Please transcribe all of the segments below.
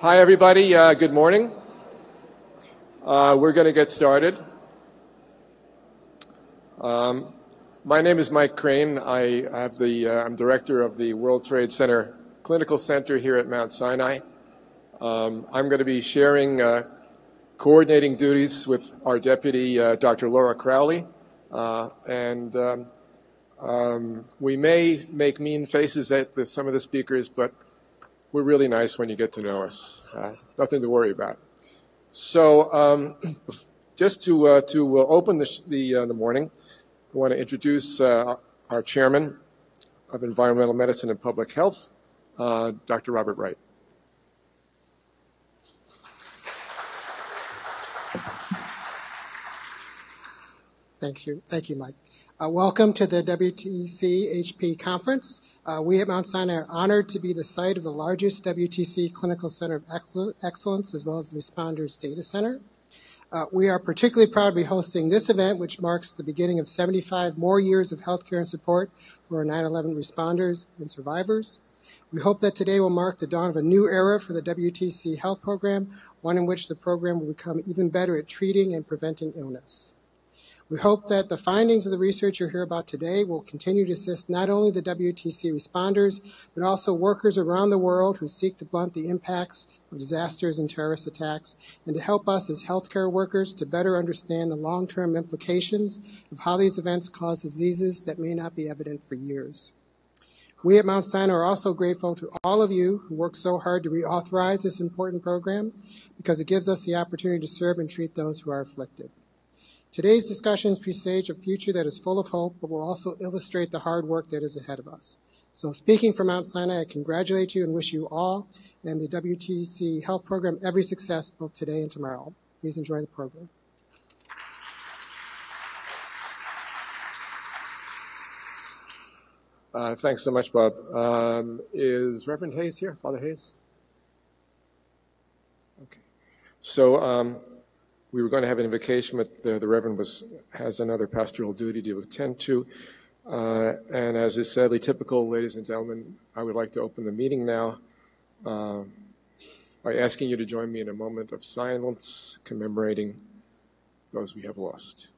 Hi, everybody. Uh, good morning. Uh, we're going to get started. Um, my name is Mike Crane. I have the, uh, I'm director of the World Trade Center Clinical Center here at Mount Sinai. Um, I'm going to be sharing coordinating duties with our deputy, Dr. Laura Crowley. And um, we may make mean faces at some of the speakers, but we're really nice when you get to know us. Uh, nothing to worry about. So, um, just to uh, to uh, open the the, uh, the, morning, I want to introduce uh, our chairman of environmental medicine and public health, Dr. Robert Wright. Thank you, thank you, Mike. Uh, welcome to the WTC HP conference. Uh, we at Mount Sinai are honored to be the site of the largest WTC Clinical Center of Excellence as well as the Responders Data Center. Uh, we are particularly proud to be hosting this event, which marks the beginning of 75 more years of healthcare and support for our 9-11 responders and survivors. We hope that today will mark the dawn of a new era for the WTC Health Program, one in which the program will become even better at treating and preventing illness. We hope that the findings of the research you'll hear about today will continue to assist not only the WTC responders, but also workers around the world who seek to blunt the impacts of disasters and terrorist attacks, and to help us as healthcare workers to better understand the long-term implications of how these events cause diseases that may not be evident for years. We at Mount Sinai are also grateful to all of you who worked so hard to reauthorize this important program because it gives us the opportunity to serve and treat those who are afflicted. Today's discussions presage a future that is full of hope, but will also illustrate the hard work that is ahead of us. So, speaking from Mount Sinai, I congratulate you and wish you all and the WTC Health Program every success both today and tomorrow. Please enjoy the program. Uh, thanks so much, Bob. Um, is Reverend Hayes here? Father Hayes? Okay. So, um, we were going to have an invocation, but the, the Reverend was, has another pastoral duty to attend to. Uh, and as is sadly typical, ladies and gentlemen, I would like to open the meeting now uh, by asking you to join me in a moment of silence commemorating those we have lost.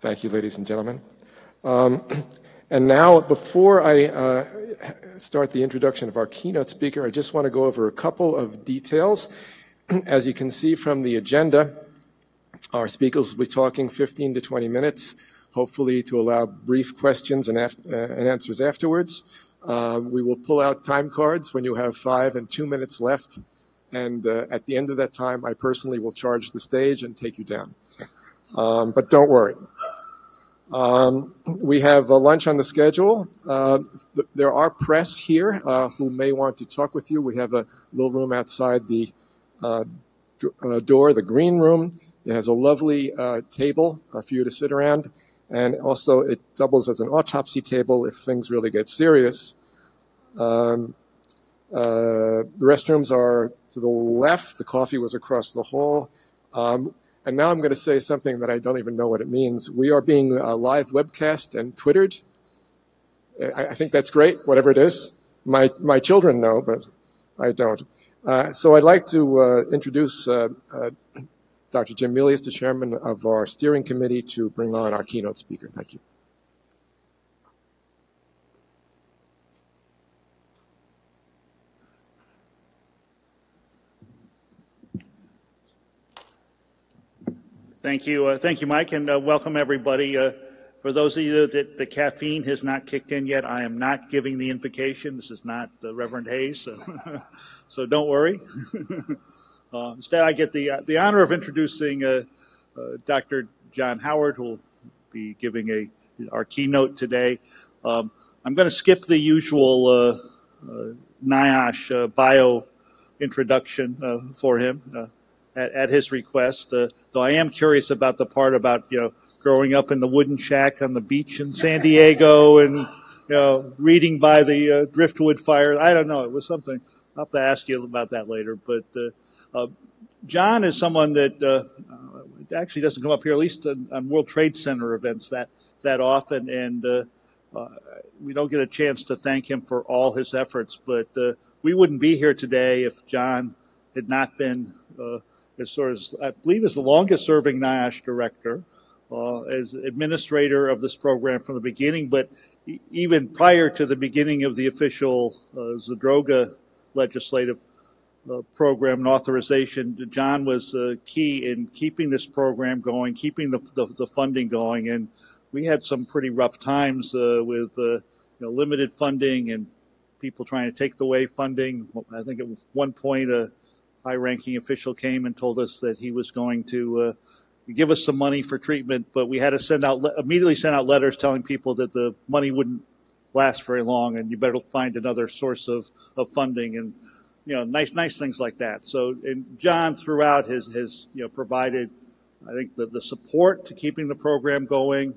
Thank you, ladies and gentlemen. Um, and now, before I uh, start the introduction of our keynote speaker, I just want to go over a couple of details. As you can see from the agenda, our speakers will be talking 15 to 20 minutes, hopefully to allow brief questions and, uh, and answers afterwards. Uh, we will pull out time cards when you have five and two minutes left. And uh, at the end of that time, I personally will charge the stage and take you down. Um, but don't worry. Um, we have a lunch on the schedule. Uh, th- there are press here uh, who may want to talk with you. We have a little room outside the uh, door, the green room. It has a lovely table for you to sit around, and also it doubles as an autopsy table if things really get serious. Um, uh, the restrooms are to the left. The coffee was across the hall. Um, and now I'm going to say something that I don't even know what it means. We are being uh, live webcast and Twittered. I, I, think that's great, whatever it is. My, my children know, but I don't. Uh, so I'd like to uh, introduce uh, uh, Dr. Jim Melius, the chairman of our steering committee, to bring on our keynote speaker. Thank you. Thank you. Uh, thank you, Mike, and uh, welcome everybody. Uh, for those of you that the caffeine has not kicked in yet, I am not giving the invocation. This is not the Reverend Hayes, so, so don't worry. Uh, instead, I get the, uh, the honor of introducing uh, Dr. John Howard, who will be giving a, our keynote today. Um, I'm going to skip the usual NIOSH bio introduction for him at, at his request. Uh, though I am curious about the part about you know growing up in the wooden shack on the beach in San Diego and, you know, reading by the uh, driftwood fire. I don't know. It was something. I'll have to ask you about that later. But uh, uh, John is someone that uh, actually doesn't come up here, at least on, on, World Trade Center events that that often, and uh, uh, we don't get a chance to thank him for all his efforts. But we wouldn't be here today if John had not been as sort of, I believe, is the longest serving NIOSH director, uh, as administrator of this program from the beginning, but even prior to the beginning of the official uh, Zadroga legislative uh, program and authorization, John was uh, key in keeping this program going, keeping the, the, the, funding going. And we had some pretty rough times uh, with uh, you know, limited funding and people trying to take away funding. I think at one point, a high ranking official came and told us that he was going to uh, give us some money for treatment, but we had to send out immediately send out letters telling people that the money wouldn't last very long and you better find another source of, of funding and you know nice nice things like that. So and John throughout has has you know provided I think the, the support to keeping the program going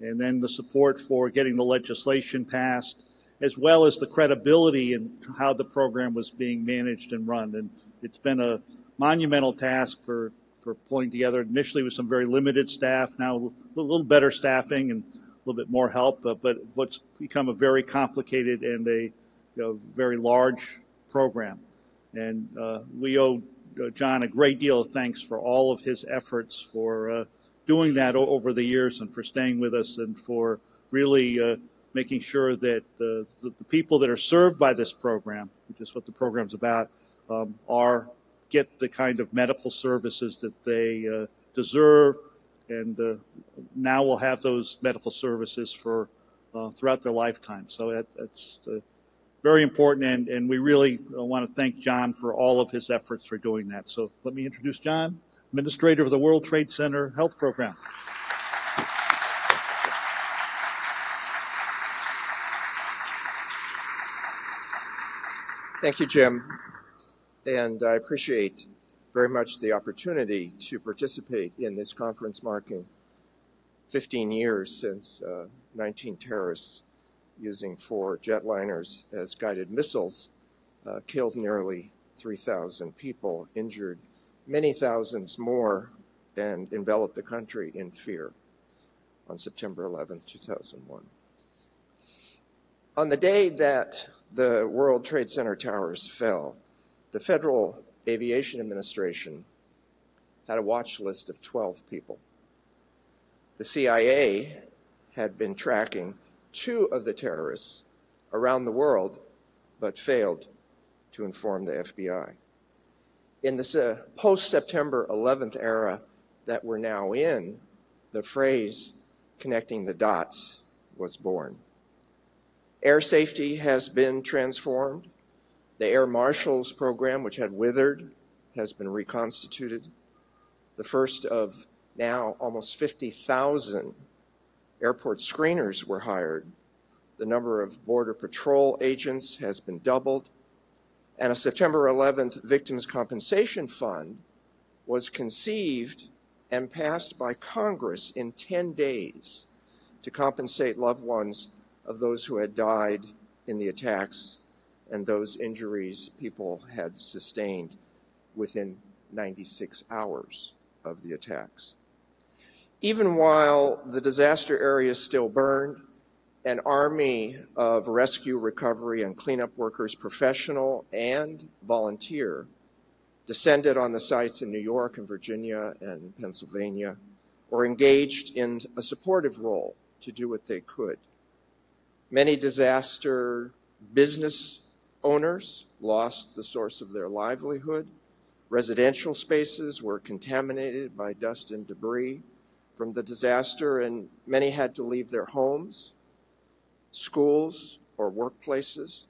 and then the support for getting the legislation passed as well as the credibility in how the program was being managed and run and it's been a monumental task for for pulling together initially with some very limited staff, now a little better staffing and a little bit more help, but, but what's become a very complicated and a you know, very large program. And uh, we owe uh, John a great deal of thanks for all of his efforts for uh, doing that over the years and for staying with us and for really uh, making sure that the, the people that are served by this program, which is what the program's about, um, are get the kind of medical services that they uh, deserve, and uh, now will have those medical services for uh, throughout their lifetime. So that, that's uh, very important, and, and we really uh, want to thank John for all of his efforts for doing that. So let me introduce John, Administrator of the World Trade Center Health Program. Thank you, Jim and I appreciate very much the opportunity to participate in this conference marking 15 years since uh, 19 terrorists using four jetliners as guided missiles uh, killed nearly 3,000 people, injured many thousands more, and enveloped the country in fear on September 11, 2001. On the day that the World Trade Center towers fell, the Federal Aviation Administration had a watch list of 12 people. The CIA had been tracking two of the terrorists around the world, but failed to inform the FBI. In this uh, post September 11th era that we're now in, the phrase connecting the dots was born. Air safety has been transformed. The Air Marshals program, which had withered, has been reconstituted. The first of now almost 50,000 airport screeners were hired. The number of Border Patrol agents has been doubled. And a September 11th Victims Compensation Fund was conceived and passed by Congress in 10 days to compensate loved ones of those who had died in the attacks and those injuries people had sustained within 96 hours of the attacks. Even while the disaster area still burned, an army of rescue, recovery, and cleanup workers, professional and volunteer, descended on the sites in New York and Virginia and Pennsylvania, or engaged in a supportive role to do what they could. Many disaster business owners lost the source of their livelihood. Residential spaces were contaminated by dust and debris from the disaster, and many had to leave their homes, schools, or workplaces.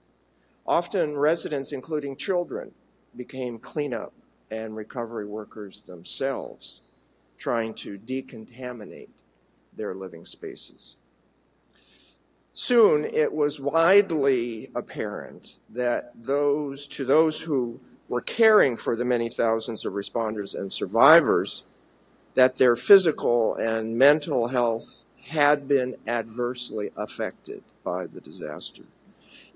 Often, residents, including children, became cleanup and recovery workers themselves, trying to decontaminate their living spaces. Soon it was widely apparent that those, to those who were caring for the many thousands of responders and survivors, that their physical and mental health had been adversely affected by the disaster.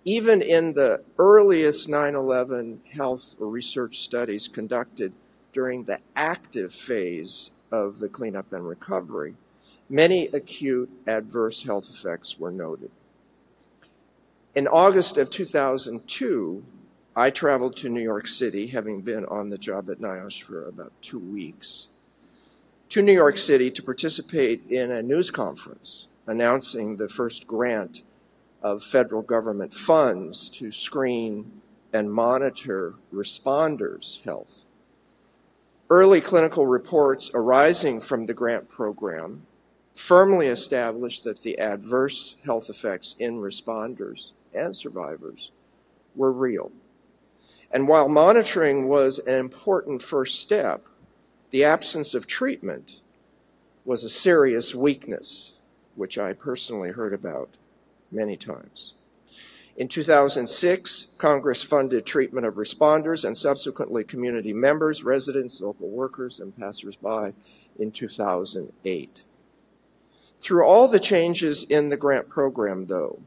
Even in the earliest 9 11 health research studies conducted during the active phase of the cleanup and recovery, many acute adverse health effects were noted. In August of 2002, I traveled to New York City, having been on the job at NIOSH for about two weeks, to New York City to participate in a news conference announcing the first grant of federal government funds to screen and monitor responders' health. Early clinical reports arising from the grant program firmly established that the adverse health effects in responders and survivors were real. And while monitoring was an important first step, the absence of treatment was a serious weakness, which I personally heard about many times. In 2006, Congress funded treatment of responders and subsequently community members, residents, local workers, and passersby in 2008. Through all the changes in the grant program, though,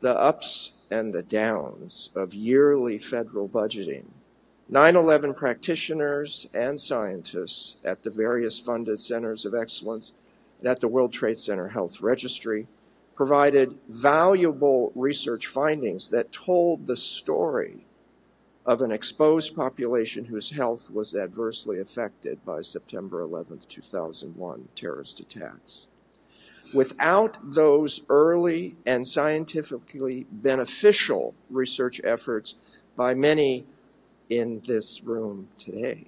the ups and the downs of yearly federal budgeting, 9 11 practitioners and scientists at the various funded centers of excellence and at the World Trade Center Health Registry provided valuable research findings that told the story of an exposed population whose health was adversely affected by September 11, 2001 terrorist attacks. Without those early and scientifically beneficial research efforts by many in this room today,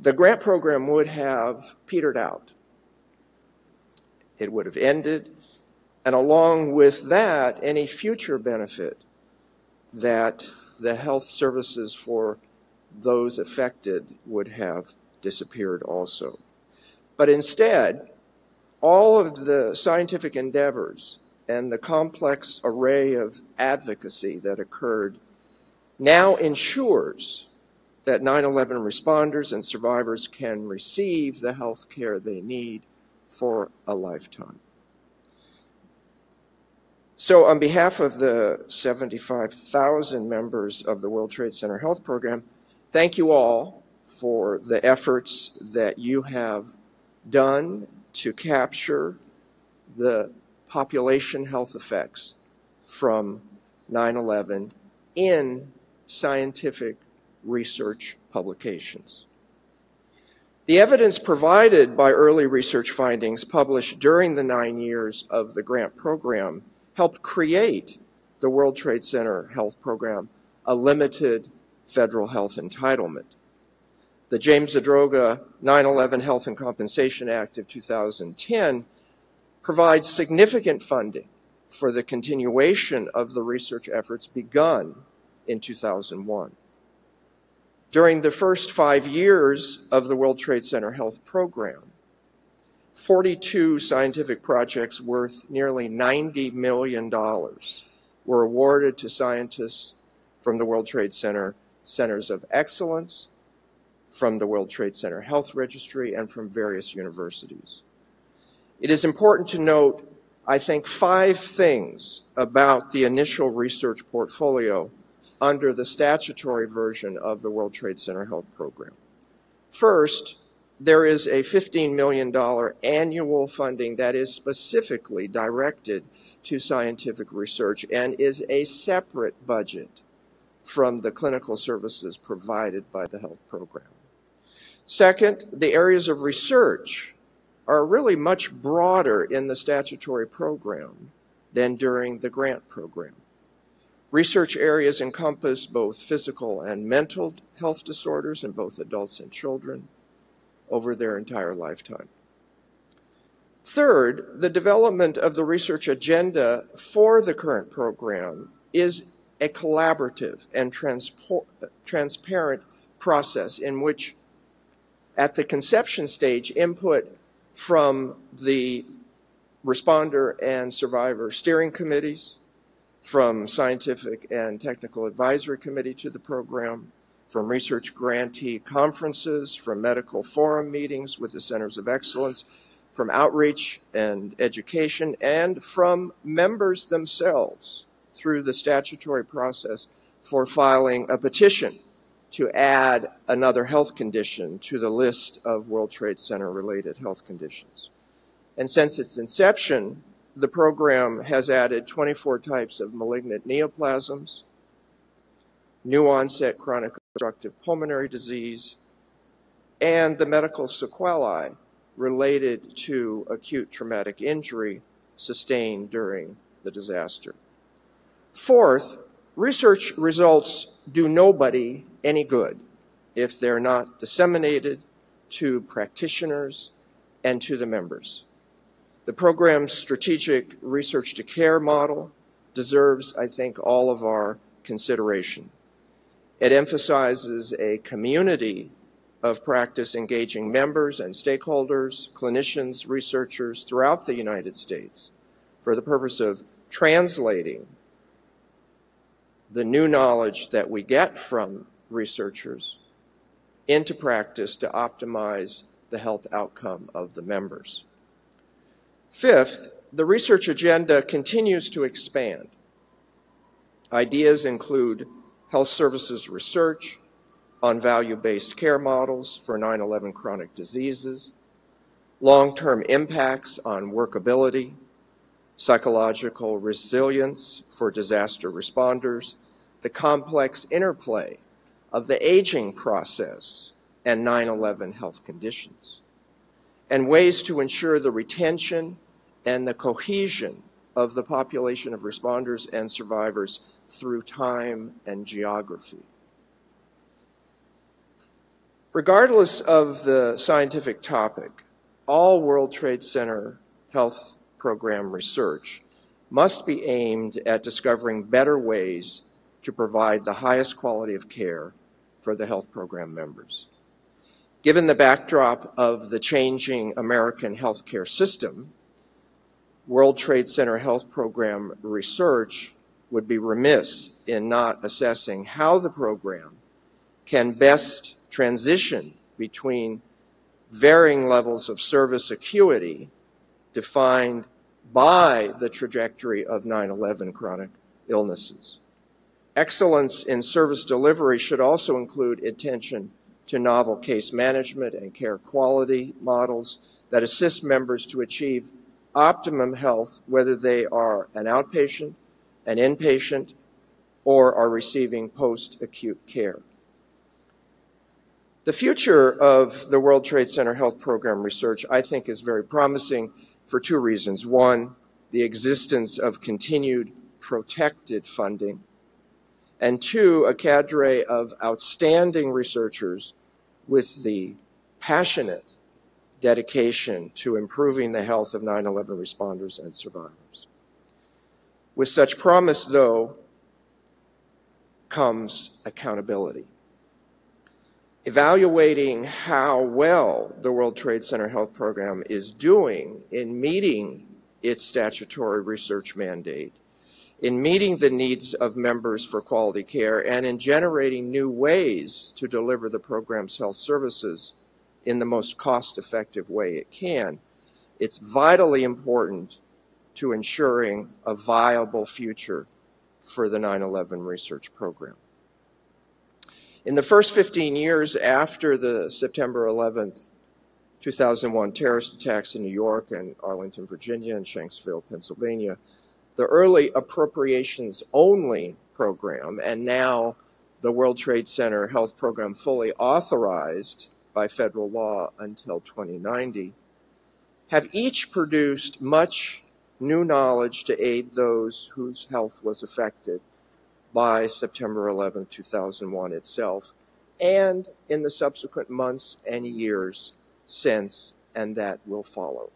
the grant program would have petered out it would have ended. And along with that, any future benefit that the health services for those affected would have disappeared also. But instead, all of the scientific endeavors and the complex array of advocacy that occurred now ensures that 9 11 responders and survivors can receive the health care they need for a lifetime. So, on behalf of the 75,000 members of the World Trade Center Health Program, thank you all for the efforts that you have done to capture the population health effects from 9 11 in scientific research publications. The evidence provided by early research findings published during the nine years of the grant program helped create the World Trade Center Health Program, a limited federal health entitlement. The James Zadroga 9 11 Health and Compensation Act of 2010 provides significant funding for the continuation of the research efforts begun in 2001. During the first five years of the World Trade Center Health Program, 42 scientific projects worth nearly $90 million were awarded to scientists from the World Trade Center Centers of Excellence, from the World Trade Center Health Registry, and from various universities. It is important to note, I think, five things about the initial research portfolio under the statutory version of the World Trade Center Health Program. First, there is a $15 million annual funding that is specifically directed to scientific research and is a separate budget from the clinical services provided by the health program. Second, the areas of research are really much broader in the statutory program than during the grant program. Research areas encompass both physical and mental health disorders in both adults and children over their entire lifetime. Third, the development of the research agenda for the current program is a collaborative and transparent process in which, at the conception stage, input from the responder and survivor steering committees, from scientific and technical advisory committee to the program, from research grantee conferences, from medical forum meetings with the Centers of Excellence, from outreach and education, and from members themselves through the statutory process for filing a petition to add another health condition to the list of World Trade Center related health conditions. And since its inception, the program has added 24 types of malignant neoplasms, new onset chronic obstructive pulmonary disease, and the medical sequelae related to acute traumatic injury sustained during the disaster. Fourth, research results do nobody any good if they're not disseminated to practitioners and to the members. The program's strategic research to care model deserves, I think, all of our consideration. It emphasizes a community of practice engaging members and stakeholders, clinicians, researchers throughout the United States for the purpose of translating the new knowledge that we get from researchers into practice to optimize the health outcome of the members. Fifth, the research agenda continues to expand. Ideas include health services research on value based care models for 9 11 chronic diseases, long term impacts on workability, psychological resilience for disaster responders, the complex interplay of the aging process and 9 11 health conditions, and ways to ensure the retention and the cohesion of the population of responders and survivors through time and geography. Regardless of the scientific topic, all World Trade Center health program research must be aimed at discovering better ways to provide the highest quality of care for the health program members. Given the backdrop of the changing American healthcare system, World Trade Center Health Program research would be remiss in not assessing how the program can best transition between varying levels of service acuity defined by the trajectory of 9 11 chronic illnesses. Excellence in service delivery should also include attention to novel case management and care quality models that assist members to achieve optimum health, whether they are an outpatient, an inpatient, or are receiving post acute care. The future of the World Trade Center Health Program research, I think, is very promising for two reasons. One, the existence of continued protected funding, and two, a cadre of outstanding researchers with the passionate dedication to improving the health of 9 11 responders and survivors. With such promise, though, comes accountability. Evaluating how well the World Trade Center Health Program is doing in meeting its statutory research mandate, in meeting the needs of members for quality care, and in generating new ways to deliver the program's health services in the most cost effective way it can, it's vitally important to ensuring a viable future for the 9 11 research program. In the first 15 years after the September 11th, 2001 terrorist attacks in New York and Arlington, Virginia, and Shanksville, Pennsylvania, the early appropriations only program and now the World Trade Center Health Program fully authorized by federal law until 2090 have each produced much new knowledge to aid those whose health was affected by September 11, 2001 itself, and in the subsequent months and years since, and that will follow.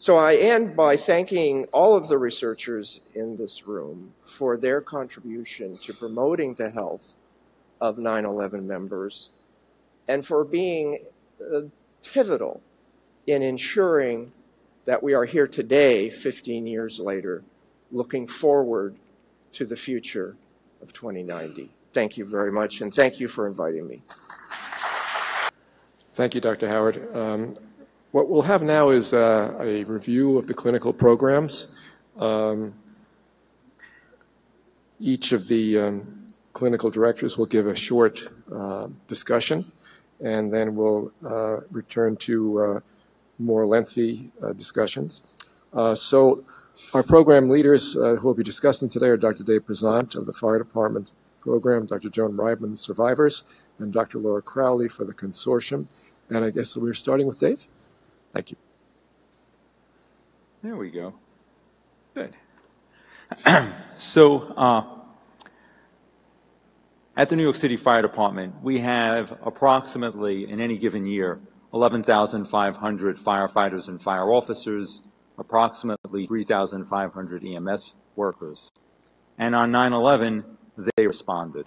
So I end by thanking all of the researchers in this room for their contribution to promoting the health of 9 11 members and for being uh, pivotal in ensuring that we are here today, 15 years later, looking forward to the future of 2090. thank you very much, and thank you for inviting me. Thank you, Dr. Howard. Um, what we'll have now is uh, a review of the clinical programs. Um, each of the um, clinical directors will give a short uh, discussion, and then we'll uh, return to uh, more lengthy uh, discussions. Uh, so our program leaders who will be discussing today are Dr. Dave Prezant of the Fire Department program, Dr. Joan Reibman, Survivors, and Dr. Laura Crowley for the consortium. And I guess we're starting with Dave. Thank you. There we go. Good. so, uh, at the New York City Fire Department, we have approximately, in any given year, 11,500 firefighters and fire officers, approximately 3,500 EMS workers. And on 9 11, they responded.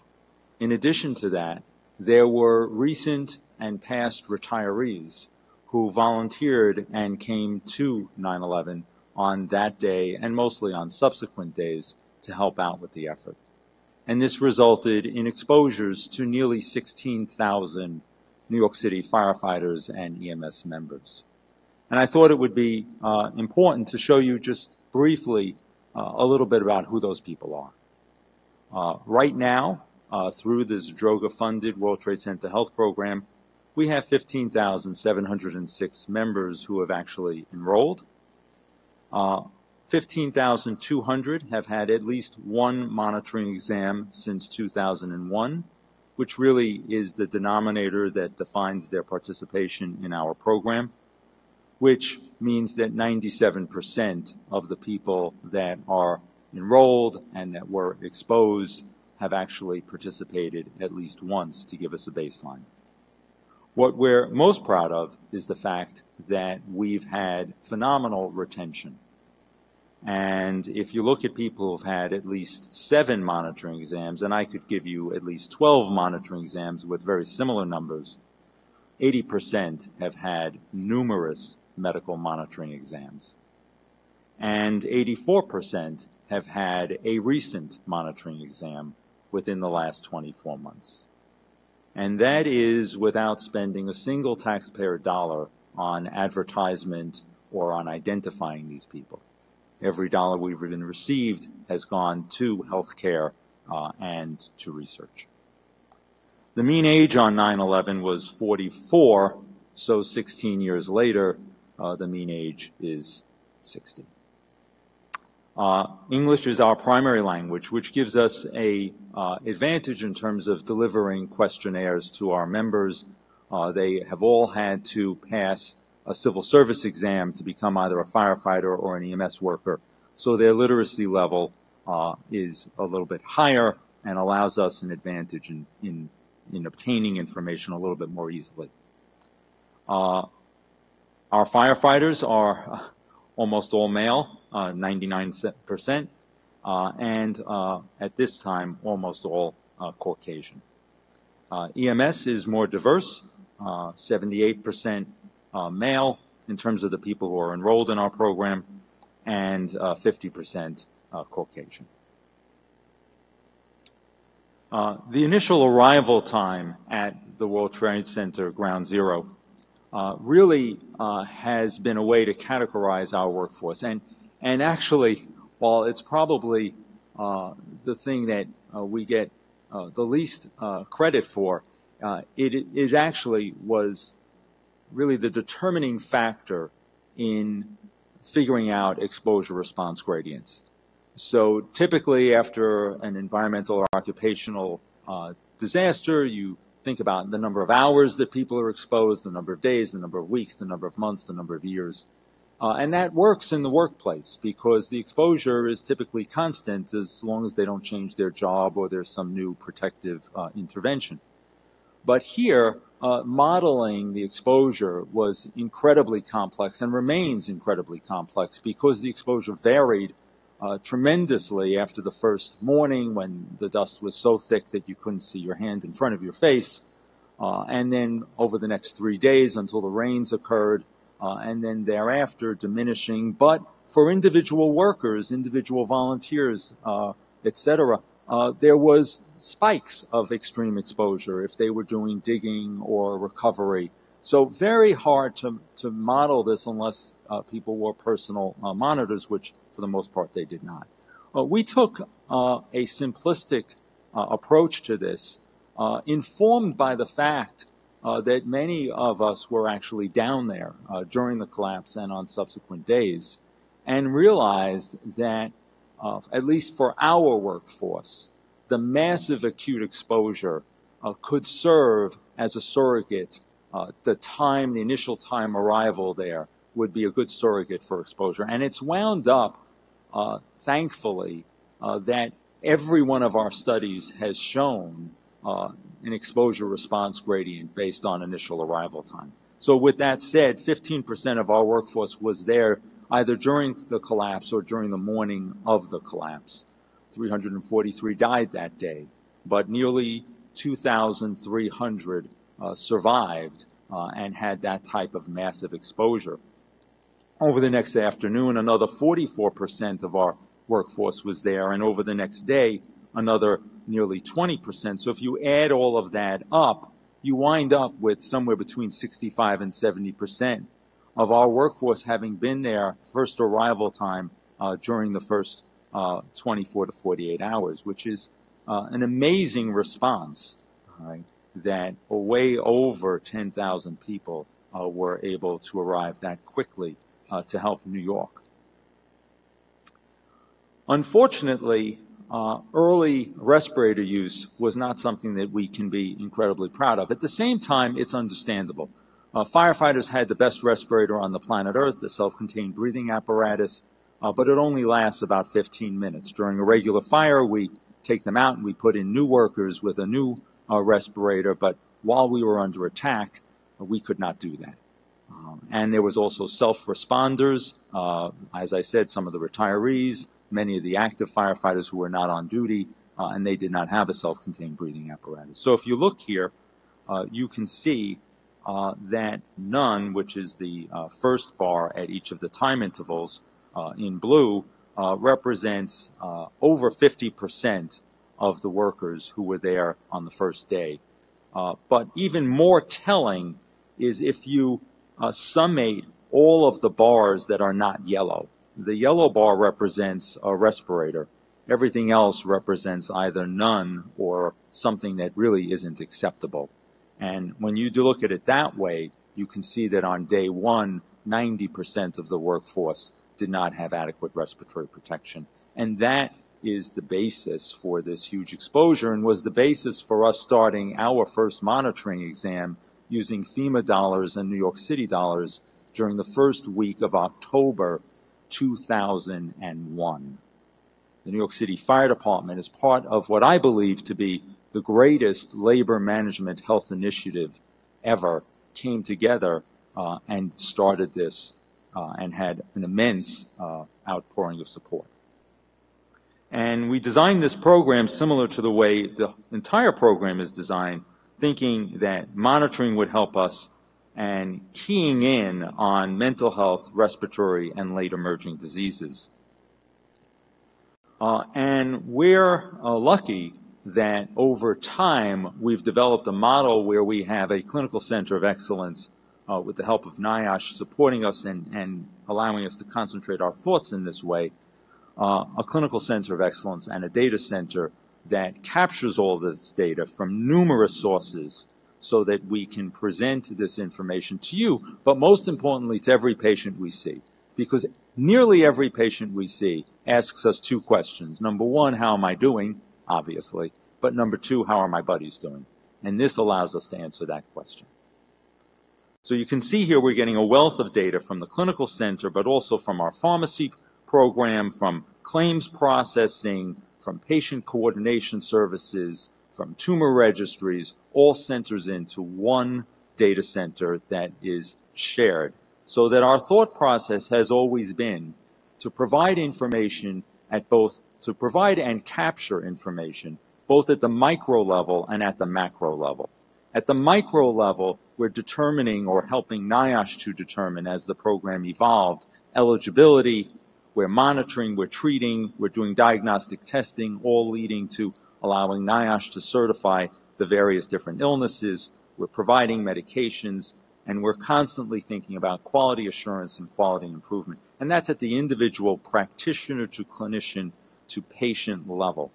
In addition to that, there were recent and past retirees who volunteered and came to 9 11 on that day and mostly on subsequent days to help out with the effort. And this resulted in exposures to nearly 16,000 New York City firefighters and EMS members. And I thought it would be uh, important to show you just briefly uh, a little bit about who those people are. Uh, right now, uh, through Zadroga-funded World Trade Center Health Program, we have 15,706 members who have actually enrolled. Uh, 15,200 have had at least one monitoring exam since 2001, which really is the denominator that defines their participation in our program, which means that 97% of the people that are enrolled and that were exposed have actually participated at least once to give us a baseline. What we're most proud of is the fact that we've had phenomenal retention. And if you look at people who've had at least seven monitoring exams, and I could give you at least 12 monitoring exams with very similar numbers, 80% have had numerous medical monitoring exams. And 84% have had a recent monitoring exam within the last 24 months. And that is without spending a single taxpayer dollar on advertisement or on identifying these people. Every dollar we've even received has gone to healthcare uh, and to research. The mean age on 9 11 was 44, so 16 years later, uh, the mean age is 60. Uh, English is our primary language, which gives us a uh, advantage in terms of delivering questionnaires to our members. Uh, they have all had to pass a civil service exam to become either a firefighter or an EMS worker. So their literacy level uh, is a little bit higher and allows us an advantage in, in, in obtaining information a little bit more easily. Uh, our firefighters are almost all male, 99%, uh, uh, and uh, at this time, almost all Caucasian. EMS is more diverse, 78% male in terms of the people who are enrolled in our program, and 50% Caucasian. Uh, the initial arrival time at the World Trade Center Ground Zero uh, really uh, has been a way to categorize our workforce. And, actually, while it's probably uh, the thing that uh, we get uh, the least credit for, it, it actually was really the determining factor in figuring out exposure response gradients. So typically after an environmental or occupational uh, disaster, you think about the number of hours that people are exposed, the number of days, the number of weeks, the number of months, the number of years. Uh, and that works in the workplace because the exposure is typically constant as long as they don't change their job or there's some new protective uh, intervention. But here, uh, modeling the exposure was incredibly complex and remains incredibly complex because the exposure varied uh, tremendously after the first morning when the dust was so thick that you couldn't see your hand in front of your face. Uh, and then over the next three days until the rains occurred, uh, and then thereafter diminishing. But for individual workers, individual volunteers, uh, etc., uh, there was spikes of extreme exposure if they were doing digging or recovery. So very hard to, to model this unless uh, people wore personal uh, monitors, which for the most part they did not. Uh, we took uh, a simplistic uh, approach to this, informed by the fact that many of us were actually down there during the collapse and on subsequent days, and realized that uh, at least for our workforce, the massive acute exposure uh, could serve as a surrogate. Uh, the time, the initial time arrival there would be a good surrogate for exposure. And it's wound up, uh, thankfully, uh, that every one of our studies has shown uh, an exposure response gradient based on initial arrival time. So with that said, 15% of our workforce was there either during the collapse or during the morning of the collapse. 343 died that day, but nearly 2,300 uh, survived uh, and had that type of massive exposure. Over the next afternoon, another 44% of our workforce was there, and over the next day, another nearly 20%. So if you add all of that up, you wind up with somewhere between 65 and 70 percent of our workforce having been there first arrival time uh, during the first uh, 24 to 48 hours, which is uh, an amazing response, right, that way over 10,000 people uh, were able to arrive that quickly uh, to help New York. Unfortunately, uh, early respirator use was not something that we can be incredibly proud of. At the same time, it's understandable. Uh, firefighters had the best respirator on the planet Earth, the self-contained breathing apparatus, uh, but it only lasts about 15 minutes. During a regular fire, we take them out and we put in new workers with a new uh, respirator, but while we were under attack, uh, we could not do that. Um, and there was also self-responders, uh, as I said, some of the retirees, many of the active firefighters who were not on duty, uh, and they did not have a self-contained breathing apparatus. So if you look here, you can see uh, that none, which is the uh, first bar at each of the time intervals uh, in blue, uh, represents uh, over 50% of the workers who were there on the first day. but even more telling is if you summate all of the bars that are not yellow. The yellow bar represents a respirator. Everything else represents either none or something that really isn't acceptable. And when you do look at it that way, you can see that on day one, 90% of the workforce did not have adequate respiratory protection. And that is the basis for this huge exposure and was the basis for us starting our first monitoring exam using FEMA dollars and New York City dollars during the first week of October 2001. The New York City Fire Department is part of what I believe to be the greatest labor management health initiative ever came together uh, and started this uh, and had an immense uh, outpouring of support. And we designed this program similar to the way the entire program is designed, thinking that monitoring would help us and keying in on mental health, respiratory, and late emerging diseases. Uh, and we're uh, lucky that over time we've developed a model where we have a clinical center of excellence uh, with the help of NIOSH supporting us and, and, allowing us to concentrate our thoughts in this way, uh, a clinical center of excellence and a data center that captures all this data from numerous sources so that we can present this information to you, but most importantly to every patient we see. Because nearly every patient we see asks us two questions. Number one, how am I doing? obviously. But number two, how are my buddies doing? And this allows us to answer that question. So you can see here we're getting a wealth of data from the clinical center, but also from our pharmacy program, from claims processing, from patient coordination services, from tumor registries, all centers into one data center that is shared. So that our thought process has always been to provide information at both to provide and capture information, both at the micro level and at the macro level. At the micro level, we're determining or helping NIOSH to determine as the program evolved eligibility, we're monitoring, we're treating, we're doing diagnostic testing, all leading to allowing NIOSH to certify the various different illnesses. We're providing medications, and we're constantly thinking about quality assurance and quality improvement. And that's at the individual practitioner to clinician to patient level.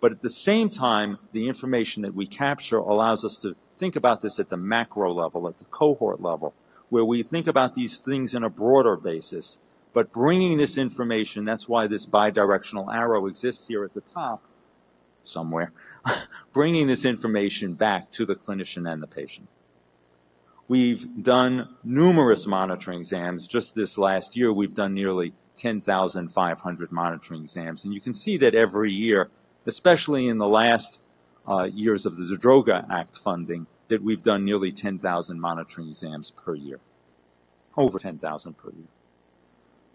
But at the same time, the information that we capture allows us to think about this at the macro level, at the cohort level, where we think about these things in a broader basis. But bringing this information, that's why this bidirectional arrow exists here at the top somewhere, bringing this information back to the clinician and the patient. We've done numerous monitoring exams. Just this last year, we've done nearly 10,500 monitoring exams. And you can see that every year, especially in the last uh, years of the Zadroga Act funding, that we've done nearly 10,000 monitoring exams per year, over 10,000 per year.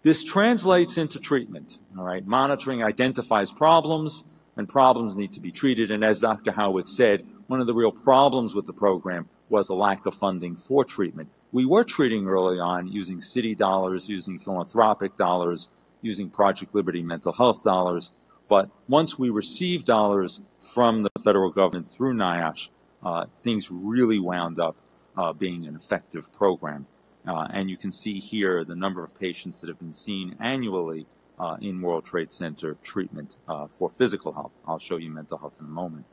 This translates into treatment. All right, monitoring identifies problems, and problems need to be treated. And as Dr. Howard said, one of the real problems with the program was a lack of funding for treatment. We were treating early on using city dollars, using philanthropic dollars, using Project Liberty mental health dollars. But once we received dollars from the federal government through NIOSH, uh, things really wound up uh, being an effective program. Uh, and you can see here the number of patients that have been seen annually uh, in World Trade Center treatment uh, for physical health. I'll show you mental health in a moment.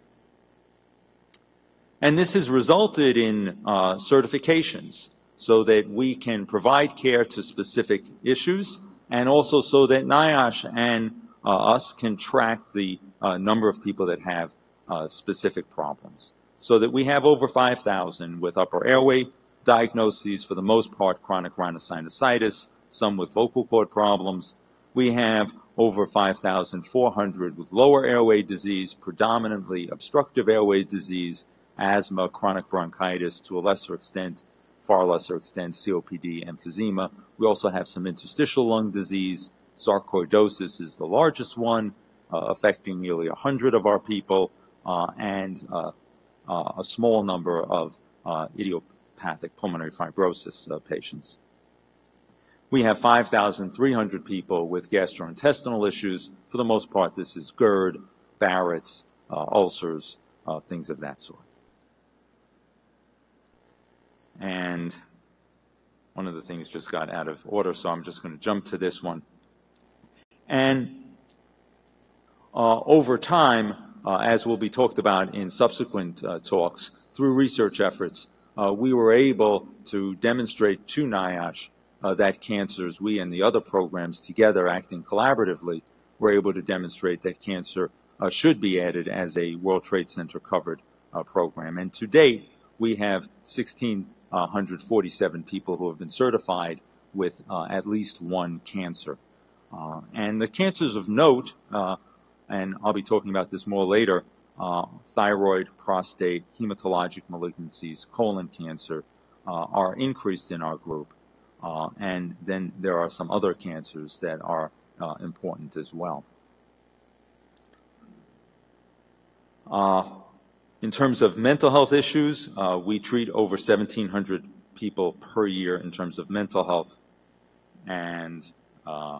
And this has resulted in uh, certifications so that we can provide care to specific issues and also so that NIOSH and uh, us can track the uh, number of people that have uh, specific problems. So that we have over 5,000 with upper airway diagnoses, for the most part chronic rhinosinusitis, some with vocal cord problems. We have over 5,400 with lower airway disease, predominantly obstructive airway disease, asthma, chronic bronchitis, to a lesser extent, far lesser extent, COPD, emphysema. We also have some interstitial lung disease. Sarcoidosis is the largest one, uh, affecting nearly 100 of our people, uh, and uh, uh a small number of uh, idiopathic pulmonary fibrosis uh, patients. We have 5,300 people with gastrointestinal issues. For the most part, this is GERD, Barrett's, ulcers, things of that sort. And one of the things just got out of order, so I'm just going to jump to this one. And uh, over time, uh, as will be talked about in subsequent uh, talks, through research efforts, uh, we were able to demonstrate to NIOSH uh, that cancers, we and the other programs together acting collaboratively, were able to demonstrate that cancer uh, should be added as a World Trade Center covered program. And to date, we have 1,647 people who have been certified with uh, at least one cancer. Uh, and the cancers of note, uh, and I'll be talking about this more later, uh, thyroid, prostate, hematologic malignancies, colon cancer uh, are increased in our group. Uh, and then there are some other cancers that are important as well. In terms of mental health issues, uh, we treat over 1,700 people per year in terms of mental health. And, uh,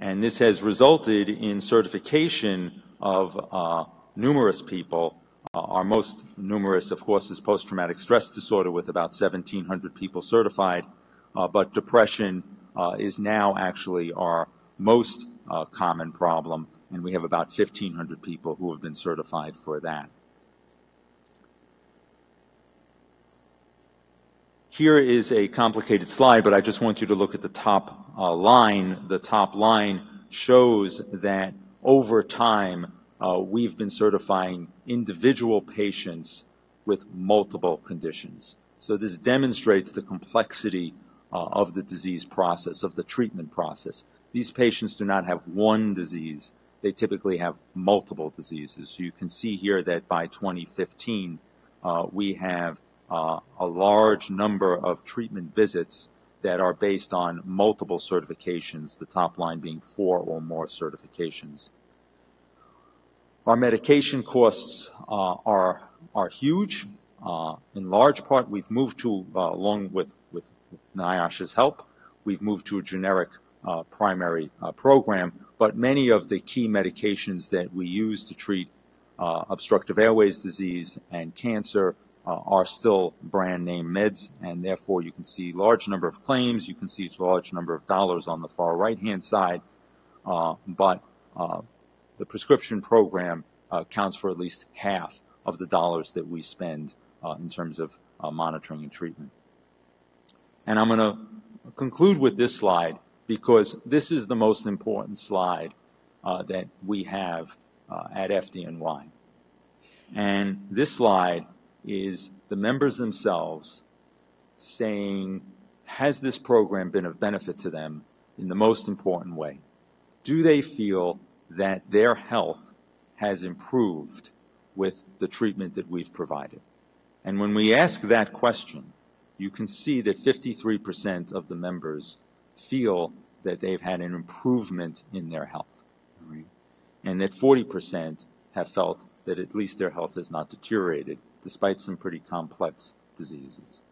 and this has resulted in certification of uh, numerous people. Uh, our most numerous, of course, is post-traumatic stress disorder with about 1,700 people certified. Uh, but depression uh, is now actually our most common problem and we have about 1,500 people who have been certified for that. Here is a complicated slide, but I just want you to look at the top uh, line. The top line shows that over time, uh, we've been certifying individual patients with multiple conditions. So this demonstrates the complexity uh, of the disease process, of the treatment process. These patients do not have one disease they typically have multiple diseases. So you can see here that by 2015, uh, we have uh, a large number of treatment visits that are based on multiple certifications, the top line being four or more certifications. Our medication costs uh, are, are huge. Uh, in large part, we've moved to, uh, along with, with NIOSH's help, we've moved to a generic uh, primary uh, program, but many of the key medications that we use to treat uh, obstructive airways disease and cancer are still brand name meds, and therefore you can see large number of claims, you can see a large number of dollars on the far right hand side, uh, but uh, the prescription program accounts for at least half of the dollars that we spend in terms of monitoring and treatment. And I'm going to conclude with this slide because this is the most important slide uh, that we have uh, at FDNY. And this slide is the members themselves saying, has this program been of benefit to them in the most important way? Do they feel that their health has improved with the treatment that we've provided? And when we ask that question, you can see that 53% of the members feel that they've had an improvement in their health. Right? And that 40% have felt that at least their health has not deteriorated, despite some pretty complex diseases.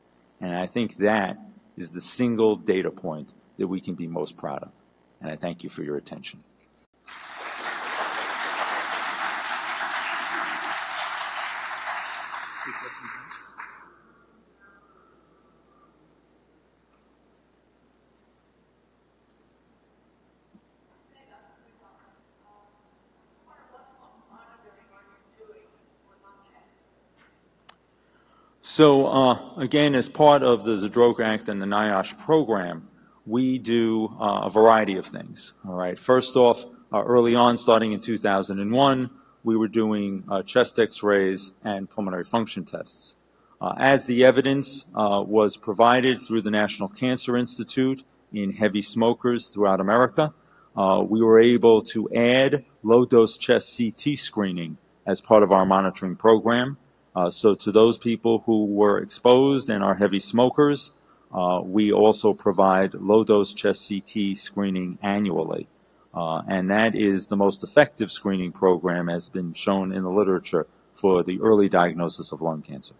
And I think that is the single data point that we can be most proud of. And I thank you for your attention. So uh, again, as part of the Zadroga Act and the NIOSH program, we do uh, a variety of things. All right. First off, uh, early on, starting in 2001, we were doing uh, chest X-rays and pulmonary function tests. Uh, as the evidence uh, was provided through the National Cancer Institute in heavy smokers throughout America, we were able to add low-dose chest CT screening as part of our monitoring program. Uh, so to those people who were exposed and are heavy smokers, uh, we also provide low-dose chest CT screening annually. Uh, and that is the most effective screening program as been shown in the literature for the early diagnosis of lung cancer.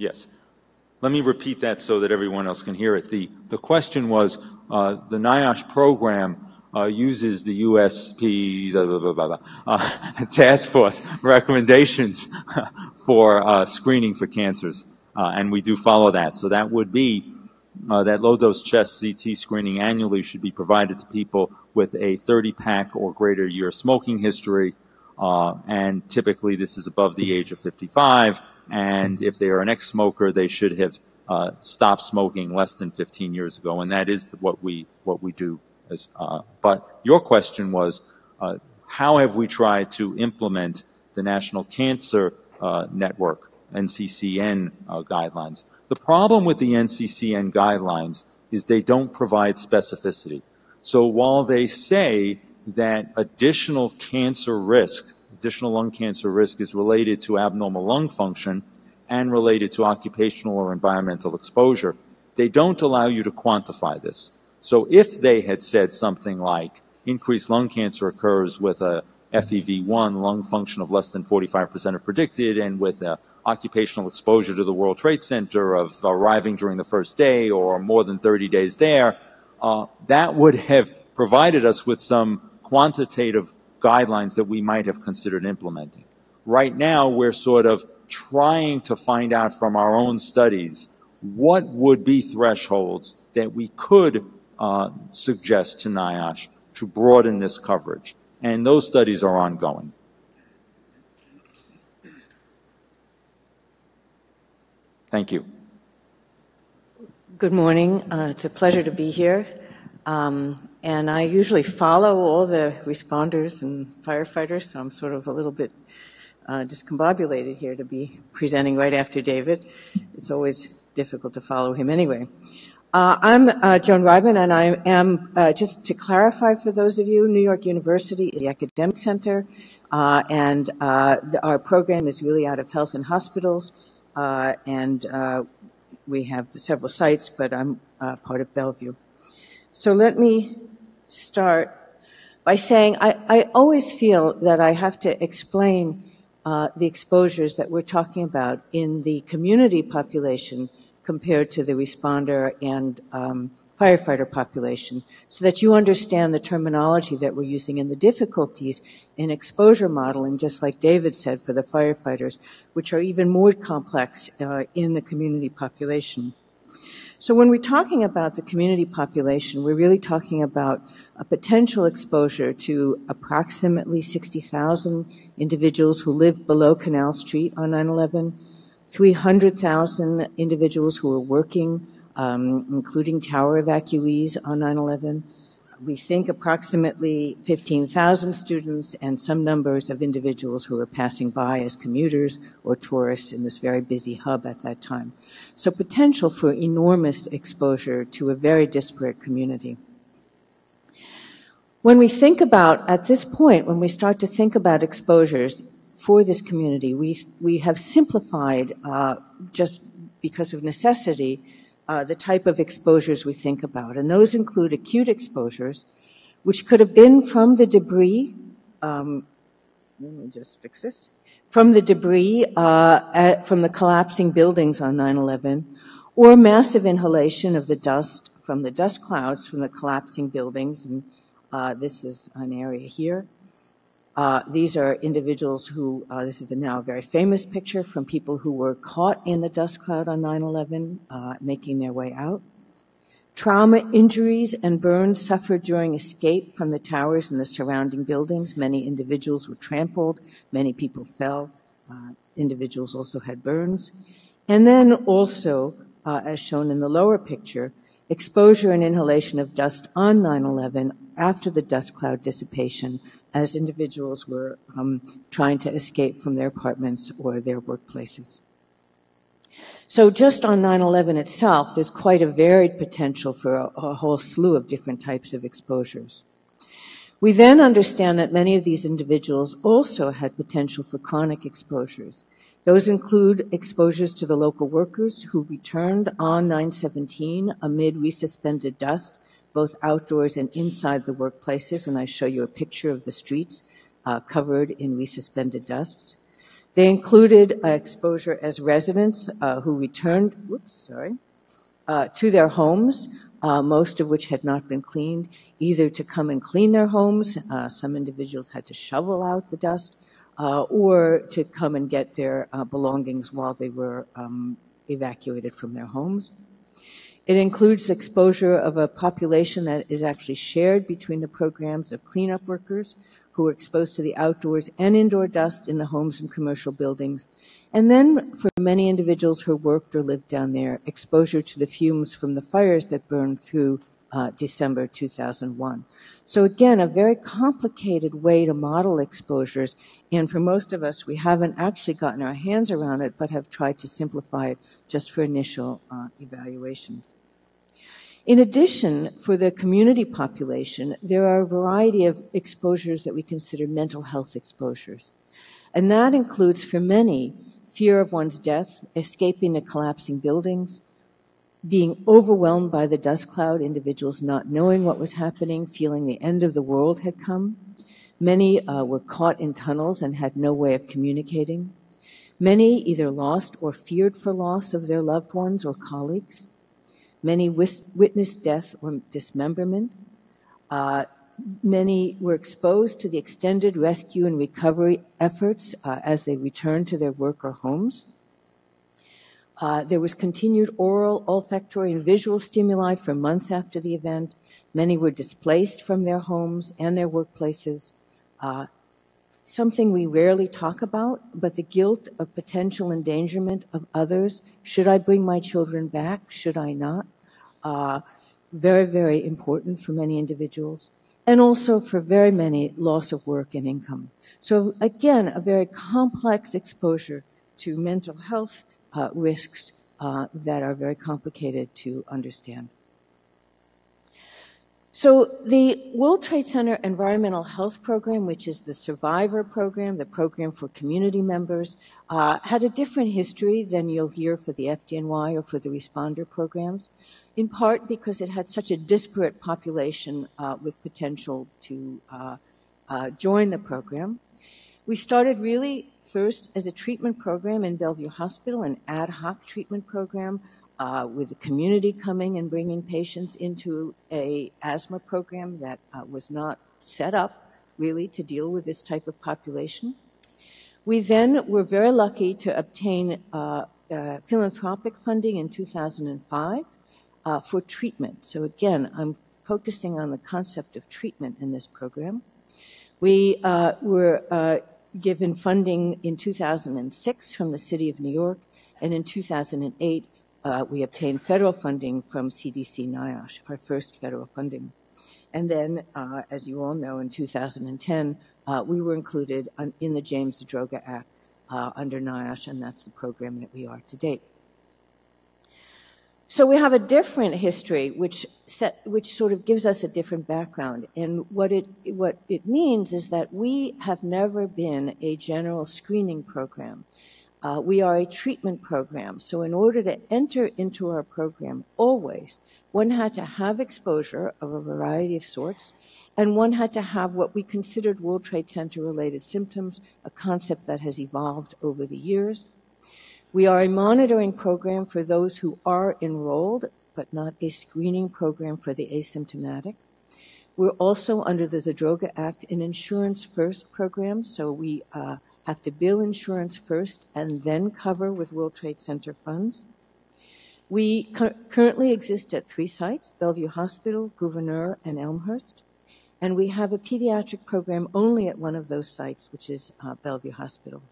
Yes. Let me repeat that so that everyone else can hear it. The, the question was uh, the NIOSH program uh, uses the USP blah, blah, blah, uh, task force recommendations for uh, screening for cancers, uh, and we do follow that. So that would be uh, that low dose chest CT screening annually should be provided to people with a 30 pack or greater year smoking history, and typically this is above the age of 55 and if they are an ex-smoker, they should have uh, stopped smoking less than 15 years ago, and that is what we what we do. As, uh, but your question was, uh, how have we tried to implement the National Cancer uh, Network (NCCN) uh, guidelines? The problem with the NCCN guidelines is they don't provide specificity. So while they say that additional cancer risk additional lung cancer risk is related to abnormal lung function and related to occupational or environmental exposure. They don't allow you to quantify this. So if they had said something like increased lung cancer occurs with a FEV1 lung function of less than 45% of predicted and with a occupational exposure to the World Trade Center of arriving during the first day or more than 30 days there, uh, that would have provided us with some quantitative guidelines that we might have considered implementing. Right now, we're sort of trying to find out from our own studies what would be thresholds that we could uh, suggest to NIOSH to broaden this coverage. And those studies are ongoing. Thank you. Good morning. Uh, it's a pleasure to be here. Um, and I usually follow all the responders and firefighters, so I'm sort of a little bit uh, discombobulated here to be presenting right after David. It's always difficult to follow him anyway. Uh, I'm uh, Joan Reibman, and I am, uh, just to clarify for those of you, New York University is the academic center, uh, and uh, the, our program is really out of health and hospitals. uh, and uh, we have several sites, but I'm uh, part of Bellevue. So let me start by saying I, I always feel that I have to explain uh, the exposures that we're talking about in the community population compared to the responder and um, firefighter population so that you understand the terminology that we're using and the difficulties in exposure modeling, just like David said for the firefighters, which are even more complex uh, in the community population. So when we're talking about the community population, we're really talking about a potential exposure to approximately 60,000 individuals who live below Canal Street on 9/11, 300,000 individuals who are working um, including tower evacuees on 9/11. We think approximately 15,000 students and some numbers of individuals who were passing by as commuters or tourists in this very busy hub at that time. So potential for enormous exposure to a very disparate community. When we think about, at this point, when we start to think about exposures for this community, we, we have simplified, uh, just because of necessity, uh, the type of exposures we think about. And those include acute exposures, which could have been from the debris. Um, let me just fix this. From the debris uh, at, from the collapsing buildings on 9 11, or massive inhalation of the dust from the dust clouds from the collapsing buildings. And uh, this is an area here. Uh, these are individuals who, uh, this is a now very famous picture from people who were caught in the dust cloud on 9 11, uh, making their way out. Trauma, injuries, and burns suffered during escape from the towers and the surrounding buildings. Many individuals were trampled, many people fell. Uh, individuals also had burns. And then also, uh, as shown in the lower picture, exposure and inhalation of dust on 9 11 after the dust cloud dissipation as individuals were um, trying to escape from their apartments or their workplaces. So just on 9-11 itself, there's quite a varied potential for a, a, whole slew of different types of exposures. We then understand that many of these individuals also had potential for chronic exposures. Those include exposures to the local workers who returned on 917 amid resuspended dust both outdoors and inside the workplaces, and I show you a picture of the streets uh, covered in resuspended dust. They included uh, exposure as residents uh, who returned, whoops, sorry, uh, to their homes, uh, most of which had not been cleaned, either to come and clean their homes, uh, some individuals had to shovel out the dust, or to come and get their belongings while they were um, evacuated from their homes. It includes exposure of a population that is actually shared between the programs of cleanup workers who are exposed to the outdoors and indoor dust in the homes and commercial buildings. And then for many individuals who worked or lived down there, exposure to the fumes from the fires that burned through uh, December 2001. So again, a very complicated way to model exposures. And for most of us, we haven't actually gotten our hands around it, but have tried to simplify it just for initial uh, evaluations. In addition, for the community population, there are a variety of exposures that we consider mental health exposures. And that includes, for many, fear of one's death, escaping the collapsing buildings, being overwhelmed by the dust cloud, individuals not knowing what was happening, feeling the end of the world had come. Many uh, were caught in tunnels and had no way of communicating. Many either lost or feared for loss of their loved ones or colleagues. Many witnessed death or dismemberment. Uh, many were exposed to the extended rescue and recovery efforts uh, as they returned to their work or homes. Uh, there was continued aural, olfactory, and visual stimuli for months after the event. Many were displaced from their homes and their workplaces. Uh, something we rarely talk about, but the guilt of potential endangerment of others. Should I bring my children back? Should I not? Uh, very, very important for many individuals. And also for very many, loss of work and income. So again, a very complex exposure to mental health risks uh, that are very complicated to understand. So the World Trade Center Environmental Health Program, which is the survivor program, the program for community members, uh, had a different history than you'll hear for the FDNY or for the responder programs, in part because it had such a disparate population uh, with potential to uh, uh join the program. We started really first as a treatment program in Bellevue Hospital, an ad hoc treatment program uh, with the community coming and bringing patients into a asthma program that uh, was not set up really to deal with this type of population. We then were very lucky to obtain uh, uh philanthropic funding in 2005 uh, for treatment. So again, I'm focusing on the concept of treatment in this program. We uh, were given funding in 2006 from the City of New York, and in 2008 uh, we obtained federal funding from CDC NIOSH, our first federal funding. And then, uh, as you all know, in 2010, uh, we were included in the James Zadroga Act uh, under NIOSH, and that's the program that we are to date. So we have a different history, which set, which sort of gives us a different background. And what it what it means is that we have never been a general screening program. Uh, we are a treatment program. So, in order to enter into our program, always, one had to have exposure of a variety of sorts, and one had to have what we considered World Trade Center related symptoms, a concept that has evolved over the years. We are a monitoring program for those who are enrolled, but not a screening program for the asymptomatic. We're also under the Zadroga Act an insurance first program, so we uh, have to bill insurance first and then cover with World Trade Center funds. We cu- currently exist at three sites Bellevue Hospital, Gouverneur, and Elmhurst. And we have a pediatric program only at one of those sites, which is uh, Bellevue Hospital.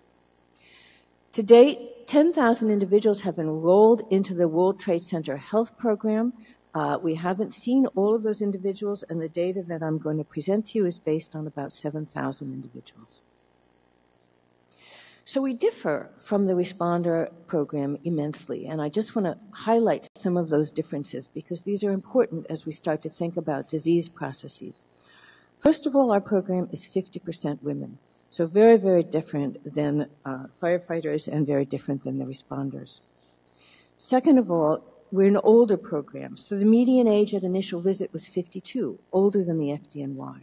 To date, 10,000 individuals have enrolled into the World Trade Center Health Program. Uh, we haven't seen all of those individuals, and the data that I'm going to present to you is based on about 7,000 individuals. So we differ from the responder program immensely, and I just want to highlight some of those differences because these are important as we start to think about disease processes. First of all, our program is 50% women, so very, very different than uh, firefighters and very different than the responders. Second of all, we're an older program, so the median age at initial visit was 52, older than the FDNY.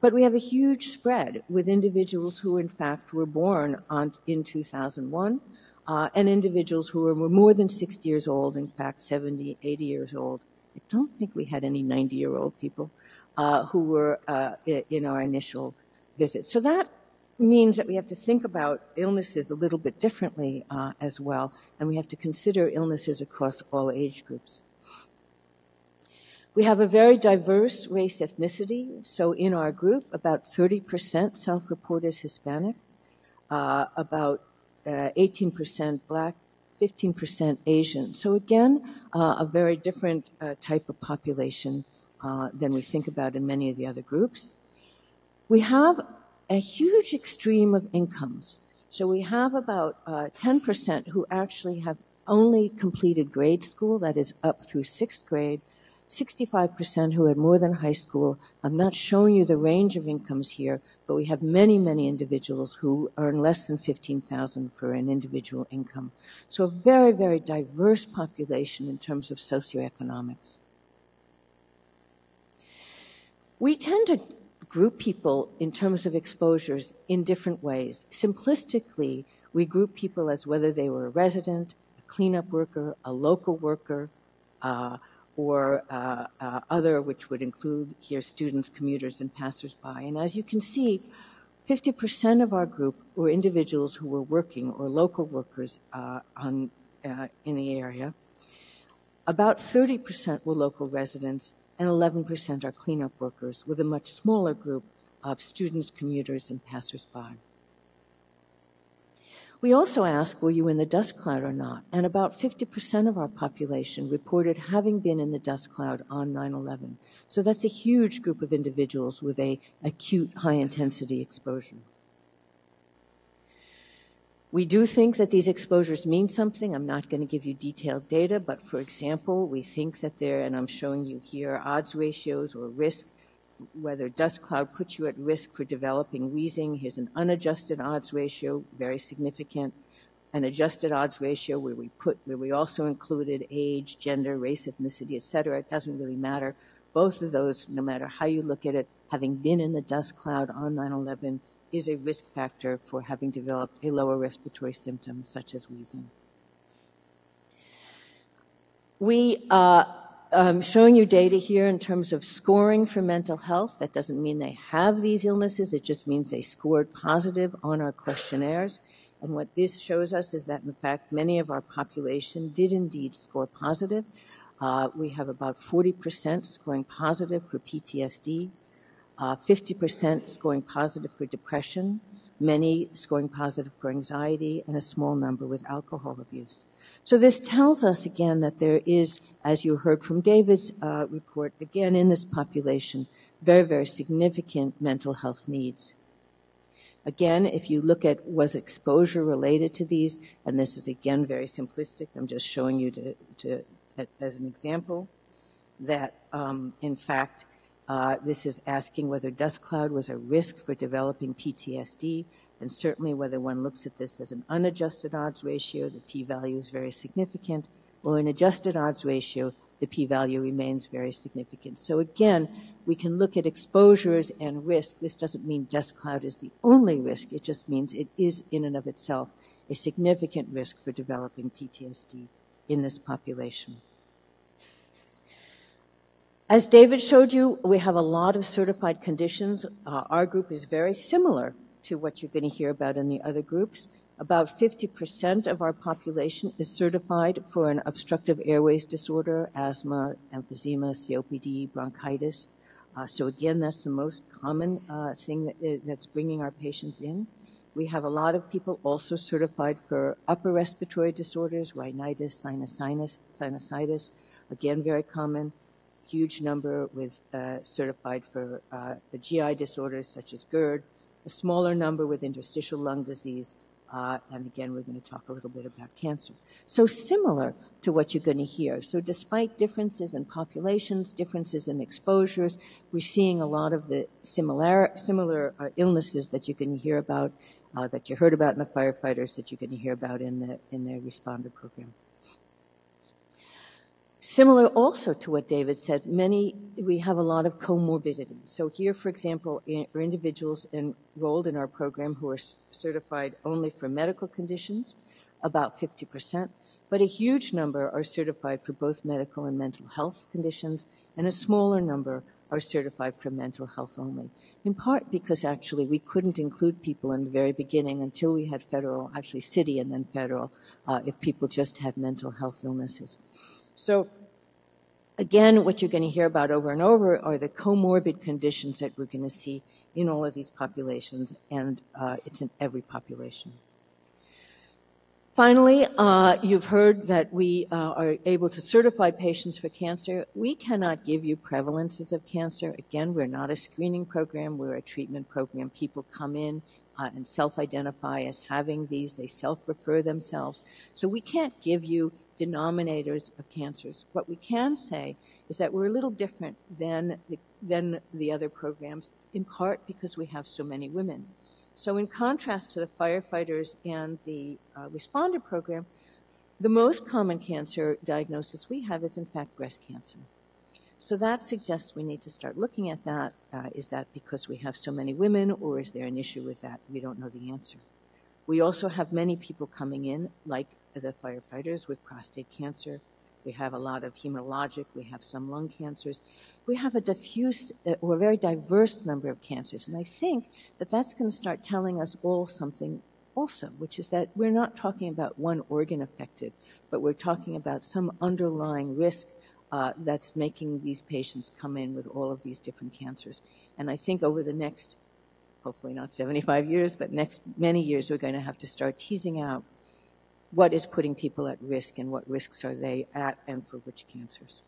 But we have a huge spread with individuals who, in fact, were born on, in 2001 uh, and individuals who were more than 60 years old, in fact, 70, 80 years old. I don't think we had any 90 year old people uh, who were uh, in our initial visit. So that means that we have to think about illnesses a little bit differently uh, as well, and we have to consider illnesses across all age groups. We have a very diverse race ethnicity. So in our group, about 30% self report as Hispanic, uh, about uh, 18% black, 15% Asian. So again, uh, a very different uh, type of population uh, than we think about in many of the other groups. We have a huge extreme of incomes. So we have about 10% uh, who actually have only completed grade school, that is up through sixth grade, 65% who had more than high school. I'm not showing you the range of incomes here, but we have many, many individuals who earn less than 15,000 for an individual income. So a very, very diverse population in terms of socioeconomics. We tend to group people in terms of exposures in different ways. Simplistically, we group people as whether they were a resident, a cleanup worker, a local worker, uh, or uh, uh, other, which would include here students, commuters, and passersby. And as you can see, 50% of our group were individuals who were working or local workers uh, on, uh, in the area. About 30% were local residents, and 11% are cleanup workers, with a much smaller group of students, commuters, and passersby. We also ask, were you in the dust cloud or not? And about 50% of our population reported having been in the dust cloud on 9 11. So that's a huge group of individuals with a acute high intensity exposure. We do think that these exposures mean something. I'm not going to give you detailed data, but for example, we think that there, and I'm showing you here, odds ratios or risk, whether dust cloud puts you at risk for developing wheezing. Here's an unadjusted odds ratio, very significant. An adjusted odds ratio where we put, where we also included age, gender, race, ethnicity, et cetera. It doesn't really matter. Both of those, no matter how you look at it, having been in the dust cloud on 9 11 is a risk factor for having developed a lower respiratory symptom such as wheezing. We are um, showing you data here in terms of scoring for mental health. That doesn't mean they have these illnesses. It just means they scored positive on our questionnaires. And what this shows us is that, in fact, many of our population did indeed score positive. Uh, we have about 40% scoring positive for PTSD, uh, 50% scoring positive for depression, many scoring positive for anxiety, and a small number with alcohol abuse. So this tells us again that there is, as you heard from David's uh, report, again in this population, very, very significant mental health needs. Again, if you look at was exposure related to these, and this is again very simplistic, I'm just showing you to, to as an example, that um, in fact uh, this is asking whether dust cloud was a risk for developing PTSD, and certainly whether one looks at this as an unadjusted odds ratio, the p-value is very significant, or an adjusted odds ratio, the p-value remains very significant. So again, we can look at exposures and risk. This doesn't mean dust cloud is the only risk. It just means it is in and of itself a significant risk for developing PTSD in this population. As David showed you, we have a lot of certified conditions. Uh, our group is very similar to what you're going to hear about in the other groups. About 50% of our population is certified for an obstructive airways disorder, asthma, emphysema, COPD, bronchitis. Uh, so again, that's the most common uh, thing that, uh, that's bringing our patients in. We have a lot of people also certified for upper respiratory disorders, rhinitis, sinusitis, sinusitis, again very common huge number with uh, certified for uh, the GI disorders such as GERD, a smaller number with interstitial lung disease, uh, and again, we're going to talk a little bit about cancer. So similar to what you're going to hear. So despite differences in populations, differences in exposures, we're seeing a lot of the similar, similar uh, illnesses that you can hear about, uh, that you heard about in the firefighters, that going to hear about in the, in the responder program. Similar also to what David said, many, we have a lot of comorbidity. So here, for example, are individuals enrolled in our program who are certified only for medical conditions, about 50%, but a huge number are certified for both medical and mental health conditions, and a smaller number are certified for mental health only. In part because actually we couldn't include people in the very beginning until we had federal, actually city and then federal, uh, if people just had mental health illnesses. So again, what you're going to hear about over and over are the comorbid conditions that we're going to see in all of these populations, and uh, it's in every population. Finally, uh, you've heard that we uh, are able to certify patients for cancer. We cannot give you prevalences of cancer. Again, we're not a screening program, we're a treatment program. People come in uh, and self identify as having these, they self refer themselves. So we can't give you denominators of cancers. What we can say is that we're a little different than the, than the other programs, in part because we have so many women. So, in contrast to the firefighters and the uh, responder program, the most common cancer diagnosis we have is, in fact, breast cancer. So that suggests we need to start looking at that. Uh, is that because we have so many women, or is there an issue with that? We don't know the answer. We also have many people coming in, like the firefighters, with prostate cancer. We have a lot of hematologic. We have some lung cancers. We have a diffuse uh, or a very diverse number of cancers. And I think that that's going to start telling us all something also, which is that we're not talking about one organ affected, but we're talking about some underlying risk uh, that's making these patients come in with all of these different cancers. And I think over the next, hopefully not 75 years, but next many years, we're going to have to start teasing out what is putting people at risk and what risks are they at and for which cancers.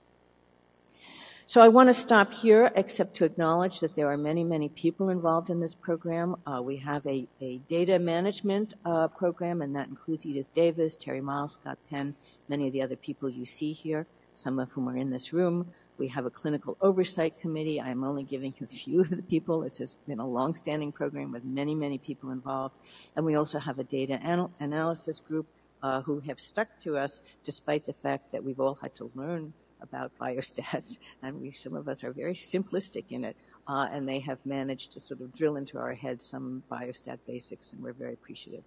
So I want to stop here, except to acknowledge that there are many, many people involved in this program. Uh, we have a, a data management uh, program, and that includes Edith Davis, Terry Miles, Scott Penn, many of the other people you see here, some of whom are in this room. We have a clinical oversight committee. I'm only giving you a few of the people. It's just been a long-standing program with many, many people involved. And we also have a data anal- analysis group uh, who have stuck to us despite the fact that we've all had to learn about biostats, and we some of us are very simplistic in it, uh, and they have managed to sort of drill into our heads some biostat basics, and we're very appreciative.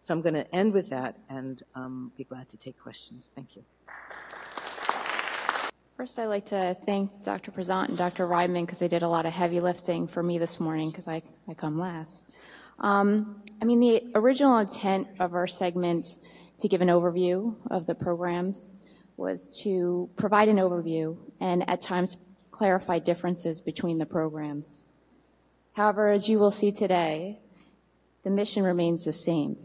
So I'm going to end with that and um, be glad to take questions. Thank you. First, I'd like to thank Dr. Prezant and Dr. Reibman because they did a lot of heavy lifting for me this morning because I, I come last. Um, I mean, the original intent of our segment to give an overview of the programs was to provide an overview and at times clarify differences between the programs. However, as you will see today, the mission remains the same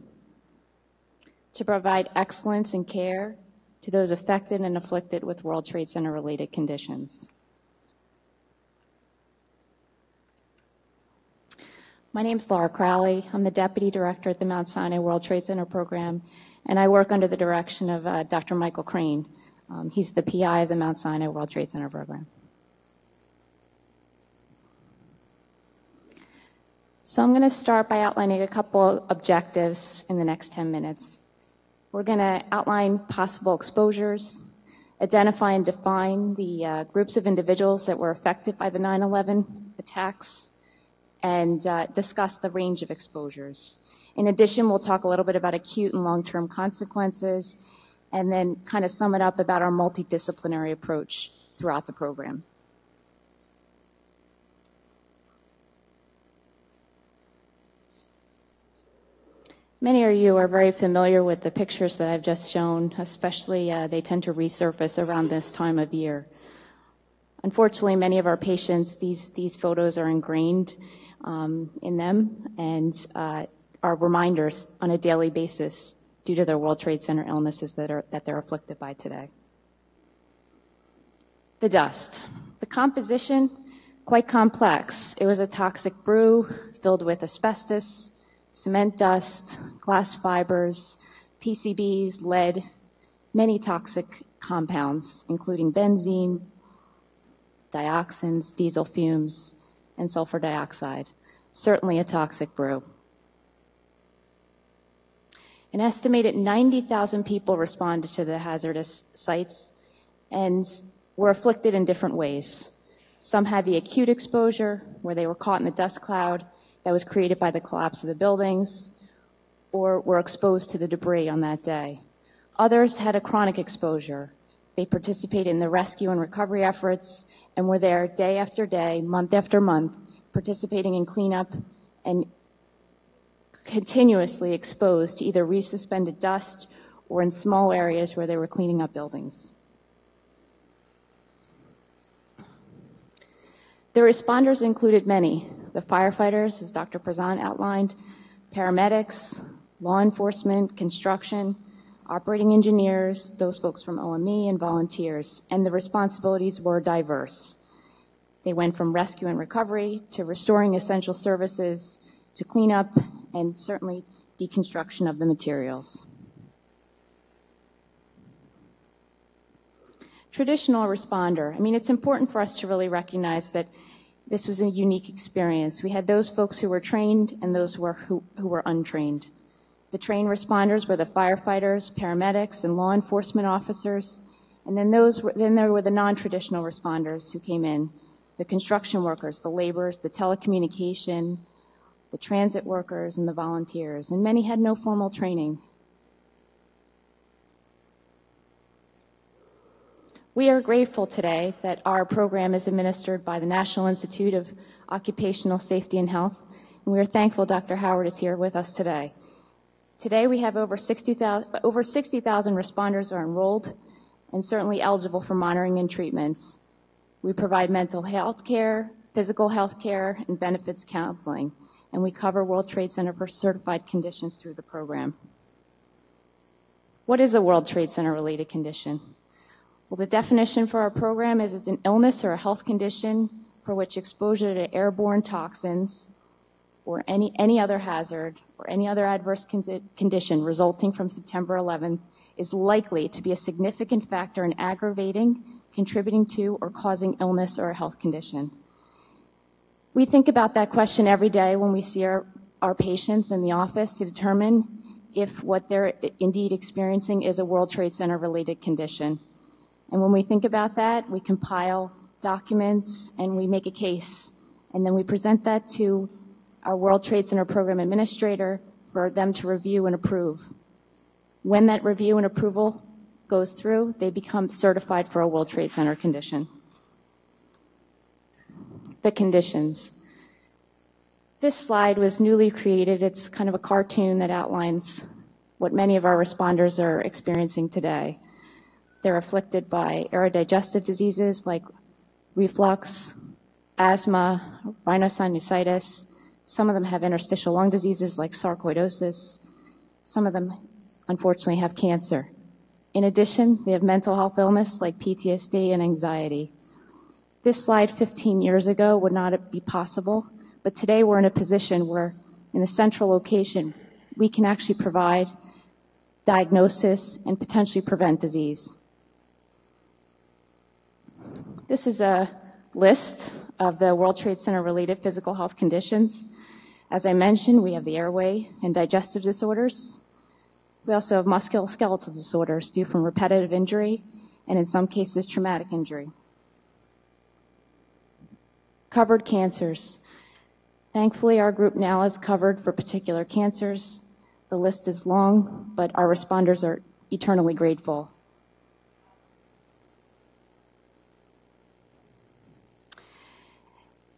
to provide excellence in care to those affected and afflicted with World Trade Center related conditions. My name is Laura Crowley. I'm the Deputy Director at the Mount Sinai World Trade Center program, and I work under the direction of uh, Dr. Michael Crane. Um, he's the PI of the Mount Sinai World Trade Center program. So I'm going to start by outlining a couple objectives in the next 10 minutes. We're going to outline possible exposures, identify and define the uh, groups of individuals that were affected by the 9 11 attacks, and uh, discuss the range of exposures. In addition, we'll talk a little bit about acute and long term consequences, and then kind of sum it up about our multidisciplinary approach throughout the program. Many of you are very familiar with the pictures that I've just shown, especially uh, they tend to resurface around this time of year. Unfortunately, many of our patients, these, these photos are ingrained um, in them and uh, are reminders on a daily basis due to their World Trade Center illnesses that, are, that they're afflicted by today. The dust. The composition, quite complex. It was a toxic brew filled with asbestos, cement dust, glass fibers, PCBs, lead, many toxic compounds, including benzene, dioxins, diesel fumes, and sulfur dioxide. Certainly a toxic brew. An estimated 90,000 people responded to the hazardous sites and were afflicted in different ways. Some had the acute exposure, where they were caught in the dust cloud that was created by the collapse of the buildings, or were exposed to the debris on that day. Others had a chronic exposure. They participated in the rescue and recovery efforts and were there day after day, month after month, participating in cleanup and continuously exposed to either resuspended dust or in small areas where they were cleaning up buildings. The responders included many the firefighters, as Dr. Prezant outlined, paramedics, law enforcement, construction, operating engineers, those folks from OME, and volunteers, and the responsibilities were diverse. They went from rescue and recovery to restoring essential services to cleanup and certainly deconstruction of the materials. Traditional responder. I mean, it's important for us to really recognize that this was a unique experience. We had those folks who were trained and those who were, who, who were untrained. The trained responders were the firefighters, paramedics, and law enforcement officers. And then those were, then there were the non-traditional responders who came in, the construction workers, the laborers, the telecommunication, the transit workers, and the volunteers, and many had no formal training. We are grateful today that our program is administered by the National Institute of Occupational Safety and Health, and we are thankful Dr. Howard is here with us today. Today we have over 60,000 over 60,000 responders are enrolled and certainly eligible for monitoring and treatments. We provide mental health care, physical health care, and benefits counseling and we cover World Trade Center for certified conditions through the program. What is a World Trade Center related condition? Well, the definition for our program is it's an illness or a health condition for which exposure to airborne toxins or any, any other hazard or any other adverse con- condition resulting from September 11th is likely to be a significant factor in aggravating, contributing to, or causing illness or a health condition. We think about that question every day when we see our, our patients in the office to determine if what they're indeed experiencing is a World Trade Center related condition. And when we think about that, we compile documents and we make a case. And then we present that to our World Trade Center program administrator for them to review and approve. When that review and approval goes through, they become certified for a World Trade Center condition. The conditions. This slide was newly created. It's kind of a cartoon that outlines what many of our responders are experiencing today. They're afflicted by aerodigestive diseases like reflux, asthma, rhinosinusitis. Some of them have interstitial lung diseases like sarcoidosis. Some of them, unfortunately, have cancer. In addition, they have mental health illness like PTSD and anxiety. This slide 15 years ago would not be possible, but today we're in a position where, in a central location, we can actually provide diagnosis and potentially prevent disease. This is a list of the World Trade Center related physical health conditions. As I mentioned, we have the airway and digestive disorders. We also have musculoskeletal disorders due from repetitive injury and in some cases traumatic injury. Covered cancers. Thankfully, our group now is covered for particular cancers. The list is long, but our responders are eternally grateful.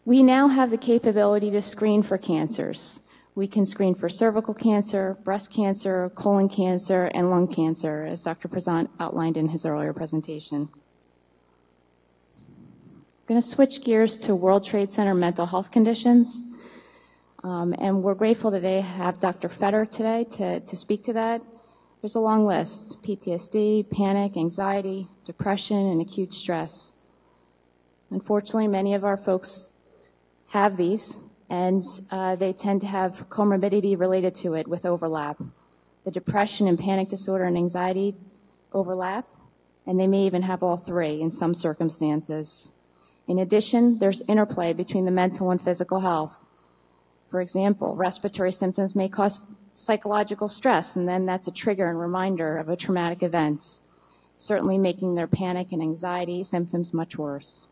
We now have the capability to screen for cancers. We can screen for cervical cancer, breast cancer, colon cancer, and lung cancer, as Dr. Prezant outlined in his earlier presentation. Going to switch gears to World Trade Center mental health conditions. Um, and we're grateful today to have Dr. Feder today to, to speak to that. There's a long list PTSD, panic, anxiety, depression, and acute stress. Unfortunately, many of our folks have these, and uh, they tend to have comorbidity related to it with overlap. The depression and panic disorder and anxiety overlap, and they may even have all three in some circumstances. In addition, there's interplay between the mental and physical health. For example, respiratory symptoms may cause psychological stress, and then that's a trigger and reminder of a traumatic event, certainly making their panic and anxiety symptoms much worse.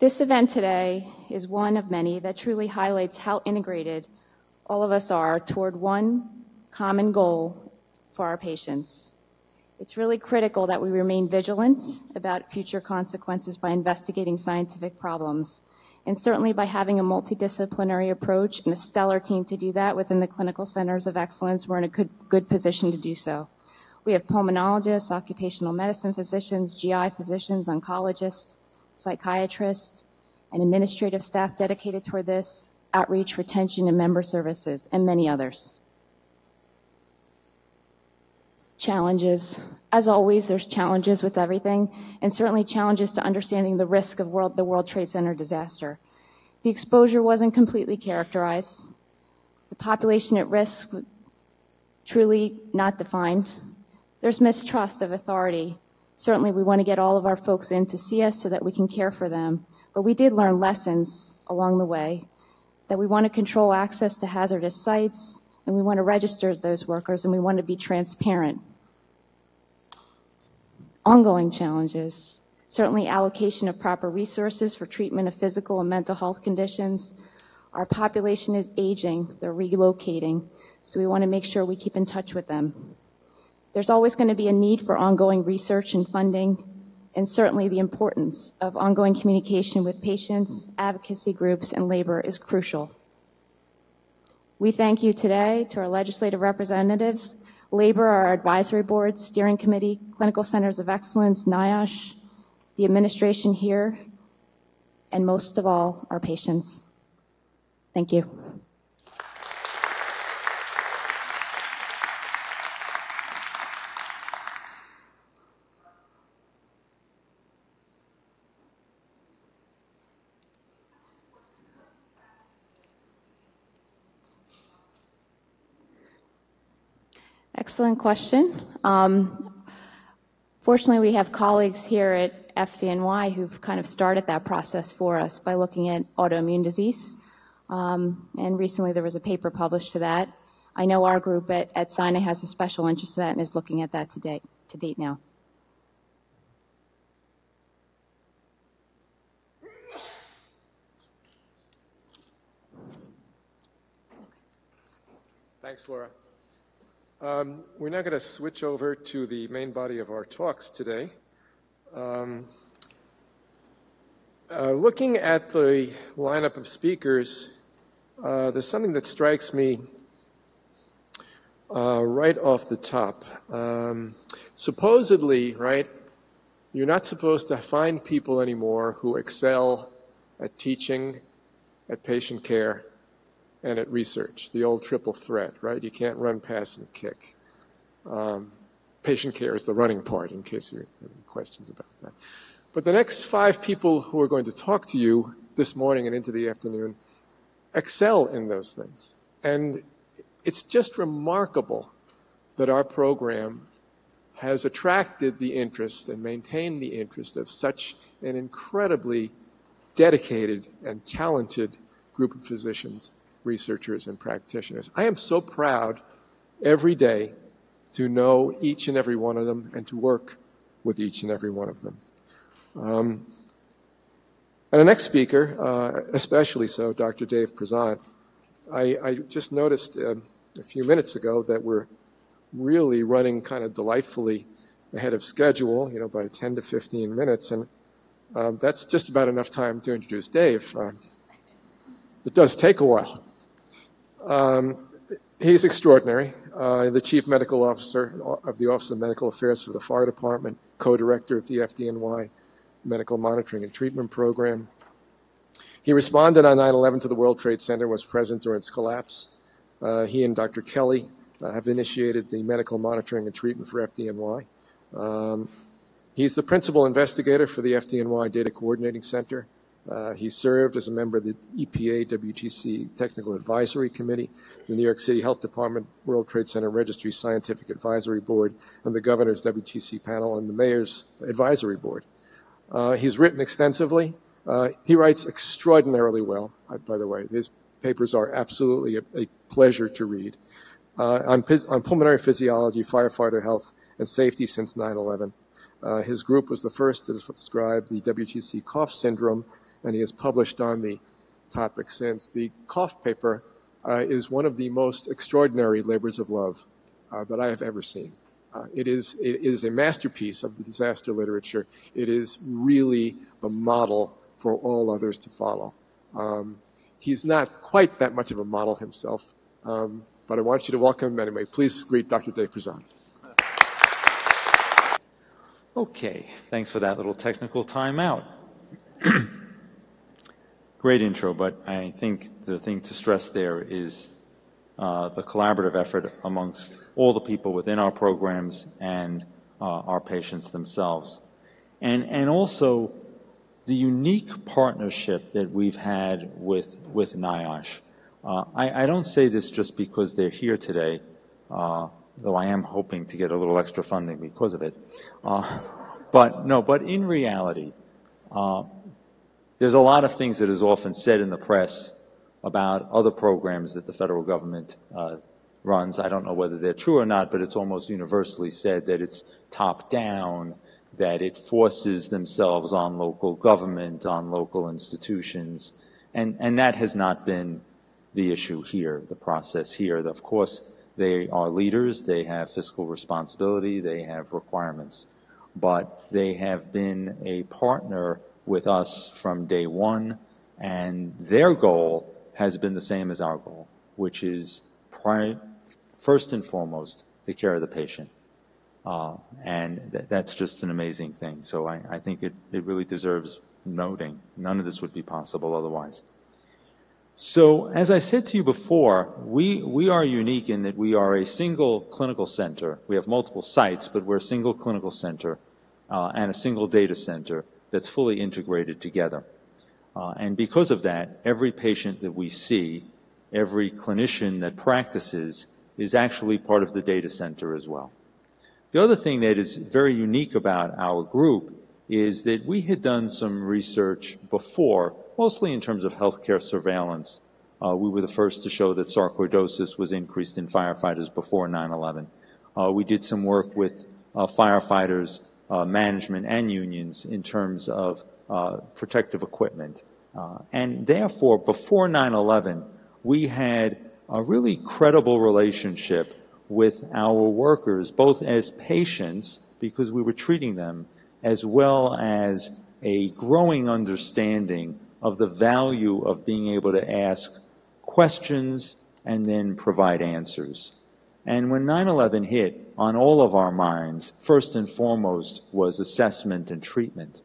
This event today is one of many that truly highlights how integrated all of us are toward one common goal for our patients. It's really critical that we remain vigilant about future consequences by investigating scientific problems, and certainly by having a multidisciplinary approach and a stellar team to do that within the clinical centers of excellence. We're in a good, good position to do so. We have pulmonologists, occupational medicine physicians, GI physicians, oncologists, psychiatrists, and administrative staff dedicated toward this, outreach, retention, and member services, and many others. Challenges. As always, there's challenges with everything, and certainly challenges to understanding the risk of world, the World Trade Center disaster. The exposure wasn't completely characterized. The population at risk was truly not defined. There's mistrust of authority Certainly, we want to get all of our folks in to see us so that we can care for them. But we did learn lessons along the way that we want to control access to hazardous sites and we want to register those workers and we want to be transparent. Ongoing challenges. Certainly, allocation of proper resources for treatment of physical and mental health conditions. Our population is aging, they're relocating, so we want to make sure we keep in touch with them. There's always going to be a need for ongoing research and funding, and certainly the importance of ongoing communication with patients, advocacy groups, and labor is crucial. We thank you today to our legislative representatives, labor, our advisory board, steering committee, clinical centers of excellence, NIOSH, the administration here, and most of all, our patients. Thank you. Excellent question. Um, fortunately, we have colleagues here at FDNY who've kind of started that process for us by looking at autoimmune disease. Um, and recently there was a paper published to that. I know our group at, at Sinai has a special interest in that and is looking at that to date, to date now. Thanks, Laura. Um, we're now going to switch over to the main body of our talks today. Um, uh, looking at the lineup of speakers, uh, there's something that strikes me uh, right off the top. Um, supposedly, right, you're not supposed to find people anymore who excel at teaching, at patient care, and at research, the old triple threat, right? You can't run, pass, and kick. Um, patient care is the running part, in case you have any questions about that. But the next five people who are going to talk to you this morning and into the afternoon excel in those things. And it's just remarkable that our program has attracted the interest and maintained the interest of such an incredibly dedicated and talented group of physicians researchers and practitioners. I am so proud every day to know each and every one of them and to work with each and every one of them. Um, and the next speaker, uh, especially so, Dr. Dave Prezant, I, I just noticed uh, a few minutes ago that we're really running kind of delightfully ahead of schedule, you know, by 10 to 15 minutes, and um, that's just about enough time to introduce Dave. Uh, it does take a while. Um, he's extraordinary. Uh, the chief medical officer of the Office of Medical Affairs for the Fire Department, co-director of the FDNY Medical Monitoring and Treatment Program. He responded on 9/11 to the World Trade Center, was present during its collapse. Uh, he and Dr. Kelly uh, have initiated the medical monitoring and treatment for FDNY. Um, he's the principal investigator for the FDNY Data Coordinating Center. Uh, he served as a member of the EPA WTC Technical Advisory Committee, the New York City Health Department World Trade Center Registry Scientific Advisory Board, and the Governor's WTC panel and the Mayor's Advisory Board. Uh, he's written extensively. Uh, he writes extraordinarily well, uh, by the way. His papers are absolutely a, a pleasure to read. Uh, on, on, pulmonary physiology, firefighter health, and safety since 9 11. Uh, his group was the first to describe the WTC cough syndrome and he has published on the topic since. The cough paper uh, is one of the most extraordinary labors of love uh, that I have ever seen. Uh, it, is, it is a masterpiece of the disaster literature. It is really a model for all others to follow. Um, he's not quite that much of a model himself, um, but I want you to welcome him anyway. Please greet Dr. Dave Prezant. Okay, thanks for that little technical timeout. Great intro, but I think the thing to stress there is uh, the collaborative effort amongst all the people within our programs and uh, our patients themselves. And, and also the unique partnership that we've had with, with NIOSH. Uh, I, I, don't say this just because they're here today, uh, though I am hoping to get a little extra funding because of it. Uh, but no, but in reality, uh, there's a lot of things that is often said in the press about other programs that the federal government uh, runs. I don't know whether they're true or not, but it's almost universally said that it's top down, that it forces themselves on local government, on local institutions, and, and that has not been the issue here, the process here. Of course, they are leaders, they have fiscal responsibility, they have requirements, but they have been a partner with us from day one, and their goal has been the same as our goal, which is first and foremost the care of the patient. Uh, and th- that's just an amazing thing. So I, I think it, it really deserves noting. None of this would be possible otherwise. So, as I said to you before, we, we are unique in that we are a single clinical center. We have multiple sites, but we're a single clinical center uh, and a single data center that's fully integrated together. Uh, and because of that, every patient that we see, every clinician that practices is actually part of the data center as well. The other thing that is very unique about our group is that we had done some research before, mostly in terms of healthcare surveillance. Uh, we were the first to show that sarcoidosis was increased in firefighters before 9 11. Uh, we did some work with uh, firefighters, uh, management, and unions in terms of uh, protective equipment. Uh, and therefore, before 9 11, we had a really credible relationship with our workers, both as patients, because we were treating them, as well as a growing understanding of the value of being able to ask questions and then provide answers. And when 9 11 hit, on all of our minds, first and foremost was assessment and treatment.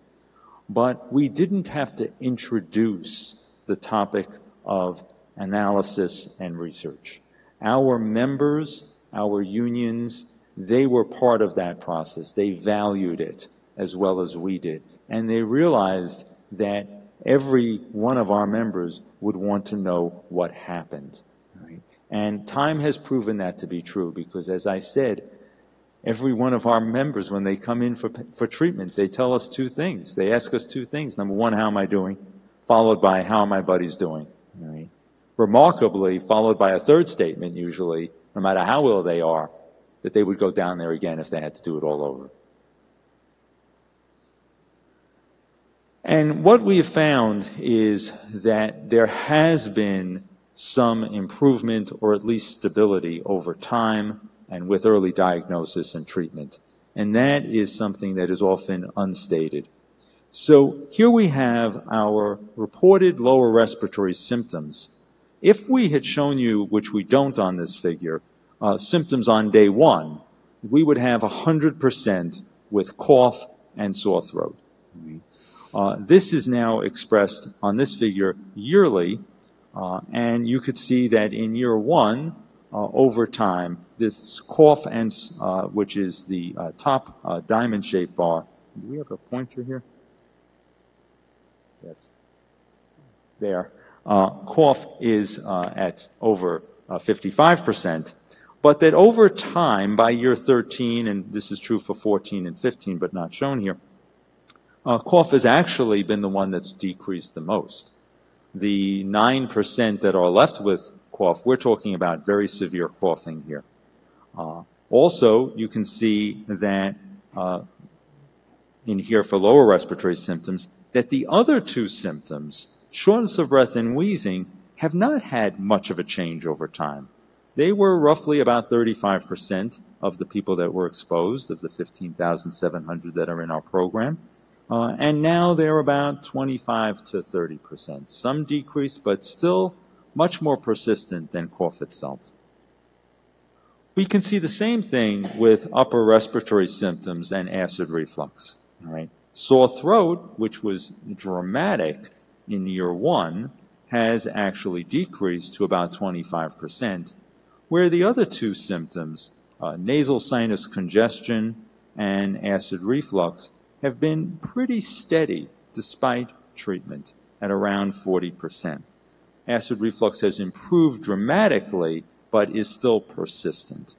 But we didn't have to introduce the topic of analysis and research. Our members, our unions, they were part of that process. They valued it as well as we did. And they realized that every one of our members would want to know what happened. And time has proven that to be true because, as I said, every one of our members, when they come in for, for treatment, they tell us two things. They ask us two things. Number one, how am I doing? Followed by, how are my buddies doing? Right? Remarkably, followed by a third statement, usually, no matter how ill they are, that they would go down there again if they had to do it all over. And what we have found is that there has been some improvement or at least stability over time and with early diagnosis and treatment. And that is something that is often unstated. So here we have our reported lower respiratory symptoms. If we had shown you, which we don't on this figure, uh, symptoms on day one, we would have 100% with cough and sore throat. Uh, this is now expressed on this figure yearly, uh, and you could see that in year one, uh, over time, this cough and uh, which is the uh, top uh, diamond-shaped bar. Do we have a pointer here? Yes. There. cough is at over 55%, but that over time, by year 13, and this is true for 14 and 15, but not shown here, uh, cough has actually been the one that's decreased the most. The 9% that are left with cough, we're talking about very severe coughing here. Uh, also, you can see that uh, in here for lower respiratory symptoms, that the other two symptoms, shortness of breath and wheezing, have not had much of a change over time. They were roughly about 35% of the people that were exposed, of the 15,700 that are in our program. Uh, and now they're about 25 to 30 percent. Some decrease, but still much more persistent than cough itself. We can see the same thing with upper respiratory symptoms and acid reflux. Right? Sore throat, which was dramatic in year one, has actually decreased to about 25 percent, where the other two symptoms, uh, nasal sinus congestion and acid reflux, have been pretty steady despite treatment at around 40%. Acid reflux has improved dramatically, but is still persistent.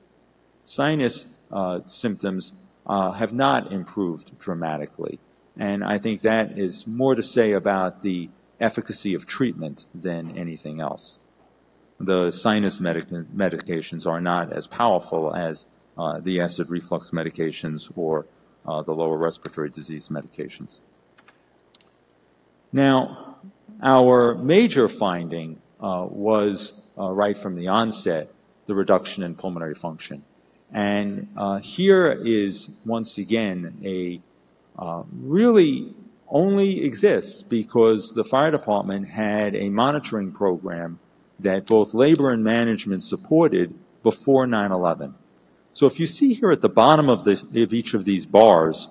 Sinus uh, symptoms uh, have not improved dramatically. And I think that is more to say about the efficacy of treatment than anything else. The sinus medic- medications are not as powerful as uh, the acid reflux medications or uh, the lower respiratory disease medications. Now, our major finding uh, was uh, right from the onset the reduction in pulmonary function. And uh, here is once again a uh, really only exists because the fire department had a monitoring program that both labor and management supported before 9 11. So if you see here at the bottom of, the, of each of these bars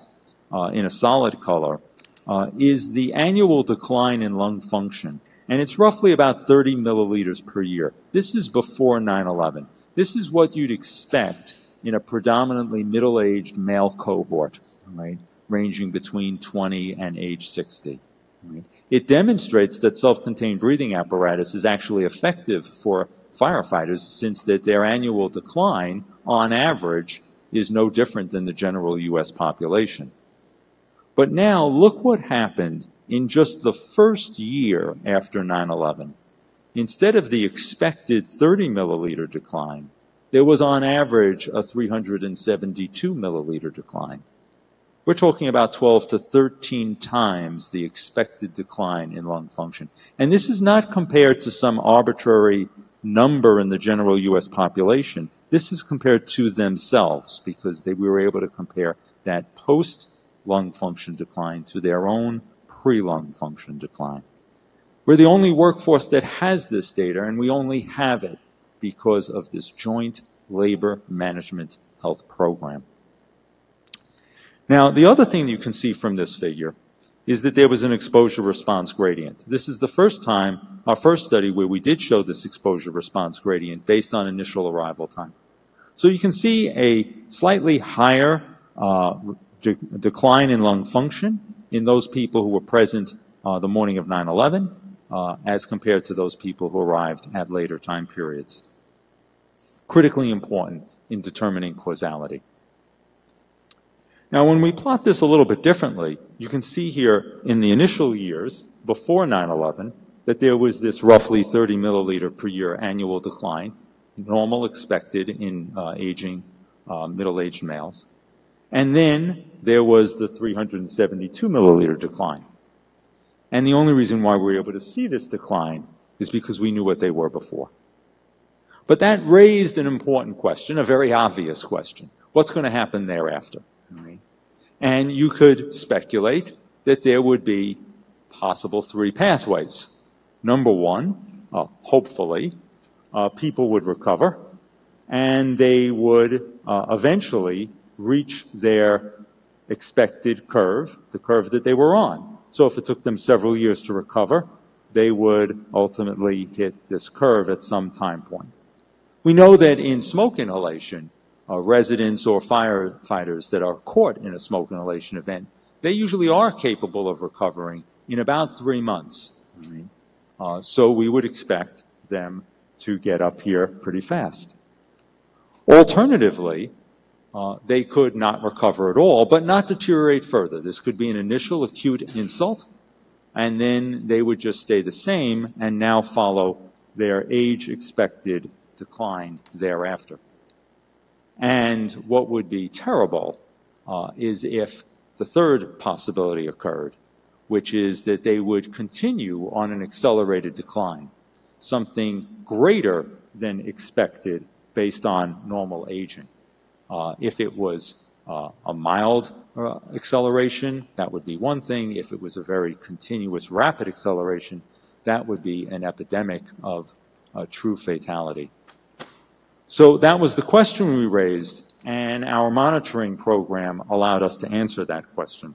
uh, in a solid color uh, is the annual decline in lung function. And it's roughly about 30 milliliters per year. This is before 9-11. This is what you'd expect in a predominantly middle-aged male cohort, right, ranging between 20 and age 60. Right? It demonstrates that self-contained breathing apparatus is actually effective for firefighters since that their annual decline on average is no different than the general U.S. population. But now look what happened in just the first year after 9-11. Instead of the expected 30 milliliter decline, there was on average a 372 milliliter decline. We're talking about 12 to 13 times the expected decline in lung function. And this is not compared to some arbitrary number in the general U.S. population. This is compared to themselves because they, we were able to compare that post lung function decline to their own pre lung function decline. We're the only workforce that has this data, and we only have it because of this joint labor management health program. Now, the other thing you can see from this figure is that there was an exposure response gradient. This is the first time, our first study where we did show this exposure response gradient based on initial arrival time. So you can see a slightly higher uh, de- decline in lung function in those people who were present uh, the morning of 9 11 uh, as compared to those people who arrived at later time periods. Critically important in determining causality. Now, when we plot this a little bit differently, you can see here in the initial years before 9 11 that there was this roughly 30 milliliter per year annual decline, normal expected in uh, aging uh, middle aged males. And then there was the 372 milliliter decline. And the only reason why we were able to see this decline is because we knew what they were before. But that raised an important question, a very obvious question. What's going to happen thereafter? And you could speculate that there would be possible three pathways. Number one, uh, hopefully, uh, people would recover and they would uh, eventually reach their expected curve, the curve that they were on. So if it took them several years to recover, they would ultimately hit this curve at some time point. We know that in smoke inhalation, residents or firefighters that are caught in a smoke inhalation event, they usually are capable of recovering in about three months. Right? Uh, so we would expect them to get up here pretty fast. Alternatively, uh, they could not recover at all, but not deteriorate further. This could be an initial acute insult, and then they would just stay the same and now follow their age expected decline thereafter. And what would be terrible uh, is if the third possibility occurred, which is that they would continue on an accelerated decline, something greater than expected based on normal aging. Uh, if it was uh, a mild uh, acceleration, that would be one thing. If it was a very continuous, rapid acceleration, that would be an epidemic of true fatality. So that was the question we raised, and our monitoring program allowed us to answer that question.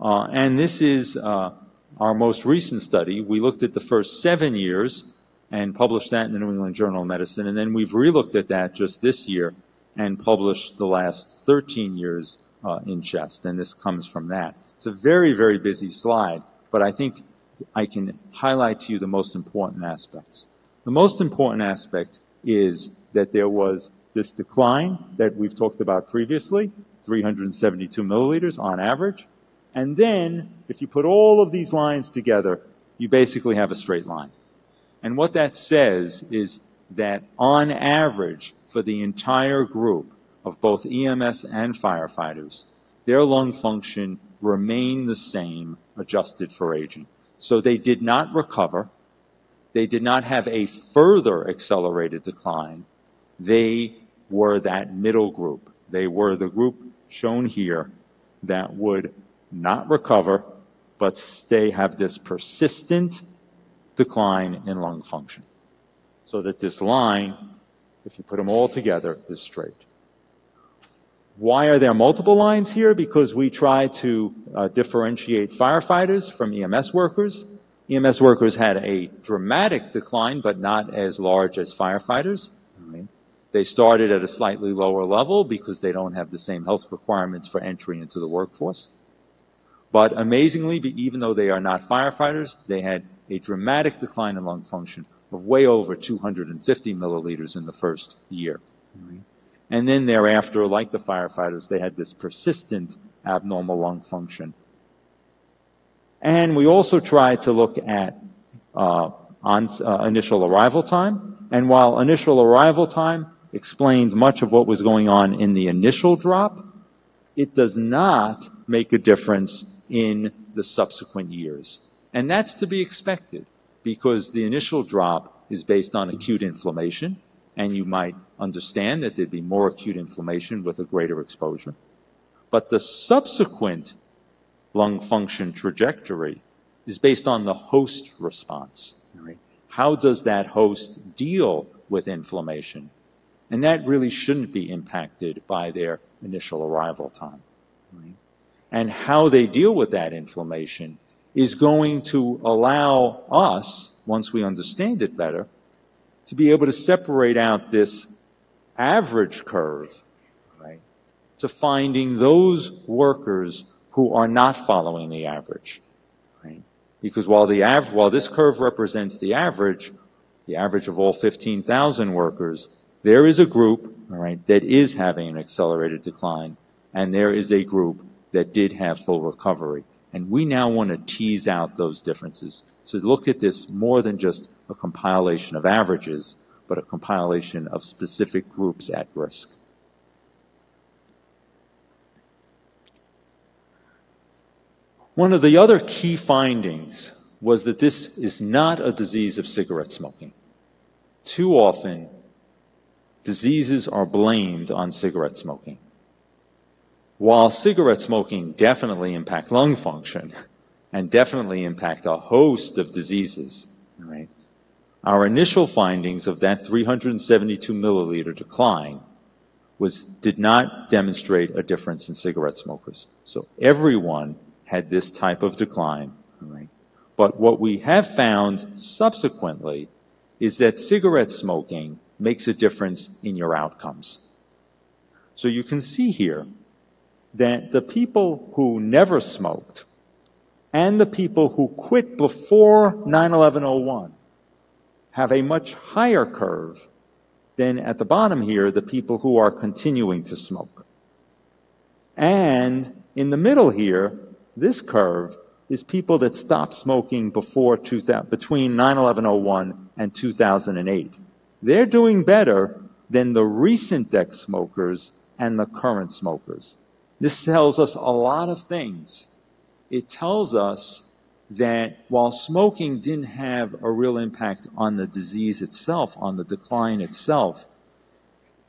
Uh, and this is uh, our most recent study. We looked at the first seven years and published that in the New England Journal of Medicine, and then we've relooked at that just this year and published the last 13 years uh, in chest, and this comes from that. It's a very, very busy slide, but I think I can highlight to you the most important aspects. The most important aspect is that there was this decline that we've talked about previously, 372 milliliters on average, and then if you put all of these lines together, you basically have a straight line. And what that says is that on average, for the entire group of both EMS and firefighters, their lung function remained the same adjusted for aging. So they did not recover. They did not have a further accelerated decline. They were that middle group. They were the group shown here that would not recover, but stay, have this persistent decline in lung function. So that this line if you put them all together, is straight. Why are there multiple lines here? Because we try to uh, differentiate firefighters from EMS workers. EMS workers had a dramatic decline, but not as large as firefighters. They started at a slightly lower level because they don't have the same health requirements for entry into the workforce. But amazingly, even though they are not firefighters, they had a dramatic decline in lung function of way over 250 milliliters in the first year. And then thereafter, like the firefighters, they had this persistent abnormal lung function. And we also tried to look at uh, on uh, initial arrival time. And while initial arrival time explained much of what was going on in the initial drop, it does not make a difference in the subsequent years. And that's to be expected because the initial drop is based on acute inflammation, and you might understand that there'd be more acute inflammation with a greater exposure. But the subsequent lung function trajectory is based on the host response. Right? How does that host deal with inflammation? And that really shouldn't be impacted by their initial arrival time. Right? And how they deal with that inflammation is going to allow us, once we understand it better, to be able to separate out this average curve, right, to finding those workers who are not following the average, right? Because while the av- while this curve represents the average, the average of all 15,000 workers, there is a group, all right, that is having an accelerated decline, and there is a group that did have full recovery. And we now want to tease out those differences to look at this more than just a compilation of averages, but a compilation of specific groups at risk. One of the other key findings was that this is not a disease of cigarette smoking. Too often, diseases are blamed on cigarette smoking. While cigarette smoking definitely impact lung function and definitely impact a host of diseases, right? Our initial findings of that 372 milliliter decline was did not demonstrate a difference in cigarette smokers. So everyone had this type of decline, right? But what we have found subsequently is that cigarette smoking makes a difference in your outcomes. So you can see here that the people who never smoked and the people who quit before 9-11-01 have a much higher curve than at the bottom here, the people who are continuing to smoke. And in the middle here, this curve is people that stopped smoking before 2000, between 9-11-01 and 2008. They're doing better than the recent ex smokers and the current smokers. This tells us a lot of things. It tells us that while smoking didn't have a real impact on the disease itself, on the decline itself,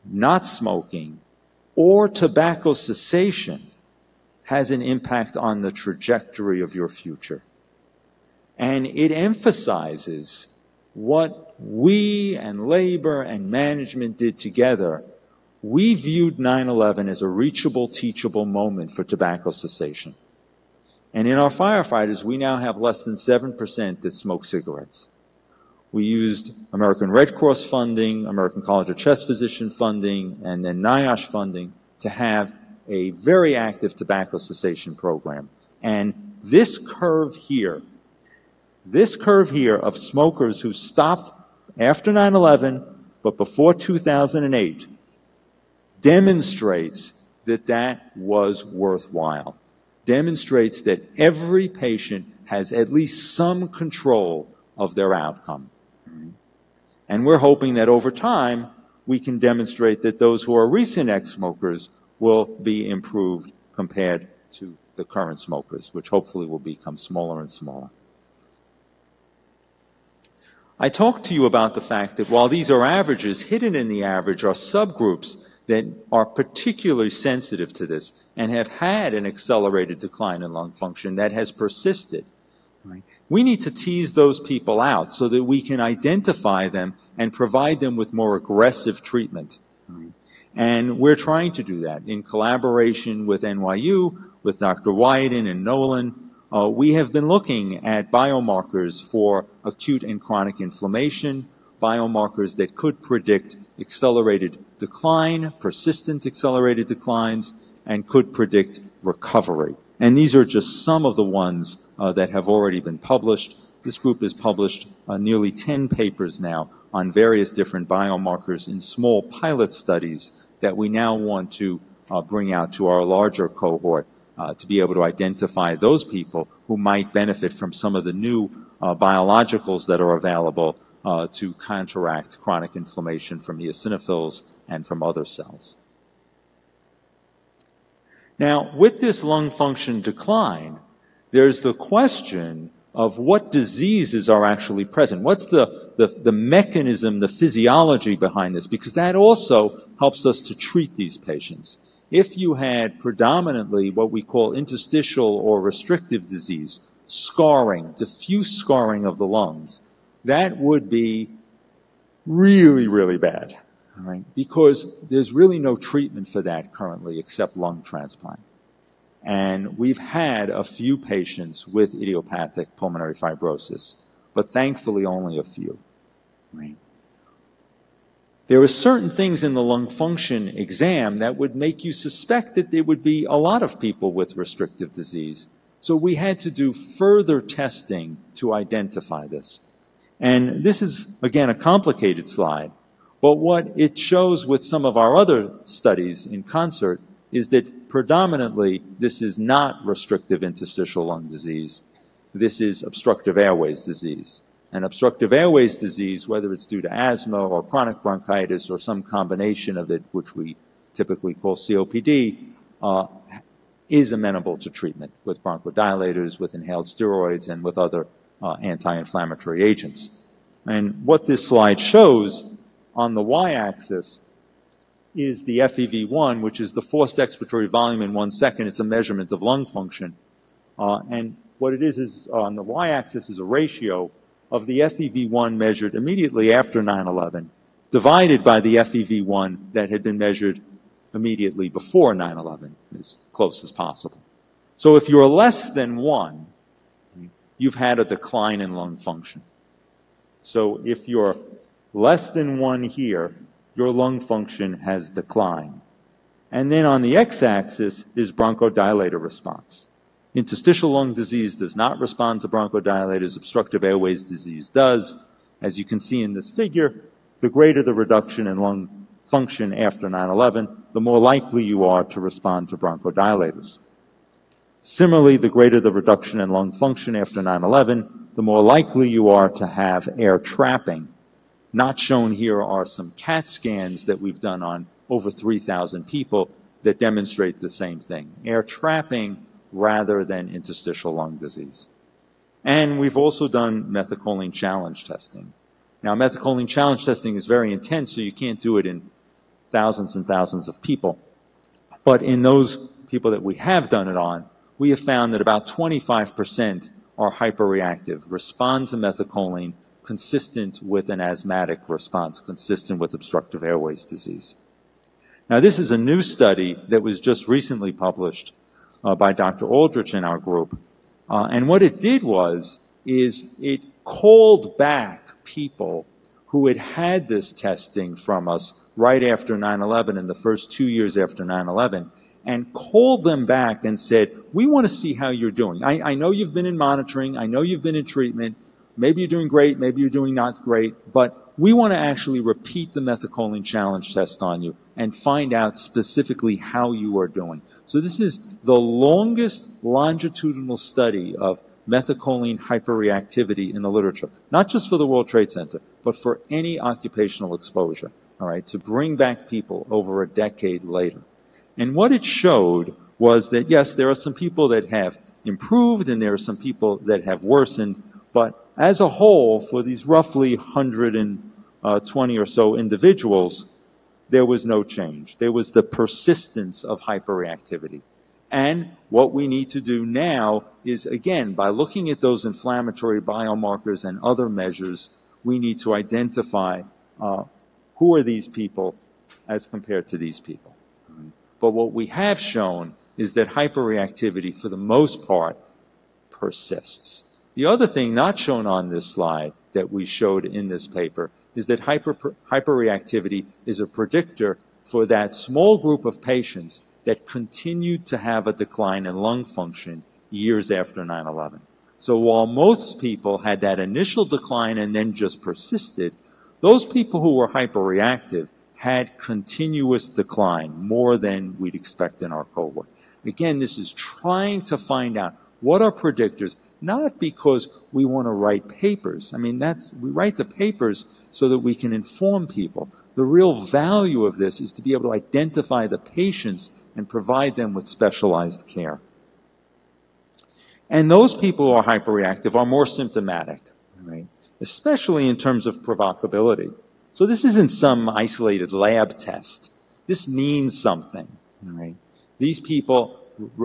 not smoking or tobacco cessation has an impact on the trajectory of your future. And it emphasizes what we and labor and management did together we viewed 9 11 as a reachable, teachable moment for tobacco cessation. And in our firefighters, we now have less than 7% that smoke cigarettes. We used American Red Cross funding, American College of Chest Physician funding, and then NIOSH funding to have a very active tobacco cessation program. And this curve here, this curve here of smokers who stopped after 9 11 but before 2008 demonstrates that that was worthwhile, demonstrates that every patient has at least some control of their outcome. And we're hoping that over time, we can demonstrate that those who are recent ex-smokers will be improved compared to the current smokers, which hopefully will become smaller and smaller. I talked to you about the fact that while these are averages, hidden in the average are subgroups that are particularly sensitive to this and have had an accelerated decline in lung function that has persisted. We need to tease those people out so that we can identify them and provide them with more aggressive treatment. Right? And we're trying to do that in collaboration with NYU, with Dr. Weiden and Nolan. Uh, we have been looking at biomarkers for acute and chronic inflammation, biomarkers that could predict accelerated decline, persistent accelerated declines, and could predict recovery. And these are just some of the ones uh, that have already been published. This group has published uh, nearly 10 papers now on various different biomarkers in small pilot studies that we now want to uh, bring out to our larger cohort uh, to be able to identify those people who might benefit from some of the new uh, biologicals that are available uh, to counteract chronic inflammation from eosinophils and from other cells. Now, with this lung function decline, there's the question of what diseases are actually present. What's the, the, the, mechanism, the physiology behind this? Because that also helps us to treat these patients. If you had predominantly what we call interstitial or restrictive disease, scarring, diffuse scarring of the lungs, that would be really, really bad. Right? Because there's really no treatment for that currently except lung transplant. And we've had a few patients with idiopathic pulmonary fibrosis, but thankfully only a few. Right? There are certain things in the lung function exam that would make you suspect that there would be a lot of people with restrictive disease. So we had to do further testing to identify this. And this is, again, a complicated slide. But what it shows with some of our other studies in concert is that predominantly this is not restrictive interstitial lung disease. This is obstructive airways disease. And obstructive airways disease, whether it's due to asthma or chronic bronchitis or some combination of it, which we typically call COPD, uh, is amenable to treatment with bronchodilators, with inhaled steroids, and with other uh, anti-inflammatory agents. And what this slide shows on the y-axis is the FEV1, which is the forced expiratory volume in one second. It's a measurement of lung function. Uh, and what it is is on the y-axis is a ratio of the FEV1 measured immediately after 9-11 divided by the FEV1 that had been measured immediately before 9-11 as close as possible. So if you're less than one, you've had a decline in lung function. So if you're less than one here, your lung function has declined. And then on the x-axis is bronchodilator response. Interstitial lung disease does not respond to bronchodilators. Obstructive airways disease does. As you can see in this figure, the greater the reduction in lung function after 9-11, the more likely you are to respond to bronchodilators. Similarly, the greater the reduction in lung function after 9-11, the more likely you are to have air trapping. Not shown here are some CAT scans that we've done on over 3,000 people that demonstrate the same thing. Air trapping rather than interstitial lung disease. And we've also done methacholine challenge testing. Now, methacholine challenge testing is very intense, so you can't do it in thousands and thousands of people. But in those people that we have done it on, we have found that about 25% are hyperreactive, respond to methacholine consistent with an asthmatic response, consistent with obstructive airways disease. Now, this is a new study that was just recently published uh, by Dr. Aldrich in our group. Uh, and what it did was, is it called back people who had had this testing from us right after 9-11 in the first two years after 9-11 and called them back and said, We want to see how you're doing. I, I, know you've been in monitoring, I know you've been in treatment. Maybe you're doing great, maybe you're doing not great, but we want to actually repeat the methacholine challenge test on you and find out specifically how you are doing. So this is the longest longitudinal study of methacholine hyperreactivity in the literature, not just for the World Trade Center, but for any occupational exposure, all right, to bring back people over a decade later. And what it showed was that, yes, there are some people that have improved and there are some people that have worsened, but as a whole, for these roughly 120 uh, or so individuals, there was no change. There was the persistence of hyperreactivity. And what we need to do now is, again, by looking at those inflammatory biomarkers and other measures, we need to identify uh, who are these people as compared to these people. But what we have shown is that hyperreactivity, for the most part, persists. The other thing not shown on this slide that we showed in this paper is that hyper, hyperreactivity is a predictor for that small group of patients that continued to have a decline in lung function years after 9 11. So while most people had that initial decline and then just persisted, those people who were hyperreactive had continuous decline, more than we'd expect in our cohort. Again, this is trying to find out what are predictors, not because we want to write papers. I mean, that's, we write the papers so that we can inform people. The real value of this is to be able to identify the patients and provide them with specialized care. And those people who are hyperreactive are more symptomatic, right? Especially in terms of provocability. So this isn't some isolated lab test. This means something, right? These people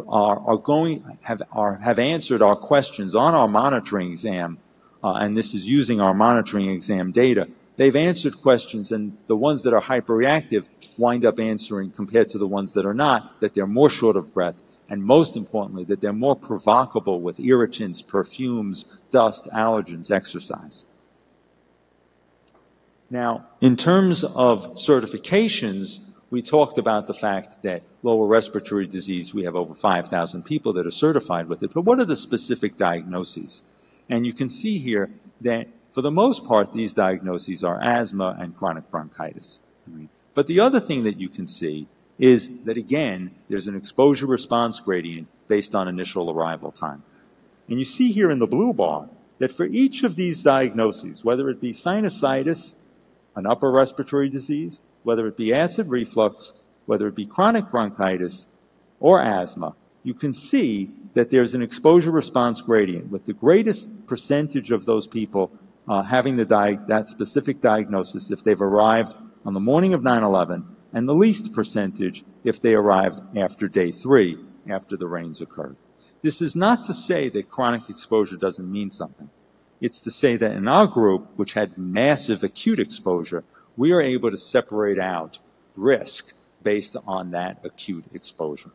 are, are going, have, are, have answered our questions on our monitoring exam, uh, and this is using our monitoring exam data. They've answered questions, and the ones that are hyperreactive wind up answering compared to the ones that are not, that they're more short of breath, and most importantly, that they're more provocable with irritants, perfumes, dust, allergens, exercise. Now, in terms of certifications, we talked about the fact that lower respiratory disease, we have over 5,000 people that are certified with it. But what are the specific diagnoses? And you can see here that for the most part, these diagnoses are asthma and chronic bronchitis. But the other thing that you can see is that again, there's an exposure response gradient based on initial arrival time. And you see here in the blue bar that for each of these diagnoses, whether it be sinusitis, an upper respiratory disease, whether it be acid reflux, whether it be chronic bronchitis or asthma, you can see that there's an exposure response gradient with the greatest percentage of those people uh, having that specific diagnosis if they've arrived on the morning of 9 11 and the least percentage if they arrived after day three, after the rains occurred. This is not to say that chronic exposure doesn't mean something. It's to say that in our group, which had massive acute exposure, we are able to separate out risk based on that acute exposure.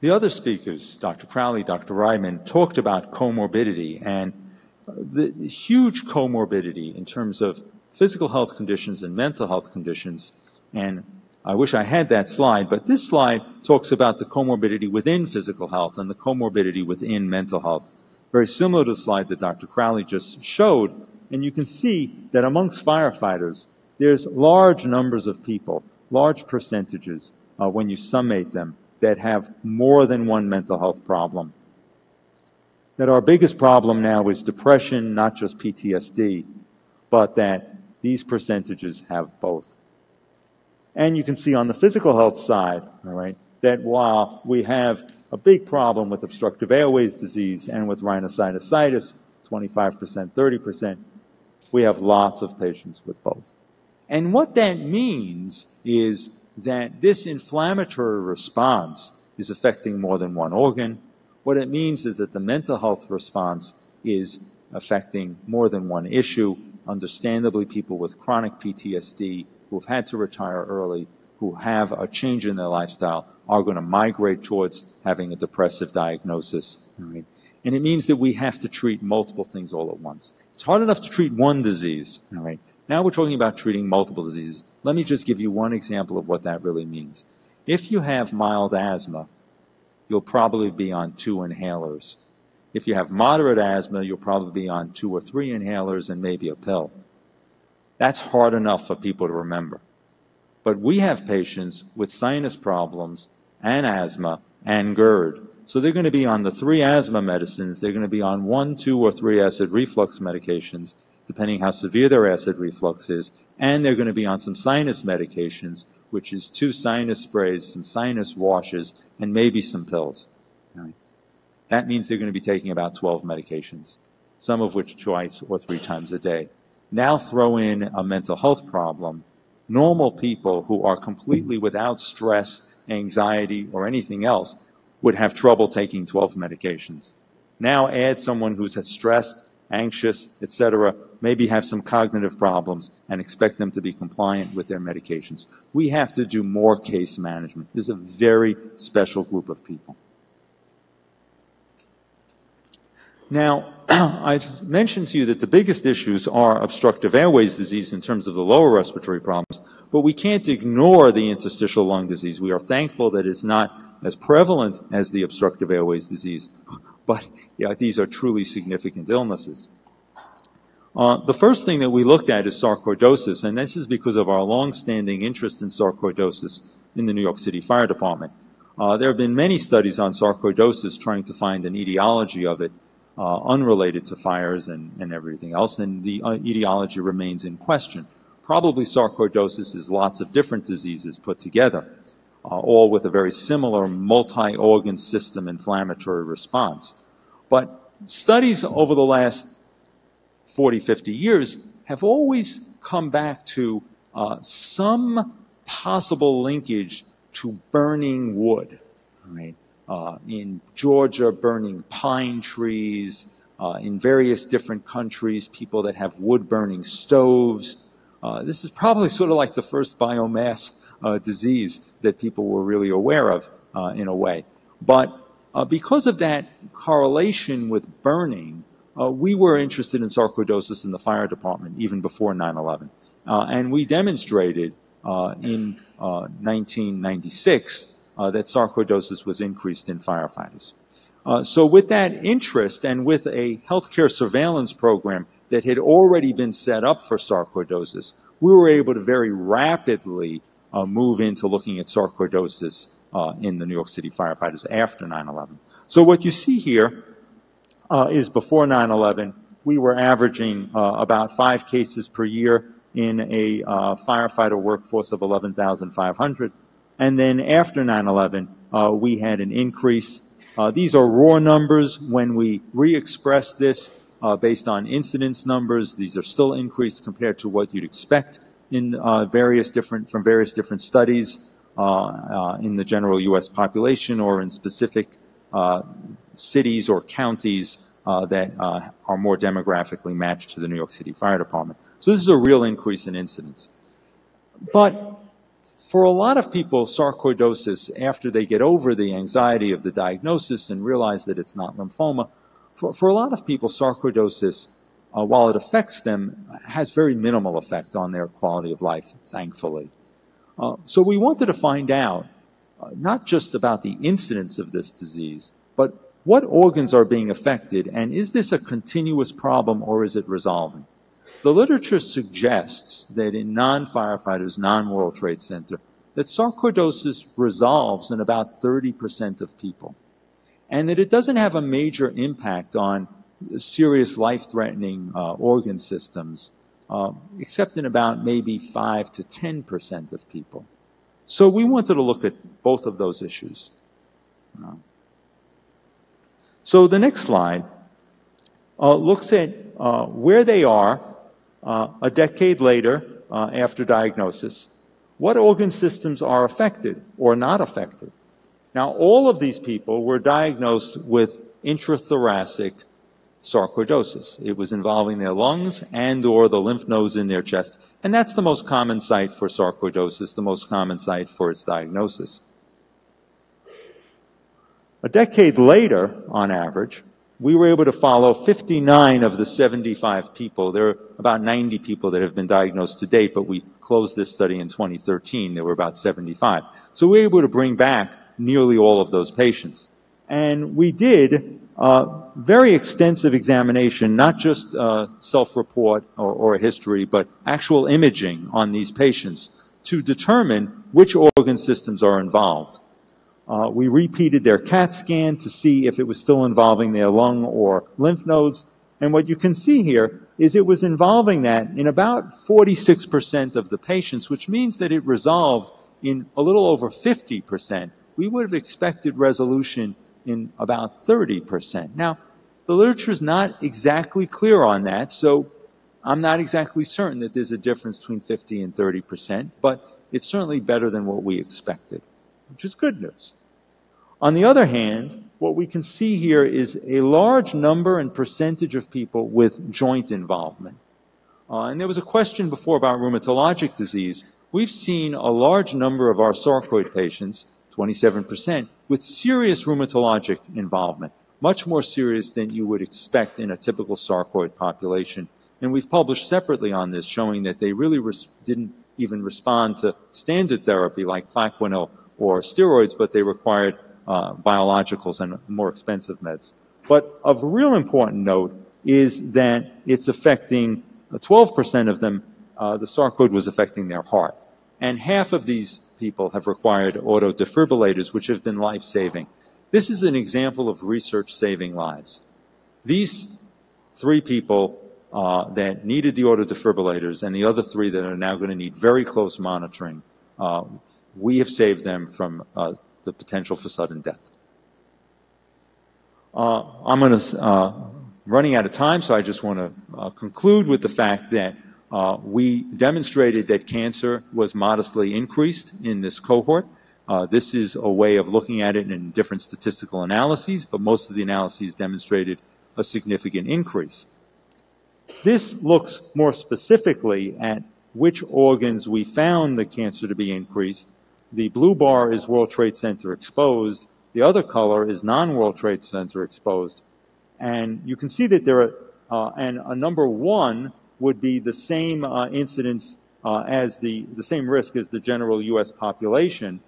The other speakers, Dr. Crowley, Dr. Reibman, talked about comorbidity and the huge comorbidity in terms of physical health conditions and mental health conditions. And I wish I had that slide, but this slide talks about the comorbidity within physical health and the comorbidity within mental health. Very similar to the slide that Dr. Crowley just showed. And you can see that amongst firefighters, there's large numbers of people, large percentages, uh, when you summate them, that have more than one mental health problem. That our biggest problem now is depression, not just PTSD, but that these percentages have both. And you can see on the physical health side, all right, that while we have a big problem with obstructive airways disease and with rhinosinusitis, 25%, 30%, we have lots of patients with both. And what that means is that this inflammatory response is affecting more than one organ. What it means is that the mental health response is affecting more than one issue understandably people with chronic PTSD who have had to retire early, who have a change in their lifestyle, are going to migrate towards having a depressive diagnosis. Right? And it means that we have to treat multiple things all at once. It's hard enough to treat one disease. Right? Now we're talking about treating multiple diseases. Let me just give you one example of what that really means. If you have mild asthma, you'll probably be on two inhalers if you have moderate asthma, you'll probably be on two or three inhalers and maybe a pill. That's hard enough for people to remember. But we have patients with sinus problems and asthma and GERD. So they're going to be on the three asthma medicines. They're going to be on one, two, or three acid reflux medications, depending how severe their acid reflux is. And they're going to be on some sinus medications, which is two sinus sprays, some sinus washes, and maybe some pills. Right. That means they're going to be taking about 12 medications, some of which twice or three times a day. Now throw in a mental health problem. Normal people who are completely without stress, anxiety, or anything else would have trouble taking 12 medications. Now add someone who's stressed, anxious, etc., maybe have some cognitive problems and expect them to be compliant with their medications. We have to do more case management. This is a very special group of people. Now, I mentioned to you that the biggest issues are obstructive airways disease in terms of the lower respiratory problems, but we can't ignore the interstitial lung disease. We are thankful that it's not as prevalent as the obstructive airways disease. but yeah, these are truly significant illnesses. Uh, the first thing that we looked at is sarcoidosis, and this is because of our long-standing interest in sarcoidosis in the New York City Fire Department. Uh, there have been many studies on sarcoidosis trying to find an etiology of it uh, unrelated to fires and, and, everything else, and the uh, etiology remains in question. Probably sarcoidosis is lots of different diseases put together, all with a very similar multi-organ system inflammatory response. But studies over the last 40, 50 years have always come back to uh, some possible linkage to burning wood. Right? Uh, in Georgia, burning pine trees. Uh, in various different countries, people that have wood burning stoves. Uh, this is probably sort of like the first biomass uh, disease that people were really aware of uh, in a way. But because of that correlation with burning, uh, we were interested in sarcoidosis in the fire department even before 9-11. Uh, and we demonstrated uh, in 1996 uh, uh, that sarcoidosis was increased in firefighters. Uh, so with that interest and with a healthcare surveillance program that had already been set up for sarcoidosis, we were able to very rapidly move into looking at sarcoidosis in the New York City firefighters after 9-11. So what you see here uh, is before 9/11, we were averaging uh, about five cases per year in a uh, firefighter workforce of 11,500. And then after 9/11, uh, we had an increase. Uh, these are raw numbers. When we re-express this uh, based on incidence numbers, these are still increased compared to what you'd expect in various different from various different studies in the general U.S. population or in specific cities or counties uh, that uh, are more demographically matched to the New York City Fire Department. So this is a real increase in incidence. But for a lot of people, sarcoidosis, after they get over the anxiety of the diagnosis and realize that it's not lymphoma, for, for a lot of people, sarcoidosis, uh, while it affects them, has very minimal effect on their quality of life, thankfully. Uh, so we wanted to find out uh, not just about the incidence of this disease, but what organs are being affected, and is this a continuous problem or is it resolving? The literature suggests that in non-firefighters, non-World Trade Center, that sarcoidosis resolves in about 30% of people, and that it doesn't have a major impact on serious life-threatening uh, organ systems, uh, except in about maybe 5 to 10% of people. So we wanted to look at both of those issues. Uh, so the next slide uh, looks at uh, where they are a decade later after diagnosis. What organ systems are affected or not affected? Now, all of these people were diagnosed with intrathoracic sarcoidosis. It was involving their lungs and or the lymph nodes in their chest. And that's the most common site for sarcoidosis, the most common site for its diagnosis. A decade later, on average, we were able to follow 59 of the 75 people. There are about 90 people that have been diagnosed to date, but we closed this study in 2013. There were about 75. So we were able to bring back nearly all of those patients. And we did uh, very extensive examination, not just uh, self-report or, or a history, but actual imaging on these patients to determine which organ systems are involved. Uh, we repeated their CAT scan to see if it was still involving their lung or lymph nodes. And what you can see here is it was involving that in about 46% of the patients, which means that it resolved in a little over 50%. We would have expected resolution in about 30%. Now, the literature is not exactly clear on that, so I'm not exactly certain that there's a difference between 50 and 30%, but it's certainly better than what we expected which is good news. On the other hand, what we can see here is a large number and percentage of people with joint involvement. Uh, and there was a question before about rheumatologic disease. We've seen a large number of our sarcoid patients, 27%, with serious rheumatologic involvement, much more serious than you would expect in a typical sarcoid population. And we've published separately on this, showing that they really res- didn't even respond to standard therapy like Plaquenil or steroids, but they required uh, biologicals and more expensive meds. But of real important note is that it's affecting 12% of them, uh, the sarcoid was affecting their heart. And half of these people have required auto defibrillators, which have been life saving. This is an example of research saving lives. These three people uh, that needed the auto defibrillators and the other three that are now going to need very close monitoring, uh, we have saved them from uh, the potential for sudden death. Uh, I'm going to uh, running out of time, so I just want to uh, conclude with the fact that we demonstrated that cancer was modestly increased in this cohort. Uh, this is a way of looking at it in different statistical analyses, but most of the analyses demonstrated a significant increase. This looks more specifically at which organs we found the cancer to be increased. The blue bar is World Trade Center exposed. The other color is non-World Trade Center exposed. And you can see that there are, uh, and a number one would be the same uh, incidence uh, as the, the same risk as the general U.S. population.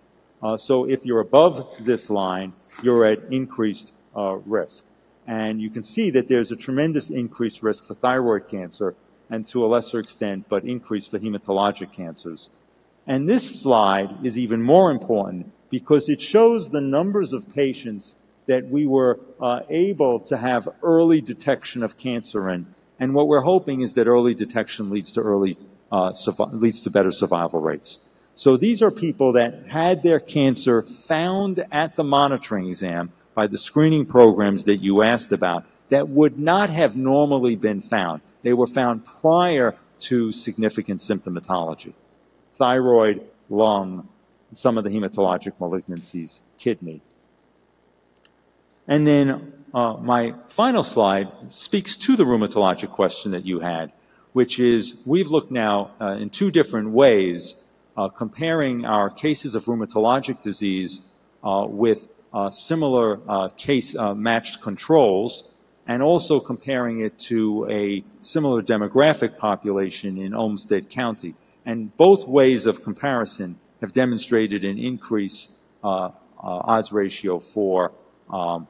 Uh, so if you're above this line, you're at increased uh, risk. And you can see that there's a tremendous increased risk for thyroid cancer and to a lesser extent, but increased for hematologic cancers. And this slide is even more important because it shows the numbers of patients that we were uh, able to have early detection of cancer in. And what we're hoping is that early detection leads to early uh, leads to better survival rates. So these are people that had their cancer found at the monitoring exam by the screening programs that you asked about that would not have normally been found. They were found prior to significant symptomatology. Thyroid, lung, some of the hematologic malignancies, kidney. And then uh, my final slide speaks to the rheumatologic question that you had, which is we've looked now uh, in two different ways uh, comparing our cases of rheumatologic disease uh, with uh, similar uh, case matched controls and also comparing it to a similar demographic population in Olmsted County. And both ways of comparison have demonstrated an increase uh, odds ratio for um,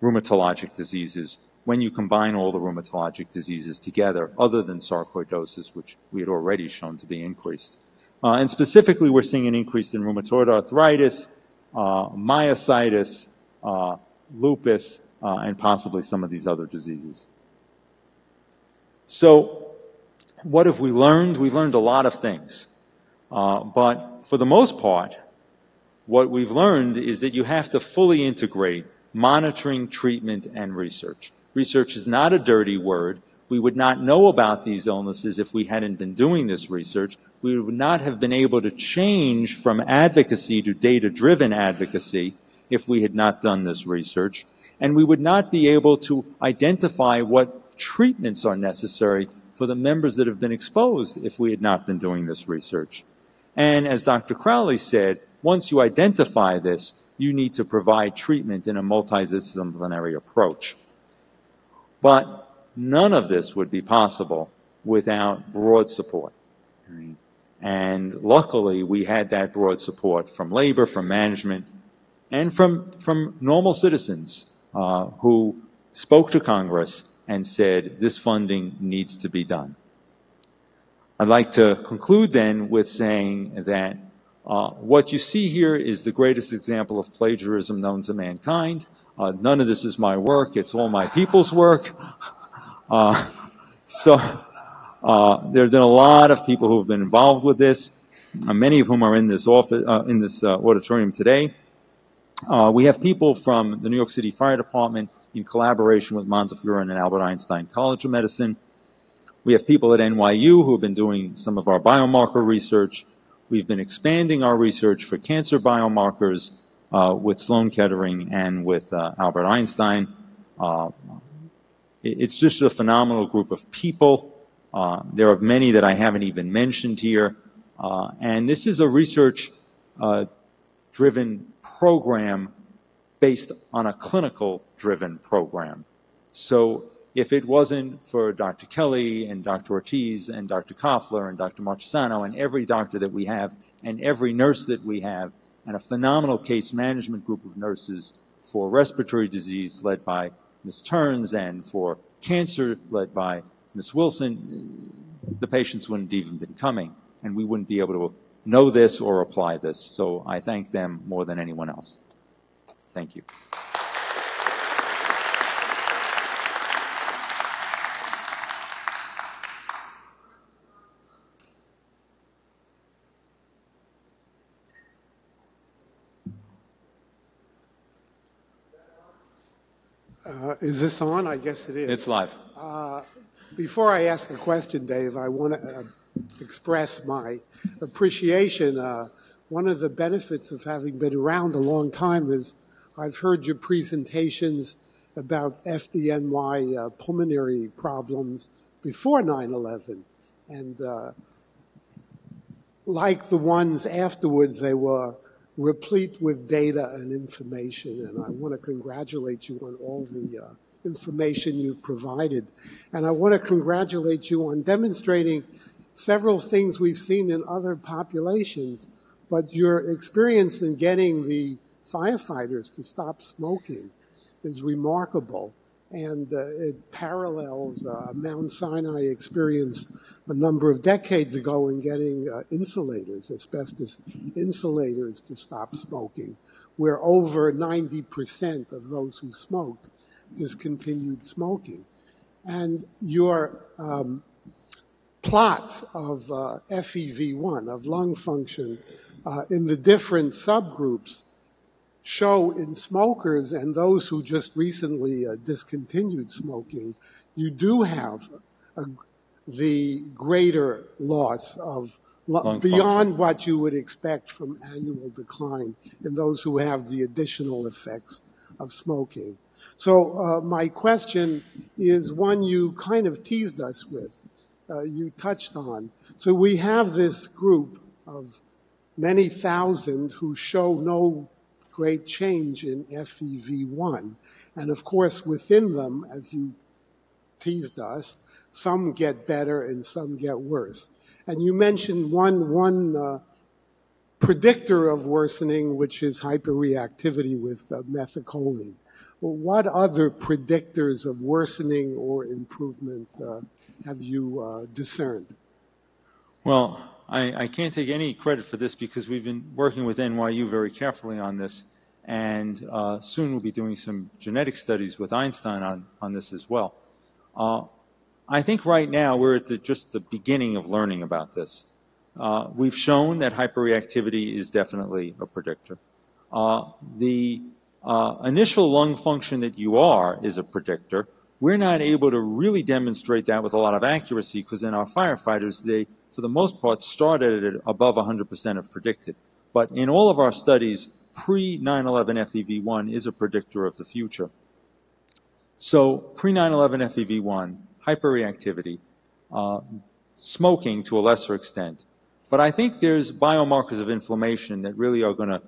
rheumatologic diseases when you combine all the rheumatologic diseases together, other than sarcoidosis, which we had already shown to be increased. Uh, and specifically, we're seeing an increase in rheumatoid arthritis, uh, myositis, uh, lupus, uh, and possibly some of these other diseases. So, what have we learned? We've learned a lot of things. Uh, but for the most part, what we've learned is that you have to fully integrate monitoring, treatment, and research. Research is not a dirty word. We would not know about these illnesses if we hadn't been doing this research we would not have been able to change from advocacy to data-driven advocacy if we had not done this research. And we would not be able to identify what treatments are necessary for the members that have been exposed if we had not been doing this research. And as Dr. Crowley said, once you identify this, you need to provide treatment in a multidisciplinary approach. But none of this would be possible without broad support. And luckily, we had that broad support from labor, from management, and from, from normal citizens uh, who spoke to Congress and said this funding needs to be done. I'd like to conclude then with saying that uh, what you see here is the greatest example of plagiarism known to mankind. Uh, none of this is my work, it's all my people's work. Uh, so, uh, there have been a lot of people who have been involved with this, uh, many of whom are in this office, uh, in this auditorium today. We have people from the New York City Fire Department in collaboration with Montefiore and Albert Einstein College of Medicine. We have people at NYU who have been doing some of our biomarker research. We've been expanding our research for cancer biomarkers uh, with Sloan Kettering and with Albert Einstein. it's just a phenomenal group of people. Uh, there are many that I haven't even mentioned here. Uh, and this is a research uh, driven program based on a clinical driven program. So if it wasn't for Dr. Kelly and Dr. Ortiz and Dr. Koffler and Dr. Marchesano and every doctor that we have and every nurse that we have and a phenomenal case management group of nurses for respiratory disease led by Ms. Turns and for cancer led by Ms. Wilson, the patients wouldn't even been coming, and we wouldn't be able to know this or apply this. So I thank them more than anyone else. Thank you. Uh, Is this on? I guess it is. It's live. Before I ask a question, Dave, I want to uh, express my appreciation. Uh, One of the benefits of having been around a long time is I've heard your presentations about FDNY uh, pulmonary problems before 9/11. And uh, like the ones afterwards, they were replete with data and information. And I want to congratulate you on all the uh, information you've provided. And I want to congratulate you on demonstrating several things we've seen in other populations, but your experience in getting the firefighters to stop smoking is remarkable. And uh, it parallels uh, Mount Sinai experience a number of decades ago in getting uh, insulators, asbestos insulators, to stop smoking, where over 90% of those who smoked discontinued smoking. And your um, plot of uh, FEV1, of lung function, uh, in the different subgroups show in smokers and those who just recently uh, discontinued smoking, you do have a, the greater loss of beyond what you would expect from annual decline in those who have the additional effects of smoking. So uh, my question is one you kind of teased us with, uh, you touched on. So we have this group of many thousand who show no great change in FEV1. And of course, within them, as you teased us, some get better and some get worse. And you mentioned one, one uh, predictor of worsening, which is hyperreactivity with uh, methacholine. Well, what other predictors of worsening or improvement uh, have you uh, discerned? Well, I, I can't take any credit for this because we've been working with NYU very carefully on this, and uh, soon we'll be doing some genetic studies with Einstein on, on this as well. Uh, I think right now we're at the, just the beginning of learning about this. Uh, we've shown that hyperreactivity is definitely a predictor. Uh, the uh, initial lung function that you are is a predictor. We're not able to really demonstrate that with a lot of accuracy because in our firefighters, they, for the most part, started at above 100% of predicted. But in all of our studies, pre 9 11 FEV1 is a predictor of the future. So, pre 9 11 FEV1, hyperreactivity, uh, smoking to a lesser extent. But I think there's biomarkers of inflammation that really are going to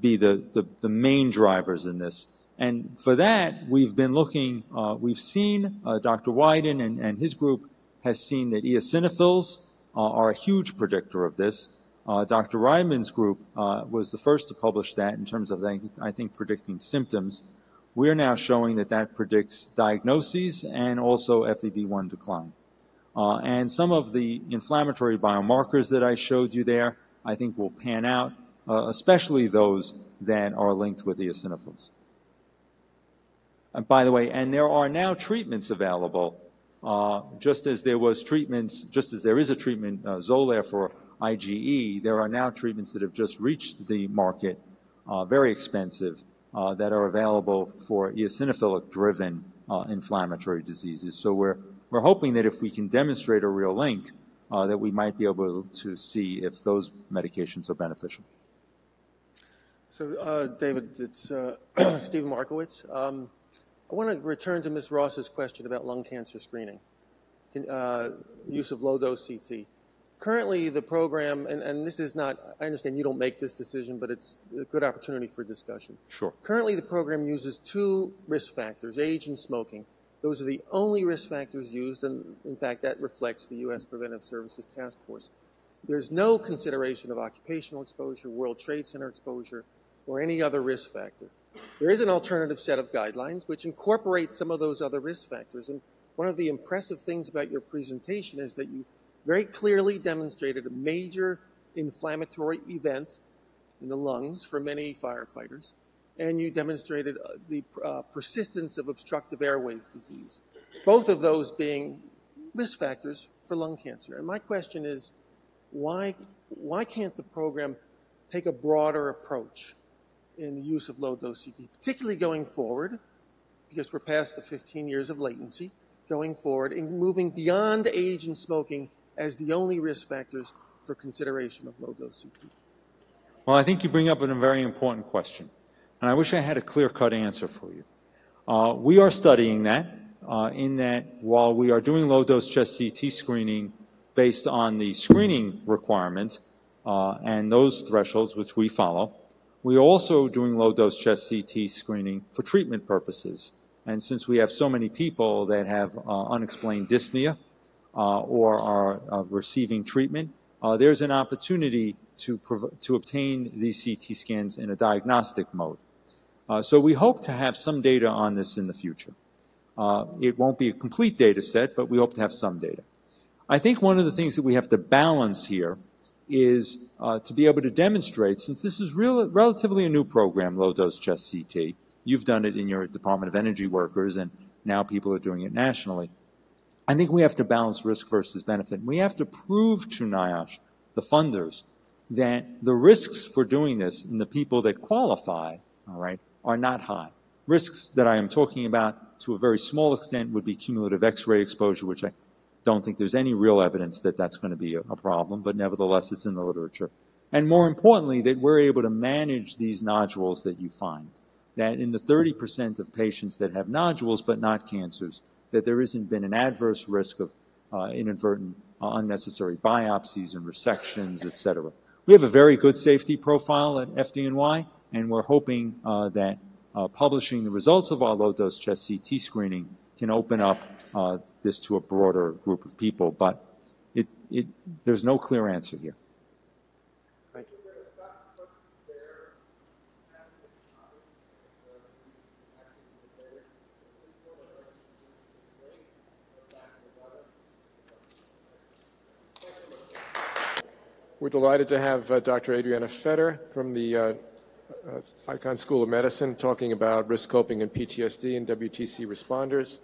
be the, the, the, main drivers in this. And for that, we've been looking, uh, we've seen uh, Dr. Weiden and, and, his group has seen that eosinophils are a huge predictor of this. Uh, Dr. Reibman's group uh, was the first to publish that in terms of, I think, predicting symptoms. We're now showing that that predicts diagnoses and also FEV1 decline. Uh, and some of the inflammatory biomarkers that I showed you there, I think will pan out uh, especially those that are linked with eosinophils. And by the way, and there are now treatments available, uh, just as there was treatments, just as there is a treatment, uh, Xolair for IgE, there are now treatments that have just reached the market, uh, very expensive, uh, that are available for eosinophilic-driven uh, inflammatory diseases. So we're, we're hoping that if we can demonstrate a real link, that we might be able to see if those medications are beneficial. So, David, it's Stephen Markowitz. Um, I want to return to Ms. Ross's question about lung cancer screening, uh, use of low-dose CT. Currently, the program, and, and, this is not, I understand you don't make this decision, but it's a good opportunity for discussion. Sure. Currently, the program uses two risk factors, age and smoking. Those are the only risk factors used, and in fact, that reflects the U.S. Preventive Services Task Force. There's no consideration of occupational exposure, World Trade Center exposure, or any other risk factor. There is an alternative set of guidelines which incorporates some of those other risk factors. And one of the impressive things about your presentation is that you very clearly demonstrated a major inflammatory event in the lungs for many firefighters, and you demonstrated uh, the uh, persistence of obstructive airways disease, both of those being risk factors for lung cancer. And my question is, why, why can't the program take a broader approach in the use of low-dose CT, particularly going forward, because we're past the 15 years of latency, going forward and moving beyond age and smoking as the only risk factors for consideration of low-dose CT? Well, I think you bring up a very important question, and I wish I had a clear-cut answer for you. Uh, we are studying that, uh, in that while we are doing low-dose chest CT screening based on the screening requirements uh, and those thresholds which we follow, we are also doing low-dose chest CT screening for treatment purposes. And since we have so many people that have uh, unexplained dyspnea uh, or are uh, receiving treatment, uh, there's an opportunity to, prov- to obtain these CT scans in a diagnostic mode. Uh, so we hope to have some data on this in the future. Uh, it won't be a complete data set, but we hope to have some data. I think one of the things that we have to balance here is uh, to be able to demonstrate, since this is real, relatively a new program, low dose chest CT, you've done it in your Department of Energy workers, and now people are doing it nationally. I think we have to balance risk versus benefit. We have to prove to NIOSH, the funders, that the risks for doing this and the people that qualify, all right, are not high. Risks that I am talking about to a very small extent would be cumulative X-ray exposure, which I don't think there's any real evidence that that's going to be a, problem, but nevertheless, it's in the literature. And more importantly, that we're able to manage these nodules that you find. That in the 30% of patients that have nodules but not cancers, that there hasn't been an adverse risk of uh, inadvertent uh, unnecessary biopsies and resections, et cetera. We have a very good safety profile at FDNY, and we're hoping uh, that uh, publishing the results of our low-dose chest CT screening can open up uh, this to a broader group of people. But it, it, there's no clear answer here. We're delighted to have uh, Dr. Adriana Feder from the uh, uh, Icahn School of Medicine talking about risk coping and PTSD and WTC responders.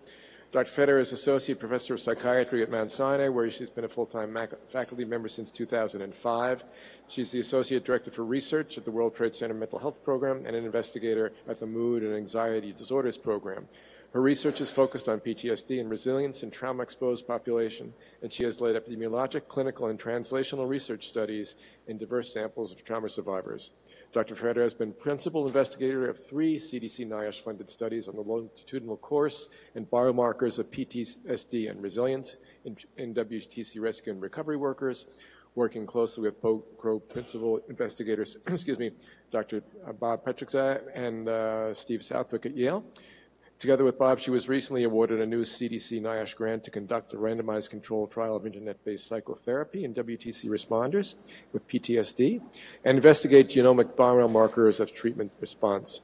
Dr. Feder is Associate Professor of Psychiatry at Mount Sinai, where she's been a full-time faculty member since 2005. She's the Associate Director for Research at the World Trade Center Mental Health Program and an investigator at the Mood and Anxiety Disorders Program. Her research is focused on PTSD and resilience in trauma exposed population, and she has led epidemiologic, clinical, and translational research studies in diverse samples of trauma survivors. Dr. Feder has been principal investigator of three CDC NIOSH funded studies on the longitudinal course and biomarkers of PTSD and resilience in, in WTC rescue and recovery workers, working closely with co-principal investigators, excuse me, Dr. Bob Pietrzak and uh, Steve Southwick at Yale. Together with Bob, she was recently awarded a new CDC NIOSH grant to conduct a randomized controlled trial of internet-based psychotherapy in WTC responders with PTSD and investigate genomic biomarkers of treatment response.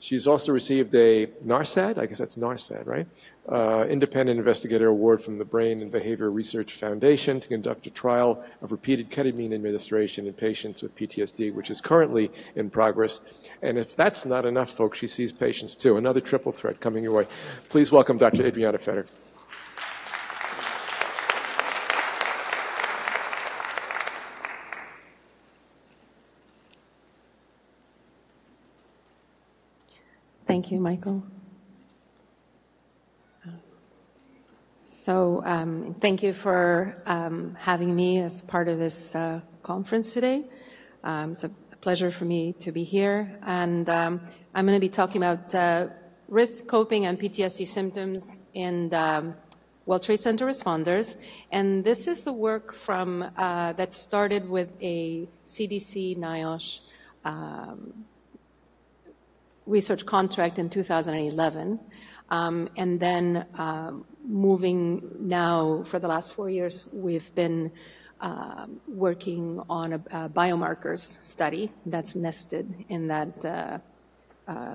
She's also received a NARSAD, I guess that's NARSAD, right? Uh, Independent Investigator Award from the Brain and Behavior Research Foundation to conduct a trial of repeated ketamine administration in patients with PTSD, which is currently in progress. And if that's not enough, folks, she sees patients too. Another triple threat coming your way. Please welcome Dr. Adriana Feder. Thank you, Michael. So, um, thank you for um, having me as part of this uh, conference today. Um, it's a pleasure for me to be here, and um, I'm going to be talking about uh, risk coping and PTSD symptoms in the World Trade Center responders. And this is the work from uh, that started with a CDC NIOSH um, research contract in 2011. Um, and then uh, moving now for the last four years, we've been uh, working on a, a, biomarkers study that's nested in that uh, uh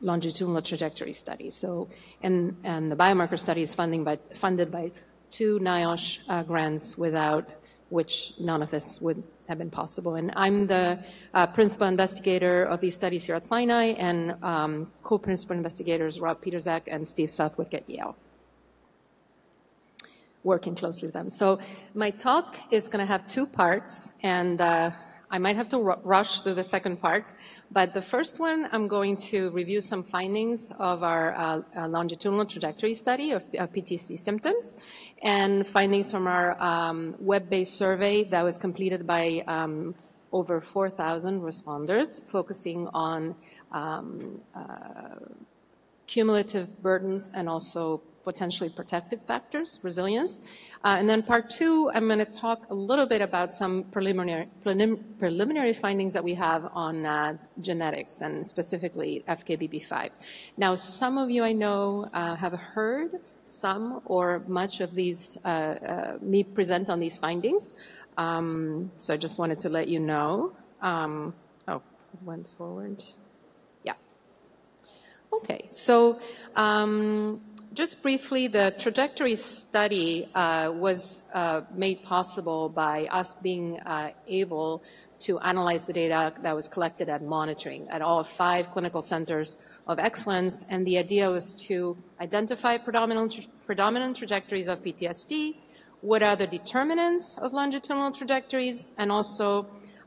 longitudinal trajectory study. So, and, and the biomarker study is funding by, funded by two NIOSH uh, grants without which none of this would have been possible. And I'm the uh, principal investigator of these studies here at Sinai, and um, co-principal investigators Rob Pietrzak and Steve Southwick at Yale working closely with them. So my talk is going to have two parts, and uh, I might have to rush through the second part. But the first one, I'm going to review some findings of our uh, uh, longitudinal trajectory study of, PTSD symptoms and findings from our um, web-based survey that was completed by um, over 4,000 responders, focusing on um, uh, cumulative burdens and also potentially protective factors, resilience. Uh, and then part two, I'm going to talk a little bit about some preliminary, preliminary findings that we have on uh, genetics and specifically FKBP5. Now, some of you I know uh, have heard some or much of these, uh, uh, me present on these findings. Um, so I just wanted to let you know. Um, oh, went forward. Yeah. Okay, so um, just briefly, the trajectory study uh, was uh, made possible by us being uh, able to analyze the data that was collected at monitoring at all five clinical centers of excellence. And the idea was to identify predominant, predominant trajectories of PTSD, what are the determinants of longitudinal trajectories, and also,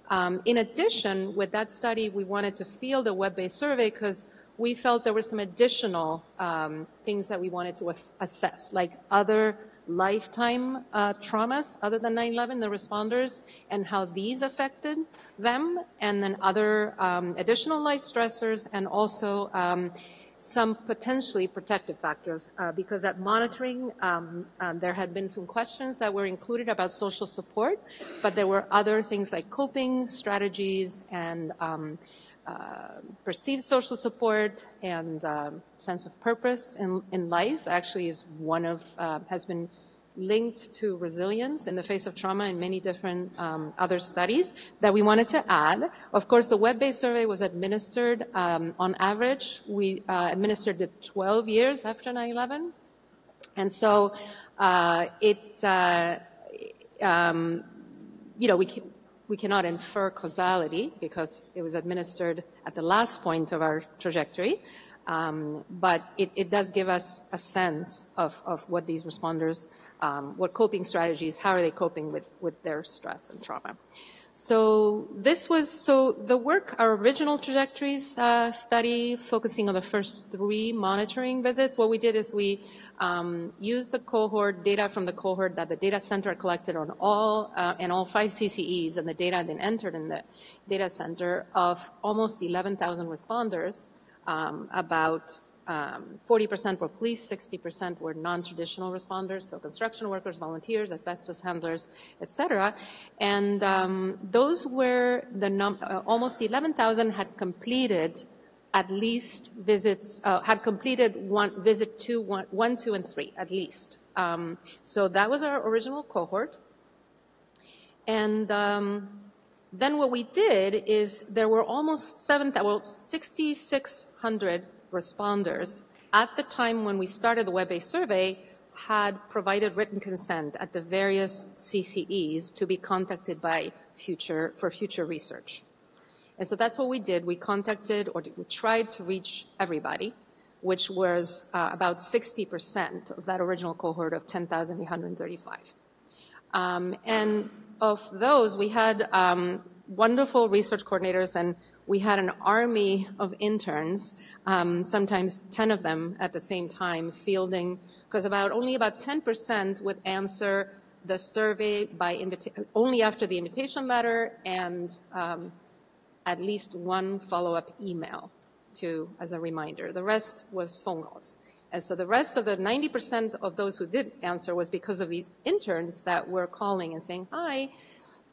um, in addition, with that study, we wanted to field a web-based survey because we felt there were some additional um, things that we wanted to assess, like other lifetime uh, traumas other than 9-11, the responders, and how these affected them, and then other um, additional life stressors, and also um, some potentially protective factors, uh, because at monitoring, um, um, there had been some questions that were included about social support, but there were other things like coping strategies and um, uh, perceived social support and um, sense of purpose in, in life actually is one of, uh, has been linked to resilience in the face of trauma in many different um, other studies that we wanted to add. Of course, the web-based survey was administered um, on average. We uh, administered it 12 years after 9/11, and so uh, it, uh, um, you know, we we cannot infer causality because it was administered at the last point of our trajectory. Um, but it, it, does give us a sense of, of what these responders, um, what coping strategies, how are they coping with, with their stress and trauma. So this was, so the work, our original trajectories uh, study focusing on the first three monitoring visits, what we did is we um, used the cohort, data from the cohort that the data center collected on all, uh, and all five CCEs, and the data then entered in the data center of almost 11,000 responders, um, about um, 40% were police, 60% were non-traditional responders, so construction workers, volunteers, asbestos handlers, etc. And um, those were the num- uh, almost 11,000 had completed at least visits, uh, had completed one visit two, one, one, two, and three at least. Um, so that was our original cohort. And um, then what we did is there were almost 7,000, well, 6,600 responders at the time when we started the web-based survey had provided written consent at the various CCEs to be contacted by future for future research. And so that's what we did. We contacted or we tried to reach everybody, which was uh, about 60% of that original cohort of 10,835. Um, and of those, we had um, wonderful research coordinators and we had an army of interns, um, sometimes 10 of them at the same time, fielding, because about only about 10% would answer the survey by invita- only after the invitation letter and um, at least one follow-up email to as a reminder. The rest was phone calls. And so the rest of the 90% of those who did answer was because of these interns that were calling and saying, hi,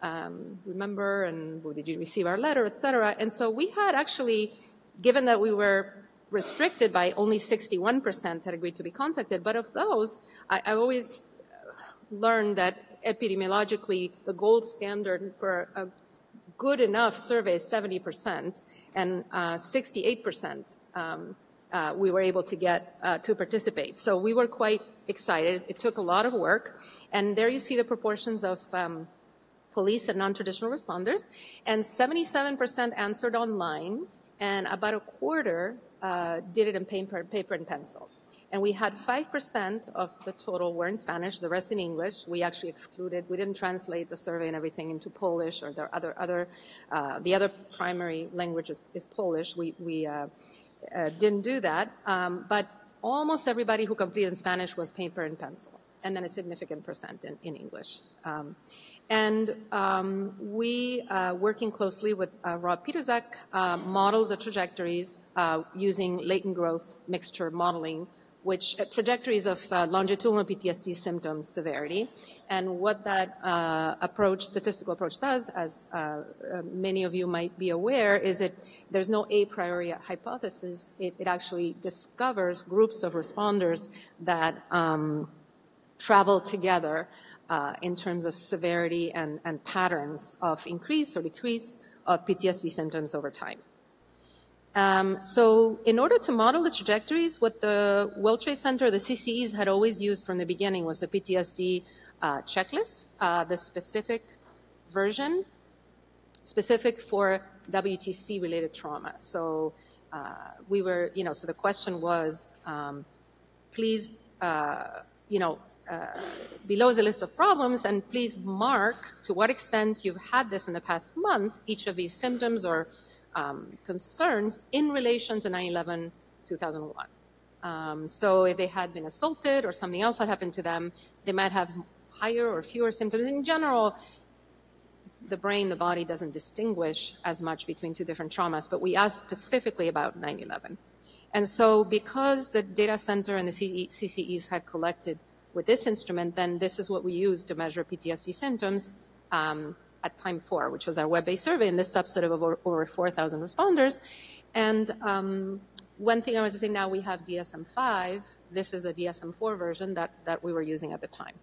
um, remember and did you receive our letter, et cetera. And so we had actually, given that we were restricted by only 61% had agreed to be contacted, but of those, I, I always learned that epidemiologically the gold standard for a good enough survey is 70%, and uh, 68% um, uh, we were able to get uh, to participate. So we were quite excited. It took a lot of work. And there you see the proportions of um, police and non-traditional responders. And 77% answered online, and about a quarter uh, did it in paper, paper and pencil. And we had 5% of the total were in Spanish, the rest in English. We actually excluded, we didn't translate the survey and everything into Polish or the other, other uh, the other primary language is, is Polish. We, we uh, uh, didn't do that. Um, but almost everybody who completed in Spanish was paper and pencil, and then a significant percent in, in English. Um, and um, we, uh, working closely with uh, Rob Pietrzak, uh, modeled the trajectories uh, using latent growth mixture modeling, which uh, trajectories of uh, longitudinal PTSD symptoms severity. And what that approach, statistical approach does, as many of you might be aware, is it there's no a priori hypothesis. It, it actually discovers groups of responders that um, travel together uh, in terms of severity and, and patterns of increase or decrease of PTSD symptoms over time. Um, so in order to model the trajectories, what the World Trade Center, the CCEs had always used from the beginning was the PTSD uh, checklist, uh, the specific version, specific for WTC related trauma. So uh, we were, you know, so the question was, um, please, uh, you know, uh, below is a list of problems, and please mark to what extent you've had this in the past month, each of these symptoms or um, concerns in relation to 9-11 2001. Um, so if they had been assaulted or something else had happened to them, they might have higher or fewer symptoms. In general, the brain, the body doesn't distinguish as much between two different traumas, but we asked specifically about 9-11. And so because the data center and the CCEs had collected with this instrument, then this is what we use to measure PTSD symptoms um, at time four, which was our web-based survey in this subset of over, over 4,000 responders. And um, one thing I was to say now we have DSM-5. This is the DSM-4 version that, that we were using at the time.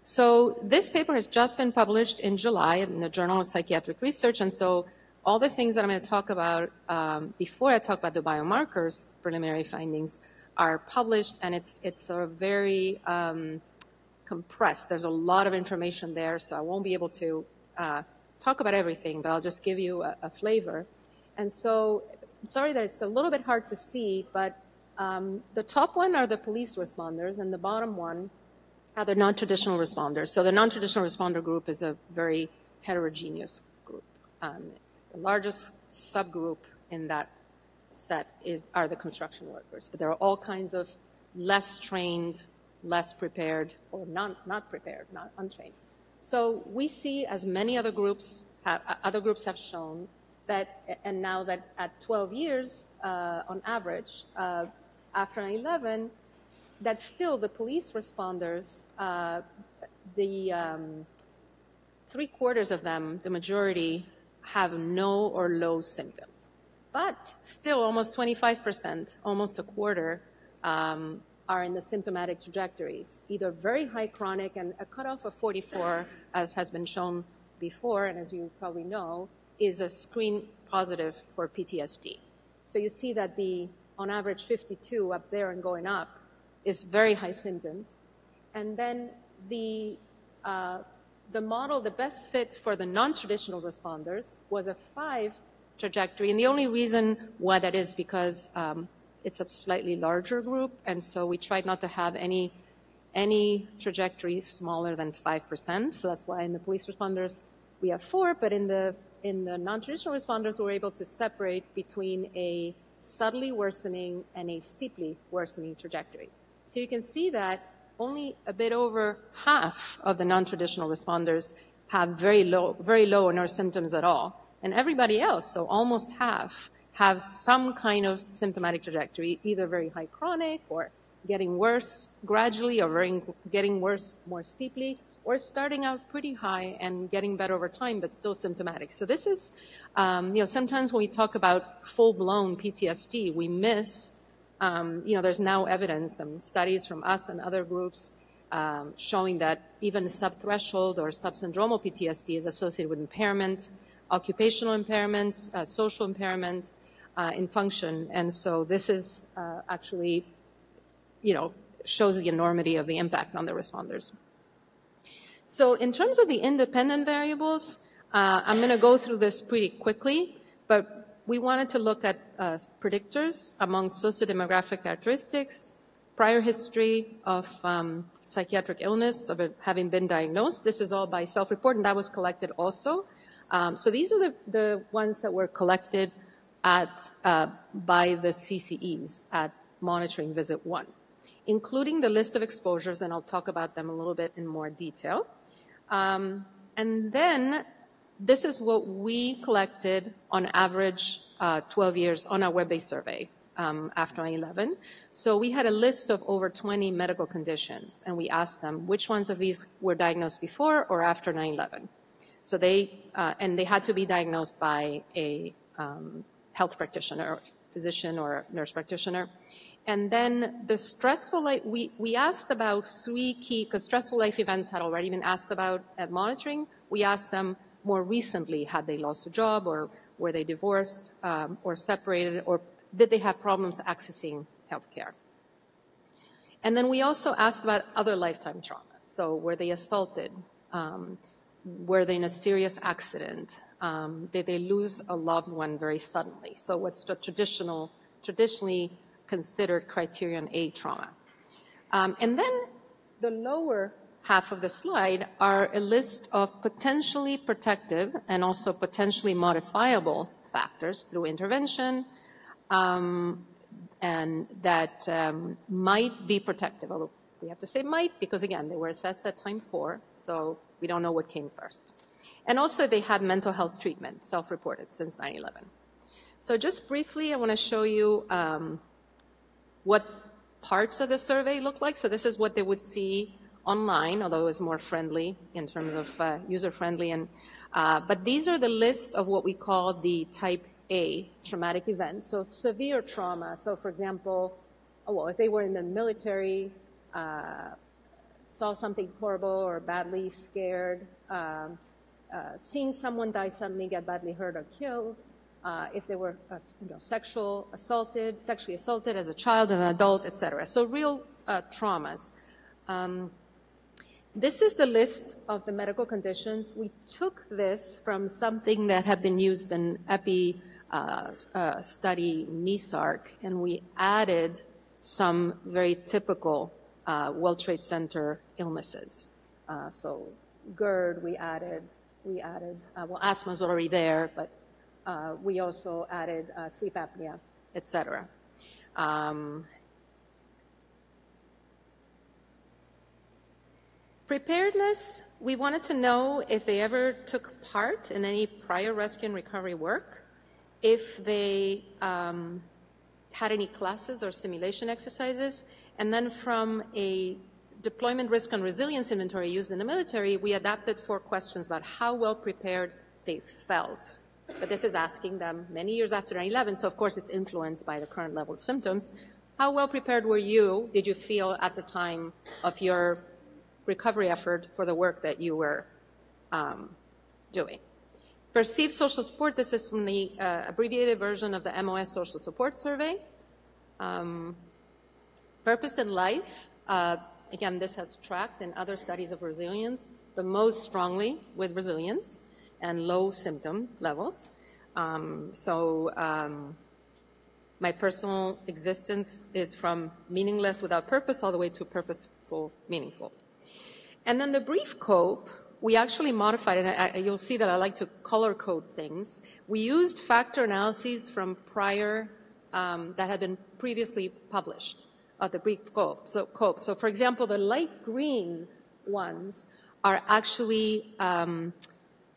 So this paper has just been published in July in the Journal of Psychiatric Research, and so all the things that I'm going to talk about um, before I talk about the biomarkers preliminary findings are published, and it's it's sort of very um, compressed. There's a lot of information there, so I won't be able to uh, talk about everything, but I'll just give you a, a, flavor. And so, sorry that it's a little bit hard to see, but um, the top one are the police responders, and the bottom one are the non-traditional responders. So the non-traditional responder group is a very heterogeneous group. Um, the largest subgroup in that set is, are the construction workers. But there are all kinds of less trained, less prepared, or not, not prepared, not untrained. So we see, as many other groups have, other groups have shown, that, and now that at 12 years uh, on average, uh, after 9 11, that still the police responders, uh, the um, three quarters of them, the majority, have no or low symptoms. But still, almost 25%, almost a quarter, um, are in the symptomatic trajectories, either very high chronic and a cutoff of 44, as has been shown before, and as you probably know, is a screen positive for PTSD. So you see that the, on average, 52 up there and going up is very high symptoms. And then the, uh, the model, the best fit for the non-traditional responders was a five trajectory. And the only reason why that is because um, it's a slightly larger group, and so we tried not to have any any trajectory smaller than five percent. So that's why in the police responders we have four, but in the in the non-traditional responders we're able to separate between a subtly worsening and a steeply worsening trajectory. So you can see that only a bit over half of the non-traditional responders have very low, very low or no symptoms at all. And everybody else, so almost half, have some kind of symptomatic trajectory, either very high chronic or getting worse gradually or very, getting worse more steeply, or starting out pretty high and getting better over time, but still symptomatic. So this is, um, you know, sometimes when we talk about full-blown PTSD, we miss, um, you know, there's now evidence, some studies from us and other groups um, showing that even subthreshold or subsyndromal PTSD is associated with impairment, occupational impairments, uh, social impairment, uh, in function. And so this is uh, actually, you know, shows the enormity of the impact on the responders. So in terms of the independent variables, uh, I'm going to go through this pretty quickly, but we wanted to look at uh, predictors among sociodemographic characteristics, prior history of um, psychiatric illness, of having been diagnosed. This is all by self-report, and that was collected also. Um, so these are the, the ones that were collected at, uh, by the CCEs at monitoring visit one, including the list of exposures, and I'll talk about them a little bit in more detail. Um, and then this is what we collected on average uh, 12 years on our web-based survey um, after 9/11. So we had a list of over 20 medical conditions, and we asked them which ones of these were diagnosed before or after 9/11. So they uh, and they had to be diagnosed by a um, health practitioner, physician, or nurse practitioner. And then the stressful life, we, we asked about three key, because stressful life events had already been asked about at monitoring. We asked them more recently, had they lost a job or were they divorced um, or separated or did they have problems accessing healthcare? And then we also asked about other lifetime traumas. So were they assaulted? Um, were they in a serious accident? Um, did they lose a loved one very suddenly? So what's the traditional, traditionally considered criterion A trauma? Um, and then the lower half of the slide are a list of potentially protective and also potentially modifiable factors through intervention, um, and that um, might be protective, although we have to say might because, again, they were assessed at time four, so we don't know what came first. And also, they had mental health treatment, self reported, since 9 11. So, just briefly, I want to show you um, what parts of the survey look like. So, this is what they would see online, although it was more friendly in terms of uh, user friendly. And uh, but these are the list of what we call the type a traumatic events. So severe trauma. So for example, oh, well, if they were in the military, uh, saw something horrible or badly scared, um, uh, seen someone die suddenly, get badly hurt or killed, uh, if they were uh, you know, sexual assaulted, sexually assaulted as a child and an adult, etc. So real uh, traumas. Um, this is the list of the medical conditions. We took this from something that had been used in epi uh, uh, study NESARC, and we added some very typical uh, World Trade Center illnesses. Uh, so GERD, we added, we added, uh, well, asthma is already there, but uh, we also added sleep apnea, et cetera. Um, preparedness, we wanted to know if they ever took part in any prior rescue and recovery work if they um, had any classes or simulation exercises. And then from a deployment risk and resilience inventory used in the military, we adapted four questions about how well prepared they felt. But this is asking them many years after 9 11, so of course it's influenced by the current level of symptoms. How well prepared were you, did you feel at the time of your recovery effort for the work that you were um, doing? Perceived social support, this is from the uh, abbreviated version of the MOS Social Support Survey. Um, purpose in life, uh, again, this has tracked in other studies of resilience the most strongly with resilience and low symptom levels. Um, so um, my personal existence is from meaningless without purpose all the way to purposeful, meaningful. And then the brief cope, we actually modified it. I, you'll see that I like to color code things. We used factor analyses from prior um, that had been previously published of the brief cope. So, so, for example, the light green ones are actually um,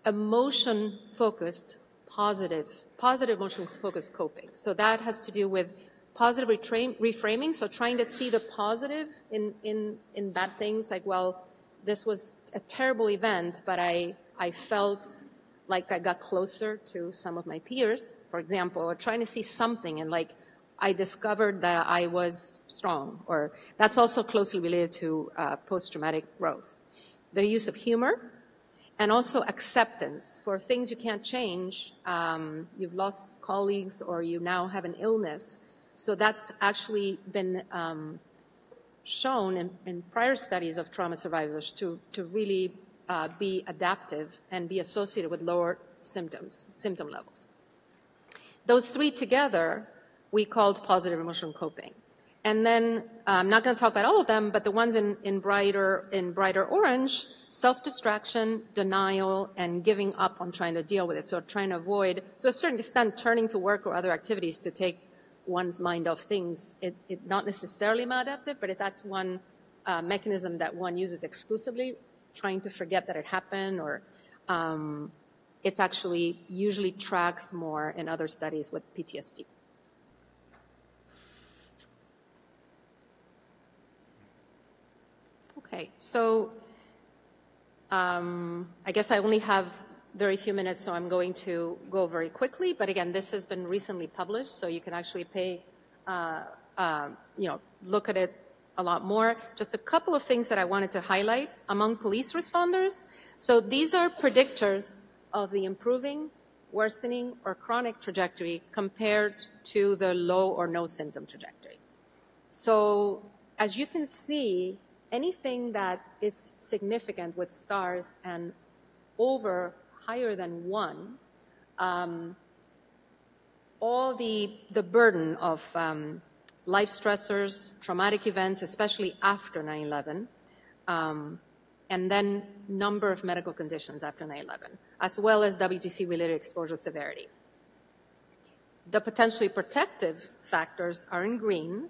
emotion focused, positive, positive emotion focused coping. So that has to do with positive reframing. So trying to see the positive in, in, in bad things, like, well, this was a terrible event, but I, I felt like I got closer to some of my peers, for example, or trying to see something and like I discovered that I was strong, or that's also closely related to uh, post traumatic growth. The use of humor, and also acceptance for things you can't change. Um, you've lost colleagues or you now have an illness. So that's actually been um, shown in, in, prior studies of trauma survivors to, to really uh, be adaptive and be associated with lower symptoms, symptom levels. Those three together, we called positive emotional coping. And then uh, I'm not going to talk about all of them, but the ones in, in brighter in brighter orange, self-distraction, denial, and giving up on trying to deal with it. So trying to avoid, to a certain extent, turning to work or other activities to take one's mind off things. It, it not necessarily maladaptive, but if that's one uh, mechanism that one uses exclusively, trying to forget that it happened, or um, it's actually usually tracks more in other studies with PTSD. Okay, so um, I guess I only have very few minutes, so I'm going to go very quickly. But again, this has been recently published, so you can actually pay, uh, uh, you know, look at it a lot more. Just a couple of things that I wanted to highlight among police responders. So these are predictors of the improving, worsening, or chronic trajectory compared to the low or no symptom trajectory. So as you can see, anything that is significant with stars and over higher than one, um, all the, the burden of um, life stressors, traumatic events, especially after 9-11, um, and then number of medical conditions after 9-11, as well as WTC-related exposure severity. The potentially protective factors are in green,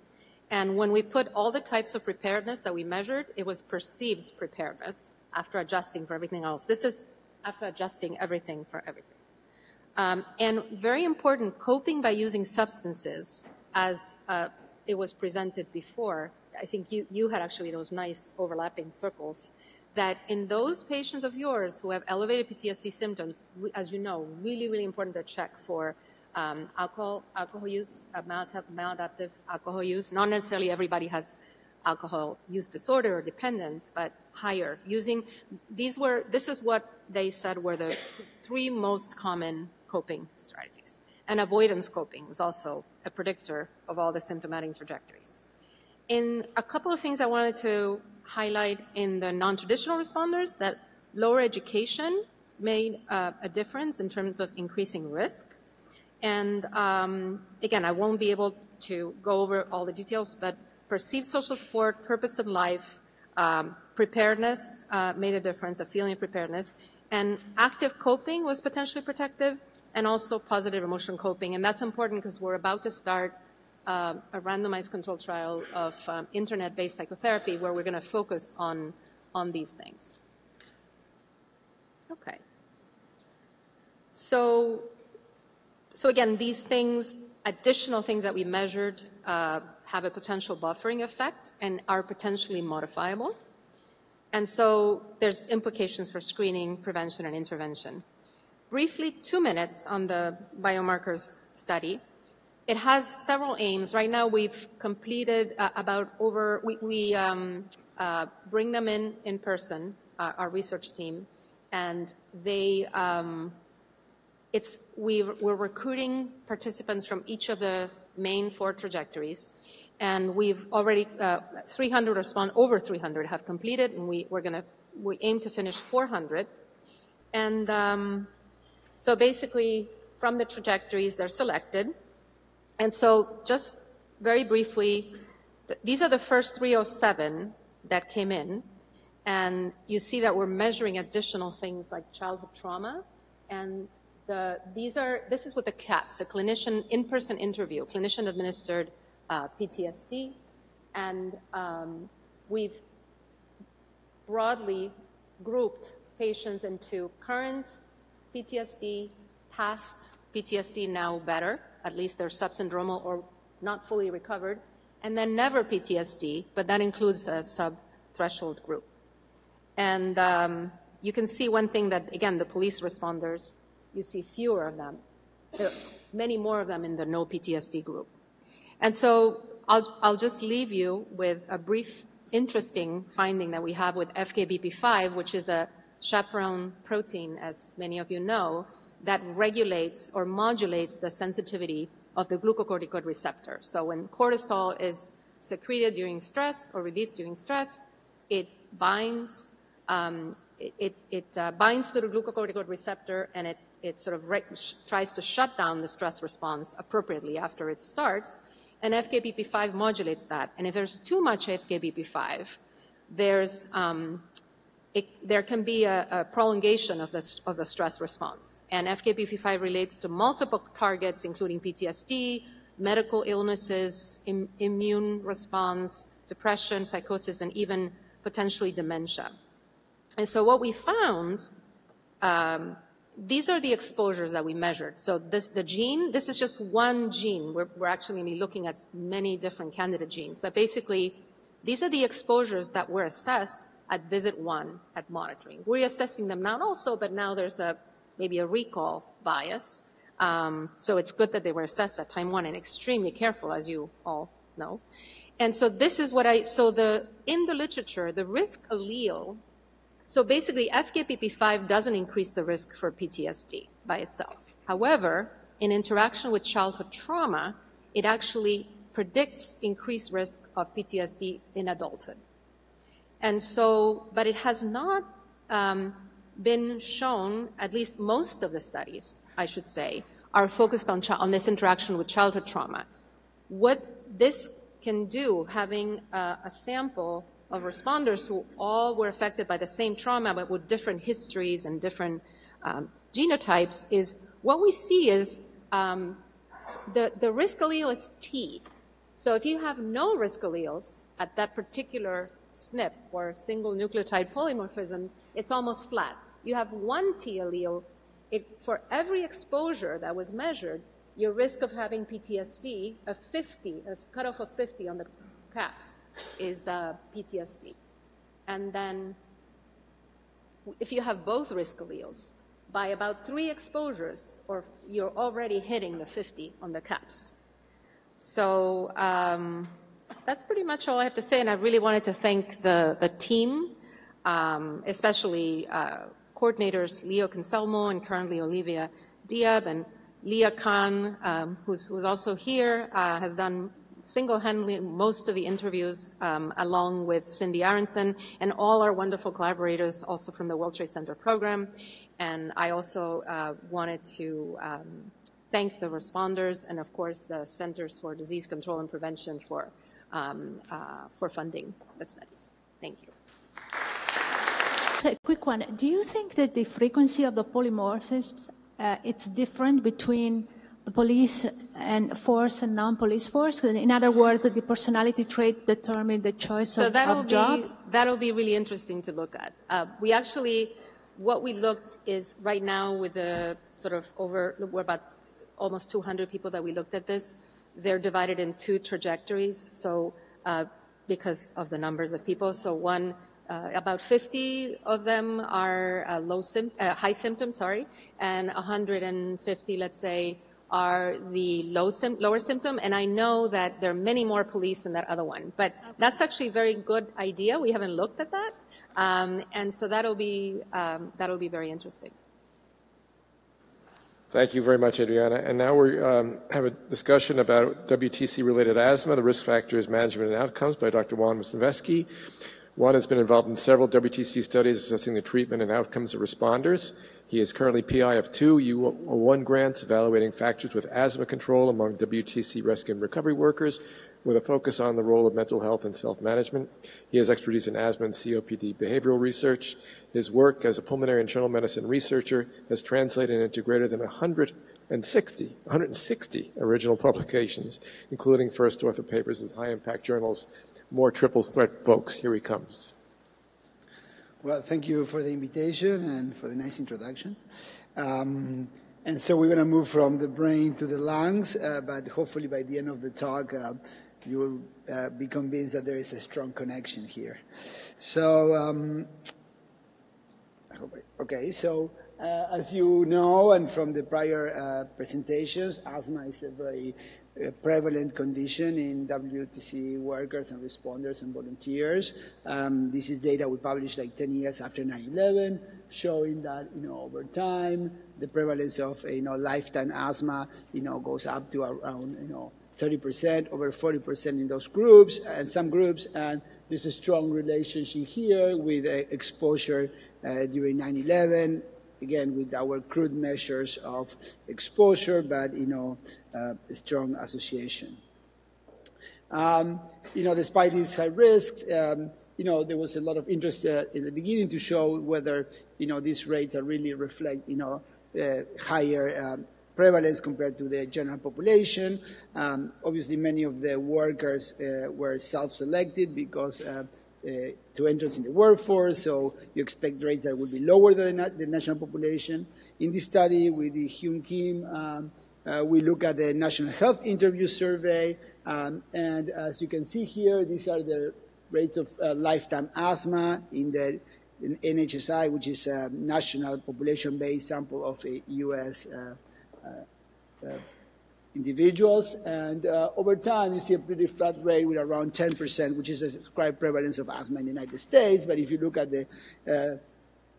and when we put all the types of preparedness that we measured, it was perceived preparedness after adjusting for everything else. This is after adjusting everything for everything. Um, and very important, coping by using substances as uh, it was presented before. I think you, you had actually those nice overlapping circles that in those patients of yours who have elevated PTSD symptoms, as you know, really, really important to check for um, alcohol, alcohol use, uh, maladaptive alcohol use. Not necessarily everybody has alcohol use disorder or dependence, but higher. Using these were this is what they said were the three most common coping strategies. And avoidance coping was also a predictor of all the symptomatic trajectories. In a couple of things I wanted to highlight in the non-traditional responders that lower education made uh, a difference in terms of increasing risk. And um, again, I won't be able to go over all the details, but perceived social support, purpose in life, um, preparedness uh, made a difference, a feeling of preparedness, and active coping was potentially protective, and also positive emotional coping. And that's important because we're about to start uh, a randomized control trial of um, internet-based psychotherapy where we're going to focus on, on these things. Okay. So so again, these things, additional things that we measured, uh, have a potential buffering effect and are potentially modifiable. And so there's implications for screening, prevention, and intervention. Briefly, two minutes on the biomarkers study. It has several aims. Right now, we've completed uh, about over, we, we um, uh, bring them in in person, uh, our research team, and they um, it's, we are recruiting participants from each of the main four trajectories, and we've already, uh, 300 respond, over 300 have completed, and we, we're gonna, we aim to finish 400. And um, so basically, from the trajectories, they're selected. And so just very briefly, th- these are the first 307 that came in. And you see that we're measuring additional things like childhood trauma and the, these are, this is with the CAPS, a clinician in-person interview, clinician-administered uh, PTSD, and um, we've broadly grouped patients into current PTSD, past PTSD, now better, at least they're subsyndromal or not fully recovered, and then never PTSD, but that includes a sub-threshold group. And um, you can see one thing that, again, the police responders you see fewer of them. There are many more of them in the no PTSD group. And so I'll, I'll just leave you with a brief, interesting finding that we have with FKBP5, which is a chaperone protein, as many of you know, that regulates or modulates the sensitivity of the glucocorticoid receptor. So when cortisol is secreted during stress or released during stress, it binds, um, it, it, uh, binds to the glucocorticoid receptor and it, it sort of tries to shut down the stress response appropriately after it starts. And FKBP5 modulates that. And if there's too much FKBP5, there's um, it, there can be a, a prolongation of the, of the, stress response. And FKBP5 relates to multiple targets, including PTSD, medical illnesses, Im, immune response, depression, psychosis, and even potentially dementia. And so what we found, um, these are the exposures that we measured. So this, the gene, this is just one gene. We're, we're actually going to be looking at many different candidate genes. But basically, these are the exposures that were assessed at visit one at monitoring. We're assessing them now also, but now there's a maybe a recall bias. Um, so it's good that they were assessed at time one and extremely careful, as you all know. And so this is what I, so the, in the literature, the risk allele, so basically FKBP5 doesn't increase the risk for PTSD by itself. However, in interaction with childhood trauma, it actually predicts increased risk of PTSD in adulthood. And so, but it has not um, been shown, at least most of the studies, I should say, are focused on, on this interaction with childhood trauma. What this can do, having a, a sample of responders who all were affected by the same trauma but with different histories and different um, genotypes, is what we see is um, the, the risk allele is T. So if you have no risk alleles at that particular SNP or single nucleotide polymorphism, it's almost flat. You have one T allele. It, for every exposure that was measured, your risk of having PTSD of 50, a cutoff of 50 on the CAPS, is uh, PTSD. And then if you have both risk alleles, by about three exposures, or you're already hitting the 50 on the CAPS. So um, that's pretty much all I have to say. And I really wanted to thank the, the team, um, especially uh, coordinators Leo Conselmo and currently Olivia Diab and Leah Khan, um, who's, who's, also here, uh, has done single-handedly most of the interviews um, along with Cindy Aronson and all our wonderful collaborators also from the World Trade Center program. And I also uh, wanted to um, thank the responders and of course the Centers for Disease Control and Prevention for um, uh, for funding the studies. Thank you. A quick one. Do you think that the frequency of the polymorphisms uh, it's different between the police and force and non-police force? In other words, the personality trait determine the choice so of, that'll of job? Be, that'll be really interesting to look at. Uh, we actually, what we looked is right now with the sort of over, we're about almost 200 people that we looked at this. They're divided in two trajectories, so uh, because of the numbers of people. So one, uh, about 50 of them are uh, low uh, high symptoms, sorry, and 150, let's say, are the low sim- lower symptom. And I know that there are many more police than that other one, but that's actually a very good idea. We haven't looked at that, um, and so that'll be um, that'll be very interesting. Thank you very much, Adriana. And now we um, have a discussion about WTC-related asthma, the risk factors, management, and outcomes by Dr. Juan Wisnivesky. Juan has been involved in several WTC studies assessing the treatment and outcomes of responders. He is currently PI of two U1 grants evaluating factors with asthma control among WTC rescue and recovery workers with a focus on the role of mental health and self-management. He has expertise in asthma and COPD behavioral research. His work as a pulmonary internal medicine researcher has translated into greater than 160, 160 original publications, including first author papers in high-impact journals. More triple threat folks. Here he comes. Well, thank you for the invitation and for the nice introduction. Um, and so we're going to move from the brain to the lungs, uh, but hopefully by the end of the talk, uh, you will uh, be convinced that there is a strong connection here. So, um, okay, so uh, as you know, and from the prior uh, presentations, asthma is a very a prevalent condition in WTC workers and responders and volunteers. Um, this is data we published like 10 years after 9/11, showing that you know over time the prevalence of you know lifetime asthma you know goes up to around you know 30%, over 40% in those groups and some groups, and there's a strong relationship here with uh, exposure uh, during 9/11 again with our crude measures of exposure, but you know, uh, strong association. Um, you know, despite these high risks, um, you know, there was a lot of interest uh, in the beginning to show whether you know these rates are really reflect you know uh, higher um, prevalence compared to the general population. Um, obviously, many of the workers uh, were self-selected because uh, uh, to enter in the workforce, so you expect rates that will be lower than the national population. In this study with the Hyun Kim, um, uh, we look at the National Health Interview Survey, um, and as you can see here, these are the rates of uh, lifetime asthma in the in NHSI, which is a national population-based sample of a U.S. Individuals. And uh, over time, you see a pretty flat rate with around 10%, which is a described prevalence of asthma in the United States. But if you look at the uh,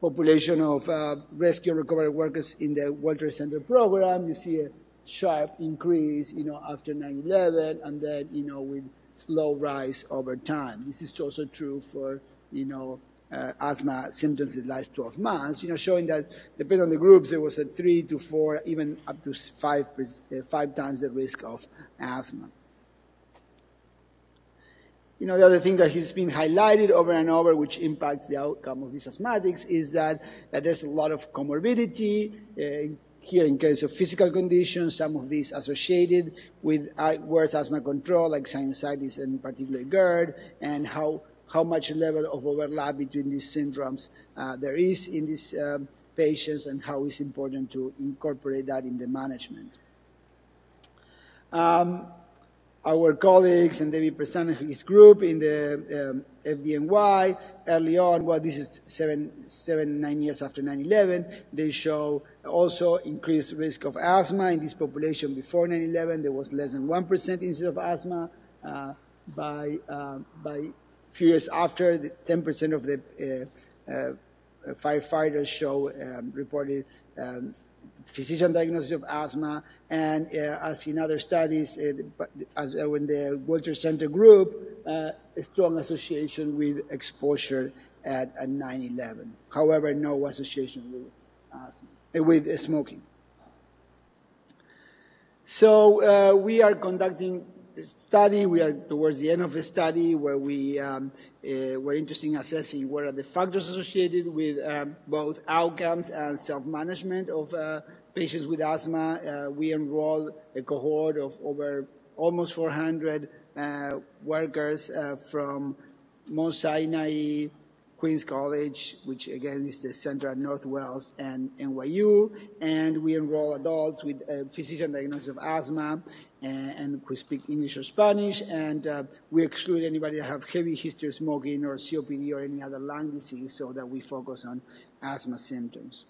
population of uh, rescue and recovery workers in the Trade Center program, you see a sharp increase, you know, after 9/11, and then you know with slow rise over time. This is also true for you know uh, asthma symptoms in the last 12 months, you know, showing that depending on the groups, there was a three to four, even up to five, uh, five times the risk of asthma. You know, the other thing that has been highlighted over and over, which impacts the outcome of these asthmatics, is that, that there's a lot of comorbidity. Uh, here, in case of physical conditions, some of these associated with uh, worse asthma control, like sinusitis and particularly GERD, and how how much level of overlap between these syndromes uh, there is in these um, patients and how it's important to incorporate that in the management. Um, our colleagues and David Prezant his group in the um, FDNY early on, well, this is seven, seven nine years after 9-11, they show also increased risk of asthma in this population before 9-11. There was less than 1% incidence of asthma. Uh, by, uh, by few years after, 10% of the uh, uh, firefighters show um, reported um, physician diagnosis of asthma, and uh, as in other studies, uh, as uh, when the Walter Center group, uh, a strong association with exposure at, at 9/11. However, no association with asthma, with smoking. So we are conducting study. We are towards the end of the study where we um, uh, were interested in assessing what are the factors associated with um, both outcomes and self-management of uh, patients with asthma. Uh, we enrolled a cohort of over almost 400 uh, workers uh, from Mount Sinai, Queens College, which again is the center at Northwell and NYU, and we enroll adults with a physician diagnosis of asthma and, who speak English or Spanish, and uh, we exclude anybody that have heavy history of smoking or COPD or any other lung disease so that we focus on asthma symptoms.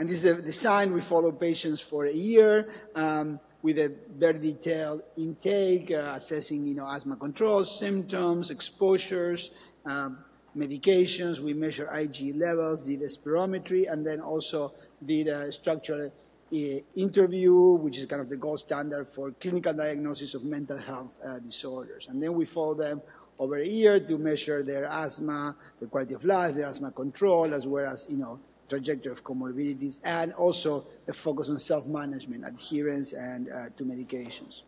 And this is a design. We follow patients for a year um, with a very detailed intake, uh, assessing you know asthma control, symptoms, exposures, um, medications. We measure IG levels, did spirometry, and then also did a structural uh, interview, which is kind of the gold standard for clinical diagnosis of mental health uh, disorders. And then we follow them over a year to measure their asthma, their quality of life, their asthma control, as well as, you know, trajectory of comorbidities, and also a focus on self-management, adherence, and uh, to medications.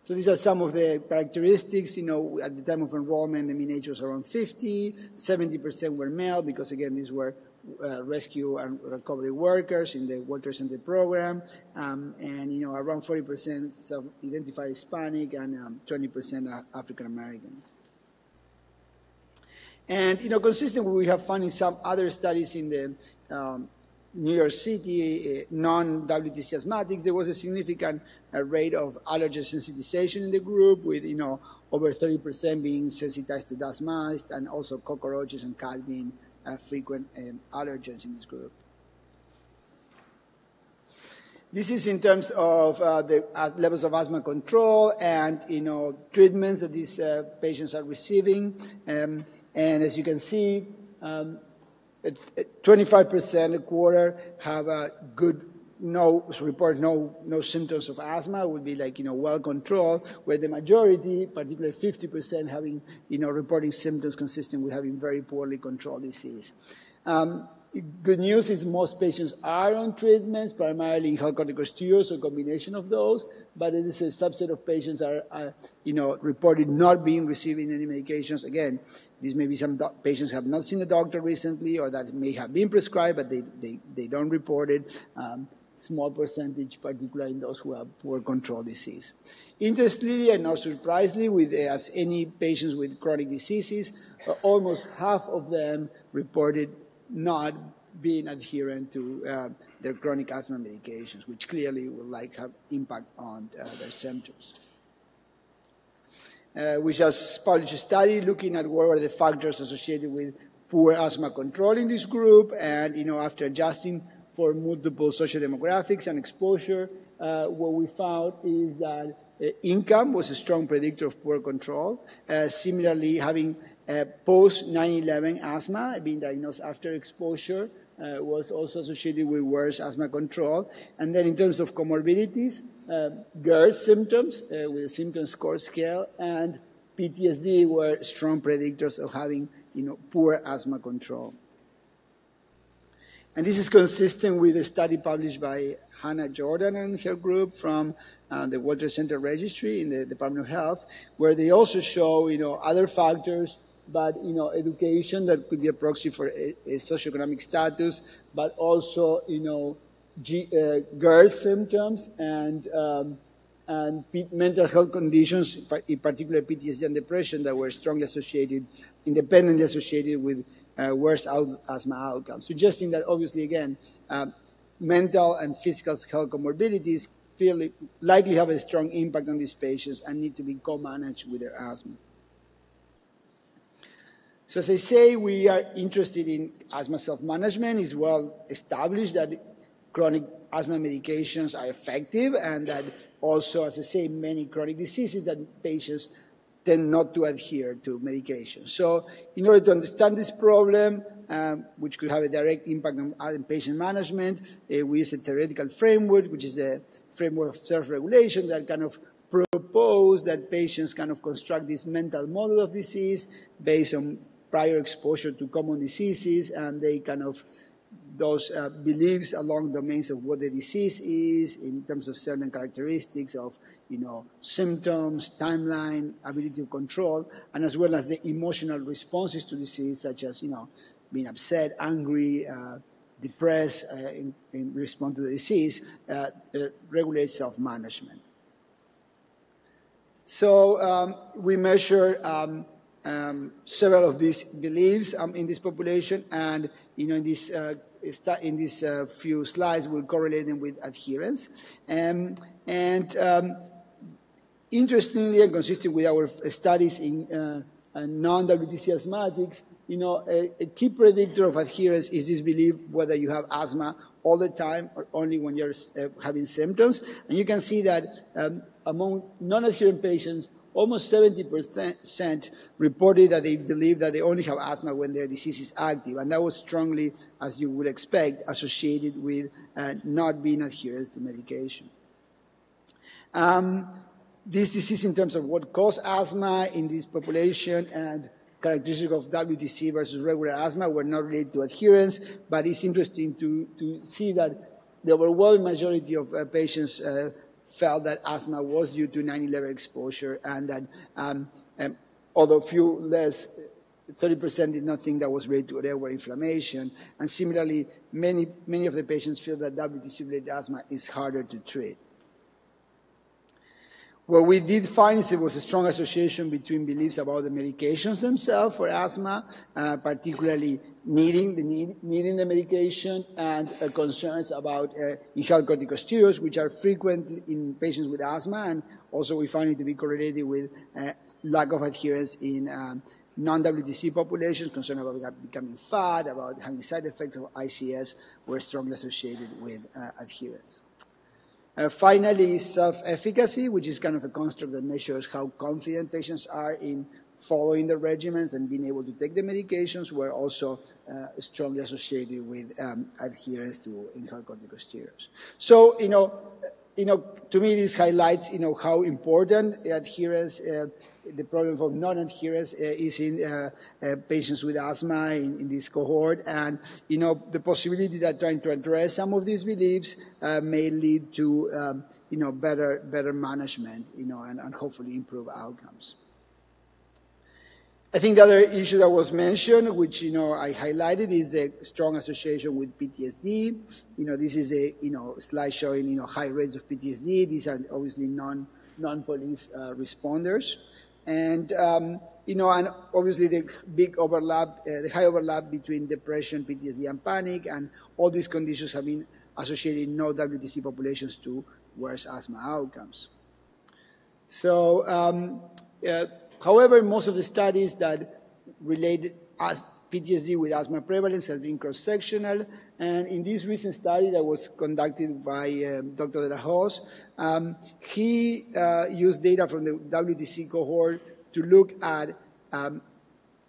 So these are some of the characteristics. You know, at the time of enrollment, the mean age was around 50. 70% were male because, again, these were uh, rescue and recovery workers in the Trade Center program, um, and you know around 40% self-identified Hispanic and um, 20% African American. And you know, consistent we have found in some other studies in the um, New York City, uh, non-WTC asthmatics, there was a significant uh, rate of allergen sensitization in the group, with you know over 30% being sensitized to dust mites, and also cockroaches and cat being uh, frequent um, allergens in this group. this is in terms of uh, the levels of asthma control and you know treatments that these uh, patients are receiving. Um, and as you can see, um, 25% a quarter have a good no report no no symptoms of asthma would be like you know well controlled where the majority particularly 50% having you know reporting symptoms consistent with having very poorly controlled disease. Um, good news is most patients are on treatments primarily inhaled corticosteroids or combination of those but it is a subset of patients are, are you know reported not being receiving any medications. Again these may be some do- patients have not seen a doctor recently or that may have been prescribed but they, they, they don't report it um, small percentage, particularly in those who have poor control disease. Interestingly and not surprisingly, with as any patients with chronic diseases, uh, almost half of them reported not being adherent to uh, their chronic asthma medications, which clearly will like have impact on uh, their symptoms. Uh, we just published a study looking at what were the factors associated with poor asthma control in this group, and you know after adjusting for multiple social demographics and exposure, uh, what we found is that uh, income was a strong predictor of poor control. Uh, similarly, having uh, post 9/11 asthma, being diagnosed after exposure, uh, was also associated with worse asthma control. And then, in terms of comorbidities, uh, GERD symptoms with a symptom score scale and PTSD were strong predictors of having, you know, poor asthma control. And this is consistent with a study published by Hannah Jordan and her group from uh, the Trade Center Registry in the Department of Health, where they also show, you know, other factors, but, you know, education that could be a proxy for a, a socioeconomic status, but also, you know, G, uh, symptoms and, um, and mental health conditions, in particular PTSD and depression, that were strongly associated, independently associated with uh, worse out, asthma outcomes, suggesting that obviously, again, uh, mental and physical health comorbidities clearly likely have a strong impact on these patients and need to be co-managed with their asthma. So as I say, we are interested in asthma self-management. It's well established that chronic asthma medications are effective and that also, as I say, many chronic diseases that patients tend not to adhere to medication. So in order to understand this problem, um, which could have a direct impact on patient management, uh, we use a theoretical framework, which is a framework of self-regulation that kind of propose that patients kind of construct this mental model of disease based on prior exposure to common diseases, and they kind of those uh, beliefs along the domains of what the disease is in terms of certain characteristics of, you know, symptoms, timeline, ability to control, and as well as the emotional responses to disease, such as, you know, being upset, angry, uh, depressed uh, in, in, response to the disease, uh, regulate self-management. So um, we measure um, um, several of these beliefs um, in this population, and you know, in this uh, in these uh, few slides, we'll correlate them with adherence. Um, and um, interestingly, and consistent with our studies in uh, non-WTC asthmatics, you know, a, a, key predictor of adherence is this belief whether you have asthma all the time or only when you're uh, having symptoms. And you can see that um, among non-adherent patients, almost 70% reported that they believe that they only have asthma when their disease is active. And that was strongly, as you would expect, associated with uh, not being adherent to medication. Um, this disease, in terms of what causes asthma in this population and characteristic of WTC versus regular asthma, were not related to adherence, but it's interesting to, to see that the overwhelming majority of uh, patients uh, felt that asthma was due to 9/11 exposure, and that um, um, although few less, 30% did not think that was related to airway inflammation. And similarly, many many of the patients feel that WTC-related asthma is harder to treat. What we did find is there was a strong association between beliefs about the medications themselves for asthma, uh, particularly needing the, need, needing the medication and uh, concerns about uh, inhaled corticosteroids, which are frequent in patients with asthma, and also we find it to be correlated with uh, lack of adherence in um, non-WTC populations, concern about becoming fat, about having side effects of ICS, were strongly associated with uh, adherence. Uh, finally, self-efficacy, which is kind of a construct that measures how confident patients are in following the regimens and being able to take the medications were also uh, strongly associated with um, adherence to inhaled corticosteroids. So, you know, you know, to me, this highlights, you know, how important adherence, uh, the problem of non-adherence uh, is in uh, uh, patients with asthma in, in, this cohort. And, you know, the possibility that trying to address some of these beliefs uh, may lead to, um, you know, better, better management, you know, and, and hopefully improve outcomes. I think the other issue that was mentioned, which you know I highlighted, is a strong association with PTSD. You know, this is a you know slide showing you know high rates of PTSD. These are obviously non non-police uh, responders, and um, you know, and obviously the big overlap, uh, the high overlap between depression, PTSD, and panic, and all these conditions have been associated in no WTC populations to worse asthma outcomes. So. Um, uh, However, most of the studies that relate PTSD with asthma prevalence has been cross-sectional, and in this recent study that was conducted by um, Dr. De La Hoz, um, he uh, used data from the WTC cohort to look at um,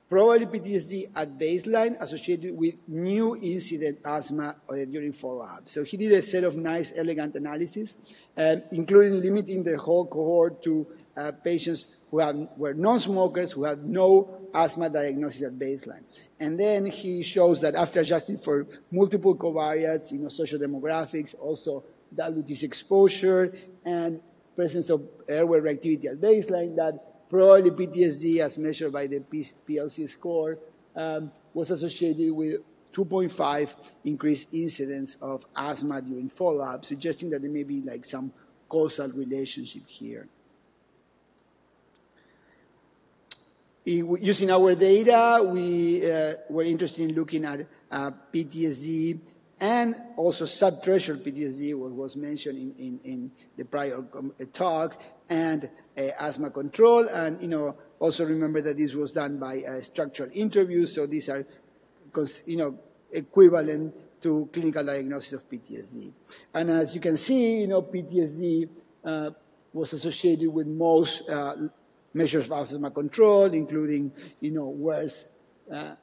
probably PTSD at baseline associated with new incident asthma uh, during follow-up. So he did a set of nice, elegant analyses, uh, including limiting the whole cohort to uh, patients who have, were non-smokers who had no asthma diagnosis at baseline. And then he shows that after adjusting for multiple covariates, you know, social demographics, also WTC exposure, and presence of airway reactivity at baseline, that probably PTSD, as measured by the PLC score, um, was associated with 2.5 increased incidence of asthma during follow-up, suggesting that there may be like some causal relationship here. Using our data, we uh, were interested in looking at uh, PTSD and also subthreshold PTSD, what was mentioned in, the prior uh, talk, and uh, asthma control. And, you know, also remember that this was done by structural interviews, so these are, you know, equivalent to clinical diagnosis of PTSD. And as you can see, you know, PTSD was associated with most measures of asthma control, including, you know, worse uh,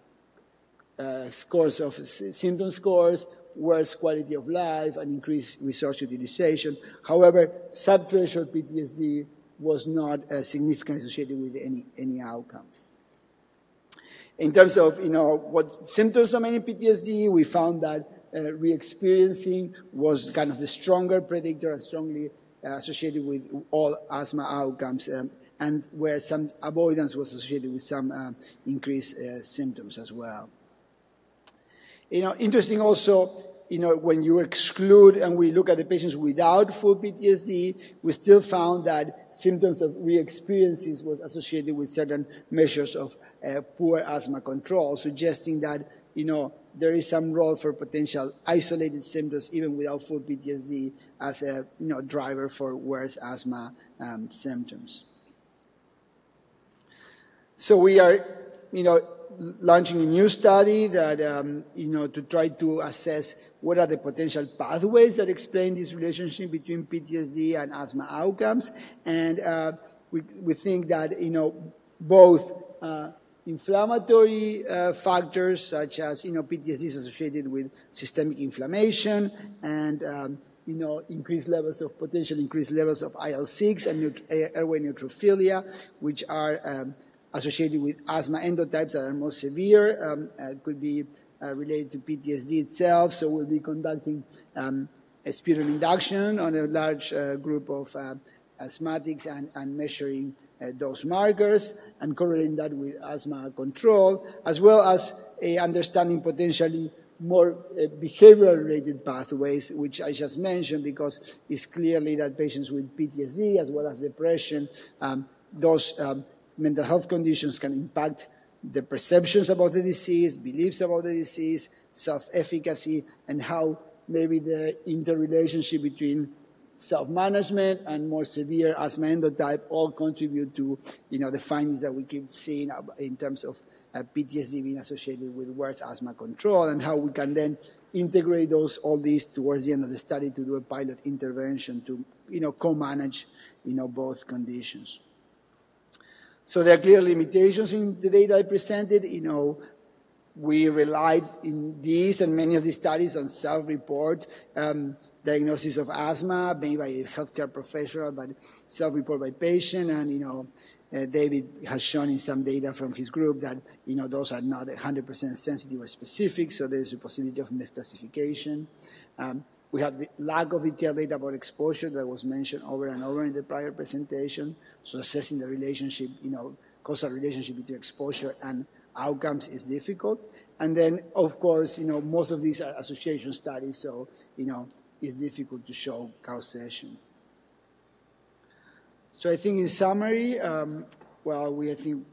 uh, scores of symptom scores, worse quality of life, and increased resource utilization. However, subthreshold PTSD was not uh, significantly associated with any, any outcome. In terms of, you know, what symptoms of any PTSD, we found that uh, re-experiencing was kind of the stronger predictor and strongly uh, associated with all asthma outcomes. Um, and where some avoidance was associated with some uh, increased uh, symptoms as well. You know, interesting also, you know, when you exclude and we look at the patients without full PTSD, we still found that symptoms of re-experiences was associated with certain measures of uh, poor asthma control, suggesting that, you know, there is some role for potential isolated symptoms even without full PTSD as a, you know, driver for worse asthma um, symptoms. So we are, you know, launching a new study that, um, you know, to try to assess what are the potential pathways that explain this relationship between PTSD and asthma outcomes. And uh, we, we think that, you know, both uh, inflammatory uh, factors such as, you know, PTSD is associated with systemic inflammation and, um, you know, increased levels of potential increased levels of IL-6 and airway neutrophilia, which are um, associated with asthma endotypes that are most severe, um, uh, could be uh, related to PTSD itself. So we'll be conducting um, a sputum induction on a large uh, group of uh, asthmatics and, and measuring uh, those markers and correlating that with asthma control, as well as understanding potentially more uh, behavioral related pathways, which I just mentioned, because it's clearly that patients with PTSD as well as depression, um, those um, mental health conditions can impact the perceptions about the disease, beliefs about the disease, self-efficacy, and how maybe the interrelationship between self-management and more severe asthma endotype all contribute to, you know, the findings that we keep seeing in terms of uh, PTSD being associated with worse asthma control and how we can then integrate those all these towards the end of the study to do a pilot intervention to you know co-manage you know both conditions. So there are clear limitations in the data I presented. You know, we relied in these and many of these studies on self-report um, diagnosis of asthma made by a healthcare professional, but self-report by patient, and you know, uh, David has shown in some data from his group that you know those are not 100% sensitive or specific, so there is a possibility of misclassification. Um, we have the lack of detailed data about exposure that was mentioned over and over in the prior presentation. So assessing the relationship, you know, causal relationship between exposure and outcomes is difficult. And then, of course, you know, most of these are association studies, so, you know, it's difficult to show causation. So I think in summary, um, well, we I think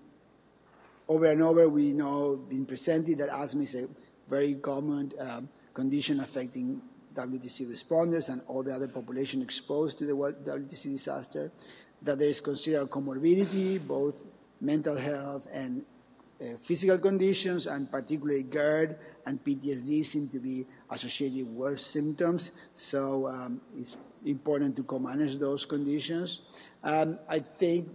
over and over we know been presented that asthma is a very common um, condition affecting WTC responders and all the other population exposed to the WTC disaster. That there is considered comorbidity, both mental health and uh, physical conditions, and particularly GERD and PTSD seem to be associated with symptoms. So um, it's important to co-manage those conditions. Um, I think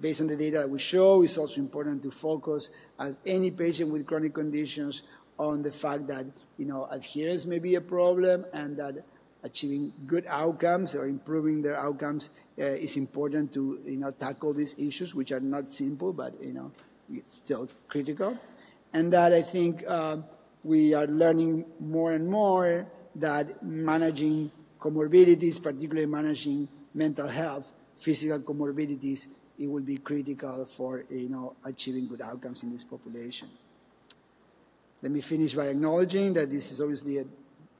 based on the data that we show, it's also important to focus as any patient with chronic conditions on the fact that, you know, adherence may be a problem and that achieving good outcomes or improving their outcomes uh, is important to, you know, tackle these issues, which are not simple, but, you know, it's still critical. And that I think uh, we are learning more and more that managing comorbidities, particularly managing mental health, physical comorbidities, it will be critical for you know achieving good outcomes in this population. Let me finish by acknowledging that this is obviously a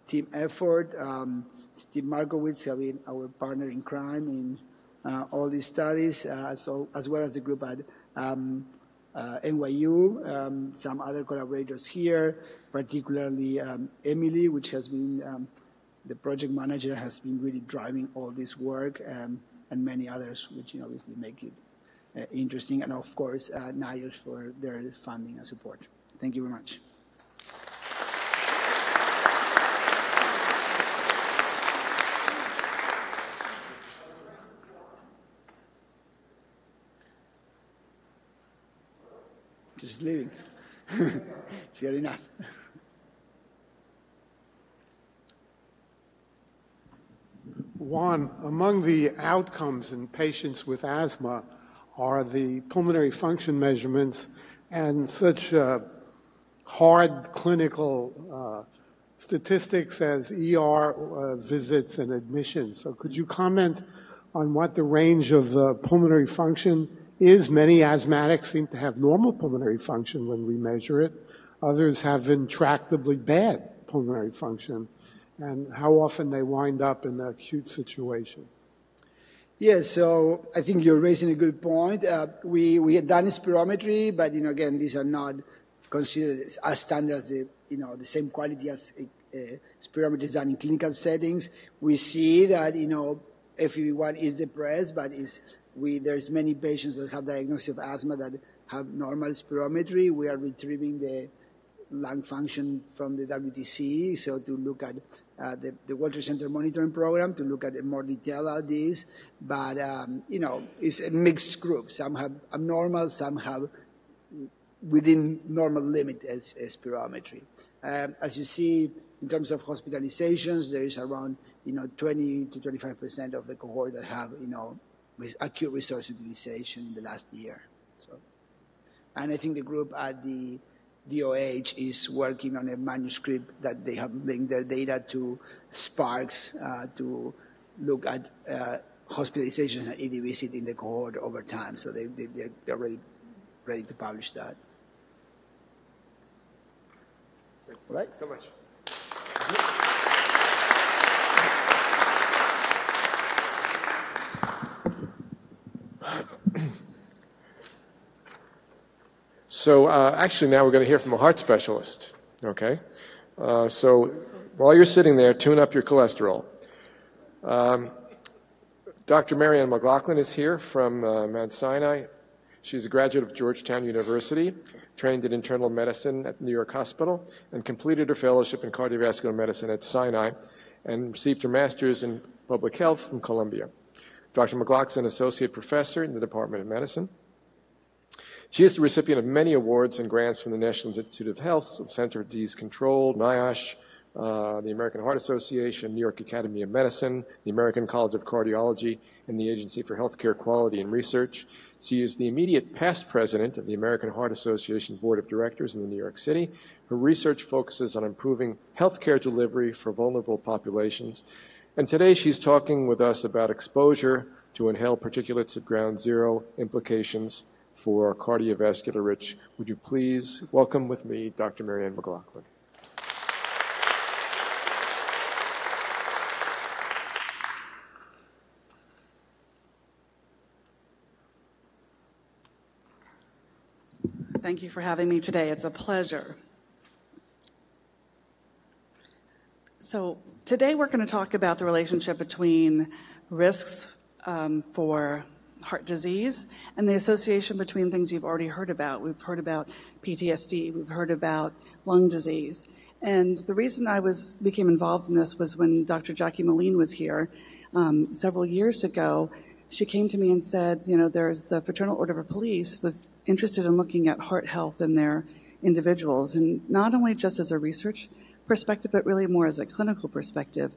team effort. Um, Steve Markowitz has been our partner in crime in uh, all these studies, uh, so as well as the group at um, uh, NYU, um, some other collaborators here, particularly um, Emily, which has been um, the project manager, has been really driving all this work, um, and many others, which you know, obviously make it uh, interesting, and of course, uh, NIOSH for their funding and support. Thank you very much. Just leaving. it's good enough. Juan, among the outcomes in patients with asthma are the pulmonary function measurements and such uh, hard clinical uh, statistics as ER uh, visits and admissions. So, could you comment on what the range of the pulmonary function is? Many asthmatics seem to have normal pulmonary function when we measure it. Others have intractably bad pulmonary function and how often they wind up in an acute situation. Yes, so I think you're raising a good point. Uh, we, we had done spirometry, but you know, again, these are not considered as standard you know, the same quality as uh, spirometry is done in clinical settings. We see that, you know, FEV1 is depressed, but is, we, there's many patients that have diagnosis of asthma that have normal spirometry. We are retrieving the lung function from the WTC, so to look at uh, the, the Trade Center monitoring program to look at more detail of this. But, um, you know, it's a mixed group. Some have abnormal, some have within normal limit as, as spirometry. Um, as you see, in terms of hospitalizations, there is around, you know, 20 to 25% of the cohort that have, you know, acute resource utilization in the last year. So, and I think the group at the DOH is working on a manuscript that they have linked their data to SPARCS uh, to look at uh, hospitalization and ED visit in the cohort over time. So they, they, they're already ready to publish that. All right. so much. So uh, actually, now we're going to hear from a heart specialist. Okay, uh, so while you're sitting there, tune up your cholesterol. Um, Dr. Mary Ann McLaughlin is here from uh, Mount Sinai. She's a graduate of Georgetown University, trained in internal medicine at New York Hospital, and completed her fellowship in cardiovascular medicine at Sinai, and received her master's in public health from Columbia. Dr. McLaughlin, associate professor in the Department of Medicine. She is the recipient of many awards and grants from the National Institute of Health, the Center for Disease Control, NIOSH, uh, the American Heart Association, New York Academy of Medicine, the American College of Cardiology, and the Agency for Healthcare Quality and Research. She is the immediate past president of the American Heart Association Board of Directors in New York City. Her research focuses on improving healthcare delivery for vulnerable populations. And today she's talking with us about exposure to inhaled particulates at ground zero implications for cardiovascular risk. Would you please welcome with me Dr. Mary Ann McLaughlin? Thank you for having me today. It's a pleasure. So, today we're going to talk about the relationship between risks um, for heart disease and the association between things you've already heard about. We've heard about PTSD, we've heard about lung disease. And the reason I was became involved in this was when Dr. Jackie Moline was here um, several years ago. She came to me and said, you know, there's the Fraternal Order of Police was interested in looking at heart health in their individuals, and not only just as a research perspective, but really more as a clinical perspective.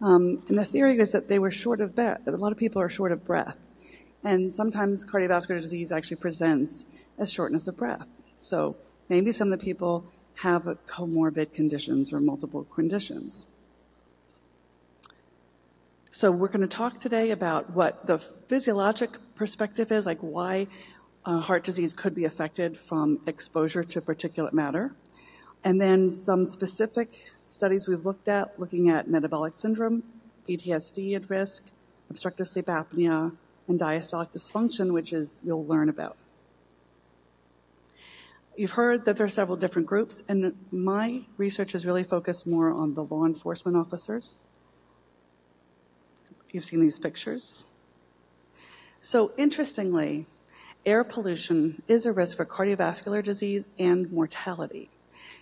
Um, and the theory is that they were short of breath. A lot of people are short of breath. And sometimes cardiovascular disease actually presents as shortness of breath. So maybe some of the people have comorbid conditions or multiple conditions. So we're going to talk today about what the physiologic perspective is, like why uh, heart disease could be affected from exposure to particulate matter. And then some specific studies we've looked at looking at metabolic syndrome, PTSD at risk, obstructive sleep apnea, and diastolic dysfunction, which is you'll learn about. You've heard that there are several different groups, and my research is really focused more on the law enforcement officers. You've seen these pictures. So, interestingly, air pollution is a risk for cardiovascular disease and mortality.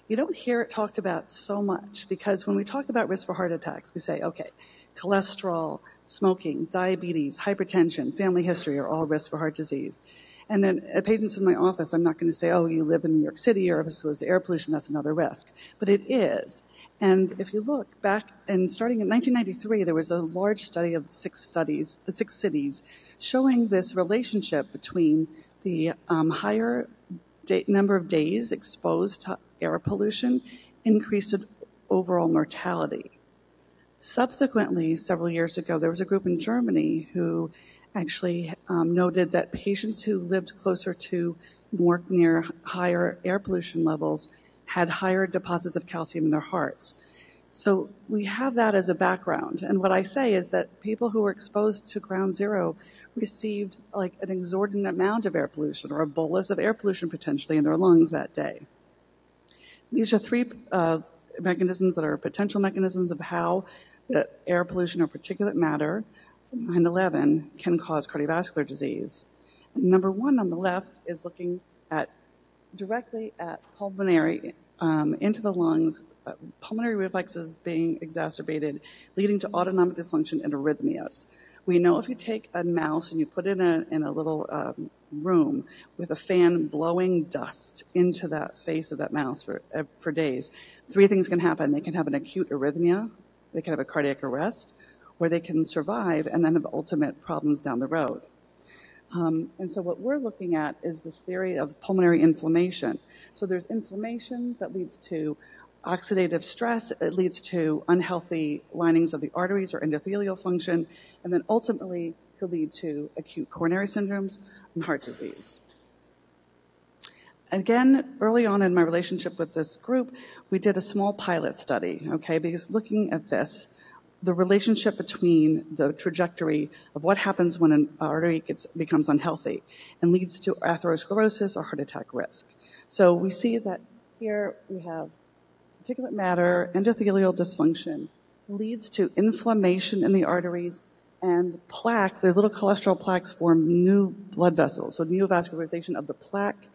You don't hear it talked about so much because when we talk about risk for heart attacks, we say, okay, cholesterol, smoking, diabetes, hypertension, family history are all risks for heart disease. And then at patients in my office, I'm not going to say, oh, you live in New York City or exposed to air pollution, that's another risk. But it is. And if you look back, and starting in 1993, there was a large study of six studies, six cities, showing this relationship between the um, higher day, number of days exposed to air pollution increased overall mortality. Subsequently, several years ago, there was a group in Germany who actually um, noted that patients who lived closer to more near higher air pollution levels had higher deposits of calcium in their hearts. So we have that as a background. And what I say is that people who were exposed to ground zero received like an exorbitant amount of air pollution or a bolus of air pollution potentially in their lungs that day. These are three uh, mechanisms that are potential mechanisms of how the air pollution or particulate matter from 9-11 can cause cardiovascular disease. And number one on the left is looking at directly at pulmonary um, into the lungs, uh, pulmonary reflexes being exacerbated, leading to autonomic dysfunction and arrhythmias. We know if you take a mouse and you put it in a, in a little um, room with a fan blowing dust into that face of that mouse for, uh, for days, three things can happen. They can have an acute arrhythmia, they can have a cardiac arrest, or they can survive and then have ultimate problems down the road. Um, and so what we're looking at is this theory of pulmonary inflammation. So there's inflammation that leads to oxidative stress, it leads to unhealthy linings of the arteries or endothelial function, and then ultimately could lead to acute coronary syndromes and heart disease. Again, early on in my relationship with this group, we did a small pilot study, okay, because looking at this, the relationship between the trajectory of what happens when an artery gets, becomes unhealthy and leads to atherosclerosis or heart attack risk. So we see that here we have particulate matter, endothelial dysfunction leads to inflammation in the arteries And plaque, the little cholesterol plaques form new blood vessels. So neovascularization of the plaque,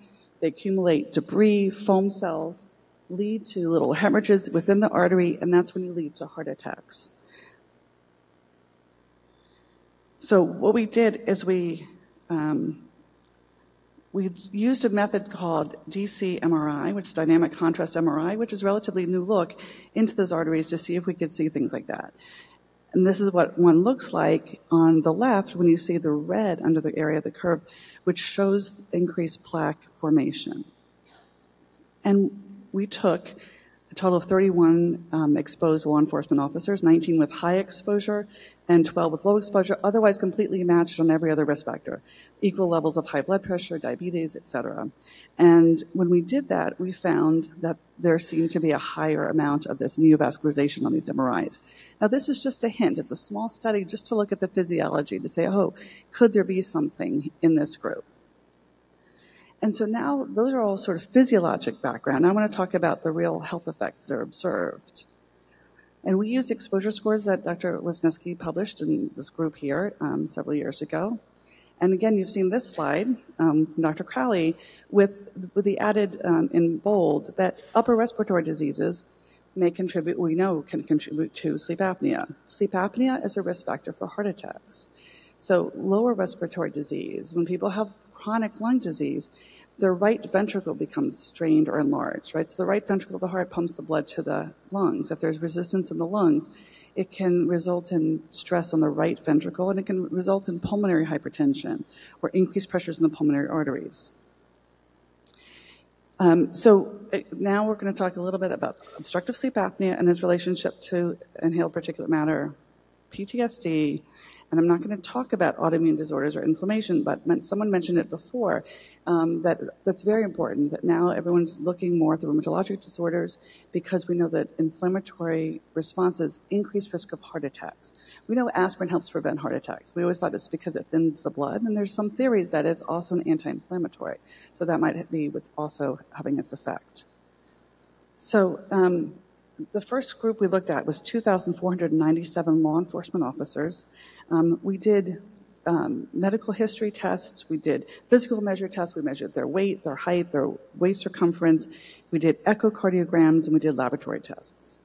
they accumulate debris, foam cells, lead to little hemorrhages within the artery, and that's when you lead to heart attacks. So what we did is we um, we used a method called DC MRI, which is dynamic contrast MRI, which is relatively new look into those arteries to see if we could see things like that. And this is what one looks like on the left when you see the red under the area of the curve, which shows increased plaque formation. And we took a total of 31 um, exposed law enforcement officers, 19 with high exposure and 12 with low exposure, otherwise completely matched on every other risk factor, equal levels of high blood pressure, diabetes, etc. And when we did that, we found that there seemed to be a higher amount of this neovascularization on these MRIs. Now, this is just a hint. It's a small study just to look at the physiology to say, oh, could there be something in this group? And so now those are all sort of physiologic background. I want to talk about the real health effects that are observed. And we used exposure scores that Dr. Wisnivesky published in this group here um, several years ago. And again, you've seen this slide um, from Dr. Crowley with, with the added um, in bold that upper respiratory diseases may contribute, we know can contribute to sleep apnea. Sleep apnea is a risk factor for heart attacks. So lower respiratory disease, when people have chronic lung disease, the right ventricle becomes strained or enlarged, right? So the right ventricle of the heart pumps the blood to the lungs. If there's resistance in the lungs, it can result in stress on the right ventricle and it can result in pulmonary hypertension or increased pressures in the pulmonary arteries. Um, so uh, now we're going to talk a little bit about obstructive sleep apnea and its relationship to inhaled particulate matter, PTSD, and I'm not going to talk about autoimmune disorders or inflammation, but someone mentioned it before, um, that that's very important, that now everyone's looking more at the rheumatologic disorders because we know that inflammatory responses increase risk of heart attacks. We know aspirin helps prevent heart attacks. We always thought it's because it thins the blood, and there's some theories that it's also an anti-inflammatory. So that might be what's also having its effect. So um, the first group we looked at was 2,497 law enforcement officers. Um, we did um, medical history tests, we did physical measure tests, we measured their weight, their height, their waist circumference, we did echocardiograms, and we did laboratory tests.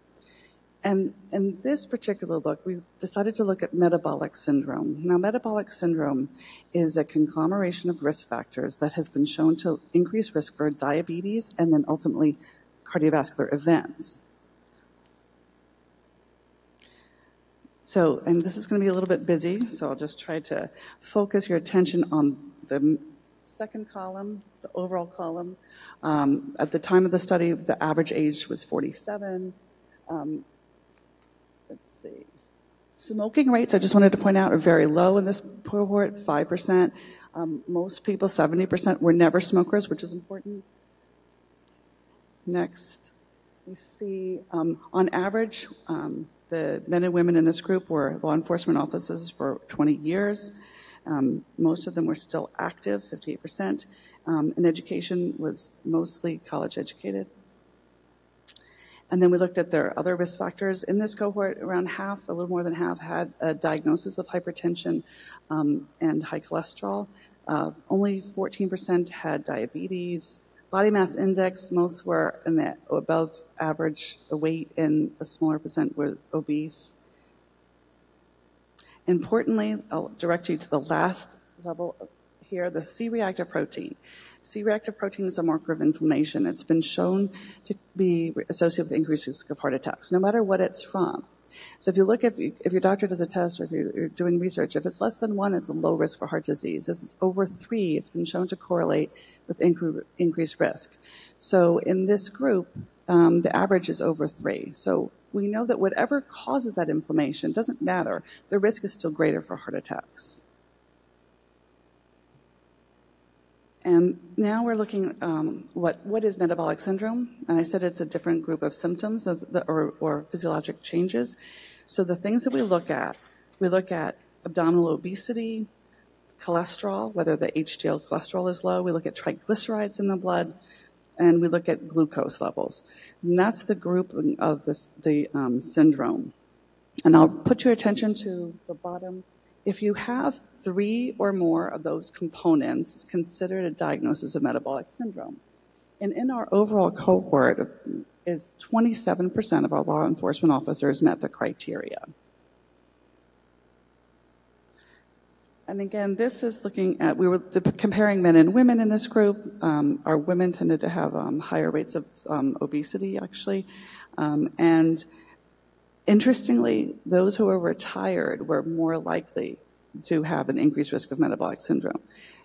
And in this particular look, we decided to look at metabolic syndrome. Now, metabolic syndrome is a conglomeration of risk factors that has been shown to increase risk for diabetes and then ultimately cardiovascular events. So, and this is going to be a little bit busy, so I'll just try to focus your attention on the second column, the overall column. Um, at the time of the study, the average age was 47. Um, let's see. Smoking rates, I just wanted to point out, are very low in this cohort, 5%. Um, most people, 70%, were never smokers, which is important. Next, we see um, on average, um, the men and women in this group were law enforcement officers for 20 years. Um, most of them were still active, 58%, um, and education was mostly college educated. And then we looked at their other risk factors. In this cohort, around half, a little more than half, had a diagnosis of hypertension um, and high cholesterol. Uh, only 14% had diabetes, Body mass index, most were in the above average weight, and a smaller percent were obese. Importantly, I'll direct you to the last level here, the C-reactive protein. C-reactive protein is a marker of inflammation. It's been shown to be associated with increased risk of heart attacks, no matter what it's from. So if you look, if, you, if your doctor does a test or if you're doing research, if it's less than one, it's a low risk for heart disease. If it's over three, it's been shown to correlate with incre- increased risk. So in this group, um, the average is over three. So we know that whatever causes that inflammation doesn't matter. The risk is still greater for heart attacks. And now we're looking um, what what is metabolic syndrome, and I said it's a different group of symptoms the, or, or physiologic changes. So the things that we look at, we look at abdominal obesity, cholesterol, whether the HDL cholesterol is low. We look at triglycerides in the blood, and we look at glucose levels. And that's the group of this, the um, syndrome. And I'll put your attention to the bottom if you have three or more of those components, is considered a diagnosis of metabolic syndrome. And in our overall cohort, is 27% of our law enforcement officers met the criteria. And again, this is looking at, we were comparing men and women in this group. Um, our women tended to have um, higher rates of um, obesity, actually. Um, and interestingly, those who were retired were more likely to have an increased risk of metabolic syndrome.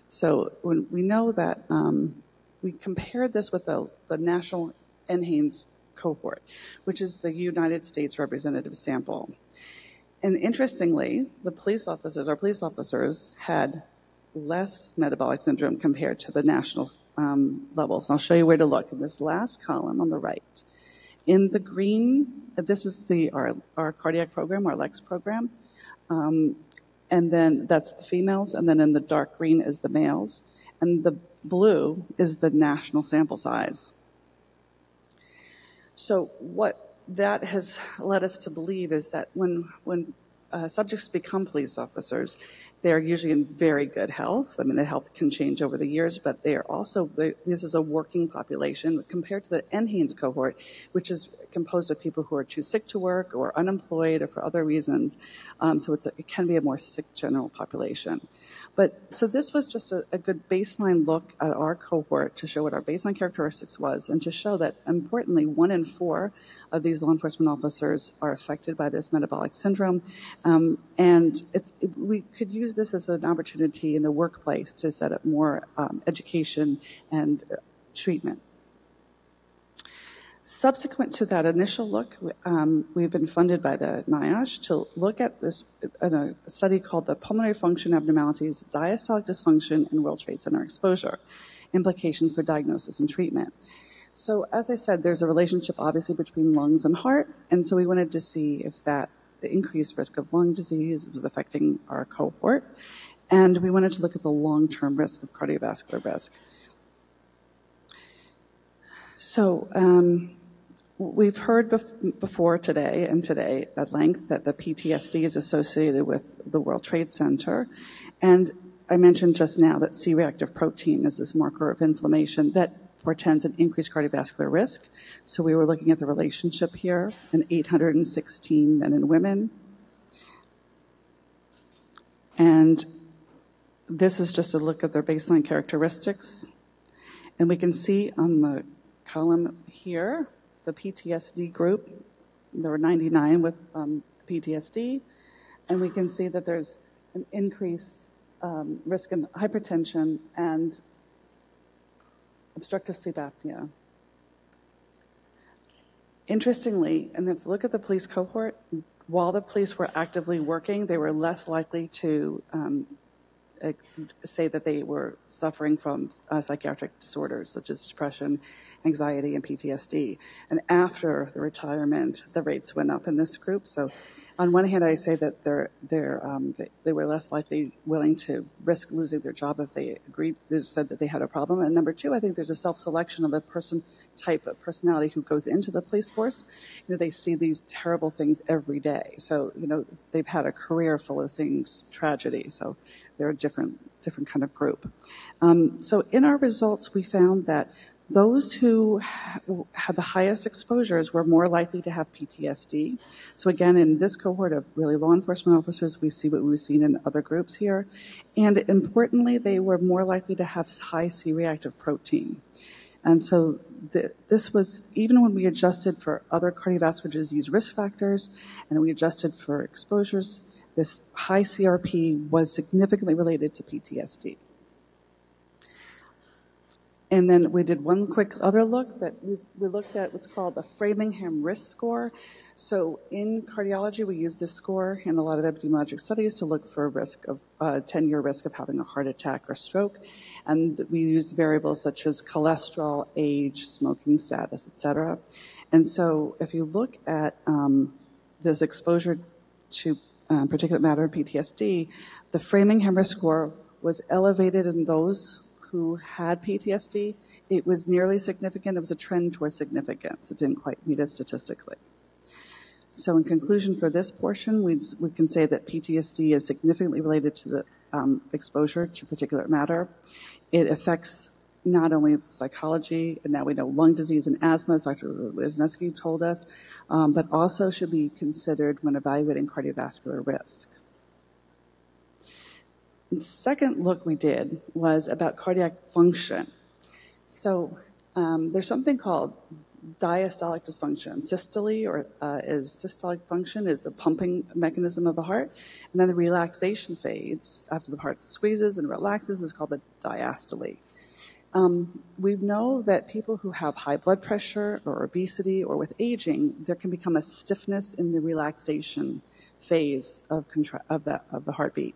So when we know that um, we compared this with the, the national NHANES cohort, which is the United States representative sample. And interestingly, the police officers, our police officers, had less metabolic syndrome compared to the national um, levels. And I'll show you where to look in this last column on the right. In the green, this is the our, our cardiac program, our LEX program. Um, and then that's the females. And then in the dark green is the males. And the blue is the national sample size. So what that has led us to believe is that when when uh, subjects become police officers, they are usually in very good health. I mean, the health can change over the years, but they are also this is a working population compared to the NHANES cohort, which is composed of people who are too sick to work or unemployed or for other reasons. Um, so a, it can be a more sick general population. But so this was just a, a, good baseline look at our cohort to show what our baseline characteristics was and to show that importantly, one in four of these law enforcement officers are affected by this metabolic syndrome. Um, and it, we could use this as an opportunity in the workplace to set up more um, education and uh, treatment. Subsequent to that initial look, um, we've been funded by the NIOSH to look at this in a study called the Pulmonary Function Abnormalities, Diastolic Dysfunction, and World Trade Center Exposure, Implications for Diagnosis and Treatment. So as I said, there's a relationship obviously between lungs and heart, and so we wanted to see if that the increased risk of lung disease was affecting our cohort, and we wanted to look at the long-term risk of cardiovascular risk. So um, we've heard bef- before today and today at length that the PTSD is associated with the World Trade Center. And I mentioned just now that C reactive protein is this marker of inflammation that portends an increased cardiovascular risk. So we were looking at the relationship here in 816 men and women. And this is just a look at their baseline characteristics. And we can see on the column here, the PTSD group. There were 99 with um, PTSD, and we can see that there's an increase um, risk in hypertension and obstructive sleep apnea. Interestingly, and if you look at the police cohort, while the police were actively working, they were less likely to um, say that they were suffering from uh, psychiatric disorders such as depression, anxiety, and PTSD. And after the retirement, the rates went up in this group. So on one hand, I say that they're, they're, um, they, they, were less likely willing to risk losing their job if they agreed, they said that they had a problem. And number two, I think there's a self-selection of a person type of personality who goes into the police force. You know, they see these terrible things every day. So, you know, they've had a career full of things, tragedy. So they're a different, different kind of group. Um, so in our results, we found that those who had the highest exposures were more likely to have PTSD. So again, in this cohort of really law enforcement officers, we see what we've seen in other groups here. And importantly, they were more likely to have high C-reactive protein. And so the, this was, even when we adjusted for other cardiovascular disease risk factors and we adjusted for exposures, this high CRP was significantly related to PTSD. And then we did one quick other look that we, we, looked at what's called the Framingham Risk Score. So in cardiology, we use this score in a lot of epidemiologic studies to look for a risk of uh, 10 year risk of having a heart attack or stroke. And we use variables such as cholesterol, age, smoking status, et cetera. And so if you look at um, this exposure to um, particulate matter and PTSD, the Framingham Risk Score was elevated in those who had PTSD, it was nearly significant. It was a trend towards significance. It didn't quite meet it statistically. So, in conclusion, for this portion, we, we can say that PTSD is significantly related to the um, exposure to particulate matter. It affects not only psychology, and now we know lung disease and asthma, as Dr. Wisnivesky told us, um, but also should be considered when evaluating cardiovascular risk. The second look we did was about cardiac function. So um, there's something called diastolic dysfunction. Systole or uh, is systolic function is the pumping mechanism of the heart, and then the relaxation phase after the heart squeezes and relaxes is called the diastole. Um, we know that people who have high blood pressure or obesity or with aging, there can become a stiffness in the relaxation phase of, contra- of, that, of the heartbeat.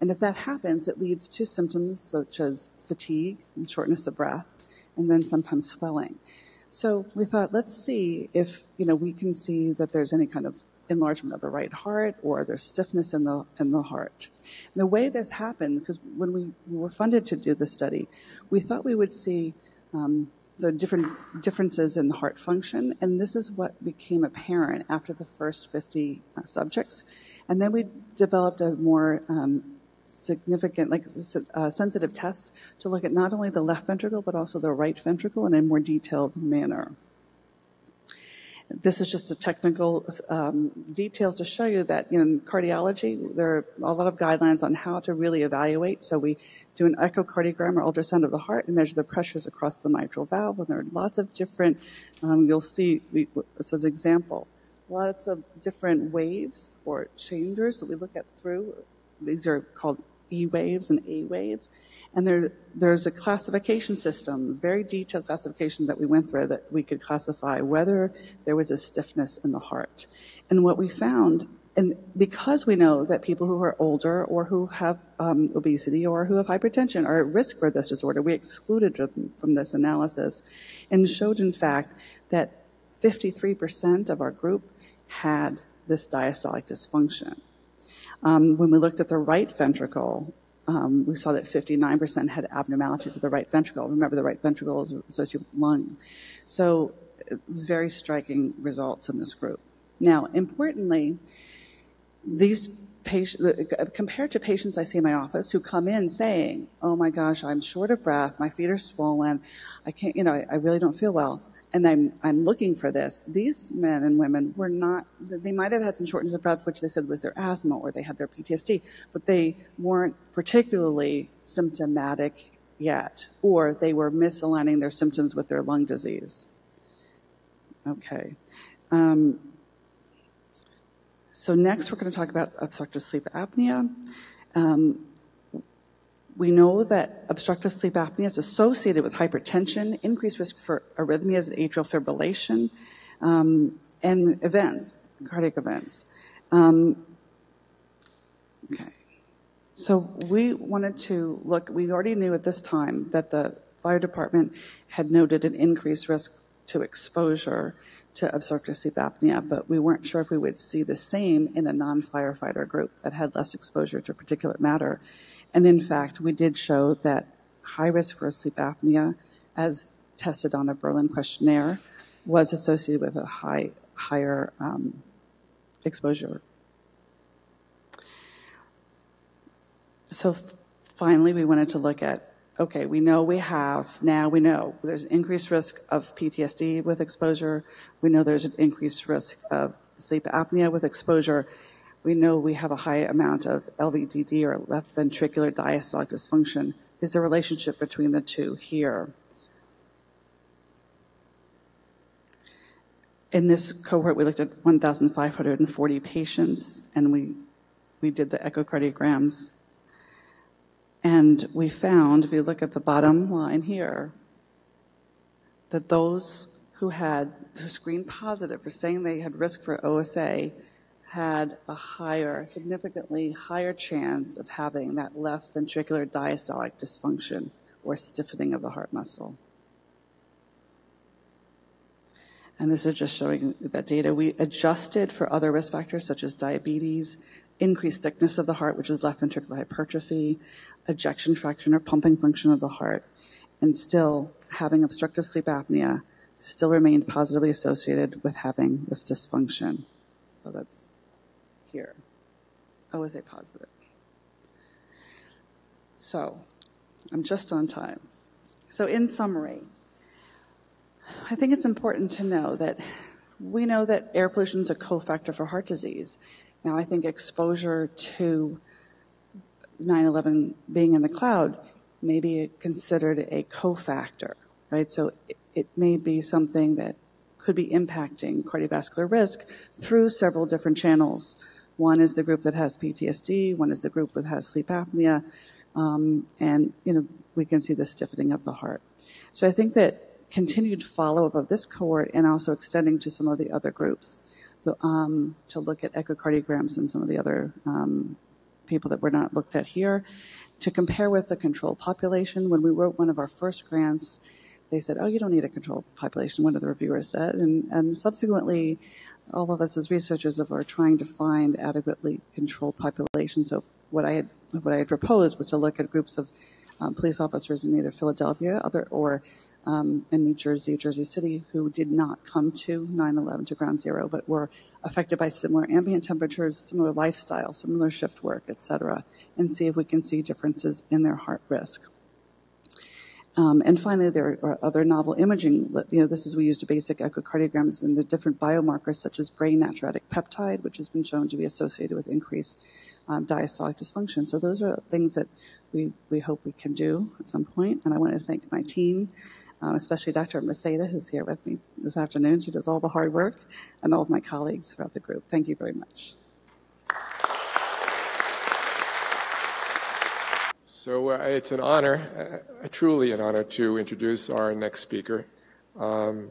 And if that happens, it leads to symptoms such as fatigue and shortness of breath, and then sometimes swelling. So we thought, let's see if you know we can see that there's any kind of enlargement of the right heart or there's stiffness in the in the heart. And the way this happened, because when we were funded to do the study, we thought we would see um, so different differences in the heart function, and this is what became apparent after the first 50 uh, subjects, and then we developed a more um, significant, like uh, sensitive test to look at not only the left ventricle but also the right ventricle in a more detailed manner. This is just a technical um, details to show you that in cardiology, there are a lot of guidelines on how to really evaluate. So we do an echocardiogram or ultrasound of the heart and measure the pressures across the mitral valve. And there are lots of different, um, you'll see, we, so as an example, lots of different waves or chambers that we look at through. These are called E waves and A waves. And there, there's a classification system, very detailed classification that we went through that we could classify whether there was a stiffness in the heart. And what we found, and because we know that people who are older or who have um, obesity or who have hypertension are at risk for this disorder, we excluded them from this analysis and showed, in fact, that 53% of our group had this diastolic dysfunction. Um, when we looked at the right ventricle, um, we saw that 59% had abnormalities of the right ventricle. Remember, the right ventricle is associated with the lung. So it was very striking results in this group. Now, importantly, these patients, compared to patients I see in my office who come in saying, "Oh my gosh, I'm short of breath, my feet are swollen, I can't, you know, I, I really don't feel well," and I'm, I'm looking for this. These men and women were not, they might have had some shortness of breath, which they said was their asthma or they had their PTSD, but they weren't particularly symptomatic yet, or they were misaligning their symptoms with their lung disease. Okay. Um, so next we're going to talk about obstructive sleep apnea. Um, we know that obstructive sleep apnea is associated with hypertension, increased risk for arrhythmias and atrial fibrillation, um, and events, cardiac events. Um, okay. So we wanted to look, we already knew at this time that the fire department had noted an increased risk to exposure to obstructive sleep apnea, but we weren't sure if we would see the same in a non firefighter group that had less exposure to particulate matter. And in fact, we did show that high risk for sleep apnea, as tested on a Berlin questionnaire, was associated with a high, higher um, exposure. So finally, we wanted to look at okay, we know we have, now we know there's an increased risk of PTSD with exposure. We know there's an increased risk of sleep apnea with exposure we know we have a high amount of LVDD or left ventricular diastolic dysfunction. Is the relationship between the two here? In this cohort, we looked at 1,540 patients and we, we did the echocardiograms. And we found, if you look at the bottom line here, that those who had who screened positive for saying they had risk for OSA had a higher, significantly higher chance of having that left ventricular diastolic dysfunction or stiffening of the heart muscle. And this is just showing that data. We adjusted for other risk factors such as diabetes, increased thickness of the heart, which is left ventricular hypertrophy, ejection fraction or pumping function of the heart, and still having obstructive sleep apnea still remained positively associated with having this dysfunction. So that's here. OSA positive. So I'm just on time. So in summary, I think it's important to know that we know that air pollution is a cofactor for heart disease. Now, I think exposure to 9/11 being in the cloud may be considered a cofactor, right? So it may be something that could be impacting cardiovascular risk through several different channels. One is the group that has PTSD, one is the group that has sleep apnea, um, and you know we can see the stiffening of the heart. So I think that continued follow-up of this cohort and also extending to some of the other groups the, um, to look at echocardiograms and some of the other um, people that were not looked at here to compare with the control population. When we wrote one of our first grants, they said, oh, you don't need a control population, one of the reviewers said. And, and subsequently, all of us as researchers are trying to find adequately controlled populations. So what I had, what I had proposed was to look at groups of um, police officers in either Philadelphia other, or um, in New Jersey, Jersey City, who did not come to 9/11 to Ground Zero, but were affected by similar ambient temperatures, similar lifestyle, similar shift work, et cetera, and see if we can see differences in their heart risk. Um, and finally, there are other novel imaging. You know, this is we used to basic echocardiograms and the different biomarkers such as brain natriuretic peptide, which has been shown to be associated with increased um, diastolic dysfunction. So those are things that we we hope we can do at some point. And I want to thank my team um, especially Dr. Maceda, who's here with me this afternoon. She does all the hard work, and all of my colleagues throughout the group. Thank you very much. So uh, it's an honor, uh, truly an honor, to introduce our next speaker. Um,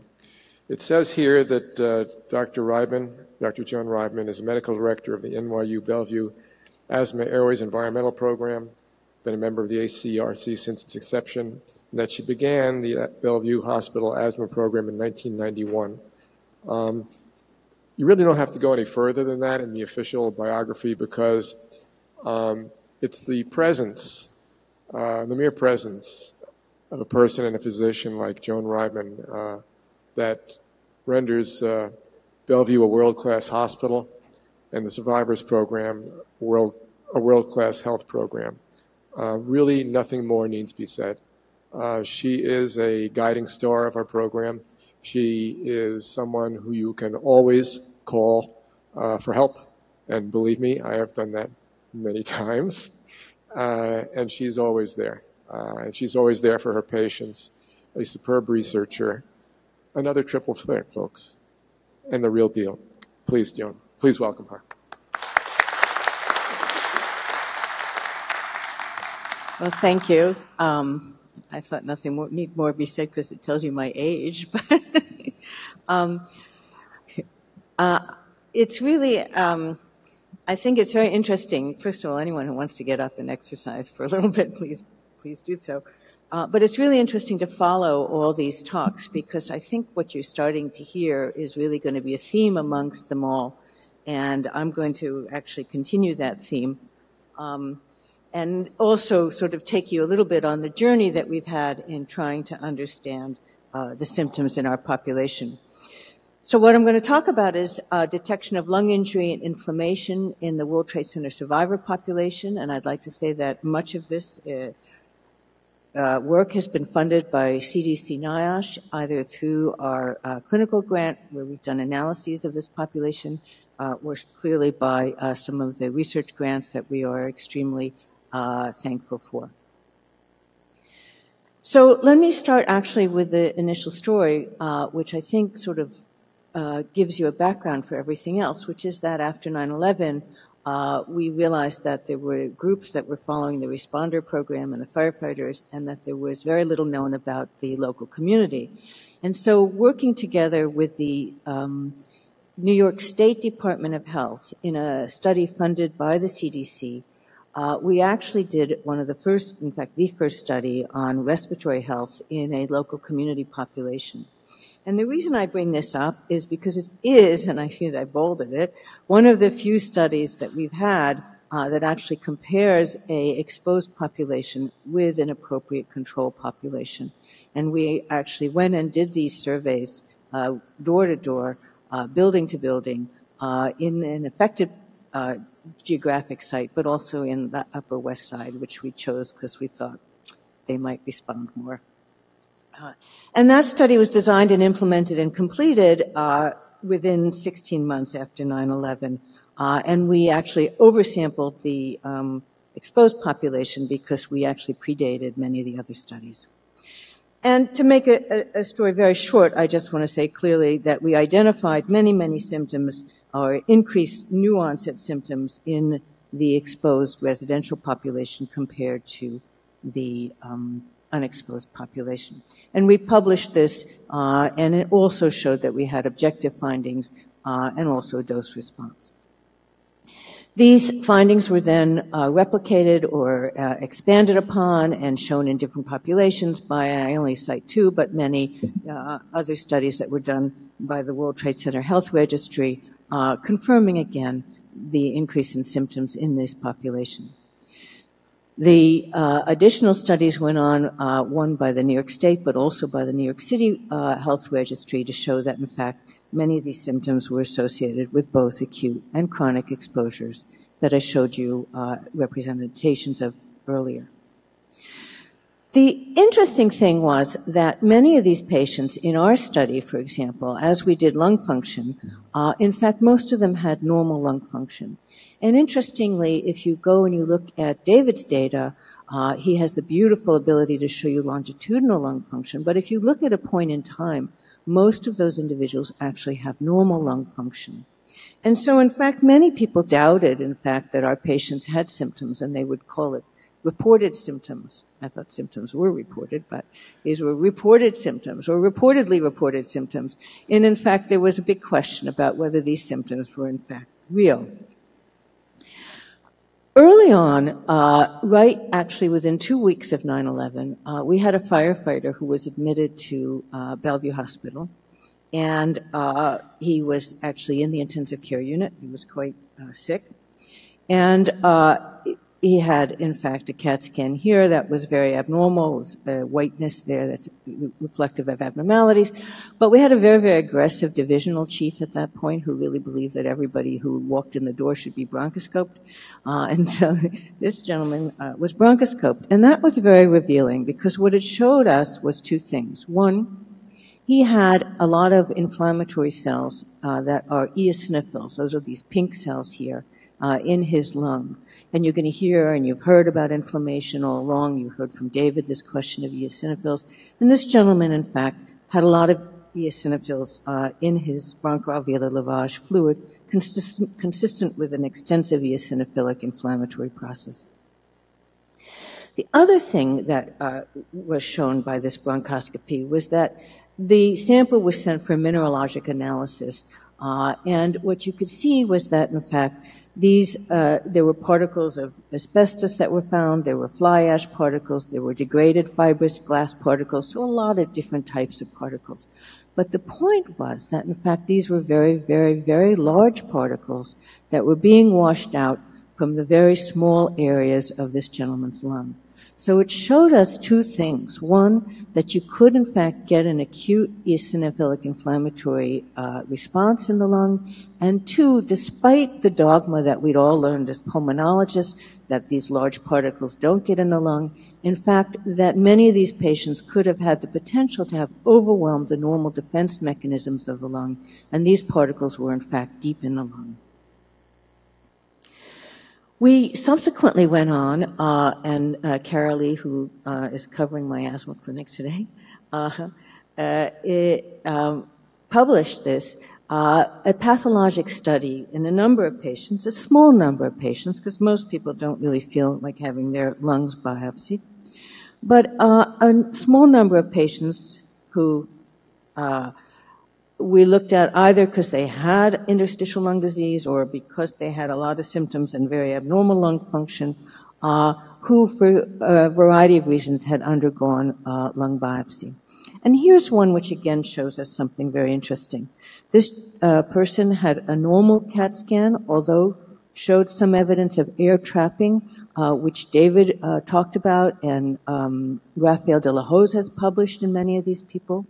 it says here that uh, Dr. Reibman, Dr. Joan Reibman, is a medical director of the NYU Bellevue Asthma Airways Environmental Program, been a member of the ACRC since its inception, and that she began the Bellevue Hospital asthma program in 1991. Um, you really don't have to go any further than that in the official biography because um, it's the presence, uh, the mere presence of a person and a physician like Joan Reibman uh, that renders uh, Bellevue a world-class hospital and the Survivors Program world, a world-class health program. Uh, really, nothing more needs to be said. Uh, she is a guiding star of our program. She is someone who you can always call uh, for help. And believe me, I have done that many times. Uh, and she's always there. Uh, and she's always there for her patients. A superb researcher. Another triple threat, folks. And the real deal. Please, Joan, please welcome her. Well, thank you. Um, I thought nothing more, need more be said because it tells you my age. But um, uh, it's really, um, I think it's very interesting. First of all, anyone who wants to get up and exercise for a little bit, please, please do so. Uh, but it's really interesting to follow all these talks because I think what you're starting to hear is really going to be a theme amongst them all. And I'm going to actually continue that theme. Um, and also sort of take you a little bit on the journey that we've had in trying to understand uh, the symptoms in our population. So what I'm going to talk about is uh, detection of lung injury and inflammation in the World Trade Center survivor population, and I'd like to say that much of this uh, uh work has been funded by CDC NIOSH, either through our uh, clinical grant, where we've done analyses of this population, uh, or clearly by some of the research grants that we are extremely uh, thankful for. So let me start actually with the initial story, uh, which I think sort of uh, gives you a background for everything else, which is that after 9/11, uh, we realized that there were groups that were following the responder program and the firefighters, and that there was very little known about the local community. And so, working together with the um, New York State Department of Health in a study funded by the CDC, uh, we actually did one of the first, in fact, the first study on respiratory health in a local community population. And the reason I bring this up is because it is, and I feel I bolded it, one of the few studies that we've had uh, that actually compares a exposed population with an appropriate control population. And we actually went and did these surveys uh, door to door, uh, building to building, uh, in an affected uh, geographic site, but also in the Upper West Side, which we chose because we thought they might respond more. And that study was designed and implemented and completed uh, within 16 months after 9 11. Uh, and we actually oversampled the um, exposed population because we actually predated many of the other studies. And to make a, a, story very short, I just want to say clearly that we identified many, many symptoms or increased new onset symptoms in the exposed residential population compared to the um, unexposed population. And we published this, uh, and it also showed that we had objective findings uh, and also dose response. These findings were then uh, replicated or uh, expanded upon and shown in different populations by, I only cite two, but many uh, other studies that were done by the World Trade Center Health Registry, uh, confirming again the increase in symptoms in this population. The uh, additional studies went on, uh, one by the New York State, but also by the New York City Health Registry to show that, in fact, Many of these symptoms were associated with both acute and chronic exposures that I showed you uh, representations of earlier. The interesting thing was that many of these patients in our study, for example, as we did lung function, uh, in fact, most of them had normal lung function. And interestingly, if you go and you look at David's data, uh, he has the beautiful ability to show you longitudinal lung function. But if you look at a point in time, most of those individuals actually have normal lung function. And so, in fact, many people doubted, in fact, that our patients had symptoms and they would call it reported symptoms. I thought symptoms were reported, but these were reported symptoms or reportedly reported symptoms. And in fact, there was a big question about whether these symptoms were in fact real. Early on, uh, right actually within two weeks of 9 11, uh, we had a firefighter who was admitted to uh, Bellevue Hospital. And uh, he was actually in the intensive care unit. He was quite uh, sick. And uh, he had, in fact, a CAT scan here that was very abnormal, with a whiteness there that's reflective of abnormalities. But we had a very, very aggressive divisional chief at that point who really believed that everybody who walked in the door should be bronchoscoped. Uh, and so this gentleman uh, was bronchoscoped. And that was very revealing because what it showed us was two things. One, he had a lot of inflammatory cells uh, that are eosinophils. Those are these pink cells here uh, in his lung. And you're going to hear, and you've heard about inflammation all along. You heard from David this question of eosinophils. And this gentleman, in fact, had a lot of eosinophils uh, in his bronchoalveolar lavage fluid, consistent, consistent with an extensive eosinophilic inflammatory process. The other thing that uh, was shown by this bronchoscopy was that the sample was sent for mineralogic analysis. Uh, and what you could see was that, in fact, these, uh, there were particles of asbestos that were found, there were fly ash particles, there were degraded fibrous glass particles, so a lot of different types of particles. But the point was that, in fact, these were very, very, very large particles that were being washed out from the very small areas of this gentleman's lung. So it showed us two things. One, that you could in fact get an acute eosinophilic inflammatory uh, response in the lung. And two, despite the dogma that we'd all learned as pulmonologists that these large particles don't get in the lung, in fact, that many of these patients could have had the potential to have overwhelmed the normal defense mechanisms of the lung, and these particles were in fact deep in the lung. We subsequently went on, uh, and uh, Caralee, who uh, is covering my asthma clinic today, uh, uh, it, um, published this, uh, a pathologic study in a number of patients, a small number of patients, because most people don't really feel like having their lungs biopsied, but a small number of patients who we looked at either because they had interstitial lung disease or because they had a lot of symptoms and very abnormal lung function, uh, who, for a variety of reasons, had undergone uh, lung biopsy. And here's one which again shows us something very interesting. This uh, person had a normal CAT scan, although showed some evidence of air trapping, uh, which David uh, talked about and um, Rafael de la Hoz has published in many of these people.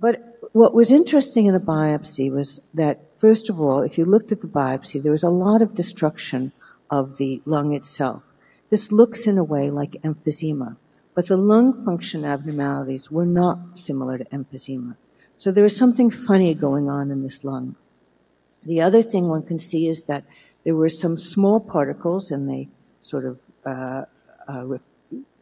But what was interesting in the biopsy was that, first of all, if you looked at the biopsy, there was a lot of destruction of the lung itself. This looks in a way like emphysema, but the lung function abnormalities were not similar to emphysema. So there was something funny going on in this lung. The other thing one can see is that there were some small particles and they sort of uh, uh,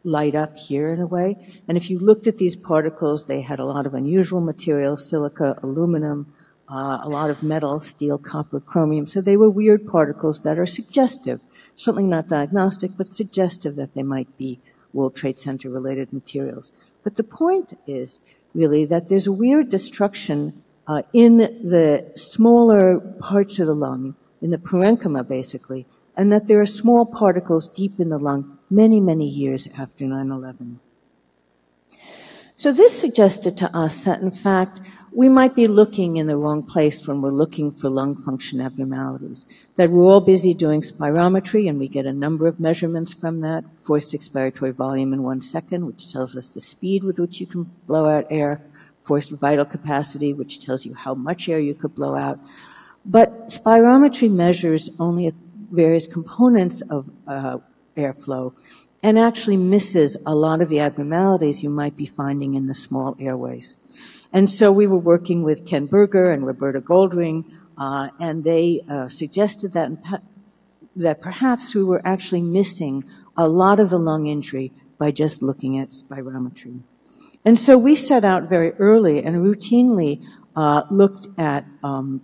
light up here in a way. And if you looked at these particles, they had a lot of unusual materials, silica, aluminum, uh, a lot of metal, steel, copper, chromium. So they were weird particles that are suggestive, certainly not diagnostic, but suggestive that they might be World Trade Center related materials. But the point is really that there's a weird destruction uh, in the smaller parts of the lung, in the parenchyma basically, and that there are small particles deep in the lung many, many years after 9 11. So this suggested to us that in fact we might be looking in the wrong place when we're looking for lung function abnormalities. That we're all busy doing spirometry and we get a number of measurements from that. Forced expiratory volume in one second, which tells us the speed with which you can blow out air. Forced vital capacity, which tells you how much air you could blow out. But spirometry measures only various components of uh, airflow and actually misses a lot of the abnormalities you might be finding in the small airways. And so we were working with Ken Berger and Roberta Goldring, uh, and they uh, suggested that, that perhaps we were actually missing a lot of the lung injury by just looking at spirometry. And so we set out very early and routinely uh, looked at um,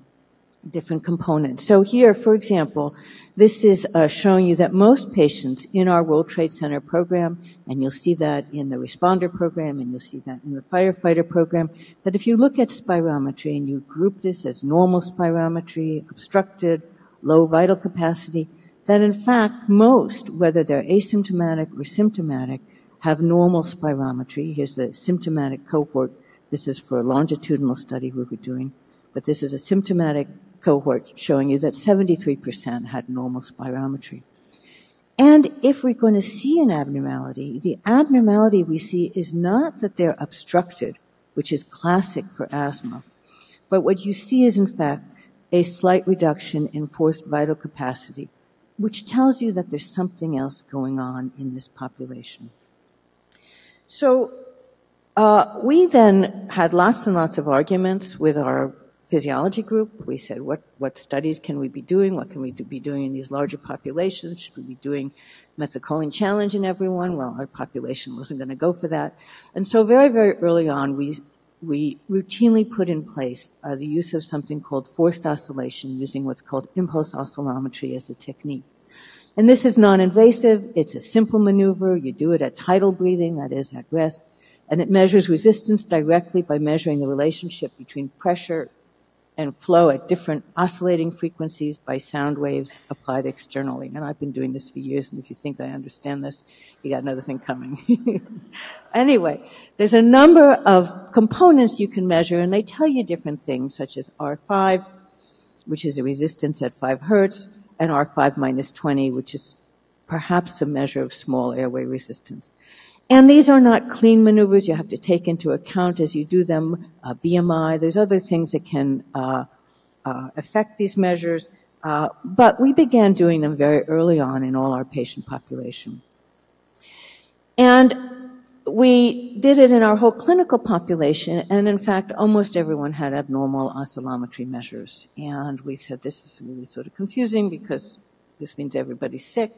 different components. So here, for example, this is uh, showing you that most patients in our World Trade Center program, and you'll see that in the responder program, and you'll see that in the firefighter program, that if you look at spirometry and you group this as normal spirometry, obstructed, low vital capacity, that in fact most, whether they're asymptomatic or symptomatic, have normal spirometry. Here's the symptomatic cohort. This is for a longitudinal study we were doing, but this is a symptomatic cohort showing you that 73% had normal spirometry. And if we're going to see an abnormality, the abnormality we see is not that they're obstructed, which is classic for asthma, but what you see is in fact a slight reduction in forced vital capacity, which tells you that there's something else going on in this population. So uh, we then had lots and lots of arguments with our physiology group. We said, what, what studies can we be doing? What can we do, be doing in these larger populations? Should we be doing methacholine challenge in everyone? Well, our population wasn't going to go for that. And so very, very early on, we, we routinely put in place uh, the use of something called forced oscillation using what's called impulse oscillometry as a technique. And this is non-invasive. It's a simple maneuver. You do it at tidal breathing, that is at rest. And it measures resistance directly by measuring the relationship between pressure and flow at different oscillating frequencies by sound waves applied externally. And I've been doing this for years, and if you think I understand this, you got another thing coming. anyway, there's a number of components you can measure, and they tell you different things, such as R5, which is a resistance at 5 hertz, and R5 minus 20, which is perhaps a measure of small airway resistance. And these are not clean maneuvers. You have to take into account as you do them uh, BMI. There's other things that can uh, uh, affect these measures. Uh, but we began doing them very early on in all our patient population. And we did it in our whole clinical population, and in fact, almost everyone had abnormal oscillometry measures. And we said this is really sort of confusing because this means everybody's sick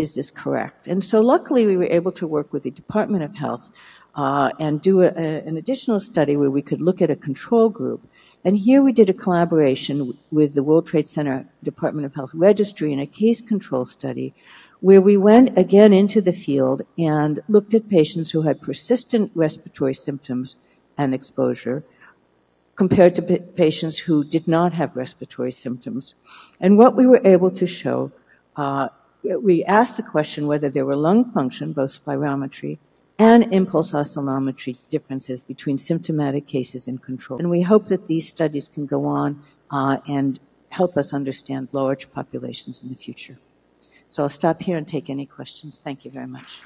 is this correct? And so luckily we were able to work with the Department of Health uh, and do a, a, an additional study where we could look at a control group. And here we did a collaboration with the World Trade Center Department of Health Registry in a case control study where we went again into the field and looked at patients who had persistent respiratory symptoms and exposure compared to p- patients who did not have respiratory symptoms. And what we were able to show uh, we asked the question whether there were lung function, both spirometry and impulse oscillometry differences between symptomatic cases and control. And we hope that these studies can go on uh, and help us understand large populations in the future. So I'll stop here and take any questions. Thank you very much.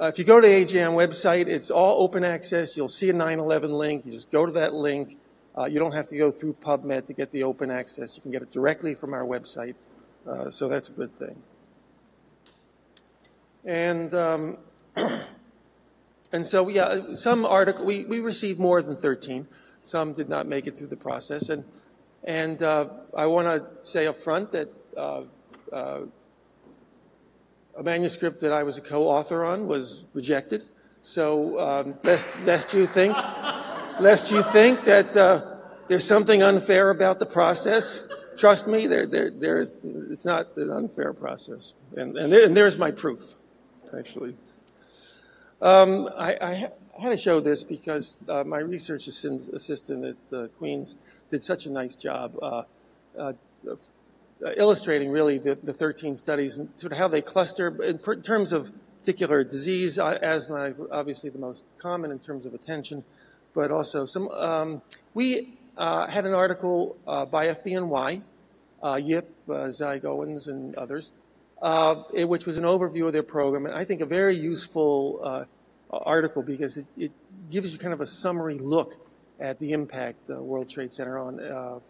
uh, if you go to the AJM website, it's all open access. You'll see a 911 link. You just go to that link. Uh, you don't have to go through PubMed to get the open access. You can get it directly from our website. Uh, so that's a good thing. And um, and so yeah, some article we, we received more than 13. Some did not make it through the process. And and uh, I want to say up front that uh, uh, a manuscript that I was a co-author on was rejected. So um, lest, lest you think, lest you think that uh, there's something unfair about the process, trust me, there, there, there is, it's not an unfair process. And, and, there, and there's my proof, actually. Um, I, I, had to show this because uh, my research assistant at uh, Queens did such a nice job uh, uh uh, illustrating really the, the 13 studies and sort of how they cluster in, terms of particular disease, asthma, obviously the most common in terms of attention, but also some. Um, we uh, had an article uh, by FDNY, uh, Yip, uh, Zeig-Owens, and others, which was an overview of their program, and I think a very useful article because it, it, gives you kind of a summary look at the impact the World Trade Center on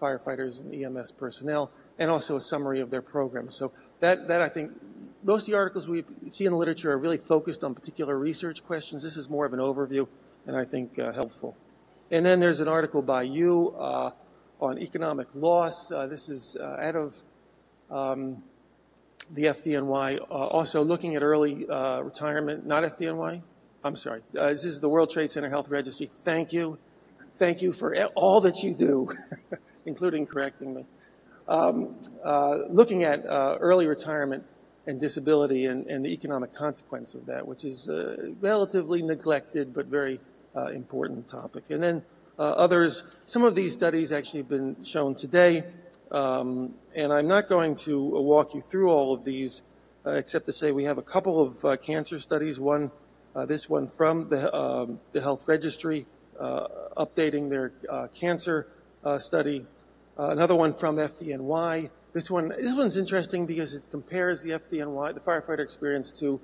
firefighters and EMS personnel and also a summary of their program. So that, that I think most of the articles we see in the literature are really focused on particular research questions. This is more of an overview and I think uh, helpful. And then there's an article by you uh, on economic loss. Uh, this is uh, out of um, the FDNY, uh, also looking at early uh, retirement, not FDNY. I'm sorry. this is the World Trade Center Health Registry. Thank you. Thank you for all that you do, including correcting me um, uh, looking at uh, early retirement and disability and, and, the economic consequence of that, which is a relatively neglected but very uh, important topic. And then uh, others, some of these studies actually have been shown today, um, and I'm not going to walk you through all of these, uh, except to say we have a couple of uh, cancer studies. One, this one from the, um, the Health Registry, updating their cancer study uh, another one from FDNY. This one, this one's interesting because it compares the FDNY, the firefighter experience, to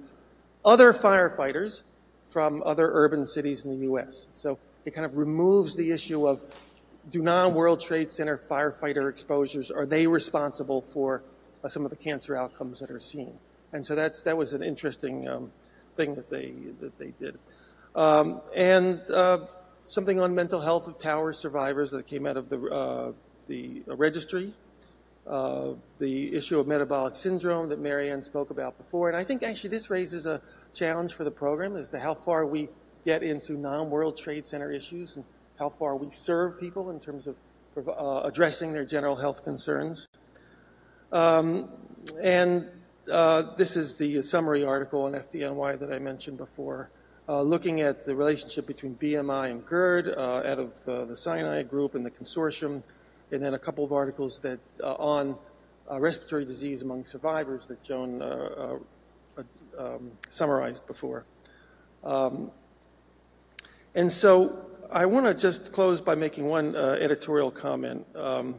other firefighters from other urban cities in the U.S. So it kind of removes the issue of do non-World Trade Center firefighter exposures are they responsible for uh, some of the cancer outcomes that are seen? And so that's that was an interesting um, thing that they that they did. Um, and uh, something on mental health of tower survivors that came out of the uh, the registry, uh, the issue of metabolic syndrome that Mary Ann spoke about before. And I think actually this raises a challenge for the program is to how far we get into non-World Trade Center issues and how far we serve people in terms of uh, addressing their general health concerns. Um, and uh, this is the summary article on FDNY that I mentioned before, uh, looking at the relationship between BMI and GERD uh, out of uh, the Sinai group and the consortium and then a couple of articles that uh, on respiratory disease among survivors that Joan um, summarized before. Um, and so I want to just close by making one editorial comment. Um,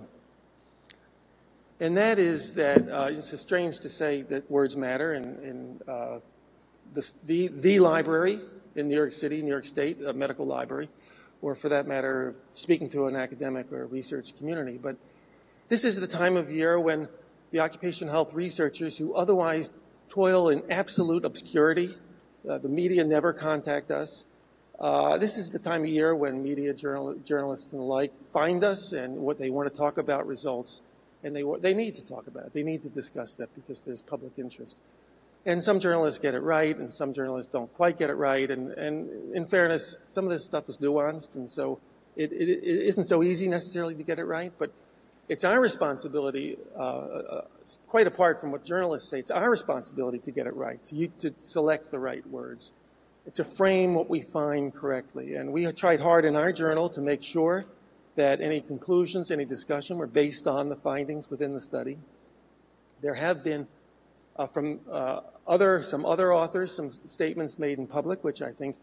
and that is that uh, it's strange to say that words matter in, in uh, the, the, the, library in New York City, New York State, a medical library, or for that matter, speaking to an academic or research community. But this is the time of year when the occupational health researchers who otherwise toil in absolute obscurity, uh, the media never contact us. Uh, this is the time of year when media journal, journalists and the like find us and what they want to talk about results, and they, they need to talk about it. They need to discuss that because there's public interest. And some journalists get it right, and some journalists don't quite get it right. And, and in fairness, some of this stuff is nuanced, and so it, it, it isn't so easy necessarily to get it right. But it's our responsibility, uh, uh, quite apart from what journalists say, it's our responsibility to get it right, to, to select the right words, to frame what we find correctly. And we have tried hard in our journal to make sure that any conclusions, any discussion were based on the findings within the study. There have been uh, from uh, other, some other authors, some statements made in public, which I think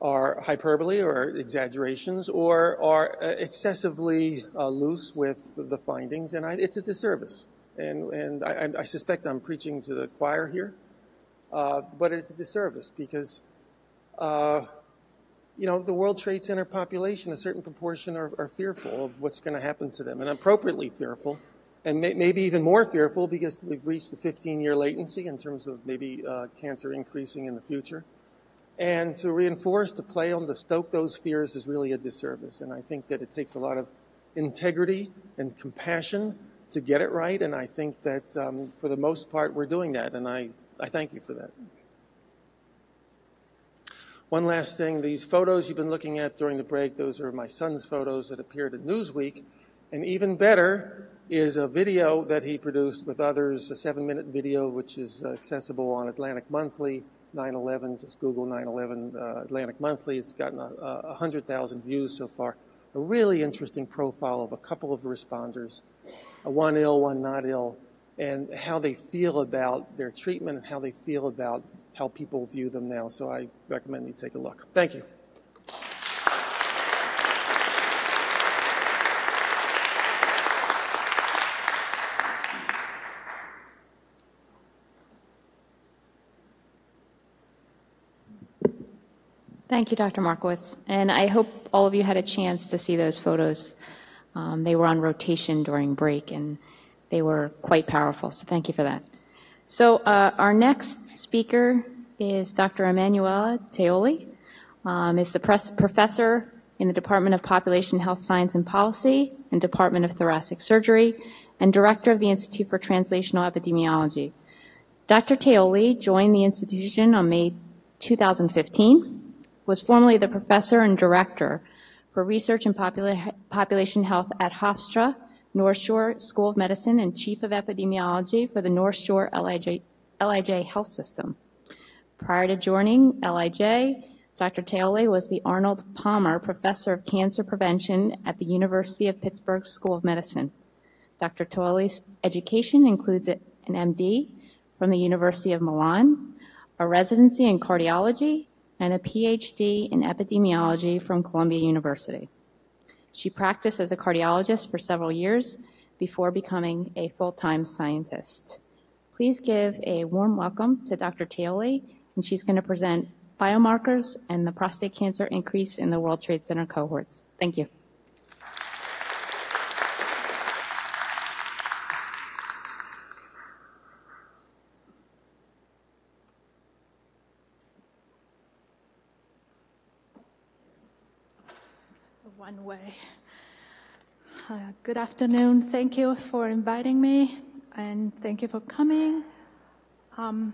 are hyperbole or exaggerations or are uh, excessively uh, loose with the findings, and I, it's a disservice. And, and I, I, suspect I'm preaching to the choir here. Uh, but it's a disservice because, uh, you know, the World Trade Center population, a certain proportion are, are fearful of what's going to happen to them, and appropriately fearful, and may, maybe even more fearful because we've reached the 15-year latency in terms of maybe uh, cancer increasing in the future. And to reinforce, to play on, to stoke those fears is really a disservice. And I think that it takes a lot of integrity and compassion to get it right. And I think that um, for the most part, we're doing that. And I, I thank you for that. One last thing these photos you've been looking at during the break, those are my son's photos that appeared in Newsweek. And even better is a video that he produced with others, a seven minute video, which is accessible on Atlantic Monthly 9/11. Just Google 9/11 uh, Atlantic Monthly. It's gotten a, a 100,000 views so far. A really interesting profile of a couple of responders, one ill, one not ill, and how they feel about their treatment and how they feel about how people view them now. So I recommend you take a look. Thank you. Thank you, Dr. Markowitz. And I hope all of you had a chance to see those photos. Um, they were on rotation during break and they were quite powerful. So thank you for that. So uh, our next speaker is Dr. Emanuela Taioli. Um, is the professor in the Department of Population Health Science and Policy and Department of Thoracic Surgery and director of the Institute for Translational Epidemiology. Dr. Taioli joined the institution on May 2015 was formerly the professor and director for research and popula- population health at Hofstra North Shore School of Medicine and chief of epidemiology for the North Shore LIJ, LIJ Health System. Prior to joining LIJ, Dr. Taioli was the Arnold Palmer Professor of Cancer Prevention at the University of Pittsburgh School of Medicine. Dr. Taioli's education includes an MD from the University of Milan, a residency in cardiology, and a PhD in epidemiology from Columbia University. She practiced as a cardiologist for several years before becoming a full time scientist. Please give a warm welcome to Dr. Taioli, and she's going to present biomarkers and the prostate cancer increase in the World Trade Center cohorts. Thank you. one way. Uh, good afternoon. Thank you for inviting me, and thank you for coming. Um,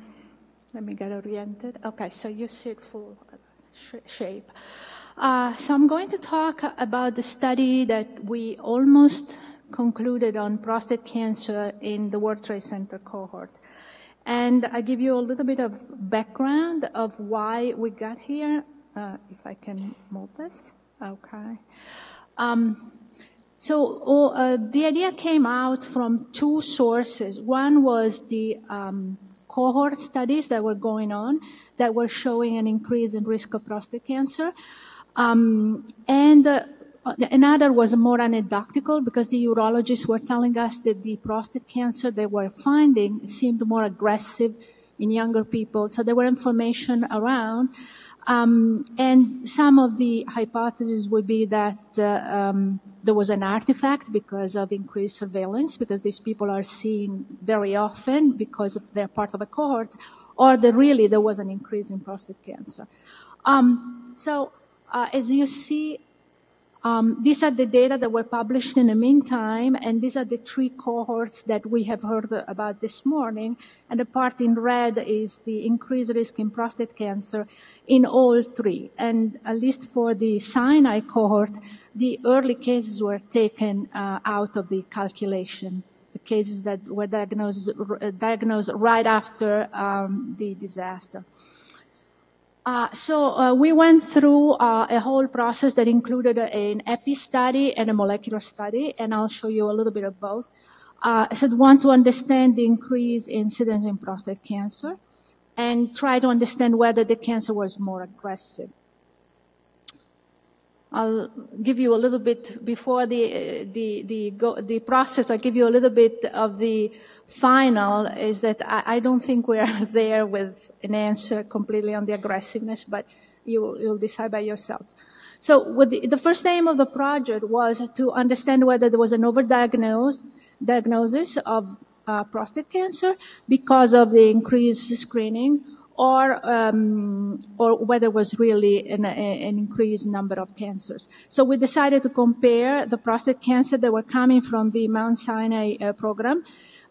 let me get oriented. Okay, so you sit full sh- shape. Uh, so I'm going to talk about the study that we almost concluded on prostate cancer in the World Trade Center cohort. And I give you a little bit of background of why we got here. Uh, if I can move this. Okay. Um, so uh, the idea came out from two sources. One was the um, cohort studies that were going on that were showing an increase in risk of prostate cancer. Um, and uh, another was more anecdotal because the urologists were telling us that the prostate cancer they were finding seemed more aggressive in younger people. So there were information around. Um, and some of the hypotheses would be that uh, um, there was an artifact because of increased surveillance, because these people are seen very often because they're part of a cohort, or that really there was an increase in prostate cancer. Um, so, uh, as you see, um, these are the data that were published in the meantime, and these are the three cohorts that we have heard about this morning. And the part in red is the increased risk in prostate cancer in all three. And at least for the Sinai cohort, the early cases were taken uh, out of the calculation, the cases that were diagnosed, uh, diagnosed right after um, the disaster. Uh, so uh, we went through uh, a whole process that included an epi study and a molecular study, and I'll show you a little bit of both. So we want to understand the increased incidence in prostate cancer and try to understand whether the cancer was more aggressive. I'll give you a little bit before the the the go, the process. I'll give you a little bit of the final. Is that I, I don't think we're there with an answer completely on the aggressiveness, but you you'll decide by yourself. So the, the, first aim of the project was to understand whether there was an overdiagnosis diagnosis of uh, prostate cancer because of the increased screening or um, or whether it was really an, an, increased number of cancers. So we decided to compare the prostate cancer that were coming from the Mount Sinai uh, program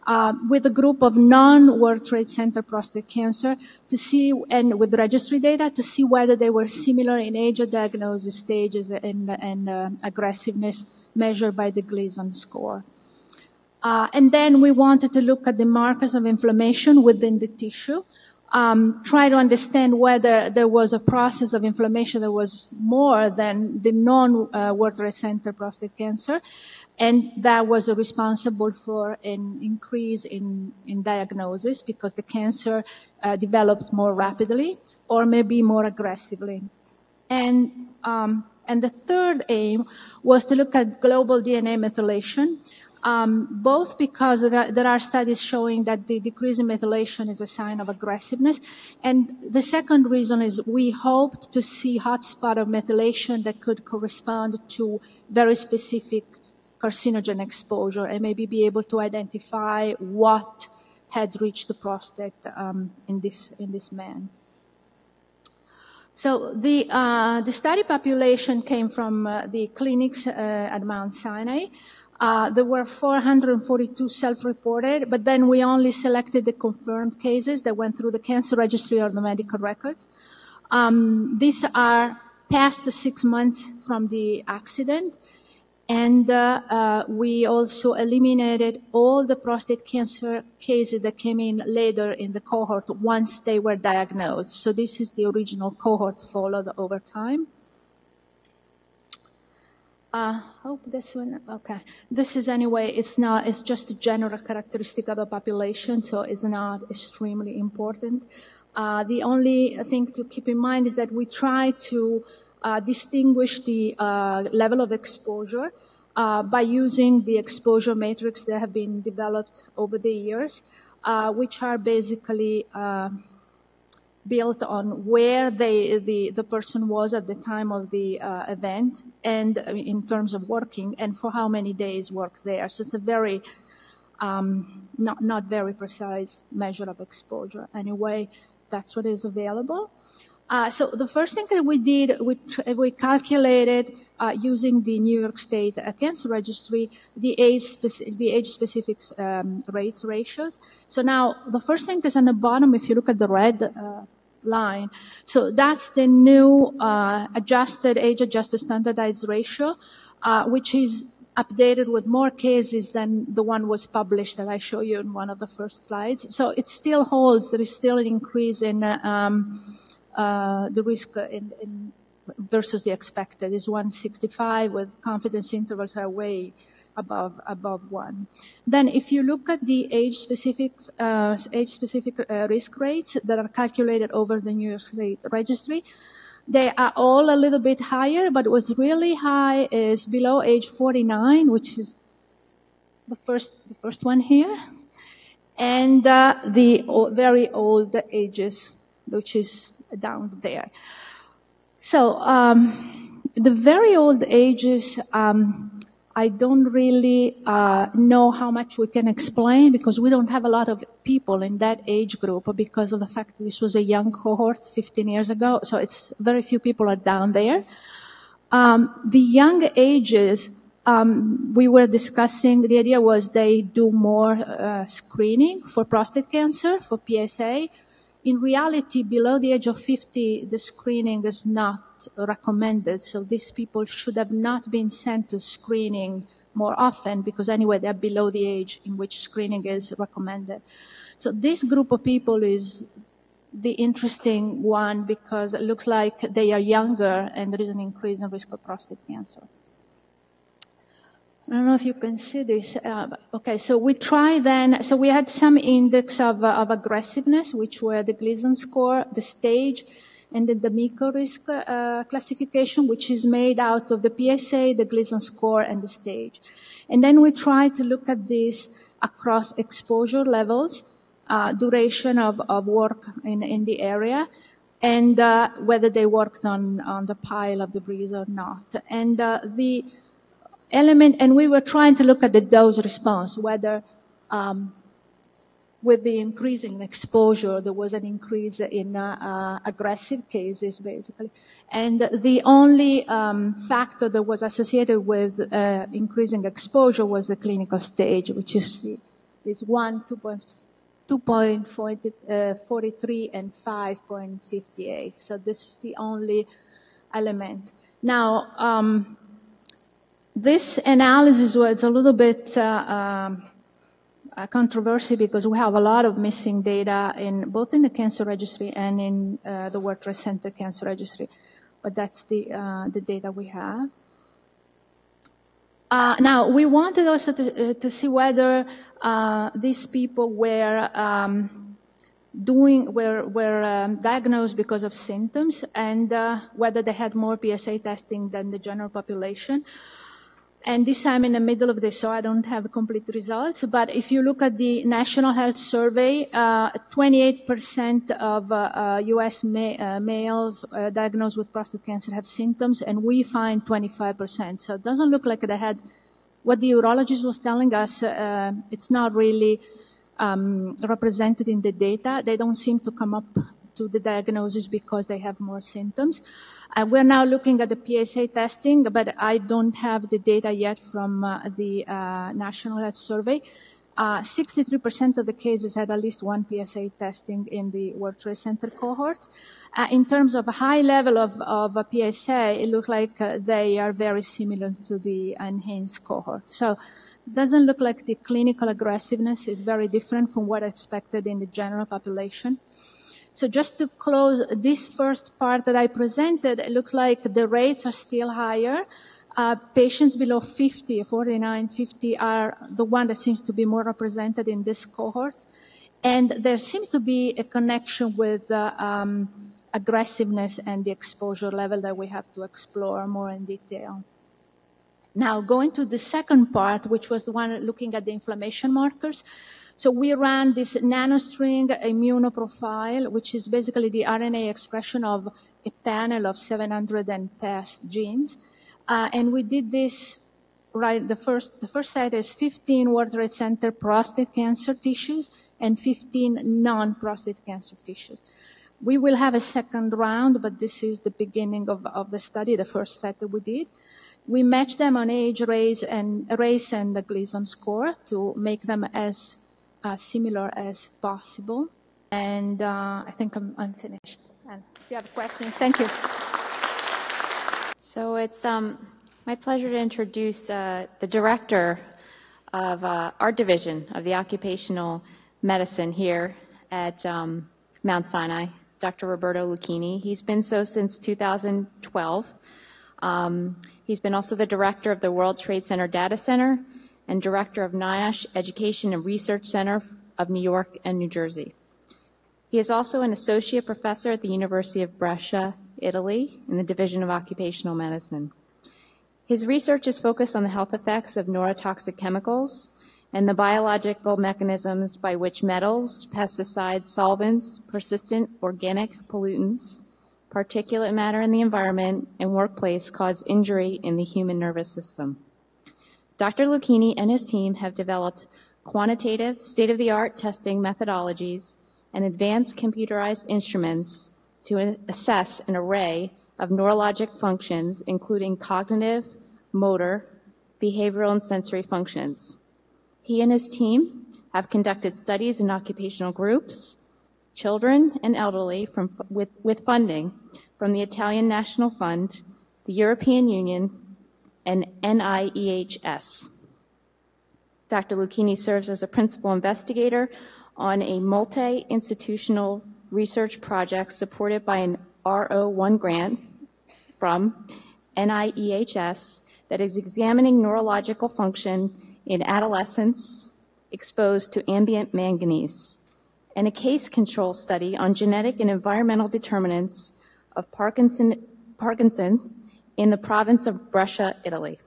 uh, with a group of non-World Trade Center prostate cancer to see, and with registry data to see whether they were similar in age of diagnosis stages and, and uh, aggressiveness measured by the Gleason score. Uh, and then we wanted to look at the markers of inflammation within the tissue um, try to understand whether there was a process of inflammation that was more than the non-World Trade Center prostate cancer, and that was responsible for an increase in, in diagnosis because the cancer uh, developed more rapidly or maybe more aggressively. And, um, and the third aim was to look at global DNA methylation um, both because there are, there are, studies showing that the decrease in methylation is a sign of aggressiveness. And the second reason is we hoped to see hotspot of methylation that could correspond to very specific carcinogen exposure and maybe be able to identify what had reached the prostate um, in, this, in this man. So the, uh, the study population came from uh, the clinics uh, at Mount Sinai. Uh, there were 442 self-reported, but then we only selected the confirmed cases that went through the cancer registry or the medical records. Um, these are past the six months from the accident. And uh, uh, we also eliminated all the prostate cancer cases that came in later in the cohort once they were diagnosed. So this is the original cohort followed over time. Uh, hope this one, okay. This is anyway, it's not, it's just a general characteristic of the population, so it's not extremely important. Uh, the only thing to keep in mind is that we try to uh, distinguish the uh, level of exposure uh, by using the exposure matrix that have been developed over the years, uh, which are basically built on where they, the, the person was at the time of the uh, event and uh, in terms of working and for how many days worked there. So it's a very, um, not, not very precise measure of exposure. Anyway, that's what is available. Uh, so the first thing that we did, we, we calculated uh, using the New York State Cancer Registry the age, speci- the age specific um, rates ratios. So now the first thing is on the bottom, if you look at the red uh, line. So that's the new uh, adjusted age adjusted standardized ratio, uh, which is updated with more cases than the one was published that I show you in one of the first slides. So it still holds. There is still an increase in uh, um, uh, the risk in, versus the expected is 165 with confidence intervals are way above above one. Then, if you look at the age-specific uh, age-specific uh, risk rates that are calculated over the New York State Registry, they are all a little bit higher. But what's really high is below age 49, which is the first the first one here, and uh, the very old ages, which is down there. So um, the very old ages. Um, I don't really uh, know how much we can explain because we don't have a lot of people in that age group because of the fact this was a young cohort 15 years ago. So it's very few people are down there. Um, the young ages, um, we were discussing, the idea was they do more uh, screening for prostate cancer, for PSA. In reality, below the age of 50, the screening is not recommended. So these people should have not been sent to screening more often because anyway they're below the age in which screening is recommended. So this group of people is the interesting one because it looks like they are younger and there is an increase in risk of prostate cancer. I don't know if you can see this. Uh, okay, so we try then, so we had some index of, uh, of aggressiveness, which were the Gleason score, the stage, and then the D'Amico risk uh, classification, which is made out of the PSA, the Gleason score, and the stage. And then we try to look at this across exposure levels, uh, duration of, of work in, in the area, and uh, whether they worked on, on the pile of debris or not. And uh, the element, and we were trying to look at the dose response, whether um, with the increasing exposure, there was an increase in uh, uh, aggressive cases, basically. And the only um, factor that was associated with uh, increasing exposure was the clinical stage, which is this 1, 2.43 and 5.58. So this is the only element. Now, um, this analysis was a little bit uh, a controversy because we have a lot of missing data in both in the cancer registry and in uh, the World Trade Center Cancer Registry, but that's the uh, the data we have. Uh, now we wanted also to, uh, to see whether uh, these people were um, doing were were um, diagnosed because of symptoms and uh, whether they had more PSA testing than the general population. And this I'm in the middle of this, so I don't have complete results. But if you look at the National Health Survey, uh, 28% of uh, uh, U.S. Ma- uh, males uh, diagnosed with prostate cancer have symptoms, and we find 25%. So it doesn't look like they had what the urologist was telling us. Uh, it's not really um, represented in the data. They don't seem to come up to the diagnosis because they have more symptoms. Uh, we're now looking at the PSA testing, but I don't have the data yet from uh, the uh, National Health Survey. 63% uh, of the cases had at least one PSA testing in the World Trade Center cohort. Uh, in terms of a high level of, of PSA, it looks like uh, they are very similar to the enhanced cohort. So it doesn't look like the clinical aggressiveness is very different from what I expected in the general population. So just to close this first part that I presented, it looks like the rates are still higher. Uh, patients below 50, 49, 50 are the one that seems to be more represented in this cohort. And there seems to be a connection with uh, um, aggressiveness and the exposure level that we have to explore more in detail. Now, going to the second part, which was the one looking at the inflammation markers. So we ran this nanostring immunoprofile, which is basically the RNA expression of a panel of 700 and past genes. Uh, and we did this right the first the first set is 15 World Trade Center prostate cancer tissues and 15 non-prostate cancer tissues. We will have a second round, but this is the beginning of, of the study, the first set that we did. We matched them on age, race, and race and the Gleason score to make them as uh, similar as possible. And uh, I think I'm, I'm finished. And if you have questions, thank you. So it's um, my pleasure to introduce uh, the director of uh, our division of the occupational medicine here at um, Mount Sinai, Dr. Roberto Lucchini. He's been so since 2012. Um, he's been also the director of the World Trade Center Data Center and director of NIOSH Education and Research Center of New York and New Jersey. He is also an associate professor at the University of Brescia, Italy, in the Division of Occupational Medicine. His research is focused on the health effects of neurotoxic chemicals and the biological mechanisms by which metals, pesticides, solvents, persistent organic pollutants, particulate matter in the environment, and workplace cause injury in the human nervous system. Dr. Lucchini and his team have developed quantitative, state-of-the-art testing methodologies and advanced computerized instruments to assess an array of neurologic functions, including cognitive, motor, behavioral, and sensory functions. He and his team have conducted studies in occupational groups, children and elderly from, with, with funding from the Italian National Fund, the European Union, and NIEHS. Dr. Lucchini serves as a principal investigator on a multi-institutional research project supported by an R01 grant from NIEHS that is examining neurological function in adolescents exposed to ambient manganese, and a case control study on genetic and environmental determinants of Parkinson, Parkinson's in the province of Brescia, Italy.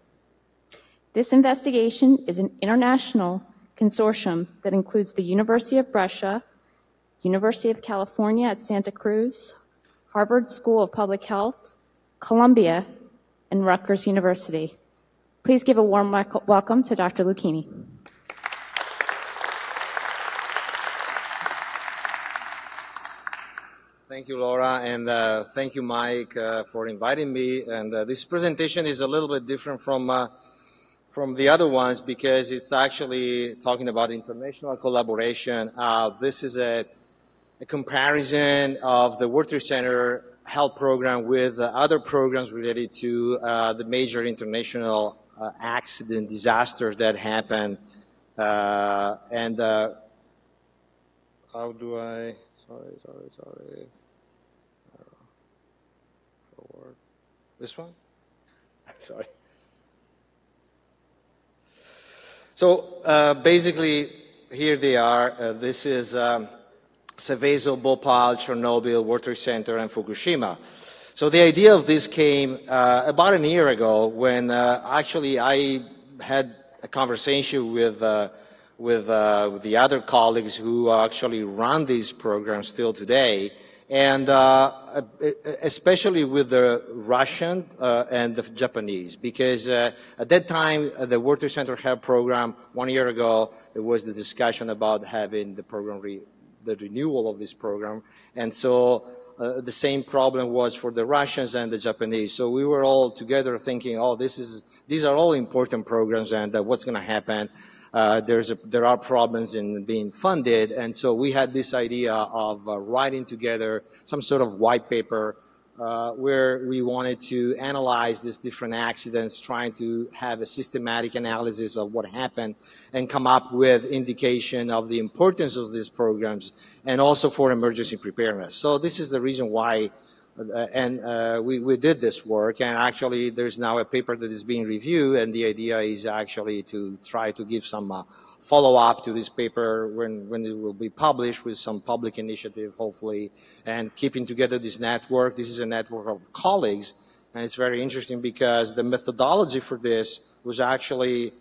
This investigation is an international consortium that includes the University of Brescia, University of California at Santa Cruz, Harvard School of Public Health, Columbia, and Rutgers University. Please give a warm welcome to Dr. Lucchini. Thank you, Laura, and uh, thank you, Mike, uh, for inviting me. And uh, this presentation is a little bit different from uh, from the other ones because it's actually talking about international collaboration. Uh, this is a, a, comparison of the World Trade Center health program with other programs related to the major international accident disasters that happen. and how do I? Sorry, sorry, sorry. This one? Sorry. So uh, basically, here they are. Uh, this is um, Seveso, Bhopal, Chernobyl, Trade Center, and Fukushima. So the idea of this came uh, about a year ago when uh, actually I had a conversation with, uh, with, uh, with, the other colleagues who actually run these programs still today and uh, especially with the Russian uh, and the Japanese, because uh, at that time, uh, the World Trade Center Health Program, one year ago, there was the discussion about having the program, re- the renewal of this program, and so uh, the same problem was for the Russians and the Japanese. So we were all together thinking, oh, this is, these are all important programs, and uh, what's going to happen? Uh, there's a, there are problems in being funded. And so we had this idea of uh, writing together some sort of white paper uh, where we wanted to analyze these different accidents, trying to have a systematic analysis of what happened and come up with indication of the importance of these programs and also for emergency preparedness. So this is the reason why and uh, we, we did this work, and actually there's now a paper that is being reviewed, and the idea is actually to try to give some uh, follow-up to this paper when, when it will be published with some public initiative, hopefully, and keeping together this network. This is a network of colleagues, and it's very interesting because the methodology for this was actually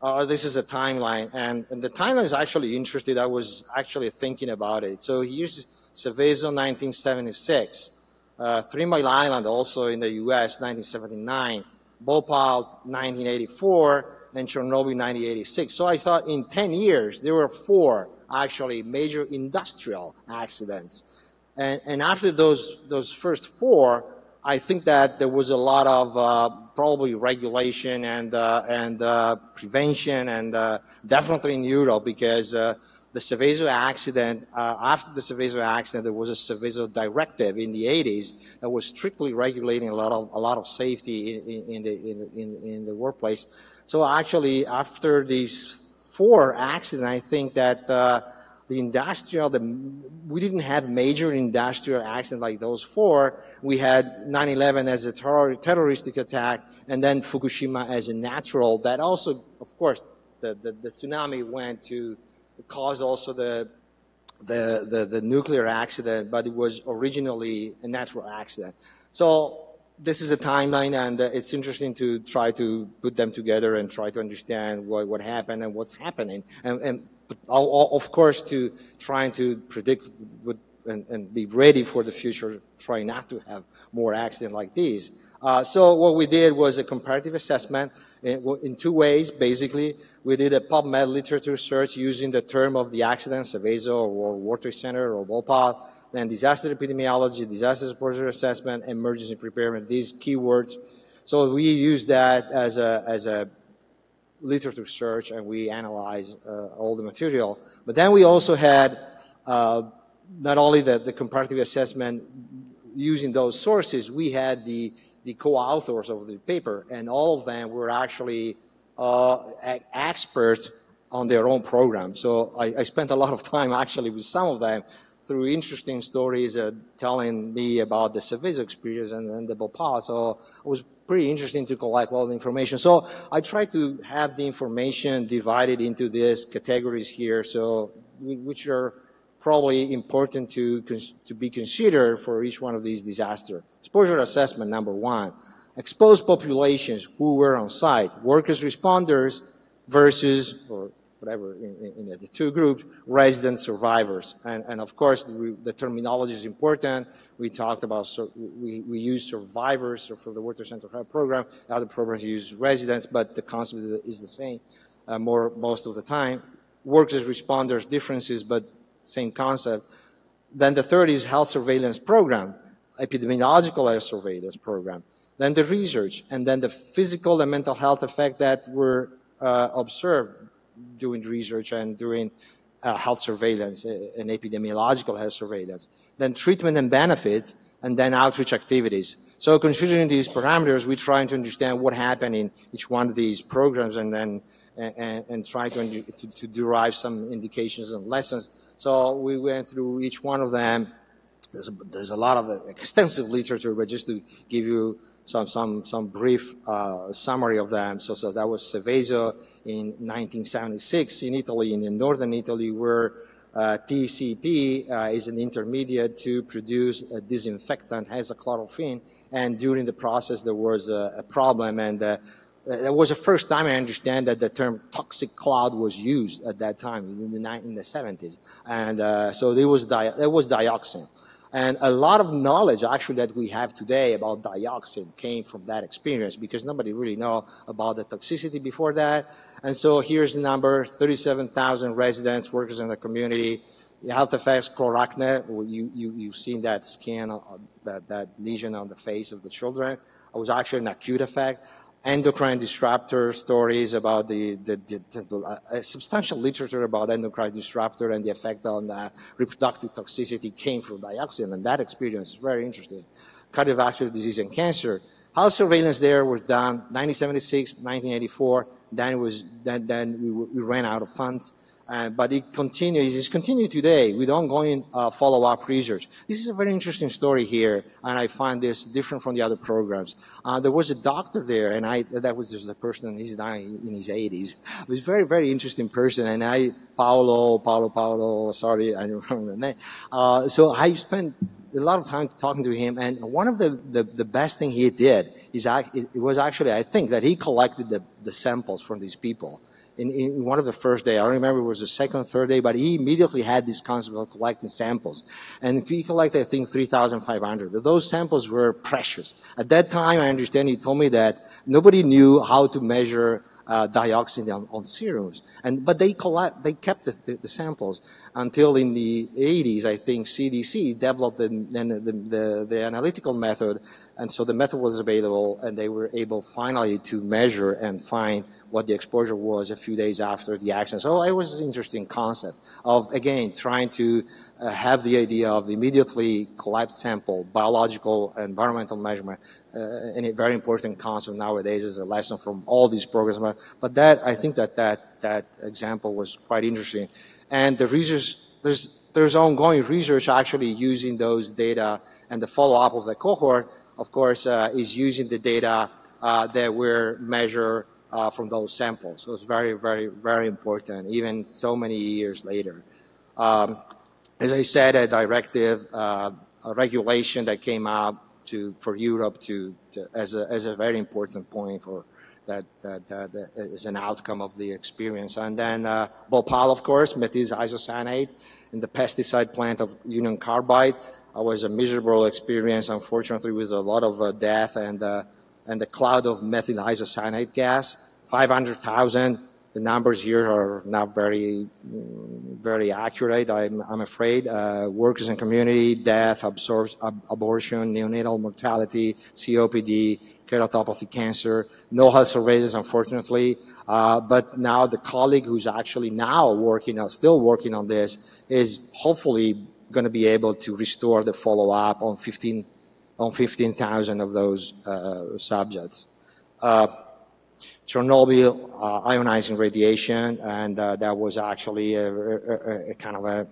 uh, this is a timeline, and, and, the timeline is actually interesting. I was actually thinking about it. So here's Seveso 1976. Uh, Three Mile Island, also in the U.S., 1979, Bhopal, 1984, and Chernobyl, 1986. So I thought in 10 years, there were four actually major industrial accidents. And, and after those, those first four, I think that there was a lot of uh, probably regulation and, uh, and uh, prevention, and uh, definitely in Europe because the Seveso accident, uh, after the Seveso accident, there was a Seveso directive in the 80s that was strictly regulating a lot of, a lot of safety in, in, the, in, in, in the workplace. So actually, after these four accidents, I think that uh, the industrial, the, we didn't have major industrial accidents like those four. We had 9-11 as a terror, terroristic attack, and then Fukushima as a natural. That also, of course, the, the, the tsunami went to caused also the, the, the, the, nuclear accident, but it was originally a natural accident. So this is a timeline, and uh, it's interesting to try to put them together and try to understand what, what happened and what's happening. And, and of course, to trying to predict and, and, be ready for the future, try not to have more accidents like these. Uh, so what we did was a comparative assessment in, in, two ways, basically. We did a PubMed literature search using the term of the accident, Seveso or World Trade Center or Bhopal, then disaster epidemiology, disaster exposure assessment, emergency preparedness, these keywords. So we used that as a, as a literature search and we analyzed uh, all the material. But then we also had uh, not only the, the comparative assessment using those sources, we had the the co-authors of the paper, and all of them were actually uh, experts on their own program. So I, I, spent a lot of time actually with some of them through interesting stories uh, telling me about the Seveso experience and, and the Bhopal. So it was pretty interesting to collect all the information. So I tried to have the information divided into these categories here, so which are probably important to, to be considered for each one of these disasters. Exposure assessment, number one. Exposed populations who were on site, workers, responders versus, or whatever, in, in, the two groups, resident survivors. And, and of course, the, the, terminology is important. We talked about, we, we use survivors for the Trade Center Health Program. Other programs use residents, but the concept is, is the same uh, more most of the time. Workers, responders, differences, but same concept. Then the third is health surveillance program, epidemiological health surveillance program. Then the research, and then the physical and mental health effect that were uh, observed during research and during uh, health surveillance uh, and epidemiological health surveillance. Then treatment and benefits, and then outreach activities. So considering these parameters, we're trying to understand what happened in each one of these programs and then and, and try to, to, to derive some indications and lessons so we went through each one of them. There's a, there's a lot of extensive literature, but just to give you some some some brief uh, summary of them. So so that was Seveso in 1976 in Italy, in northern Italy, where uh, TCP uh, is an intermediate to produce a disinfectant, hexachlorophene, and during the process there was a, a problem, and it was the first time I understand that the term toxic cloud was used at that time in the, in the 70s. And uh, so there was, di- there was dioxin. And a lot of knowledge actually that we have today about dioxin came from that experience because nobody really know about the toxicity before that. And so here's the number, 37,000 residents, workers in the community. Health effects, chloracne, you, you, you've seen that skin, uh, that, that lesion on the face of the children. It was actually an acute effect endocrine disruptor stories about the, the, the, the uh, substantial literature about endocrine disruptor and the effect on uh, reproductive toxicity came from dioxin, and that experience is very interesting. Cardiovascular disease and cancer. Health surveillance there was done 1976, 1984. Then was then, then we, we ran out of funds. But it continues, it's continued today with ongoing uh, follow-up research. This is a very interesting story here, and I find this different from the other programs. Uh, there was a doctor there, and I, that was just a person, he's dying in his 80s. He was a very, very interesting person, and I, Paolo, Paolo, Paolo, sorry, I don't remember the name. Uh, so I spent a lot of time talking to him, and one of the, the, the best thing he did is, it was actually, I think, that he collected the, the samples from these people in, in one of the first day. I don't remember it was the second, third day, but he immediately had this concept of collecting samples. And he collected, I think, 3,500. Those samples were precious. At that time, I understand he told me that nobody knew how to measure uh, dioxin on, on, serums. And, but they collect, they kept the, the, the, samples until in the 80s, I think CDC developed the, the, the, analytical method. And so the method was available and they were able finally to measure and find what the exposure was a few days after the accident. So it was an interesting concept of, again, trying to uh, have the idea of immediately collect sample, biological, environmental measurement, uh, and a very important concept nowadays is a lesson from all these programs. But that, I think that that, that example was quite interesting. And the research, there's, there's ongoing research actually using those data and the follow-up of the cohort, of course, uh, is using the data uh, that were measured uh, from those samples. So it's very, very, very important, even so many years later. Um, as I said, a directive, a regulation that came out to, for Europe to, to, as, a, as a very important point for that, that, that, that is an outcome of the experience. And then uh, Bhopal, of course, methyl isocyanate in the pesticide plant of Union Carbide. Was a miserable experience, unfortunately, with a lot of uh, death and uh, and the cloud of methyl isocyanate gas, 500,000. The numbers here are not very, very accurate, I'm, I'm afraid. Uh, workers and community, death, absor- ab- abortion, neonatal mortality, COPD, keratopathy cancer, no health surveillance, unfortunately. Uh, but now the colleague who's actually now working on, still working on this, is hopefully going to be able to restore the follow-up on 15 on 15,000 of those uh, subjects. Uh, Chernobyl uh, ionizing radiation, and that was actually a, a, a, kind of a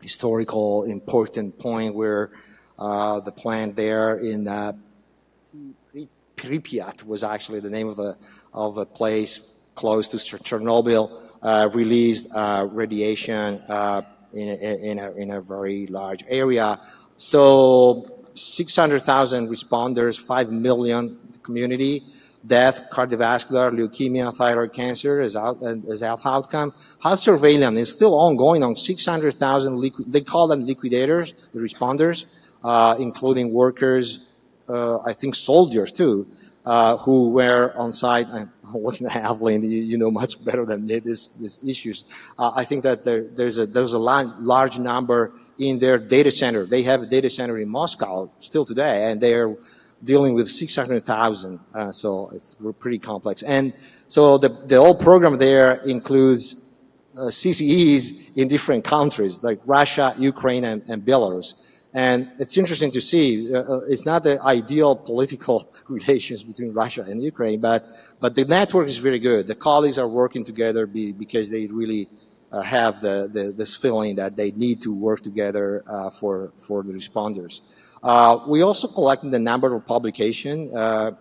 historical important point where the plant there in Pripyat was actually the name of the of a place close to Chernobyl uh, released uh, radiation uh, in, a, in, a, in a very large area. So 600,000 responders, 5 million community, death, cardiovascular, leukemia, thyroid cancer as, out, as health outcome. Health surveillance is still ongoing on 600,000, liqui- they call them liquidators, the responders, uh, including workers, uh, I think soldiers too, who were on site. I'm looking at Evelyn, you, you know much better than me these, issues. Uh, I think that there, there's a, there's a large, large number in their data center. They have a data center in Moscow still today, and they are dealing with 600,000. Uh, so it's pretty complex. And so the, the whole program there includes uh, CCEs in different countries like Russia, Ukraine, and, and Belarus. And it's interesting to see, uh, uh it's not the ideal political relations between Russia and Ukraine, but, but the network is very good. The colleagues are working together be, because they really uh, have the, the, this feeling that they need to work together uh, for, for the responders. Uh, we also collected the number of publication. Uh,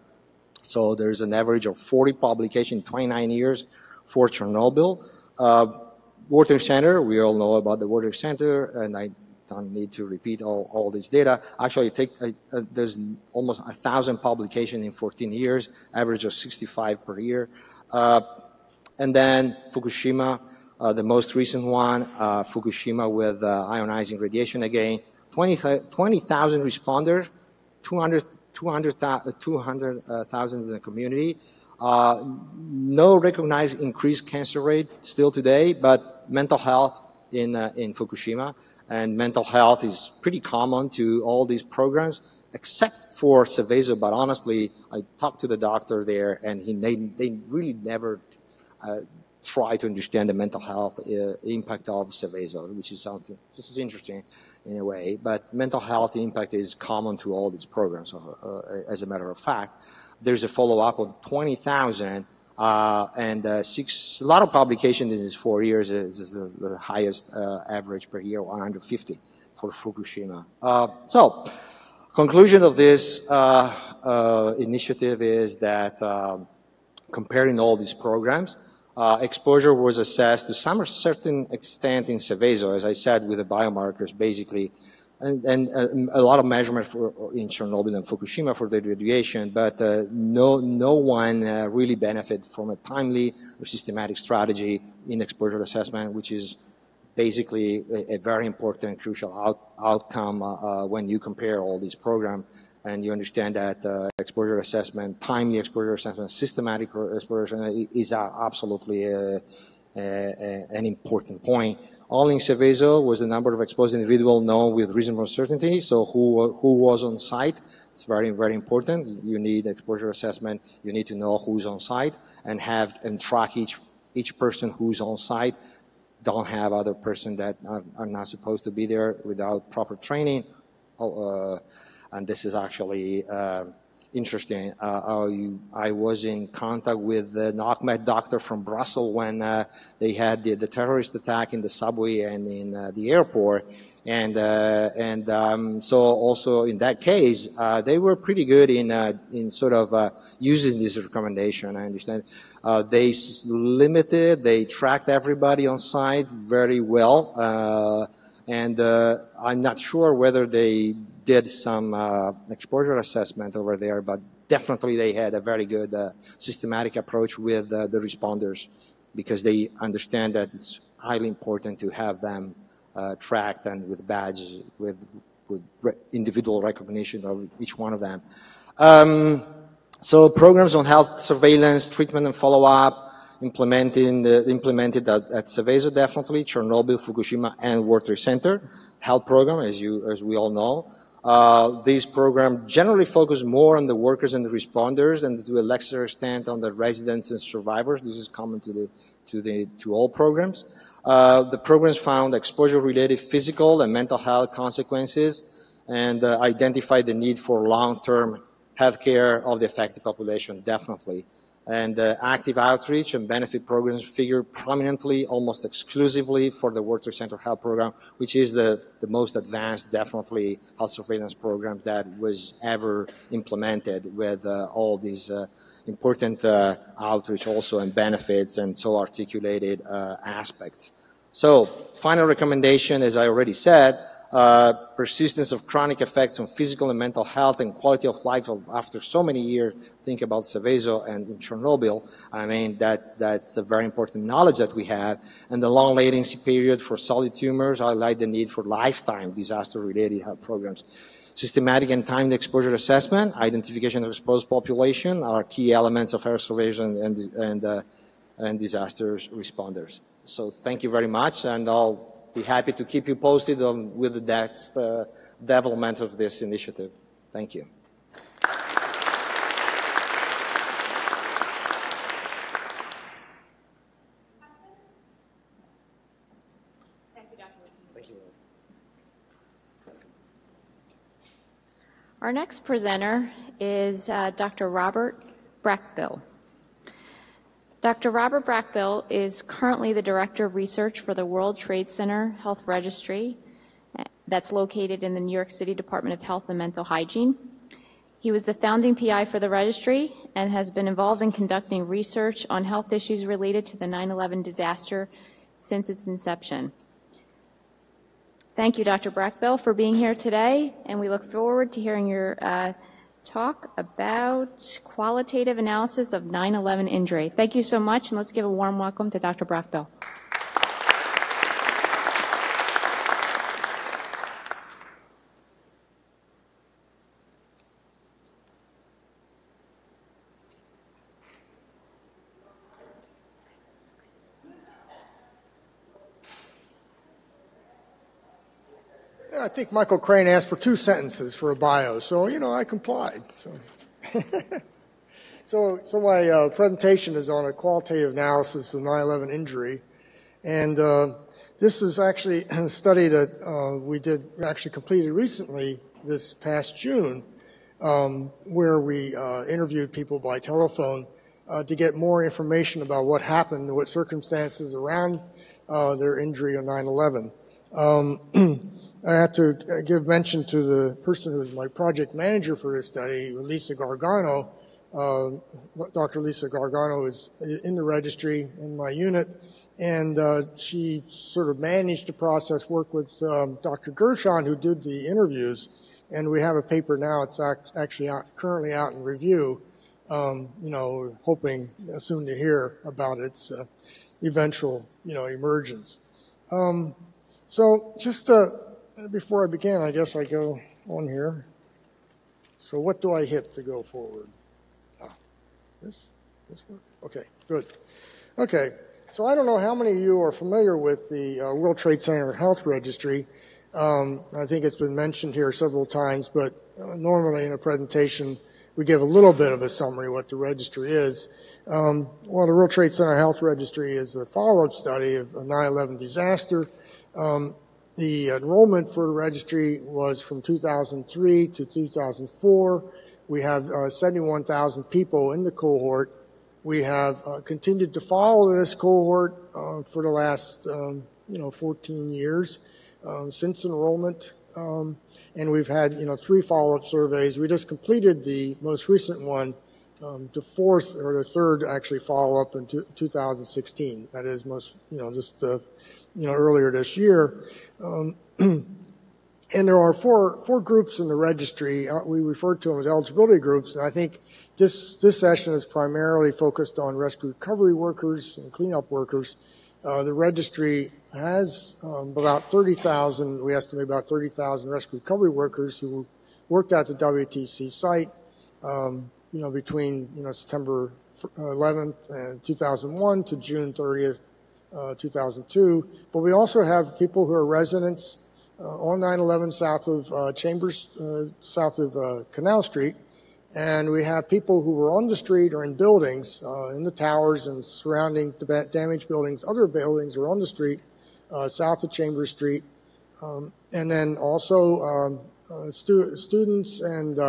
so there's an average of 40 publications in 29 years for Chernobyl. Uh, Water Center, we all know about the Water Center, and I don't need to repeat all, all this data. Actually, take, uh, uh, there's almost a thousand publications in 14 years, average of 65 per year. Uh, and then Fukushima, uh, the most recent one, uh, Fukushima with uh, ionizing radiation again, 20,000 20, responders, 200,000 200, 200, in the community. No recognized increased cancer rate still today, but mental health in, in Fukushima. And mental health is pretty common to all these programs, except for Seveso. But honestly, I talked to the doctor there, and he, they, they really never uh, try to understand the mental health uh, impact of Seveso, which is something, this is interesting in a way, but mental health impact is common to all these programs, uh, uh as a matter of fact. There's a follow-up on 20,000 uh, and uh, six, a lot of publications in these four years is, is the highest uh, average per year, 150 for Fukushima. Uh, so, conclusion of this initiative is that comparing all these programs, uh, exposure was assessed to some certain extent in Seveso, as I said, with the biomarkers basically, and, and uh, a lot of measurement for, in Chernobyl and Fukushima for the radiation, but uh, no, no one uh, really benefited from a timely or systematic strategy in exposure assessment, which is basically a, a very important, and crucial out, outcome uh, uh, when you compare all these programs and you understand that uh, exposure assessment, timely exposure assessment, systematic exposure assessment is absolutely a, a, an important point. All in Seveso was the number of exposed individuals known with reasonable certainty. So who who was on site? It's very very important. You need exposure assessment. You need to know who's on site and have and track each each person who's on site. Don't have other person that are, are not supposed to be there without proper training. Uh, and this is actually uh, interesting. Uh, I, was in contact with the Ahmed doctor from Brussels when uh, they had the, the, terrorist attack in the subway and in uh, the airport. And, uh, and um, so also in that case, uh, they were pretty good in, in sort of using this recommendation, I understand. they limited, they tracked everybody on site very well. and I'm not sure whether they did some uh, exposure assessment over there, but definitely they had a very good uh, systematic approach with uh, the responders because they understand that it's highly important to have them uh, tracked and with badges, with, with re individual recognition of each one of them. Um, so programs on health surveillance, treatment and follow-up, implementing the, implemented at, at Seveso definitely, Chernobyl, Fukushima, and World Trade Center. Health program, as you, as we all know. Uh, these programs generally focus more on the workers and the responders and to a lesser extent on the residents and survivors. This is common to, the, to, the, to all programs. Uh, the programs found exposure-related physical and mental health consequences and uh, identified the need for long-term health care of the affected population, definitely and uh, active outreach and benefit programs figure prominently, almost exclusively for the Trade Center Health Program, which is the, the most advanced, definitely, health surveillance program that was ever implemented with uh, all these uh, important uh, outreach also and benefits and so articulated uh, aspects. So, final recommendation, as I already said, uh, persistence of chronic effects on physical and mental health and quality of life of, after so many years. Think about Seveso and Chernobyl. I mean, that's, that's a very important knowledge that we have. And the long latency period for solid tumors highlight the need for lifetime disaster-related health programs. Systematic and timed exposure assessment, identification of exposed population are key elements of air surveillance and, and, uh, and disasters responders. So thank you very much, and I'll be happy to keep you posted on with the next uh, development of this initiative. Thank you. Our next presenter is uh, Dr. Robert Brackbill. Dr. Robert Brackbill is currently the Director of Research for the World Trade Center Health Registry uh, that's located in the New York City Department of Health and Mental Hygiene. He was the founding PI for the registry and has been involved in conducting research on health issues related to the 9-11 disaster since its inception. Thank you, Dr. Brackbill, for being here today, and we look forward to hearing your uh, talk about qualitative analysis of 9-11 injury. Thank you so much, and let's give a warm welcome to Dr. Brackbill. Think Michael Crane asked for two sentences for a bio, so you know I complied. So, so, so, my uh, presentation is on a qualitative analysis of 9/11 injury, and uh, this is actually a study that uh, we did actually completed recently this past June, um, where we uh, interviewed people by telephone uh, to get more information about what happened, what circumstances around uh, their injury on 9/11. Um, I have to uh, give mention to the person who's my project manager for this study, Lisa Gargano. Uh, Dr. Lisa Gargano is in the registry in my unit, and uh, she sort of managed the process, work with um, Dr. Gershon, who did the interviews, and we have a paper now. It's act- actually out, currently out in review. Um, you know, hoping soon to hear about its uh, eventual, you know, emergence. Um, so just to before I begin, I guess I go on here. So what do I hit to go forward? Ah, this, this work? Okay, good. Okay, so I don't know how many of you are familiar with the uh, World Trade Center Health Registry. Um, I think it's been mentioned here several times, but uh, normally in a presentation we give a little bit of a summary of what the registry is. Um, well, the World Trade Center Health Registry is a follow-up study of a 9/11 disaster. Um, the enrollment for the registry was from 2003 to 2004. We have uh, 71,000 people in the cohort. We have uh, continued to follow this cohort uh, for the last, um, you know, 14 years um, since enrollment. Um, and we've had, you know, three follow-up surveys. We just completed the most recent one, um, the fourth or the third actually follow-up in 2016. That is most, you know, just uh, you know, earlier this year. Um, and there are four, four groups in the registry. Uh, we refer to them as eligibility groups. And I think this, this session is primarily focused on rescue recovery workers and cleanup workers. Uh, the registry has um, about 30,000, we estimate about 30,000 rescue recovery workers who worked at the WTC site, um, you know, between, you know, September 11th and 2001 to June 30th, uh, 2002. But we also have people who are residents uh, on 911 south of uh, Chambers, uh, south of uh, Canal Street. And we have people who were on the street or in buildings, in the towers and surrounding damaged buildings. Other buildings are on the street, south of Chambers Street. Um, and then also um, stu- students and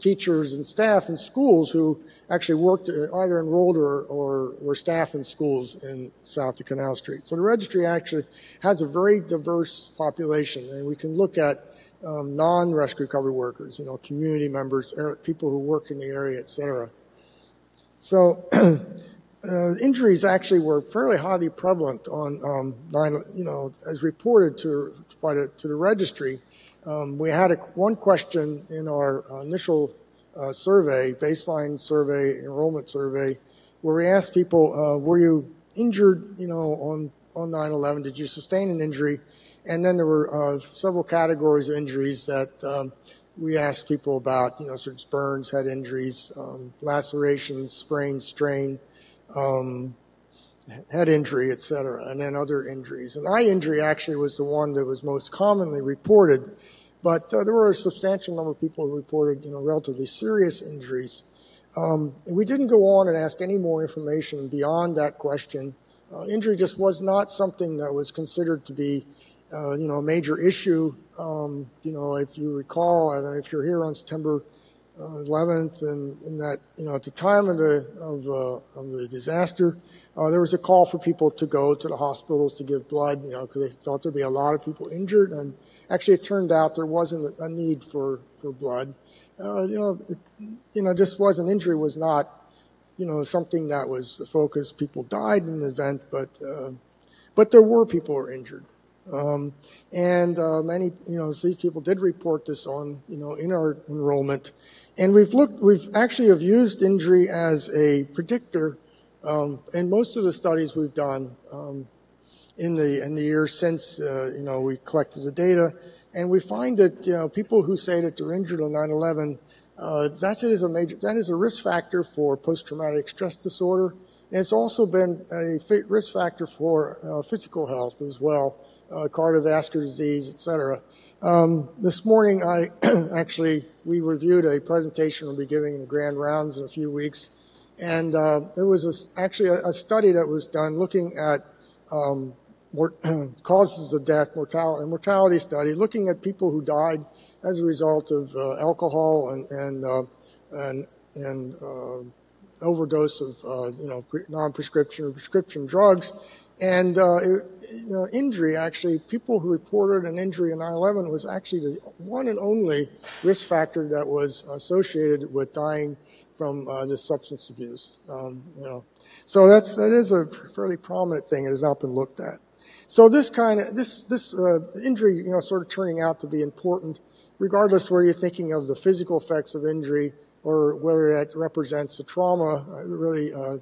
teachers and staff in schools who actually worked uh, either enrolled or, or were staff in schools in south of Canal Street. So the registry actually has a very diverse population, and we can look at um, non-rescue recovery workers, you know, community members, er, people who work in the area, etc. So uh, injuries actually were fairly highly prevalent on um, nine, you know, as reported to by the, to the registry. Um, we had a, one question in our initial uh, survey, baseline survey, enrollment survey, where we asked people, uh, "Were you injured, you know, on on 9/11? Did you sustain an injury?" And then there were uh, several categories of injuries that um, we asked people about, you know, such as burns, head injuries, um, lacerations, sprain, strain, um, head injury, et cetera, and then other injuries. And eye injury actually was the one that was most commonly reported, but uh, there were a substantial number of people who reported, you know, relatively serious injuries. Um, we didn't go on and ask any more information beyond that question. Uh, injury just was not something that was considered to be, uh, you know, a major issue. Um, you know, if you recall, know if you're here on September 11th, and, and, that you know at the time of the of, uh, of the disaster, uh, there was a call for people to go to the hospitals to give blood, you know, because they thought there'd be a lot of people injured, and actually it turned out there wasn't a need for for blood. Uh, you know, it, you know, this was an injury was not, you know, something that was the focus. People died in the event, but uh, but there were people who were injured. Um, and uh, many, you know, these people did report this on, you know, in our enrollment. And we've looked, we've actually have used injury as a predictor um, in most of the studies we've done um, in the in the years since uh, you know we collected the data, and we find that you know people who say that they're injured on 9/11, uh, that is a major that is a risk factor for post-traumatic stress disorder, and it's also been a risk factor for uh, physical health as well, uh, cardiovascular disease, et cetera. Um, this morning, I actually we reviewed a presentation we'll be giving in the grand rounds in a few weeks, and uh, there was a, actually a, a, study that was done looking at um, causes of death, mortality, a mortality study, looking at people who died as a result of uh, alcohol and and uh, and, and uh, overdose of uh, you know non-prescription or prescription drugs, and uh, it, you know, injury, actually, people who reported an injury in 9/11 was actually the one and only risk factor that was associated with dying from uh, this substance abuse. Um, you know, so that's that is a fairly prominent thing. It has not been looked at. So this kind of this this uh, injury, you know, sort of turning out to be important, regardless whether you're thinking of the physical effects of injury or whether that represents a trauma, really uh,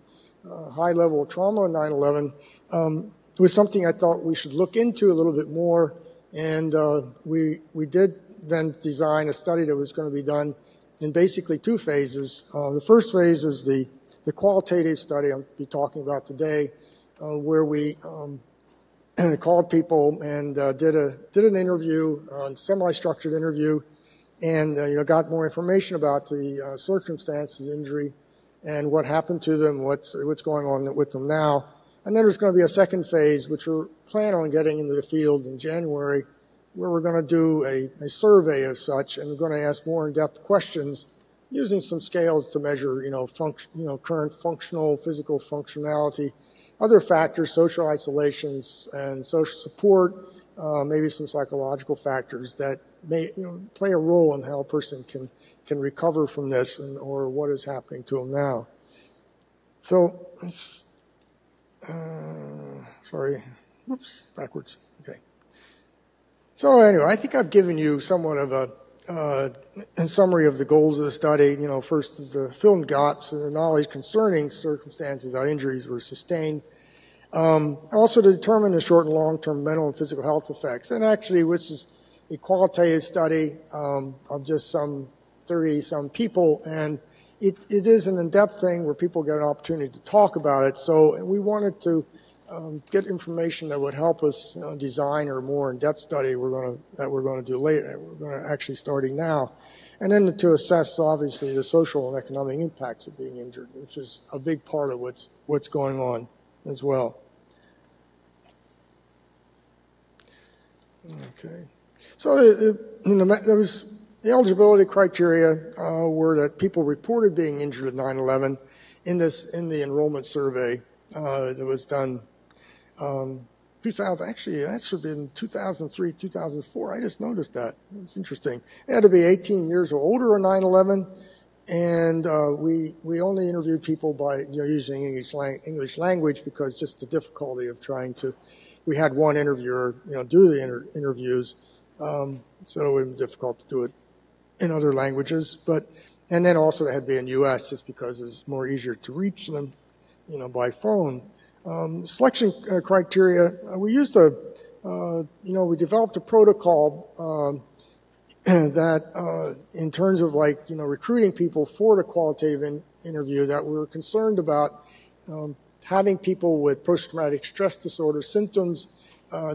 uh high level trauma in 9/11. Um, was something I thought we should look into a little bit more, and uh, we we did then design a study that was going to be done in basically two phases. Uh, the first phase is the the qualitative study I'll be talking about today, uh, where we um, called people and uh, did a did an interview, a semi-structured interview, and uh, you know got more information about the uh, circumstances, injury, and what happened to them, what's what's going on with them now. And then there's going to be a second phase, which we're planning on getting into the field in January, where we're going to do a, a survey of such, and we're going to ask more in-depth questions using some scales to measure, you know, function, you know, current functional, physical functionality, other factors, social isolations and social support, uh, maybe some psychological factors that may you know, play a role in how a person can can recover from this and or what is happening to them now. So uh, sorry, whoops, backwards. Okay. So anyway, I think I've given you somewhat of a, uh, a summary of the goals of the study. You know, first is the filmed gaps and the knowledge concerning circumstances how injuries were sustained. Um, also to determine the short and long-term mental and physical health effects. And actually, this is a qualitative study um, of just some 30 some people, and it, it is an in-depth thing where people get an opportunity to talk about it. So we wanted to um, get information that would help us uh, design a more in-depth study we're going that we're going to do later. We're going to actually starting now. And then to assess, obviously, the social and economic impacts of being injured, which is a big part of what's, what's going on as well. Okay. So it, it, there was the eligibility criteria uh, were that people reported being injured at 9/11 in this in the enrollment survey uh, that was done. Um, 2000 actually that should have been 2003 2004 i just noticed that it's interesting it had to be 18 years or older on 9-11 and uh, we we only interviewed people by you know using English lang- English language because just the difficulty of trying to. We had one interviewer, you know, do the inter- interviews, um, so it was difficult to do it in other languages. But and then also it had to be in U.S. just because it was more easier to reach them, you know, by phone. Um, selection uh, criteria, uh, we used a, uh, you know, we developed a protocol um, that, in terms of like, you know, recruiting people for the qualitative in, interview, that we were concerned about um, having people with post-traumatic stress disorder symptoms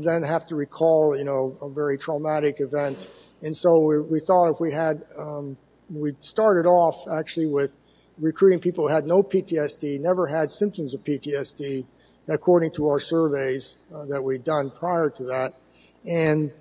then have to recall, you know, a very traumatic event. And so we, we thought if we had, um, we started off actually with recruiting people who had no PTSD, never had symptoms of PTSD, according to our surveys uh, that we'd done prior to that. And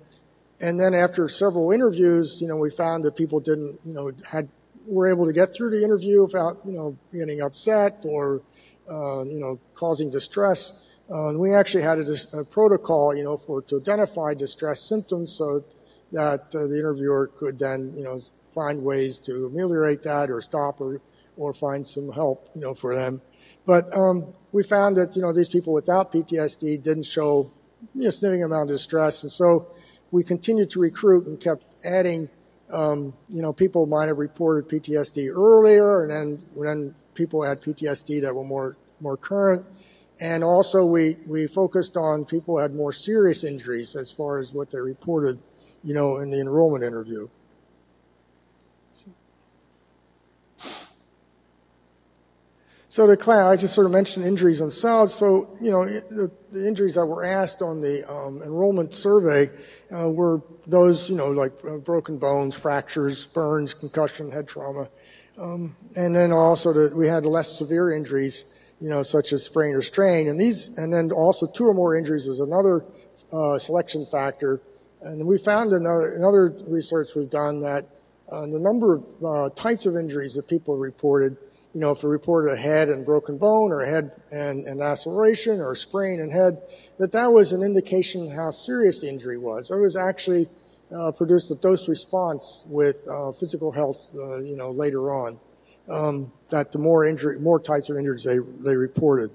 and then after several interviews, you know, we found that people didn't, you know, had were able to get through the interview without, you know, getting upset or, uh, you know, causing distress. Uh, and we actually had a, a, protocol, you know, for to identify distress symptoms so that uh, the interviewer could then, you know, find ways to ameliorate that or stop or or find some help, you know, for them. But um, we found that you know these people without PTSD didn't show a significant amount of distress, and so we continued to recruit and kept adding. Um, you know, people might have reported PTSD earlier, and then then people had PTSD that were more more current. And also, we we focused on people who had more serious injuries as far as what they reported, you know, in the enrollment interview. So the class, I just sort of mentioned injuries themselves. So, you know, the, the injuries that were asked on the um, enrollment survey uh, were those, you know, like uh, broken bones, fractures, burns, concussion, head trauma. Um, and then also the, we had less severe injuries, you know, such as sprain or strain. And these, and then also two or more injuries was another uh, selection factor. And we found in other, in other research we've done that uh, the number of uh, types of injuries that people reported – you know, if they reported a head and broken bone or a head and, and laceration or a sprain and head, that that was an indication how serious the injury was. It was actually uh, produced a dose response with uh, physical health, uh, you know, later on. Um, that the more injury, more types of injuries they they reported,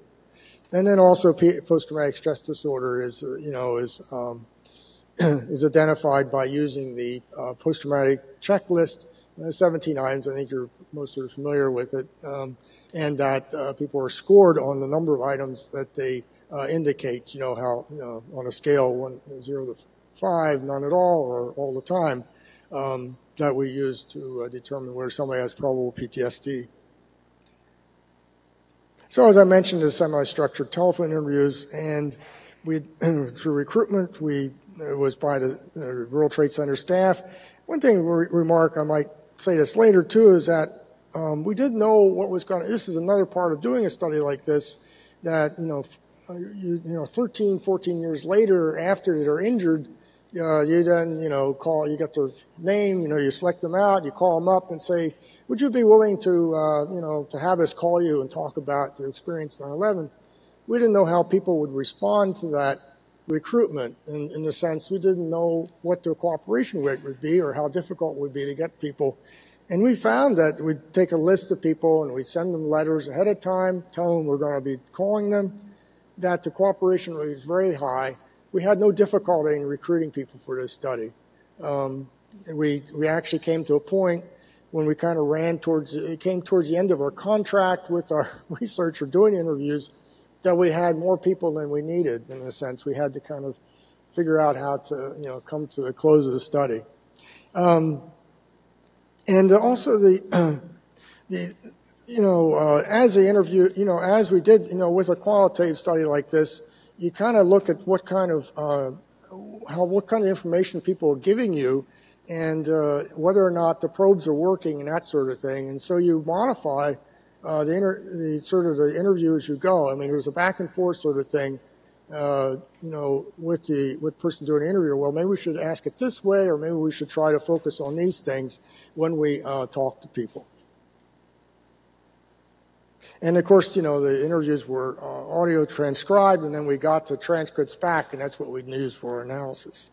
and then also post-traumatic stress disorder is, uh, you know, is um, is identified by using the uh, post-traumatic checklist 17 items. I think you're most familiar with it, um, and that uh, people are scored on the number of items that they uh, indicate. You know how you know, on a scale one zero to five, none at all, or all the time. Um, that we use to uh, determine whether somebody has probable PTSD. So as I mentioned, the semi-structured telephone interviews, and we through recruitment, we it was by the uh, World Trade Center staff. One thing re- remark I might say this later too is that um, we didn't know what was going to. This is another part of doing a study like this that you know, uh, you, you know, 13, 14 years later after they're injured, uh, you then you know call. You get their name. You know, you select them out. You call them up and say, "Would you be willing to uh, you know to have us call you and talk about your experience 9/11?" We didn't know how people would respond to that recruitment in, in the sense we didn't know what their cooperation rate would be or how difficult it would be to get people. And we found that we'd take a list of people and we'd send them letters ahead of time, tell them we're going to be calling them, that the cooperation rate was very high. We had no difficulty in recruiting people for this study. Um, we, we actually came to a point when we kind of ran towards, it came towards the end of our contract with our researcher doing interviews that we had more people than we needed in a sense. We had to kind of figure out how to, you know, come to the close of the study. Um, and also the, the, you know, uh, as the interview, you know, as we did, you know, with a qualitative study like this, you kind of look at what kind of, uh, how, what kind of information people are giving you and uh, whether or not the probes are working and that sort of thing. And so you modify uh, the, inter- the sort of the interview as you go. I mean, there's a back and forth sort of thing, uh, you know, with the with person doing the interview. Well, maybe we should ask it this way, or maybe we should try to focus on these things when we uh, talk to people. And of course, you know, the interviews were uh, audio transcribed, and then we got the transcripts back, and that's what we'd use for analysis.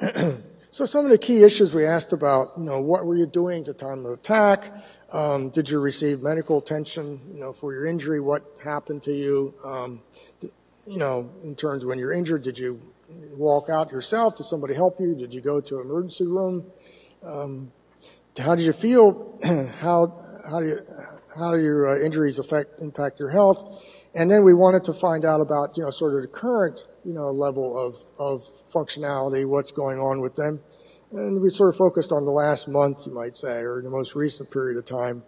So some of the key issues we asked about, you know, what were you doing at the time of attack? Um, did you receive medical attention, you know, for your injury? What happened to you? Um, you know, in terms when you're injured, did you walk out yourself? Did somebody help you? Did you go to an emergency room? Um, how did you feel? how how do you, how do your uh, injuries affect impact your health? And then we wanted to find out about you know sort of the current you know level of of functionality, what's going on with them. And we sort of focused on the last month, you might say, or the most recent period of time.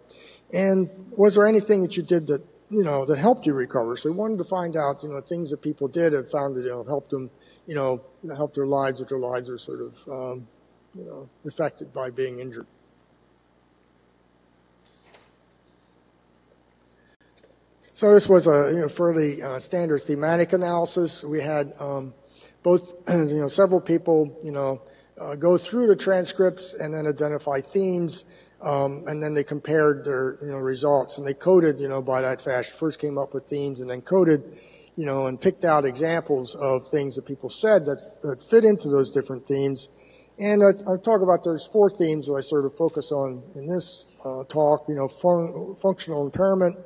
And was there anything that you did that, you know, that helped you recover? So we wanted to find out, you know, things that people did and found that, you know, helped them, you know, helped their lives if their lives are sort of, um, you know, affected by being injured. So this was a you know, fairly uh, standard thematic analysis. We had um, both, you know, several people, you know, uh, go through the transcripts and then identify themes, um, and then they compared their, you know, results and they coded, you know, by that fashion. First came up with themes and then coded, you know, and picked out examples of things that people said that, that fit into those different themes. And I, I talk about there's four themes that I sort of focus on in this uh, talk, you know, fun, functional impairment,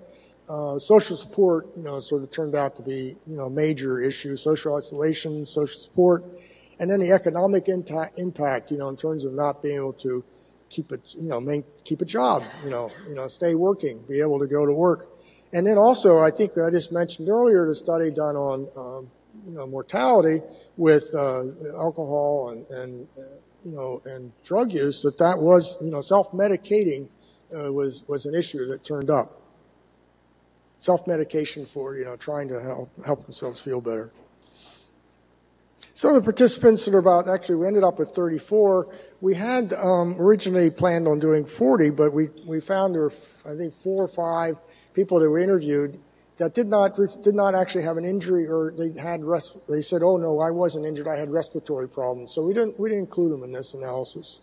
uh, social support, you know, sort of turned out to be, you know, major issue, social isolation, social support, and then the economic impact, you know, in terms of not being able to keep a, you know, main, keep a job, you know, you know, stay working, be able to go to work. And then also, I think I just mentioned earlier the study done on, um, you know, mortality with uh, alcohol and, and uh, you know, and drug use, that that was, you know, self-medicating uh, was, was an issue that turned up self-medication for, you know, trying to help, help themselves feel better. Some of the participants that are about, actually, we ended up with 34. We had um, originally planned on doing 40, but we, we found there were, I think, four or five people that we interviewed that did not did not actually have an injury or they had res- they said, "Oh no, I wasn't injured. I had respiratory problems." So we didn't we didn't include them in this analysis.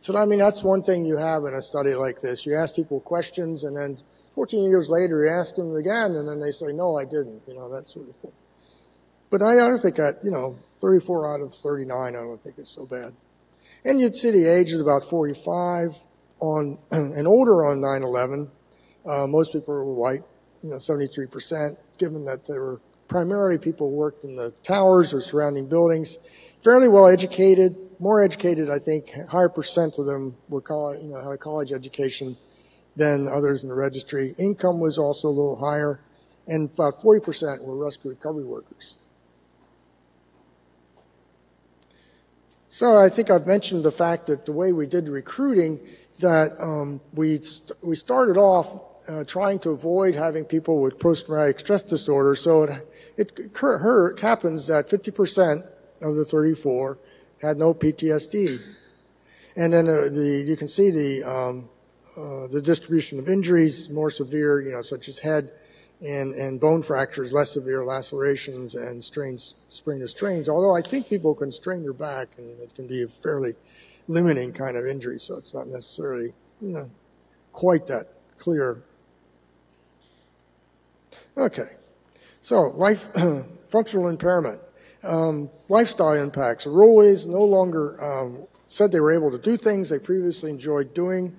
So I mean, that's one thing you have in a study like this. You ask people questions, and then 14 years later, you ask them again, and then they say, no, I didn't, you know, that sort of thing. But I, don't think that, you know, 34 out of 39, I don't think it's so bad. And you'd see the age is about 45 on, and older on 9-11. Uh, most people were white, you know, 73%, given that they were primarily people who worked in the towers or surrounding buildings. Fairly well educated, more educated, I think, higher percent of them were college, you know, had a college education than others in the registry. Income was also a little higher, and about 40% were rescue recovery workers. So I think I've mentioned the fact that the way we did recruiting, that um, we st- we started off uh, trying to avoid having people with post-traumatic stress disorder. So it, it hurt, happens that 50% of the 34 had no PTSD, and then uh, the you can see the um, uh, the distribution of injuries, more severe, you know, such as head and, and bone fractures, less severe lacerations and strains, sprain or strains. Although I think people can strain your back and it can be a fairly limiting kind of injury, so it's not necessarily, you know, quite that clear. Okay. So, life, functional impairment. Um, lifestyle impacts. Is no longer um, said they were able to do things they previously enjoyed doing.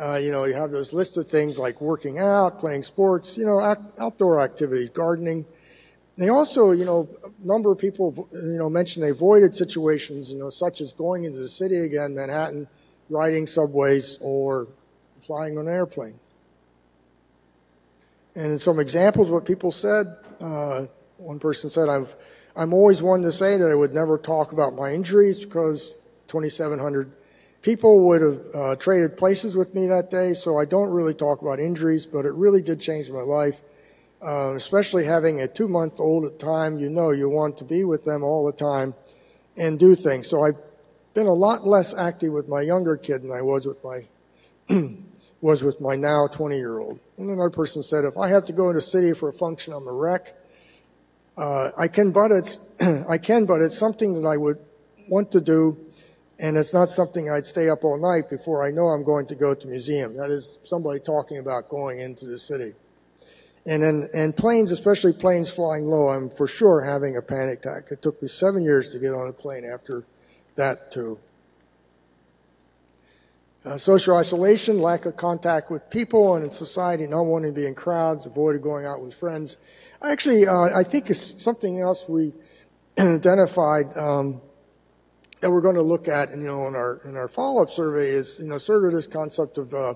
Uh, you know, you have those list of things like working out, playing sports, you know, out, outdoor activities, gardening. They also, you know, a number of people, you know, mentioned they avoided situations, you know, such as going into the city again, Manhattan, riding subways, or flying on an airplane. And some examples, of what people said, uh, one person said, I'm, I'm always one to say that I would never talk about my injuries because 2,700 People would have uh, traded places with me that day, so I don't really talk about injuries, but it really did change my life. Uh, especially having a two month old at time, you know you want to be with them all the time and do things. So I've been a lot less active with my younger kid than I was with my was with my now 20 year old. And another person said, if I have to go into city for a function, I'm a wreck. Uh, I can, but it's I can, but it's something that I would want to do and it's not something I'd stay up all night before I know I'm going to go to museum. That is somebody talking about going into the city. And then, and planes, especially planes flying low, I'm for sure having a panic attack. It took me seven years to get on a plane after that too. Uh, social isolation, lack of contact with people and in society, not wanting to be in crowds, avoided going out with friends. Actually, uh, I think it's something else we identified um, that we're going to look at, you know, in our in our follow-up survey is, you know, sort of this concept of uh, uh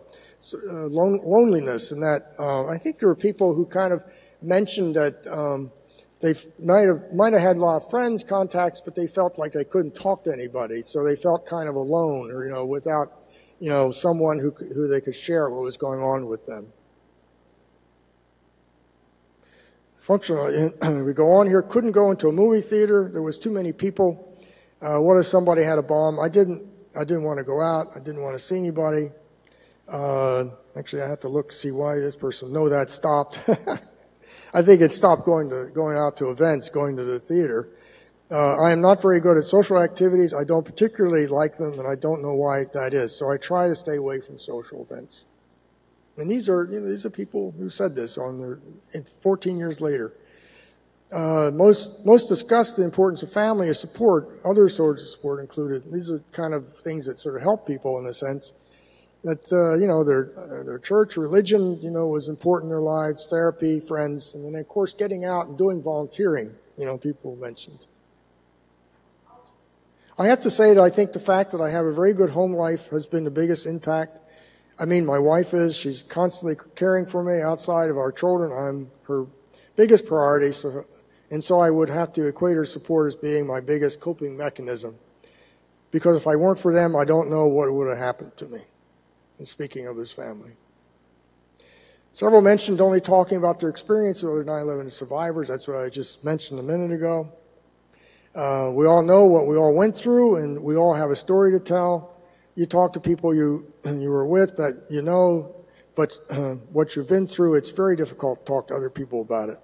lon- loneliness, and that uh, I think there were people who kind of mentioned that um, they might have might have had a lot of friends, contacts, but they felt like they couldn't talk to anybody, so they felt kind of alone, or you know, without you know someone who who they could share what was going on with them. Functional. we go on here. Couldn't go into a movie theater. There was too many people. Uh, what if somebody had a bomb? I didn't. I didn't want to go out. I didn't want to see anybody. Uh, actually, I have to look see why this person. No, that stopped. I think it stopped going to going out to events, going to the theater. Uh, I am not very good at social activities. I don't particularly like them, and I don't know why that is. So I try to stay away from social events. And these are you know these are people who said this on their 14 years later. Uh, most most discuss the importance of family as support. Other sorts of support included. These are kind of things that sort of help people in a sense that uh, you know their uh, their church religion you know was important in their lives therapy friends and then of course getting out and doing volunteering you know people mentioned i have to say that i think the fact that i have a very good home life has been the biggest impact i mean my wife is she's constantly caring for me outside of our children i'm her biggest priority so and so i would have to equate her support as being my biggest coping mechanism because if i weren't for them i don't know what would have happened to me and speaking of his family. Several mentioned only talking about their experience with other 9 11 survivors. That's what I just mentioned a minute ago. Uh, we all know what we all went through, and we all have a story to tell. You talk to people you, you were with that you know, but uh, what you've been through, it's very difficult to talk to other people about it.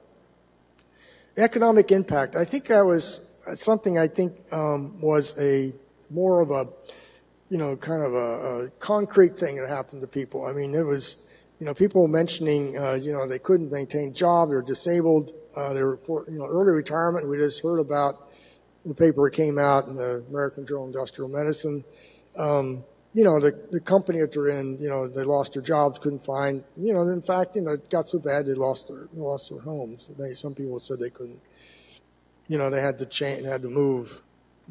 Economic impact. I think that was something I think um, was a more of a you know, kind of a, a, concrete thing that happened to people. I mean, it was, you know, people mentioning, uh, you know, they couldn't maintain jobs, they're disabled, uh, they were for, you know, early retirement. We just heard about the paper that came out in the American Journal of Industrial Medicine. Um, you know, the, the company that they're in, you know, they lost their jobs, couldn't find, you know, in fact, you know, it got so bad they lost their, they lost their homes. They, some people said they couldn't, you know, they had to change, had to move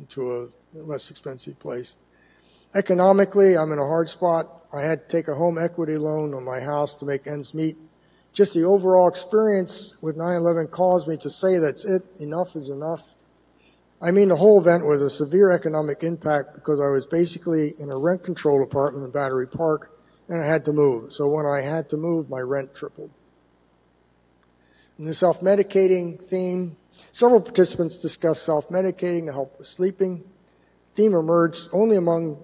to a less expensive place. Economically, I'm in a hard spot. I had to take a home equity loan on my house to make ends meet. Just the overall experience with 9-11 caused me to say that's it, enough is enough. I mean, the whole event was a severe economic impact because I was basically in a rent controlled apartment in Battery Park and I had to move. So when I had to move, my rent tripled. In the self medicating theme, several participants discussed self medicating to help with sleeping. Theme emerged only among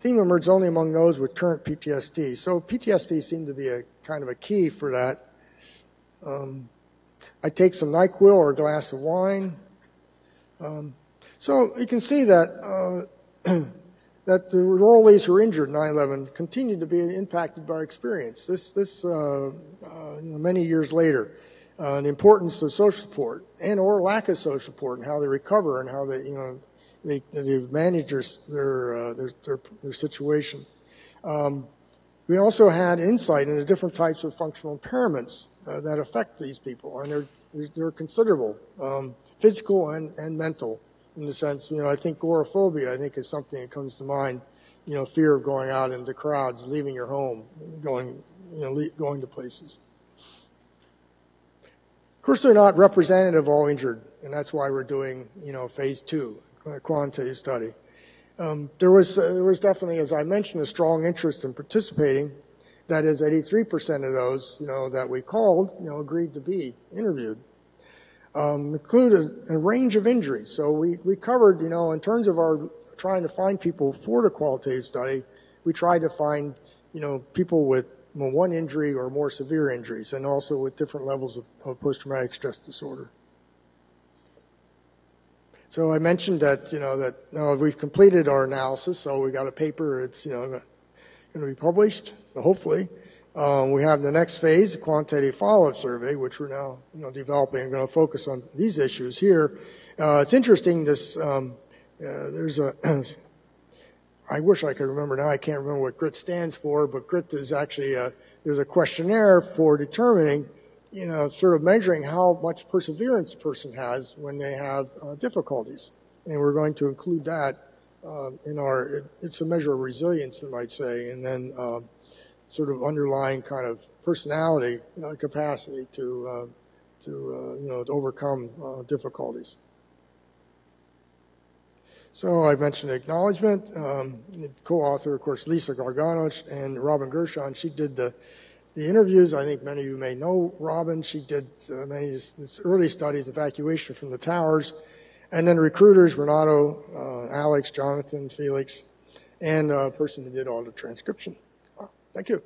theme emerged only among those with current PTSD. So PTSD seemed to be a kind of a key for that. Um, I take some NyQuil or a glass of wine. Um, so you can see that uh, that the enrollees who were injured in 9/11 continued to be impacted by our experience. This this uh, uh, many years later, uh, the importance of social support and or lack of social support and how they recover and how they you know they, they manage their, their, uh, their, their, situation. Um, we also had insight into different types of functional impairments uh, that affect these people, and they're, they're considerable, um, physical and, and mental, in the sense, you know, I think agoraphobia, I think, is something that comes to mind, you know, fear of going out into crowds, leaving your home, going, you know, going to places. Of course, they're not representative of all injured, and that's why we're doing, you know, phase two a quantitative study. Um, there was uh, there was definitely, as I mentioned, a strong interest in participating. That is, 83% of those, you know, that we called, you know, agreed to be interviewed. Um, included a range of injuries. So we, we covered, you know, in terms of our trying to find people for the qualitative study, we tried to find, you know, people with one injury or more severe injuries, and also with different levels of, of post-traumatic stress disorder. So I mentioned that, you know, that you know, we've completed our analysis, so we got a paper, it's, you know, going to be published, hopefully. Um, we have the next phase, a quantitative follow-up survey, which we're now, you know, developing. going to focus on these issues here. Uh, it's interesting, this, um, uh, there's a, I wish I could remember now. I can't remember what GRIT stands for, but GRIT is actually a, there's a questionnaire for determining, you know, sort of measuring how much perseverance a person has when they have uh, difficulties. And we're going to include that uh, in our, it, it's a measure of resilience, you might say, and then uh, sort of underlying kind of personality uh, capacity to, uh, to uh, you know, to overcome difficulties. So I mentioned acknowledgement. Um, co-author, of course, Lisa Gargano and Robin Gershon. She did the the interviews. I think many of you may know Robin. She did uh, many early studies, evacuation from the towers, and then recruiters: Renato, uh, Alex, Jonathan, Felix, and a person who did all the transcription. Thank you.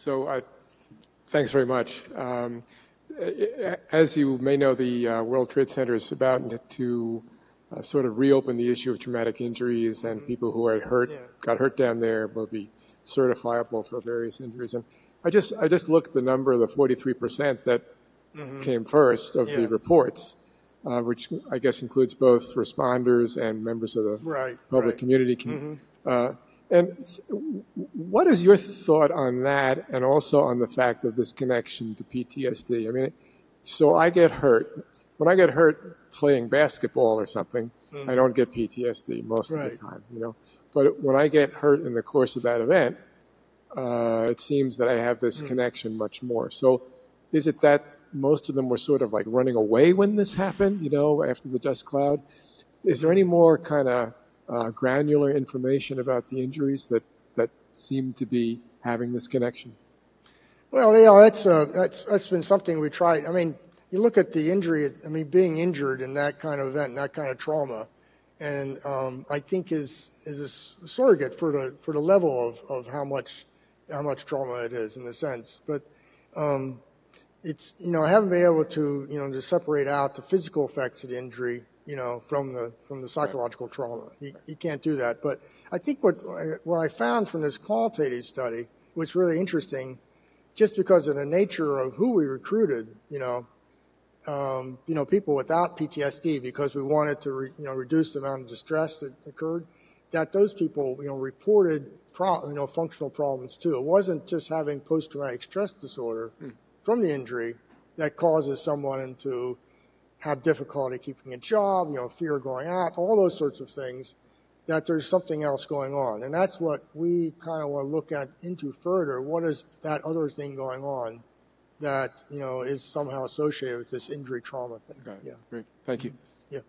So thanks very much. Um, as you may know, the uh, World Trade Center is about to uh, sort of reopen the issue of traumatic injuries and people who are hurt, yeah. got hurt down there will be certifiable for various injuries. And I just, I just looked the number of the 43% that mm-hmm. came first of yeah. the reports, uh, which I guess includes both responders and members of the right, public right. community. mm-hmm. uh, and what is your thought on that and also on the fact of this connection to PTSD? I mean, so I get hurt. When I get hurt playing basketball or something, mm-hmm. I don't get PTSD most right. of the time, you know. But when I get hurt in the course of that event, uh, it seems that I have this mm-hmm. connection much more. So is it that most of them were sort of like running away when this happened, you know, after the dust cloud? Is there any more kind of uh, granular information about the injuries that, that seem to be having this connection? Well, yeah, that's, uh, that's, that's been something we tried. I mean, you look at the injury, I mean, being injured in that kind of event, that kind of trauma, and um, I think is, is a surrogate for the, for the level of, of how much, how much trauma it is in a sense. But, um, it's, you know, I haven't been able to, you know, to separate out the physical effects of the injury you know, from the from the psychological right. trauma. He, he can't do that. But I think what what I found from this qualitative study was really interesting, just because of the nature of who we recruited. You know, um, you know, people without PTSD, because we wanted to, re, you know, reduce the amount of distress that occurred. That those people, you know, reported, pro, you know, functional problems too. It wasn't just having post-traumatic stress disorder hmm. from the injury that causes someone to have difficulty keeping a job, you know, fear of going out, all those sorts of things, that there's something else going on. And that's what we kind of want to look at into further. What is that other thing going on that, you know, is somehow associated with this injury trauma thing? Okay. Yeah. Great. Thank you. Yeah.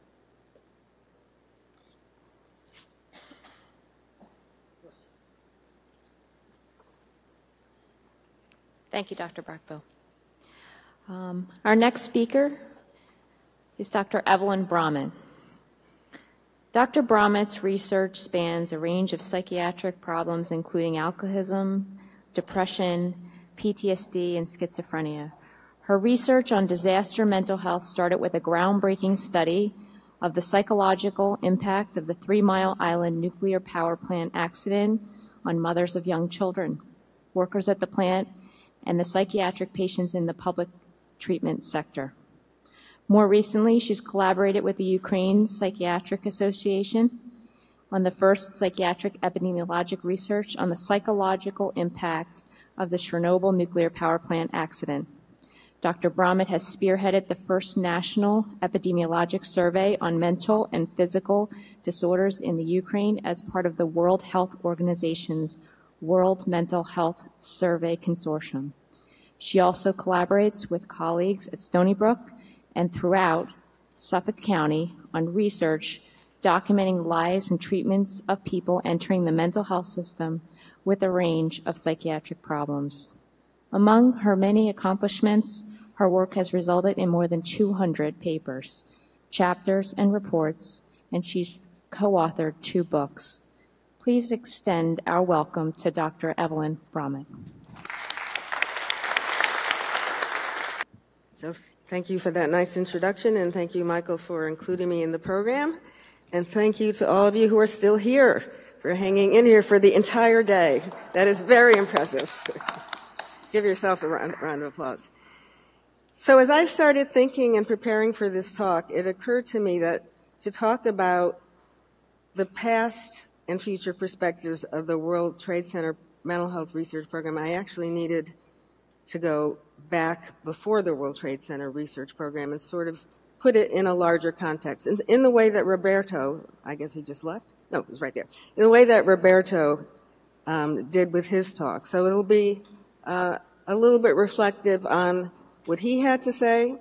Thank you, Dr. Brackbill. Um, our next speaker is Dr. Evelyn Bromet. Dr. Bromet's research spans a range of psychiatric problems, including alcoholism, depression, PTSD, and schizophrenia. Her research on disaster mental health started with a groundbreaking study of the psychological impact of the Three Mile Island nuclear power plant accident on mothers of young children, workers at the plant, and the psychiatric patients in the public treatment sector. More recently, she's collaborated with the Ukraine Psychiatric Association on the first psychiatric epidemiologic research on the psychological impact of the Chernobyl nuclear power plant accident. Dr. Bromet has spearheaded the first national epidemiologic survey on mental and physical disorders in the Ukraine as part of the World Health Organization's World Mental Health Survey Consortium. She also collaborates with colleagues at Stony Brook and throughout Suffolk County on research documenting lives and treatments of people entering the mental health system with a range of psychiatric problems. Among her many accomplishments, her work has resulted in more than 200 papers, chapters, and reports, and she's co authored two books. Please extend our welcome to Dr. Evelyn Bromet. So Thank you for that nice introduction, and thank you, Michael, for including me in the program. And thank you to all of you who are still here for hanging in here for the entire day. That is very impressive. Give yourself a round, round of applause. So, as I started thinking and preparing for this talk, it occurred to me that to talk about the past and future perspectives of the World Trade Center Mental Health Research Program, I actually needed to go back before the World Trade Center research program and sort of put it in a larger context. In, in the way that Roberto, I guess he just left? No, it was right there. In the way that Roberto um, did with his talk. So it'll be uh, a little bit reflective on what he had to say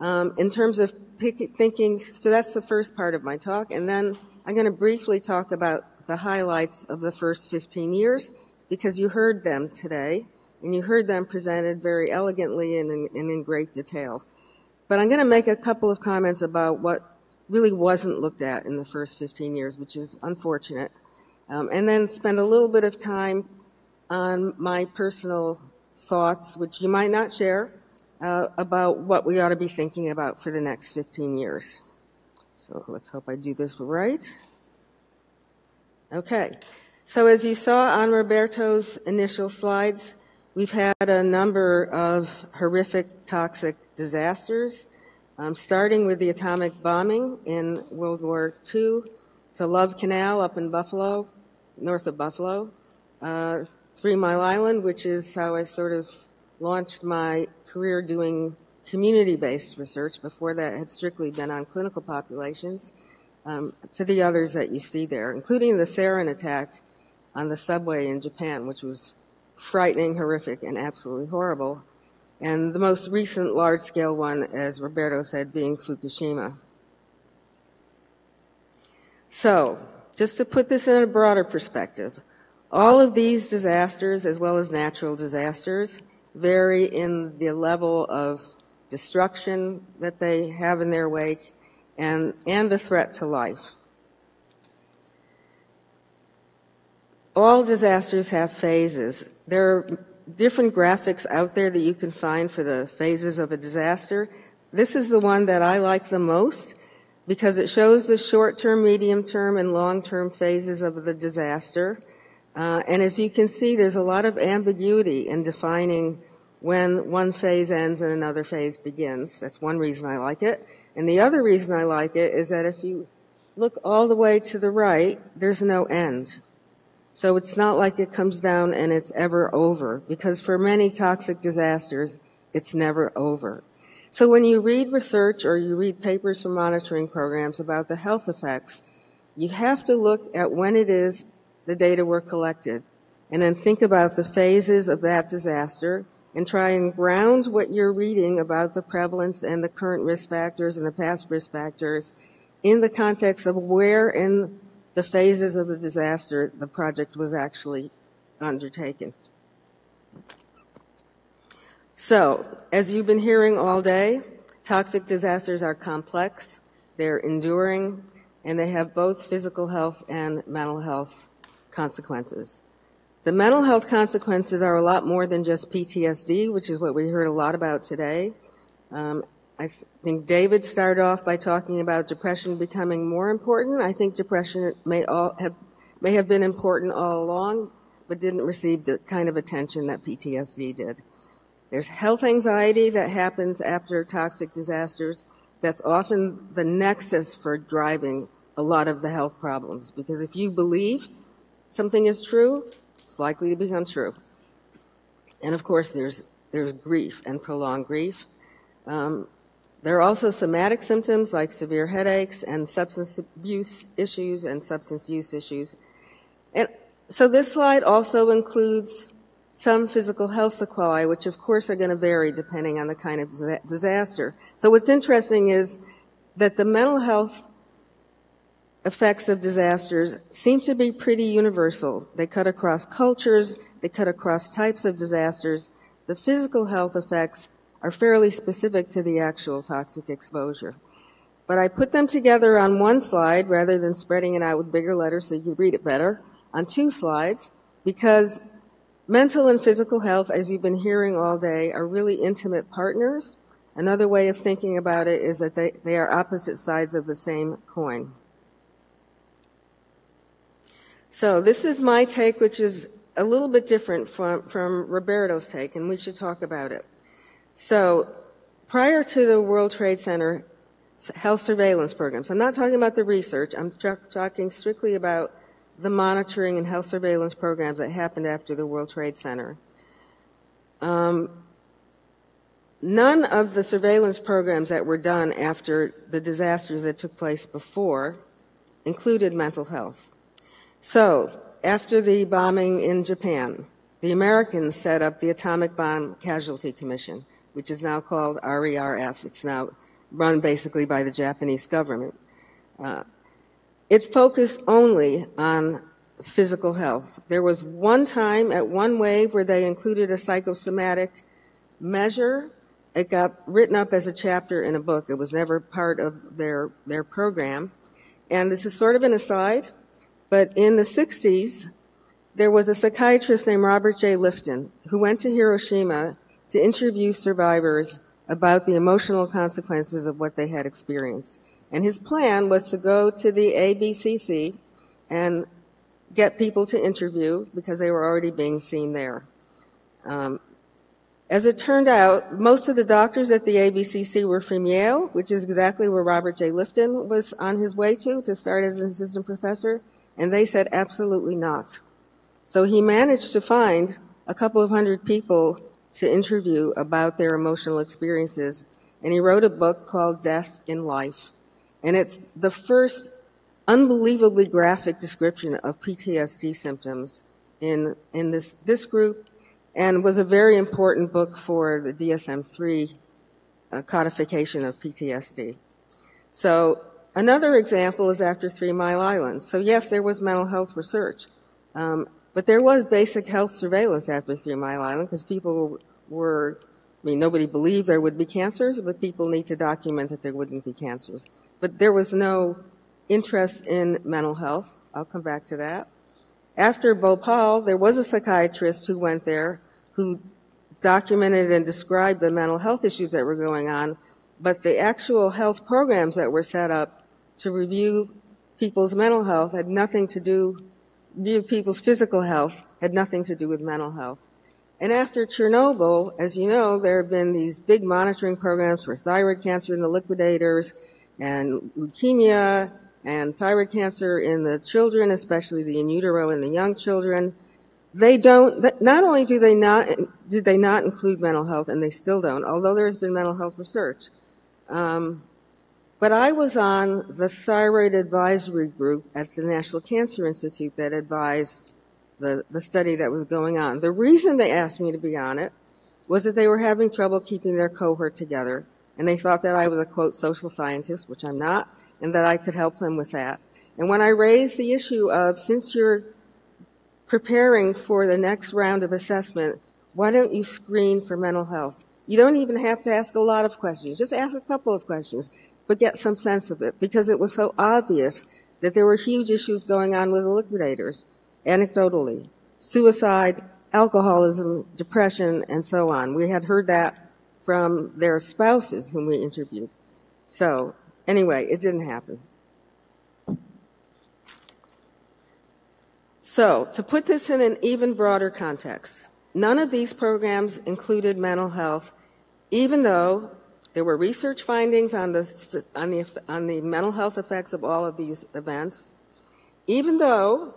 um, in terms of thinking. So that's the first part of my talk. And then I'm going to briefly talk about the highlights of the first 15 years because you heard them today and you heard them presented very elegantly and in, and in great detail. But I'm going to make a couple of comments about what really wasn't looked at in the first 15 years, which is unfortunate, um, and then spend a little bit of time on my personal thoughts, which you might not share, uh, about what we ought to be thinking about for the next 15 years. So let's hope I do this right. Okay. So as you saw on Roberto's initial slides, we've had a number of horrific toxic disasters, um, starting with the atomic bombing in World War II to Love Canal up in Buffalo, north of Buffalo, uh, Three Mile Island, which is how I sort of launched my career doing community based research. Before that, had strictly been on clinical populations, um, to the others that you see there, including the sarin attack on the subway in Japan, which was frightening, horrific, and absolutely horrible. And the most recent large scale one, as Roberto said, being Fukushima. So, just to put this in a broader perspective, all of these disasters, as well as natural disasters, vary in the level of destruction that they have in their wake and, and the threat to life. All disasters have phases. There are different graphics out there that you can find for the phases of a disaster. This is the one that I like the most because it shows the short term, medium term, and long term phases of the disaster. Uh, and as you can see, there's a lot of ambiguity in defining when one phase ends and another phase begins. That's one reason I like it. And the other reason I like it is that if you look all the way to the right, there's no end. So it's not like it comes down and it's ever over, because for many toxic disasters, it's never over. So when you read research or you read papers from monitoring programs about the health effects, you have to look at when it is the data were collected and then think about the phases of that disaster and try and ground what you're reading about the prevalence and the current risk factors and the past risk factors in the context of where in the phases of the disaster the project was actually undertaken. So, as you've been hearing all day, toxic disasters are complex, they're enduring, and they have both physical health and mental health consequences. The mental health consequences are a lot more than just PTSD, which is what we heard a lot about today. Um, I think David started off by talking about depression becoming more important. I think depression may all have may have been important all along, but didn't receive the kind of attention that PTSD did. There's health anxiety that happens after toxic disasters. That's often the nexus for driving a lot of the health problems. Because if you believe something is true, it's likely to become true. And of course, there's there's grief and prolonged grief. Um, there are also somatic symptoms like severe headaches and substance abuse issues and substance use issues. And so this slide also includes some physical health sequelae, which of course are going to vary depending on the kind of disaster. So what's interesting is that the mental health effects of disasters seem to be pretty universal. They cut across cultures, they cut across types of disasters. The physical health effects are fairly specific to the actual toxic exposure. But I put them together on one slide rather than spreading it out with bigger letters so you could read it better on two slides because mental and physical health, as you've been hearing all day, are really intimate partners Another way of thinking about it is that they, they are opposite sides of the same coin. So this is my take, which is a little bit different from, from Roberto's take, and we should talk about it. So prior to the World Trade Center health surveillance programs, I'm not talking about the research, I'm tra- talking strictly about the monitoring and health surveillance programs that happened after the World Trade Center. Um, none of the surveillance programs that were done after the disasters that took place before included mental health. So, after the bombing in Japan, the Americans set up the Atomic Bomb Casualty Commission, which is now called RERF. It's now run basically by the Japanese government. Uh, it focused only on physical health. There was one time at one wave where they included a psychosomatic measure. It got written up as a chapter in a book. It was never part of their, their program. And this is sort of an aside. But in the 60s, there was a psychiatrist named Robert J. Lifton who went to Hiroshima to interview survivors about the emotional consequences of what they had experienced. And his plan was to go to the ABCC and get people to interview because they were already being seen there. Um, as it turned out, most of the doctors at the ABCC were from Yale, which is exactly where Robert J. Lifton was on his way to to start as an assistant professor. And they said, absolutely not. So he managed to find a couple of hundred people to interview about their emotional experiences. And he wrote a book called Death in Life. And it's the first unbelievably graphic description of PTSD symptoms in, in this, this group and was a very important book for the DSM 3 uh, codification of PTSD. So Another example is after Three Mile Island. So, yes, there was mental health research, um, but there was basic health surveillance after Three Mile Island because people were, I mean, nobody believed there would be cancers, but people need to document that there wouldn't be cancers. But there was no interest in mental health. I'll come back to that. After Bhopal, there was a psychiatrist who went there who documented and described the mental health issues that were going on, but the actual health programs that were set up to review people's mental health had nothing to do, review people's physical health had nothing to do with mental health. And after Chernobyl, as you know, there have been these big monitoring programs for thyroid cancer in the liquidators and leukemia and thyroid cancer in the children, especially the in utero and the young children. They don't, not only do they not, did they not include mental health, and they still don't, although there has been mental health research. Um, but I was on the thyroid advisory group at the National Cancer Institute that advised the, the study that was going on. The reason they asked me to be on it was that they were having trouble keeping their cohort together, and they thought that I was a quote social scientist, which I'm not, and that I could help them with that. And when I raised the issue of since you're preparing for the next round of assessment, why don't you screen for mental health? You don't even have to ask a lot of questions. Just ask a couple of questions but get some sense of it because it was so obvious that there were huge issues going on with the liquidators, anecdotally. Suicide, alcoholism, depression, and so on. We had heard that from their spouses whom we interviewed. So, anyway, it didn't happen. So, to put this in an even broader context, none of these programs included mental health, even though there were research findings on the, on the, on the mental health effects of all of these events. Even though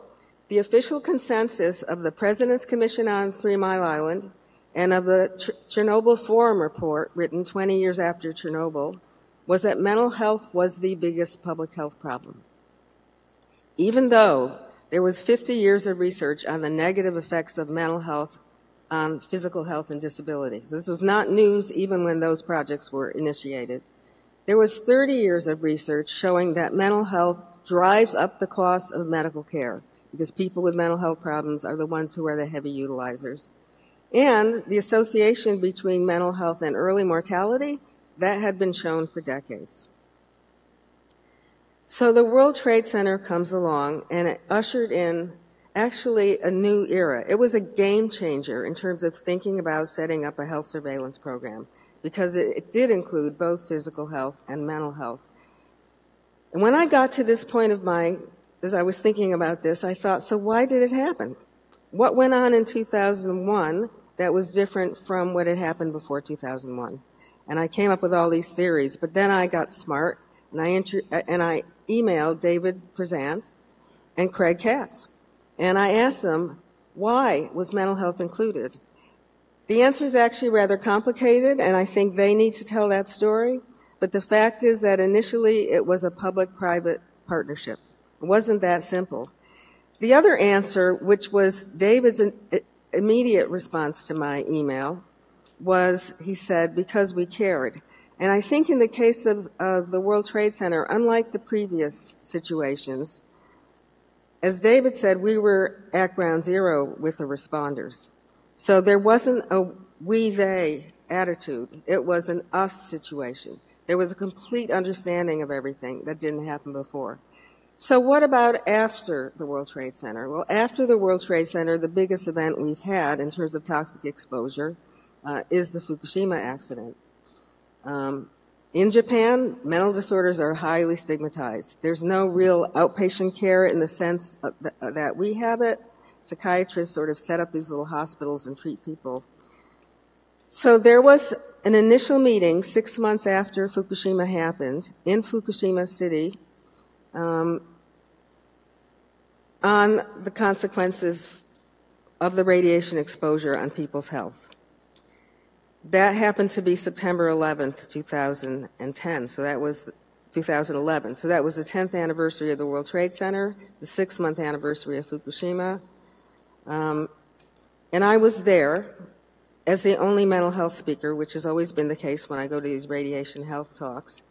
the official consensus of the President's Commission on Three Mile Island and of the Chernobyl Forum report written 20 years after Chernobyl was that mental health was the biggest public health problem. Even though there was 50 years of research on the negative effects of mental health on physical health and disability. So this was not news even when those projects were initiated. There was 30 years of research showing that mental health drives up the cost of medical care because people with mental health problems are the ones who are the heavy utilizers. And the association between mental health and early mortality, that had been shown for decades. So the World Trade Center comes along and it ushered in actually a new era. It was a game changer in terms of thinking about setting up a health surveillance program. because it, it did include both physical health and mental health. And when I got to this point of my, as I was thinking about this, I thought, so why did it happen? What went on in 2001 that was different from what had happened before 2001? And I came up with all these theories, but then I got smart and I, inter- and I emailed David Prezant and Craig Katz. And I asked them, why was mental health included? The answer is actually rather complicated, and I think they need to tell that story. But the fact is that initially it was a public private partnership. It wasn't that simple. The other answer, which was David's immediate response to my email, was he said, because we cared. And I think in the case of, of the World Trade Center, unlike the previous situations, as David said, we were at ground zero with the responders. So there wasn't a we they attitude, it was an us situation. There was a complete understanding of everything that didn't happen before. So, what about after the World Trade Center? Well, after the World Trade Center, the biggest event we've had in terms of toxic exposure uh, is the Fukushima accident. Um, in Japan, mental disorders are highly stigmatized. There's no real outpatient care in the sense th- that we have it. Psychiatrists sort of set up these little hospitals and treat people. So there was an initial meeting six months after Fukushima happened in Fukushima City um, on the consequences of the radiation exposure on people's health. That happened to be September 11th, 2010. So that was 2011. So that was the 10th anniversary of the World Trade Center, the six month anniversary of Fukushima. Um, and I was there as the only mental health speaker, which has always been the case when I go to these radiation health talks.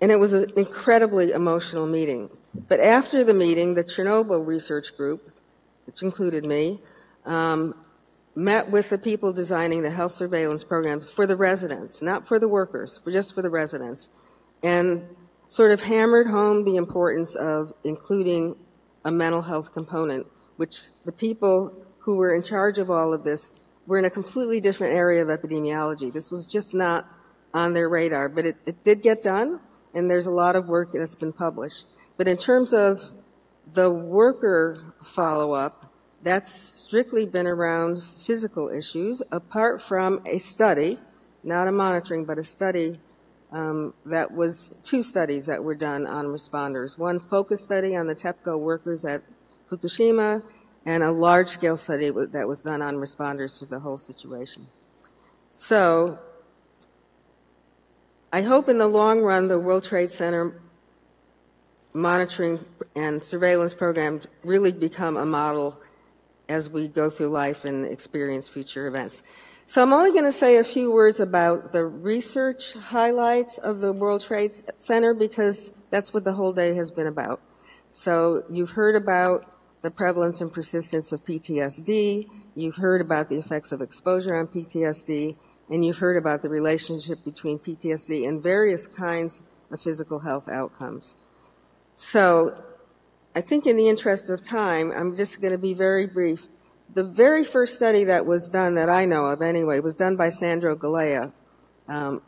And it was an incredibly emotional meeting. But after the meeting, the Chernobyl Research Group, which included me, um, met with the people designing the health surveillance programs for the residents, not for the workers, just for the residents, and sort of hammered home the importance of including a mental health component, which the people who were in charge of all of this were in a completely different area of epidemiology. This was just not on their radar, but it, it did get done, and there's a lot of work that's been published. But in terms of the worker follow up, that's strictly been around physical issues, apart from a study, not a monitoring, but a study um, that was two studies that were done on responders. One focus study on the TEPCO workers at Fukushima, and a large scale study that was done on responders to the whole situation. So, I hope in the long run the World Trade Center monitoring and surveillance program really become a model as we go through life and experience future events. So I'm only going to say a few words about the research highlights of the World Trade Center because that's what the whole day has been about. So you've heard about the prevalence and persistence of PTSD, you've heard about the effects of exposure on PTSD, and you've heard about the relationship between PTSD and various kinds of physical health outcomes. So I think in the interest of time, I'm just going to be very brief. The very first study that was done, that I know of anyway, was done by Sandro Galea um,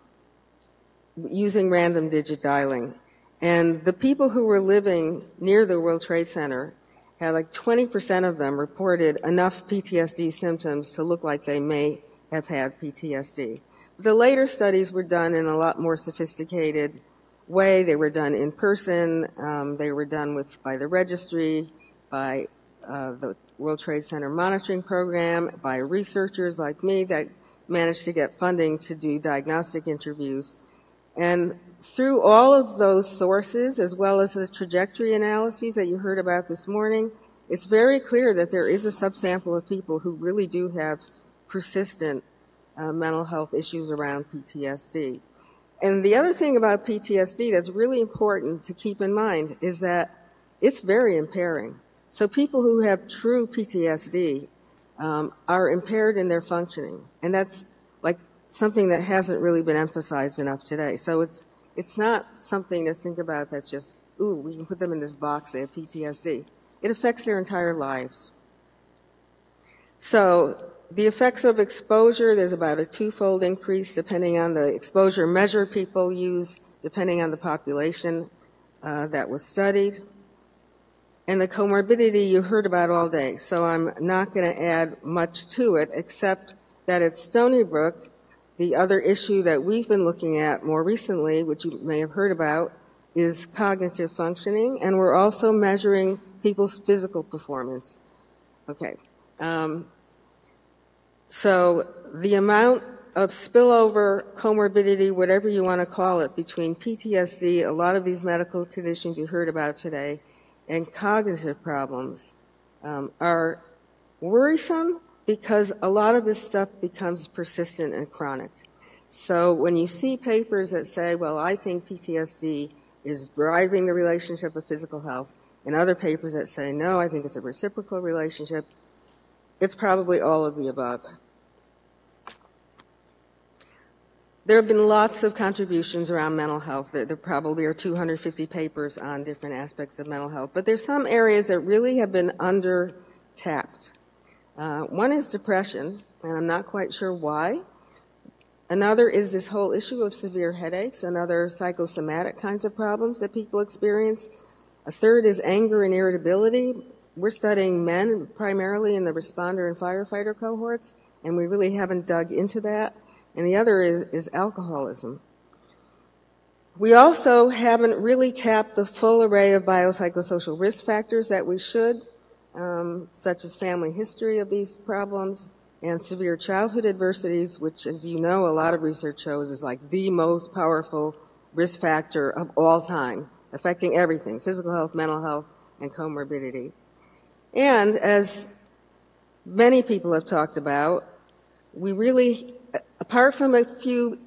using random digit dialing. And the people who were living near the World Trade Center had like 20% of them reported enough PTSD symptoms to look like they may have had PTSD. The later studies were done in a lot more sophisticated way. They were done in person. Um, they were done with by the registry, by uh, the World Trade Center monitoring program, by researchers like me that managed to get funding to do diagnostic interviews. And through all of those sources, as well as the trajectory analyses that you heard about this morning, it's very clear that there is a subsample of people who really do have persistent uh, mental health issues around PTSD. And the other thing about PTSD that's really important to keep in mind is that it's very impairing. So people who have true PTSD um, are impaired in their functioning, and that's like something that hasn't really been emphasized enough today. So it's it's not something to think about that's just ooh we can put them in this box they have PTSD. It affects their entire lives. So the effects of exposure, there's about a twofold increase depending on the exposure measure people use, depending on the population uh, that was studied. And the comorbidity you heard about all day, so I'm not going to add much to it except that at Stony Brook, the other issue that we've been looking at more recently, which you may have heard about, is cognitive functioning, and we're also measuring people's physical performance. Okay. Um, so the amount of spillover, comorbidity, whatever you want to call it, between PTSD, a lot of these medical conditions you heard about today, and cognitive problems um, are worrisome because a lot of this stuff becomes persistent and chronic. So when you see papers that say, well, I think PTSD is driving the relationship of physical health, and other papers that say, no, I think it's a reciprocal relationship, it's probably all of the above. There have been lots of contributions around mental health. There, probably are 250 papers on different aspects of mental health, but there's some areas that really have been under tapped. Uh, one is depression, and I'm not quite sure why. Another is this whole issue of severe headaches and other psychosomatic kinds of problems that people experience. A third is anger and irritability. We're studying men primarily in the responder and firefighter cohorts, and we really haven't dug into that. And the other is, is alcoholism. We also haven't really tapped the full array of biopsychosocial risk factors that we should, um, such as family history of these problems, and severe childhood adversities, which, as you know, a lot of research shows is like the most powerful risk factor of all time, affecting everything physical health, mental health, and comorbidity. And as many people have talked about, we really, apart from a few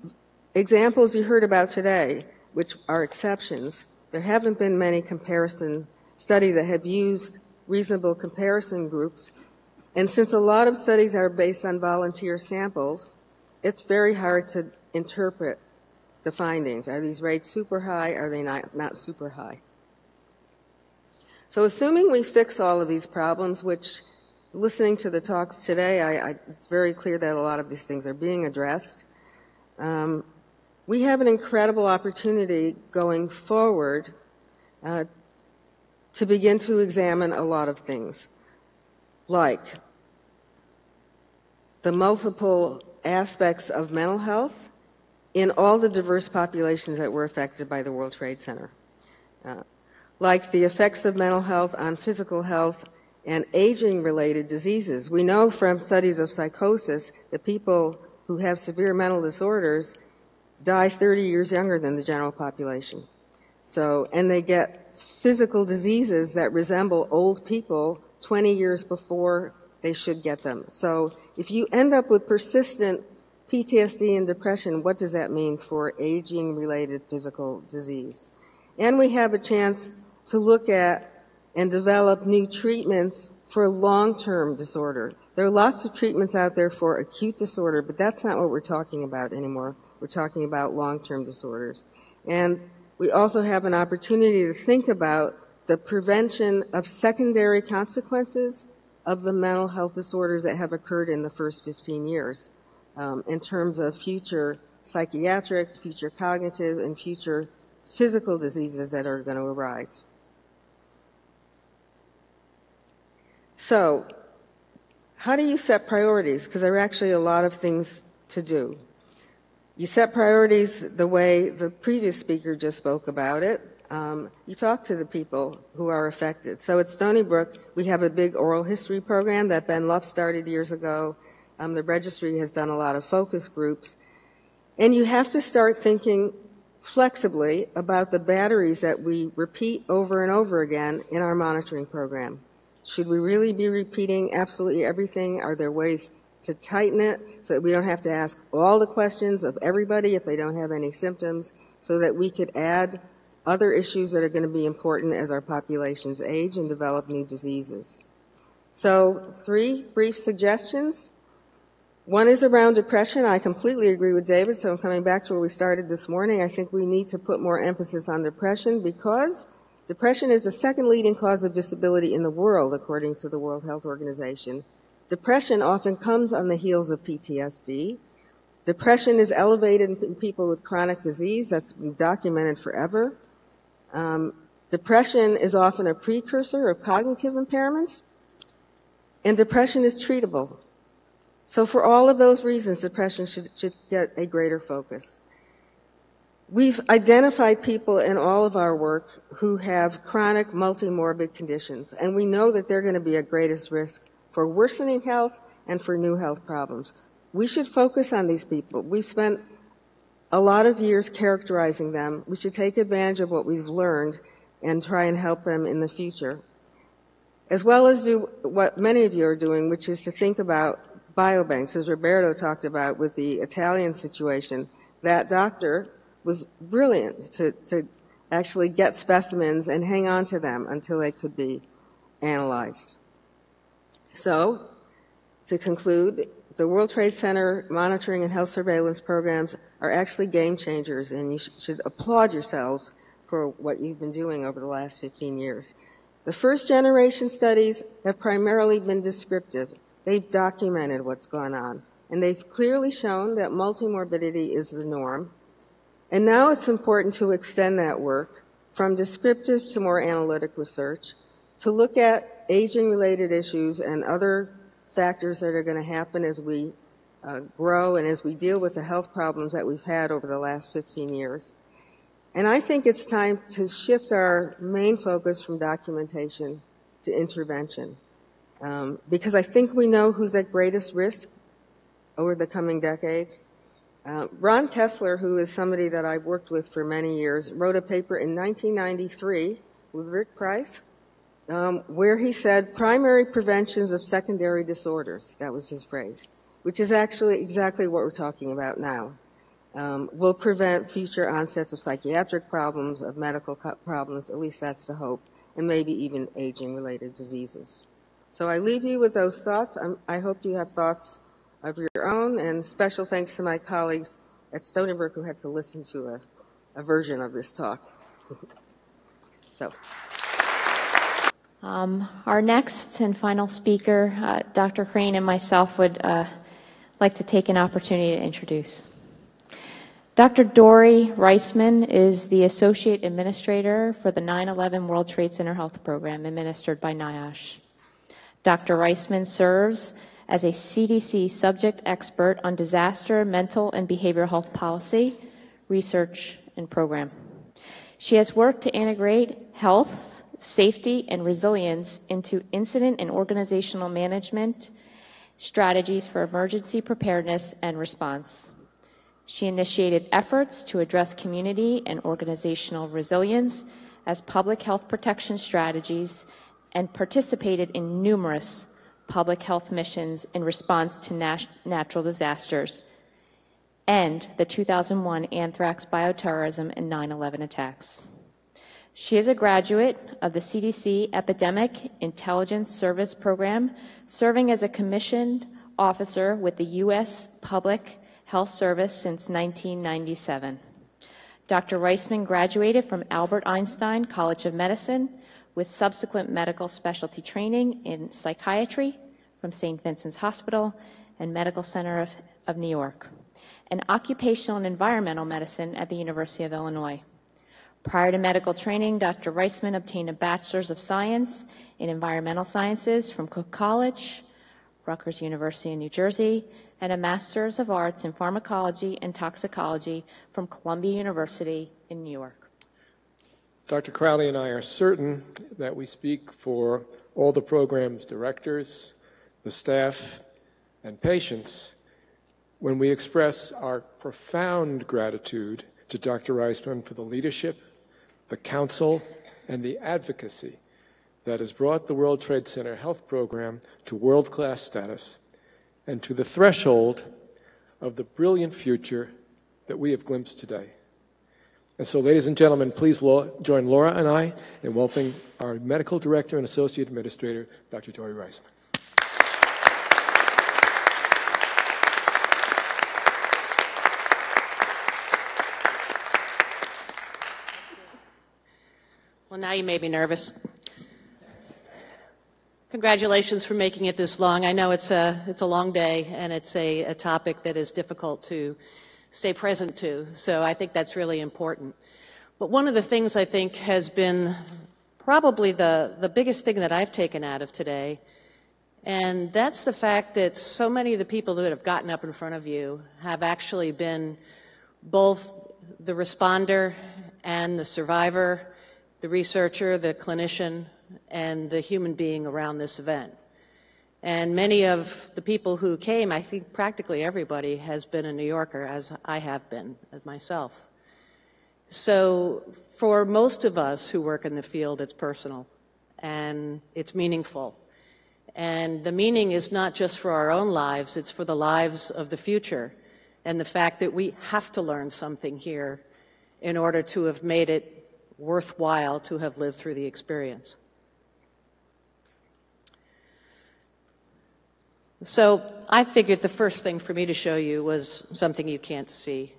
examples you heard about today, which are exceptions, there haven't been many comparison studies that have used reasonable comparison groups and since a lot of studies are based on volunteer samples, it's very hard to interpret the findings. Are these rates super high? Are they not, not super high? So, assuming we fix all of these problems, which listening to the talks today, I, I, it's very clear that a lot of these things are being addressed. Um, we have an incredible opportunity going forward uh, to begin to examine a lot of things like the multiple aspects of mental health in all the diverse populations that were affected by the World Trade Center, uh, like the effects of mental health on physical health and aging related diseases. We know from studies of psychosis that people who have severe mental disorders die 30 years younger than the general population. So, and they get physical diseases that resemble old people 20 years before they should get them. So if you end up with persistent PTSD and depression, what does that mean for aging related physical disease? And we have a chance to look at and develop new treatments for long term disorder. There are lots of treatments out there for acute disorder, but that's not what we're talking about anymore. We're talking about long term disorders. And we also have an opportunity to think about the prevention of secondary consequences of the mental health disorders that have occurred in the first 15 years um, in terms of future psychiatric, future cognitive, and future physical diseases that are going to arise. So, how do you set priorities? Because there are actually a lot of things to do. You set priorities the way the previous speaker just spoke about it um, you talk to the people who are affected. So at Stony Brook, we have a big oral history program that Ben Luft started years ago. Um, the registry has done a lot of focus groups. And you have to start thinking flexibly about the batteries that we repeat over and over again in our monitoring program. Should we really be repeating absolutely everything? Are there ways to tighten it so that we don't have to ask all the questions of everybody if they don't have any symptoms so that we could add other issues that are going to be important as our populations age and develop new diseases. So, three brief suggestions. One is around depression. I completely agree with David, so I'm coming back to where we started this morning. I think we need to put more emphasis on depression because depression is the second leading cause of disability in the world, according to the World Health Organization. Depression often comes on the heels of PTSD. Depression is elevated in people with chronic disease. That's been documented forever. Um, depression is often a precursor of cognitive impairment, and depression is treatable. So, for all of those reasons, depression should, should get a greater focus. We've identified people in all of our work who have chronic multimorbid conditions, and we know that they're going to be at greatest risk for worsening health and for new health problems. We should focus on these people. We've spent a lot of years characterizing them. We should take advantage of what we've learned and try and help them in the future. As well as do what many of you are doing, which is to think about biobanks, as Roberto talked about with the Italian situation. That doctor was brilliant to, to actually get specimens and hang on to them until they could be analyzed. So, to conclude, the World Trade Center monitoring and health surveillance programs are actually game changers, and you sh- should applaud yourselves for what you've been doing over the last 15 years. The first generation studies have primarily been descriptive. They've documented what's gone on, and they've clearly shown that multimorbidity is the norm. And now it's important to extend that work from descriptive to more analytic research to look at aging related issues and other factors that are going to happen as we uh, grow and as we deal with the health problems that we've had over the last 15 years. And I think it's time to shift our main focus from documentation to intervention. Um, because I think we know who's at greatest risk over the coming decades. Uh, Ron Kessler, who is somebody that I've worked with for many years, wrote a paper in 1993 with Rick Price um, where he said primary preventions of secondary disorders, that was his phrase, which is actually exactly what we're talking about now, um, will prevent future onsets of psychiatric problems, of medical problems, at least that's the hope, and maybe even aging related diseases. So I leave you with those thoughts. I'm, i hope you have thoughts of your own, and special thanks to my colleagues at Stony Brook who had to listen to a, a version of this talk. so. Um, our next and final speaker, uh, Dr. Crane and myself would uh, like to take an opportunity to introduce. Dr. Dori Reissman is the Associate Administrator for the 9-11 World Trade Center Health Program administered by NIOSH. Dr. Reissman serves as a CDC subject expert on disaster, mental, and behavioral health policy, research, and program. She has worked to integrate health, safety, and resilience into incident and organizational management strategies for emergency preparedness and response. She initiated efforts to address community and organizational resilience as public health protection strategies and participated in numerous public health missions in response to nat- natural disasters and the 2001 anthrax bioterrorism and 9 11 attacks. She is a graduate of the CDC Epidemic Intelligence Service Program, serving as a commissioned officer with the U.S. Public Health Service since 1997. Dr. Reissman graduated from Albert Einstein College of Medicine with subsequent medical specialty training in psychiatry from St. Vincent's Hospital and Medical Center of, of New York, and occupational and environmental medicine at the University of Illinois. Prior to medical training, Dr. Reissman obtained a Bachelor's of Science in Environmental Sciences from Cook College, Rutgers University in New Jersey, and a Master's of Arts in Pharmacology and Toxicology from Columbia University in New York. Dr. Crowley and I are certain that we speak for all the program's directors, the staff, and patients when we express our profound gratitude to Dr. Reissman for the leadership the counsel, and the advocacy that has brought the World Trade Center Health Program to world class status and to the threshold of the brilliant future that we have glimpsed today. And so, ladies and gentlemen, please join Laura and I in welcoming our medical director and associate administrator, Dr. Dori Reissman. Well, now you made me nervous. congratulations for making it this long. I know it's a, it's a long day and it's a, a topic that is difficult to stay present to. So I think that's really important. But one of the things I think has been probably the, the biggest thing that I've taken out of today, and that's the fact that so many of the people that have gotten up in front of you have actually been both the responder and the survivor, the researcher, the clinician, and the human being around this event. And many of the people who came, I think practically everybody has been a New Yorker, as I have been myself. So for most of us who work in the field, it's personal and it's meaningful. And the meaning is not just for our own lives, it's for the lives of the future. And the fact that we have to learn something here in order to have made it worthwhile to have lived through the experience. So I figured the first thing for me to show you was something you can't see.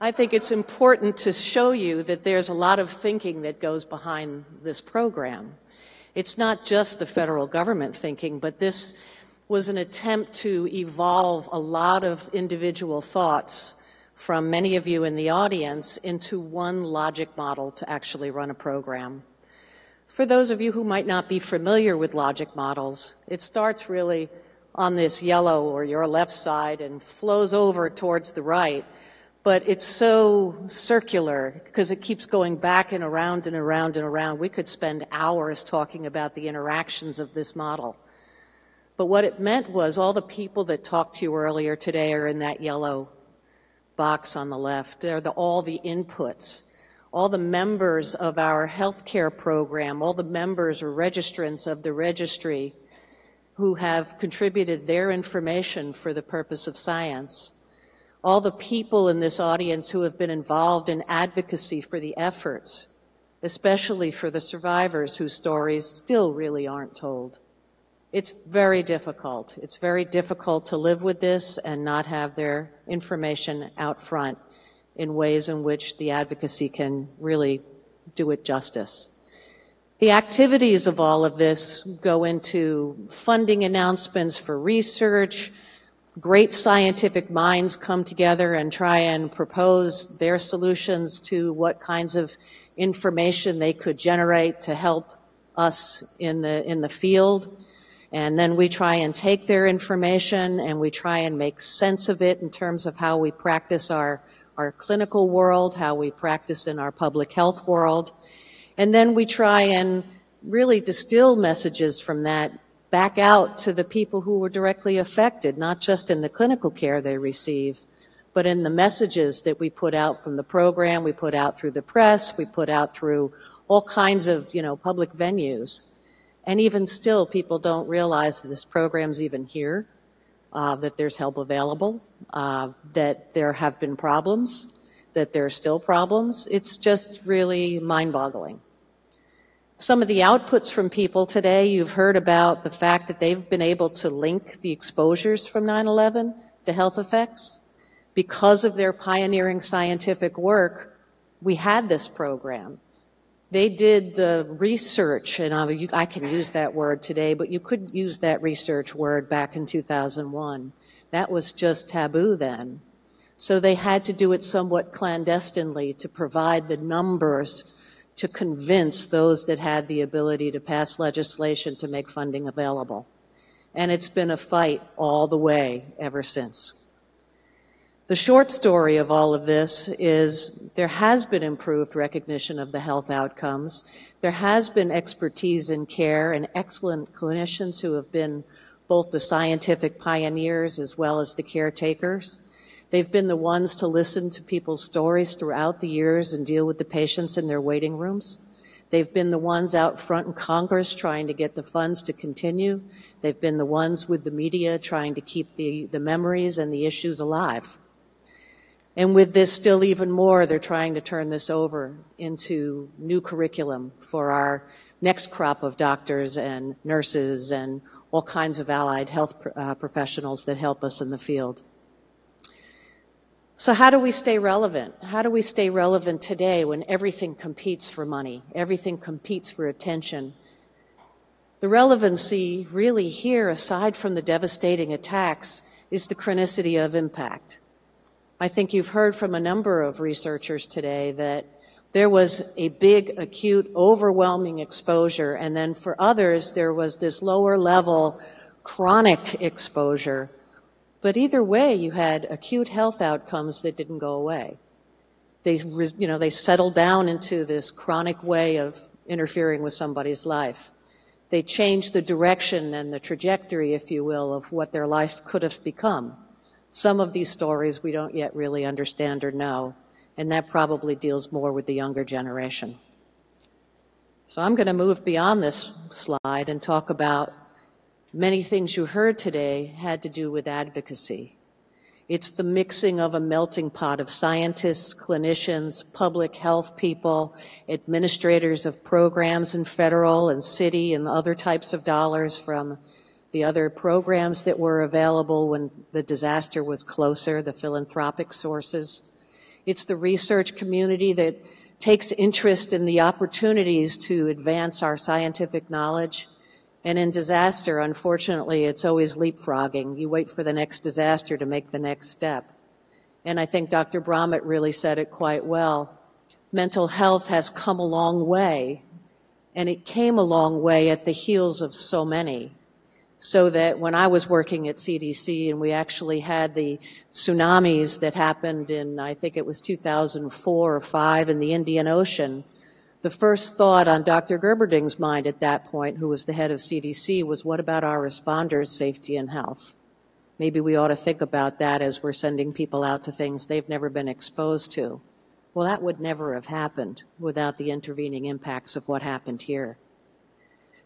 I think it's important to show you that there's a lot of thinking that goes behind this program. It's not just the federal government thinking, but this was an attempt to evolve a lot of individual thoughts from many of you in the audience into one logic model to actually run a program. For those of you who might not be familiar with logic models, it starts really on this yellow or your left side and flows over towards the right. But it's so circular because it keeps going back and around and around and around. We could spend hours talking about the interactions of this model. But what it meant was all the people that talked to you earlier today are in that yellow box on the left. They're the, all the inputs all the members of our healthcare program, all the members or registrants of the registry who have contributed their information for the purpose of science, all the people in this audience who have been involved in advocacy for the efforts, especially for the survivors whose stories still really aren't told. It's very difficult. It's very difficult to live with this and not have their information out front in ways in which the advocacy can really do it justice. The activities of all of this go into funding announcements for research. Great scientific minds come together and try and propose their solutions to what kinds of information they could generate to help us in the, in the field. And then we try and take their information and we try and make sense of it in terms of how we practice our our clinical world, how we practice in our public health world. And then we try and really distill messages from that back out to the people who were directly affected, not just in the clinical care they receive, but in the messages that we put out from the program, we put out through the press, we put out through all kinds of, you know, public venues. And even still, people don't realize that this program's even here uh, that there's help available, uh, that there have been problems, that there are still problems. It's just really mind boggling. Some of the outputs from people today, you've heard about the fact that they've been able to link the exposures from 9 11 to health effects. Because of their pioneering scientific work, we had this program. They did the research, and I, can use that word today, but you couldn't use that research word back in 2001. That was just taboo then. So they had to do it somewhat clandestinely to provide the numbers to convince those that had the ability to pass legislation to make funding available. And it's been a fight all the way ever since. The short story of all of this is there has been improved recognition of the health outcomes. There has been expertise in care and excellent clinicians who have been both the scientific pioneers as well as the caretakers. They've been the ones to listen to people's stories throughout the years and deal with the patients in their waiting rooms. They've been the ones out front in Congress trying to get the funds to continue. They've been the ones with the media trying to keep the, the memories and the issues alive. And with this still even more, they're trying to turn this over into new curriculum for our next crop of doctors and nurses and all kinds of allied health uh, professionals that help us in the field. So how do we stay relevant? How do we stay relevant today when everything competes for money? Everything competes for attention. The relevancy really here, aside from the devastating attacks, is the chronicity of impact. I think you've heard from a number of researchers today that there was a big, acute, overwhelming exposure, and then for others, there was this lower level chronic exposure. But either way, you had acute health outcomes that didn't go away. They, you know, they settled down into this chronic way of interfering with somebody's life. They changed the direction and the trajectory, if you will, of what their life could have become. Some of these stories we don't yet really understand or know and that probably deals more with the younger generation. So I'm going to move beyond this slide and talk about many things you heard today had to do with advocacy. It's the mixing of a melting pot of scientists, clinicians, public health people, administrators of programs in federal and city and other types of dollars from the other programs that were available when the disaster was closer, the philanthropic sources. It's the research community that takes interest in the opportunities to advance our scientific knowledge. And in disaster, unfortunately, it's always leapfrogging. You wait for the next disaster to make the next step. And I think Dr. Bromet really said it quite well. Mental health has come a long way, and it came a long way at the heels of so many so that when I was working at CDC and we actually had the tsunamis that happened in, I think it was 2004 or 5 in the Indian Ocean, the first thought on Dr. Gerberding's mind at that point, who was the head of CDC, was what about our responders' safety and health? Maybe we ought to think about that as we're sending people out to things they've never been exposed to. Well, that would never have happened without the intervening impacts of what happened here.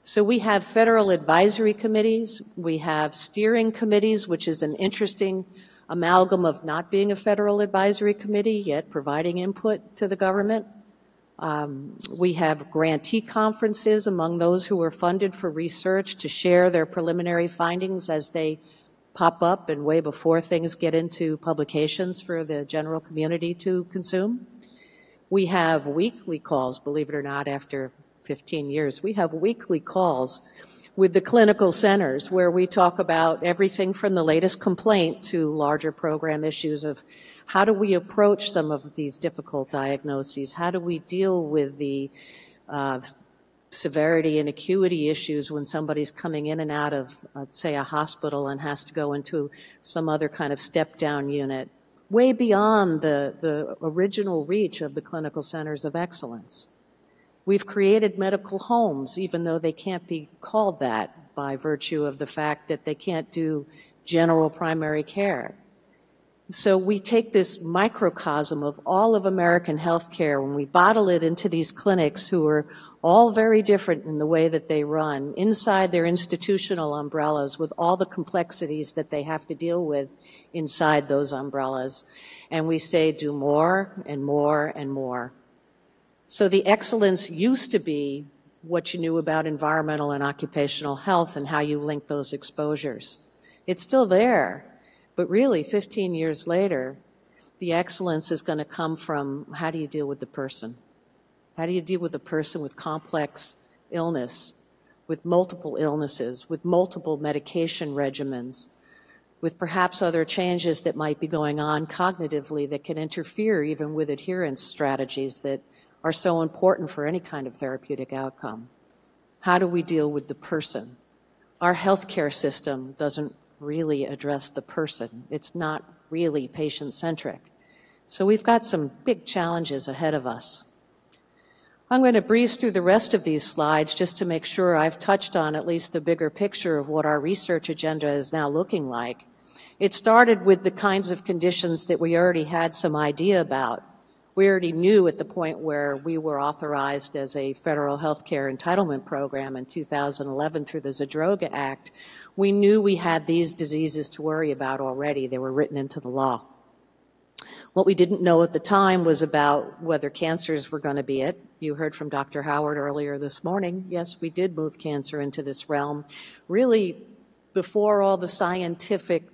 So we have federal advisory committees, we have steering committees, which is an interesting amalgam of not being a federal advisory committee, yet providing input to the government. Um, we have grantee conferences among those who are funded for research to share their preliminary findings as they pop up and way before things get into publications for the general community to consume. We have weekly calls, believe it or not, after 15 years, we have weekly calls with the clinical centers where we talk about everything from the latest complaint to larger program issues of how do we approach some of these difficult diagnoses? How do we deal with the uh, severity and acuity issues when somebody's coming in and out of, let's say, a hospital and has to go into some other kind of step down unit, way beyond the, the original reach of the clinical centers of excellence. We've created medical homes, even though they can't be called that by virtue of the fact that they can't do general primary care. So we take this microcosm of all of American healthcare when we bottle it into these clinics who are all very different in the way that they run inside their institutional umbrellas with all the complexities that they have to deal with inside those umbrellas. And we say do more and more and more. So the excellence used to be what you knew about environmental and occupational health and how you link those exposures. It's still there, but really 15 years later, the excellence is going to come from how do you deal with the person? How do you deal with a person with complex illness, with multiple illnesses, with multiple medication regimens, with perhaps other changes that might be going on cognitively that can interfere even with adherence strategies that are so important for any kind of therapeutic outcome. How do we deal with the person? Our healthcare system doesn't really address the person. It's not really patient centric. So we've got some big challenges ahead of us. I'm going to breeze through the rest of these slides just to make sure I've touched on at least the bigger picture of what our research agenda is now looking like. It started with the kinds of conditions that we already had some idea about we already knew at the point where we were authorized as a federal health care entitlement program in 2011 through the Zadroga Act, we knew we had these diseases to worry about already. They were written into the law. What we didn't know at the time was about whether cancers were going to be it. You heard from Dr. Howard earlier this morning. Yes, we did move cancer into this realm. Really, before all the scientific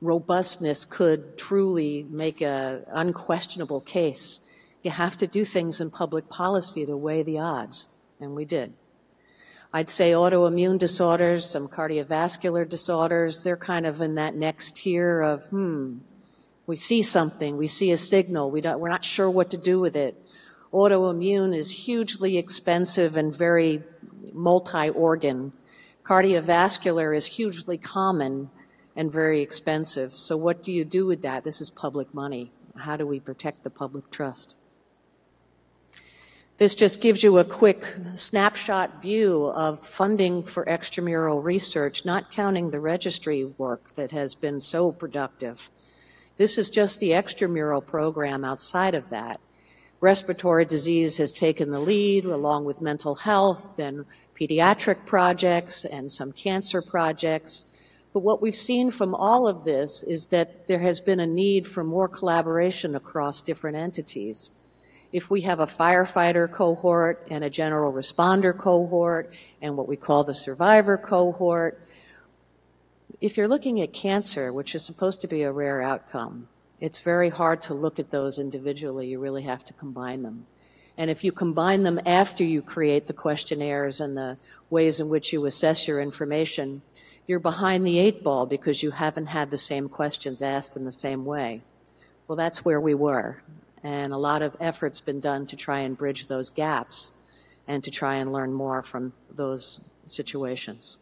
robustness could truly make an unquestionable case. You have to do things in public policy to weigh the odds, and we did. I'd say autoimmune disorders, some cardiovascular disorders, they're kind of in that next tier of, hmm, we see something, we see a signal, we don't, we're not sure what to do with it. Autoimmune is hugely expensive and very multi organ. Cardiovascular is hugely common and very expensive. So, what do you do with that? This is public money. How do we protect the public trust? This just gives you a quick snapshot view of funding for extramural research, not counting the registry work that has been so productive. This is just the extramural program outside of that. Respiratory disease has taken the lead along with mental health and pediatric projects and some cancer projects. But what we've seen from all of this is that there has been a need for more collaboration across different entities if we have a firefighter cohort and a general responder cohort and what we call the survivor cohort, if you're looking at cancer, which is supposed to be a rare outcome, it's very hard to look at those individually. You really have to combine them. And if you combine them after you create the questionnaires and the ways in which you assess your information, you're behind the eight ball because you haven't had the same questions asked in the same way. Well, that's where we were and a lot of effort's been done to try and bridge those gaps and to try and learn more from those situations.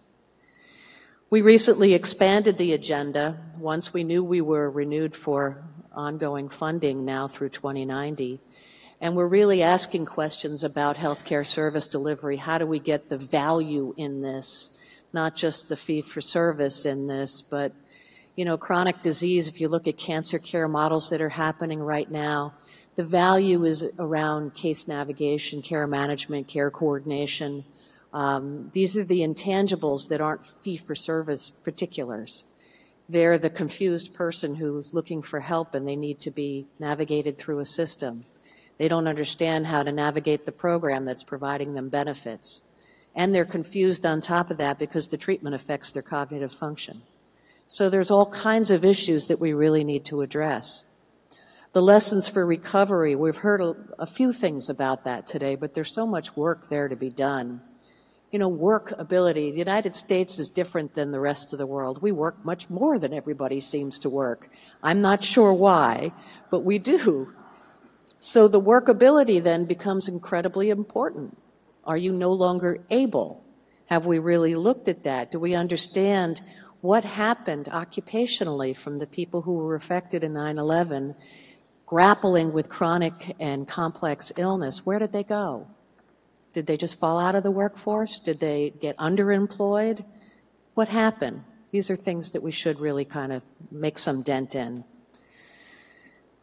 We recently expanded the agenda once we knew we were renewed for ongoing funding now through 2090. And we're really asking questions about healthcare service delivery. How do we get the value in this? Not just the fee for service in this, but you know, chronic disease, if you look at cancer care models that are happening right now, the value is around case navigation, care management, care coordination. Um, these are the intangibles that aren't fee for service particulars. They're the confused person who's looking for help and they need to be navigated through a system. They don't understand how to navigate the program that's providing them benefits. And they're confused on top of that because the treatment affects their cognitive function. So there's all kinds of issues that we really need to address. The lessons for recovery, we've heard a, a, few things about that today, but there's so much work there to be done. You know, work ability. The United States is different than the rest of the world. We work much more than everybody seems to work. I'm not sure why, but we do. So the workability then becomes incredibly important. Are you no longer able? Have we really looked at that? Do we understand what happened occupationally from the people who were affected in 9 11 grappling with chronic and complex illness, where did they go? Did they just fall out of the workforce? Did they get underemployed? What happened? These are things that we should really kind of make some dent in.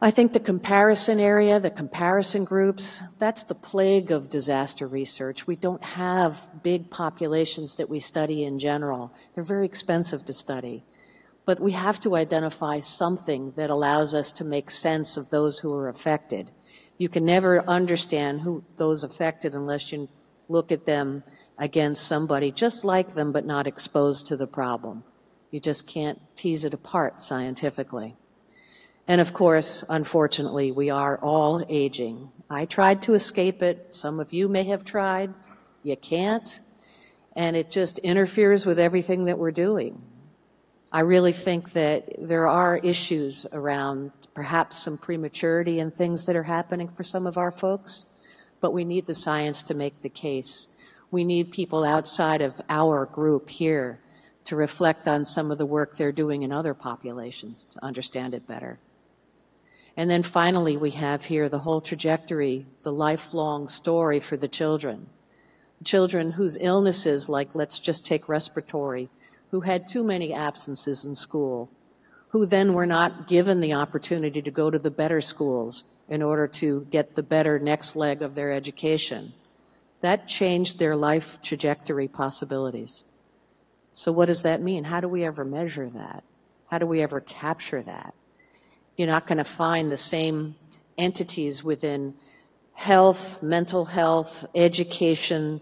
I think the comparison area, the comparison groups, that's the plague of disaster research. We don't have big populations that we study in general. They're very expensive to study. But we have to identify something that allows us to make sense of those who are affected. You can never understand who those affected unless you look at them against somebody just like them but not exposed to the problem. You just can't tease it apart scientifically. And of course, unfortunately, we are all aging. I tried to escape it. Some of you may have tried. You can't. And it just interferes with everything that we're doing. I really think that there are issues around perhaps some prematurity and things that are happening for some of our folks, but we need the science to make the case. We need people outside of our group here to reflect on some of the work they're doing in other populations to understand it better. And then finally, we have here the whole trajectory, the lifelong story for the children. Children whose illnesses, like let's just take respiratory, who had too many absences in school, who then were not given the opportunity to go to the better schools in order to get the better next leg of their education. That changed their life trajectory possibilities. So, what does that mean? How do we ever measure that? How do we ever capture that? You're not going to find the same entities within health, mental health, education,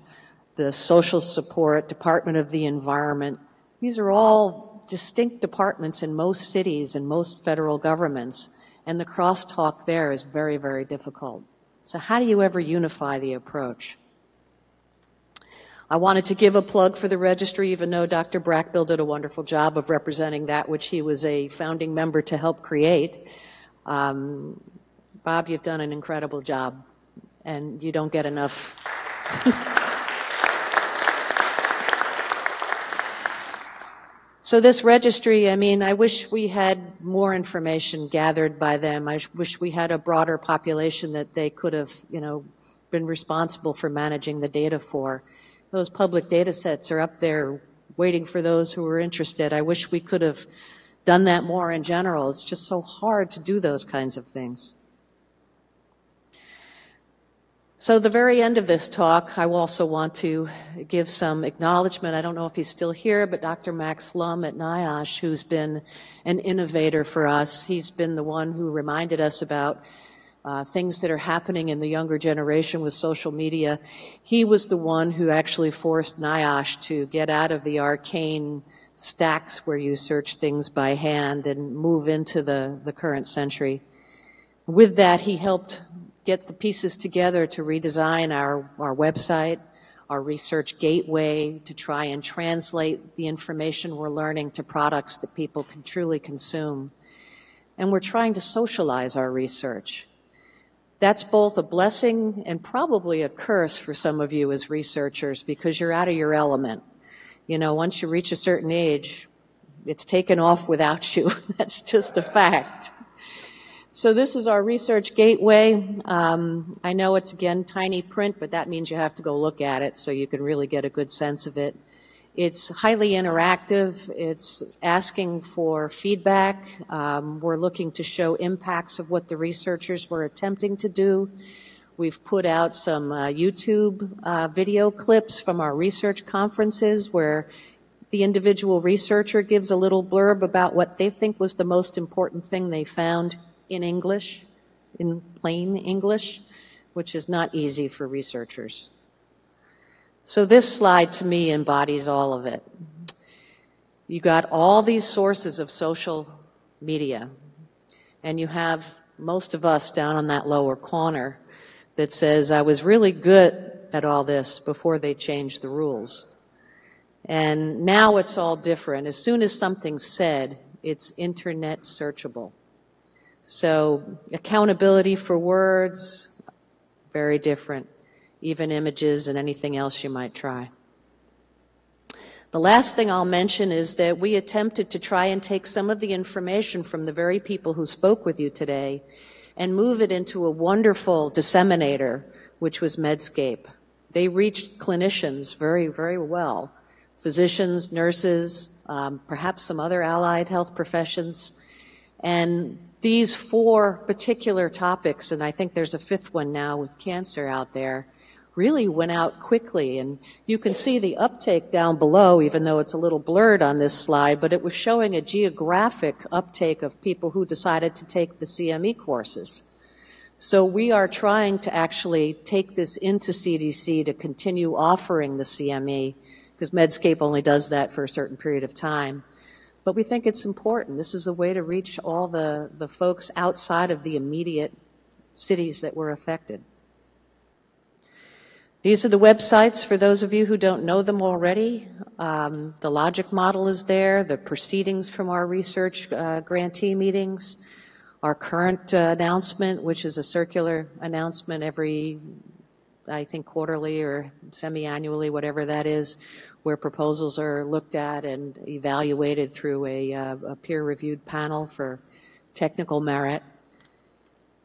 the social support, Department of the Environment, these are all distinct departments in most cities and most federal governments, and the crosstalk there is very, very difficult. So, how do you ever unify the approach? I wanted to give a plug for the registry, even though Dr. Brackbill did a wonderful job of representing that which he was a founding member to help create. Um, Bob, you've done an incredible job, and you don't get enough. So this registry, I mean, I wish we had more information gathered by them. I wish we had a broader population that they could have, you know, been responsible for managing the data for. Those public data sets are up there waiting for those who are interested. I wish we could have done that more in general. It's just so hard to do those kinds of things. So, the very end of this talk, I also want to give some acknowledgement. I don't know if he's still here, but Dr. Max Lum at NIOSH, who's been an innovator for us, he's been the one who reminded us about uh, things that are happening in the younger generation with social media. He was the one who actually forced NIOSH to get out of the arcane stacks where you search things by hand and move into the, the current century. With that, he helped get the pieces together to redesign our, our website, our research gateway, to try and translate the information we're learning to products that people can truly consume. And we're trying to socialize our research. That's both a blessing and probably a curse for some of you as researchers because you're out of your element. You know, once you reach a certain age, it's taken off without you. That's just a fact. So this is our research gateway. Um, I know it's again tiny print, but that means you have to go look at it so you can really get a good sense of it. It's highly interactive. It's asking for feedback. Um, we're looking to show impacts of what the researchers were attempting to do. We've put out some uh, YouTube uh, video clips from our research conferences where the individual researcher gives a little blurb about what they think was the most important thing they found in English, in plain English, which is not easy for researchers. So this slide to me embodies all of it. You got all these sources of social media, and you have most of us down on that lower corner that says, I was really good at all this before they changed the rules. And now it's all different. As soon as something's said, it's internet searchable. So accountability for words, very different, even images and anything else you might try. The last thing I'll mention is that we attempted to try and take some of the information from the very people who spoke with you today and move it into a wonderful disseminator, which was Medscape. They reached clinicians very, very well physicians, nurses, um, perhaps some other allied health professions. And these four particular topics, and I think there's a fifth one now with cancer out there, really went out quickly. And you can see the uptake down below, even though it's a little blurred on this slide, but it was showing a geographic uptake of people who decided to take the CME courses. So we are trying to actually take this into CDC to continue offering the CME, because Medscape only does that for a certain period of time. But we think it's important. This is a way to reach all the, the folks outside of the immediate cities that were affected. These are the websites for those of you who don't know them already. Um, the logic model is there, the proceedings from our research uh, grantee meetings, our current uh, announcement, which is a circular announcement every, I think, quarterly or semi annually, whatever that is, where proposals are looked at and evaluated through a, uh, a peer reviewed panel for technical merit.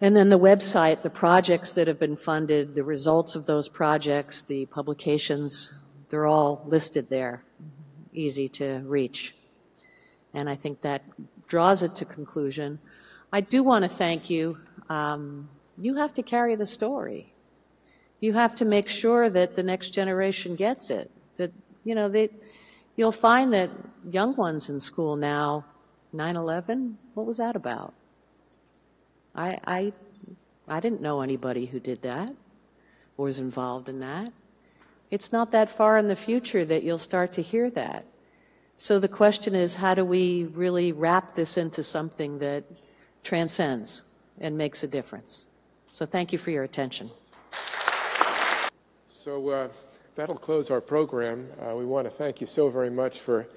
And then the website, the projects that have been funded, the results of those projects, the publications, they're all listed there, easy to reach. And I think that draws it to conclusion. I do want to thank you. Um, you have to carry the story. You have to make sure that the next generation gets it, that you know, they, you'll find that young ones in school now, 9 11, what was that about? I, I, I didn't know anybody who did that or was involved in that. It's not that far in the future that you'll start to hear that. So the question is how do we really wrap this into something that transcends and makes a difference? So thank you for your attention. So, uh, that'll close our program. Uh, we want to thank you so very much for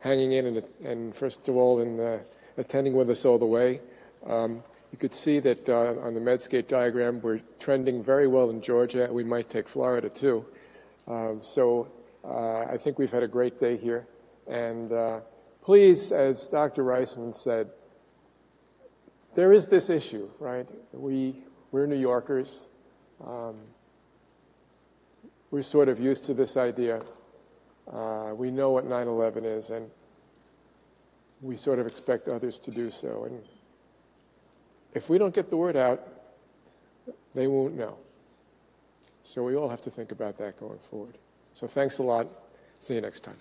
hanging in and, and first of all, in uh, attending with us all the way. Um, you could see that uh, on the Medscape diagram, we're trending very well in Georgia. We might take Florida too. Um, so uh, I think we've had a great day here. And uh, please, as Dr. Reissman said, there is this issue, right? We, we're New Yorkers. Um, we're sort of used to this idea. Uh, we know what 9 11 is, and we sort of expect others to do so. And if we don't get the word out, they won't know. So we all have to think about that going forward. So thanks a lot. See you next time.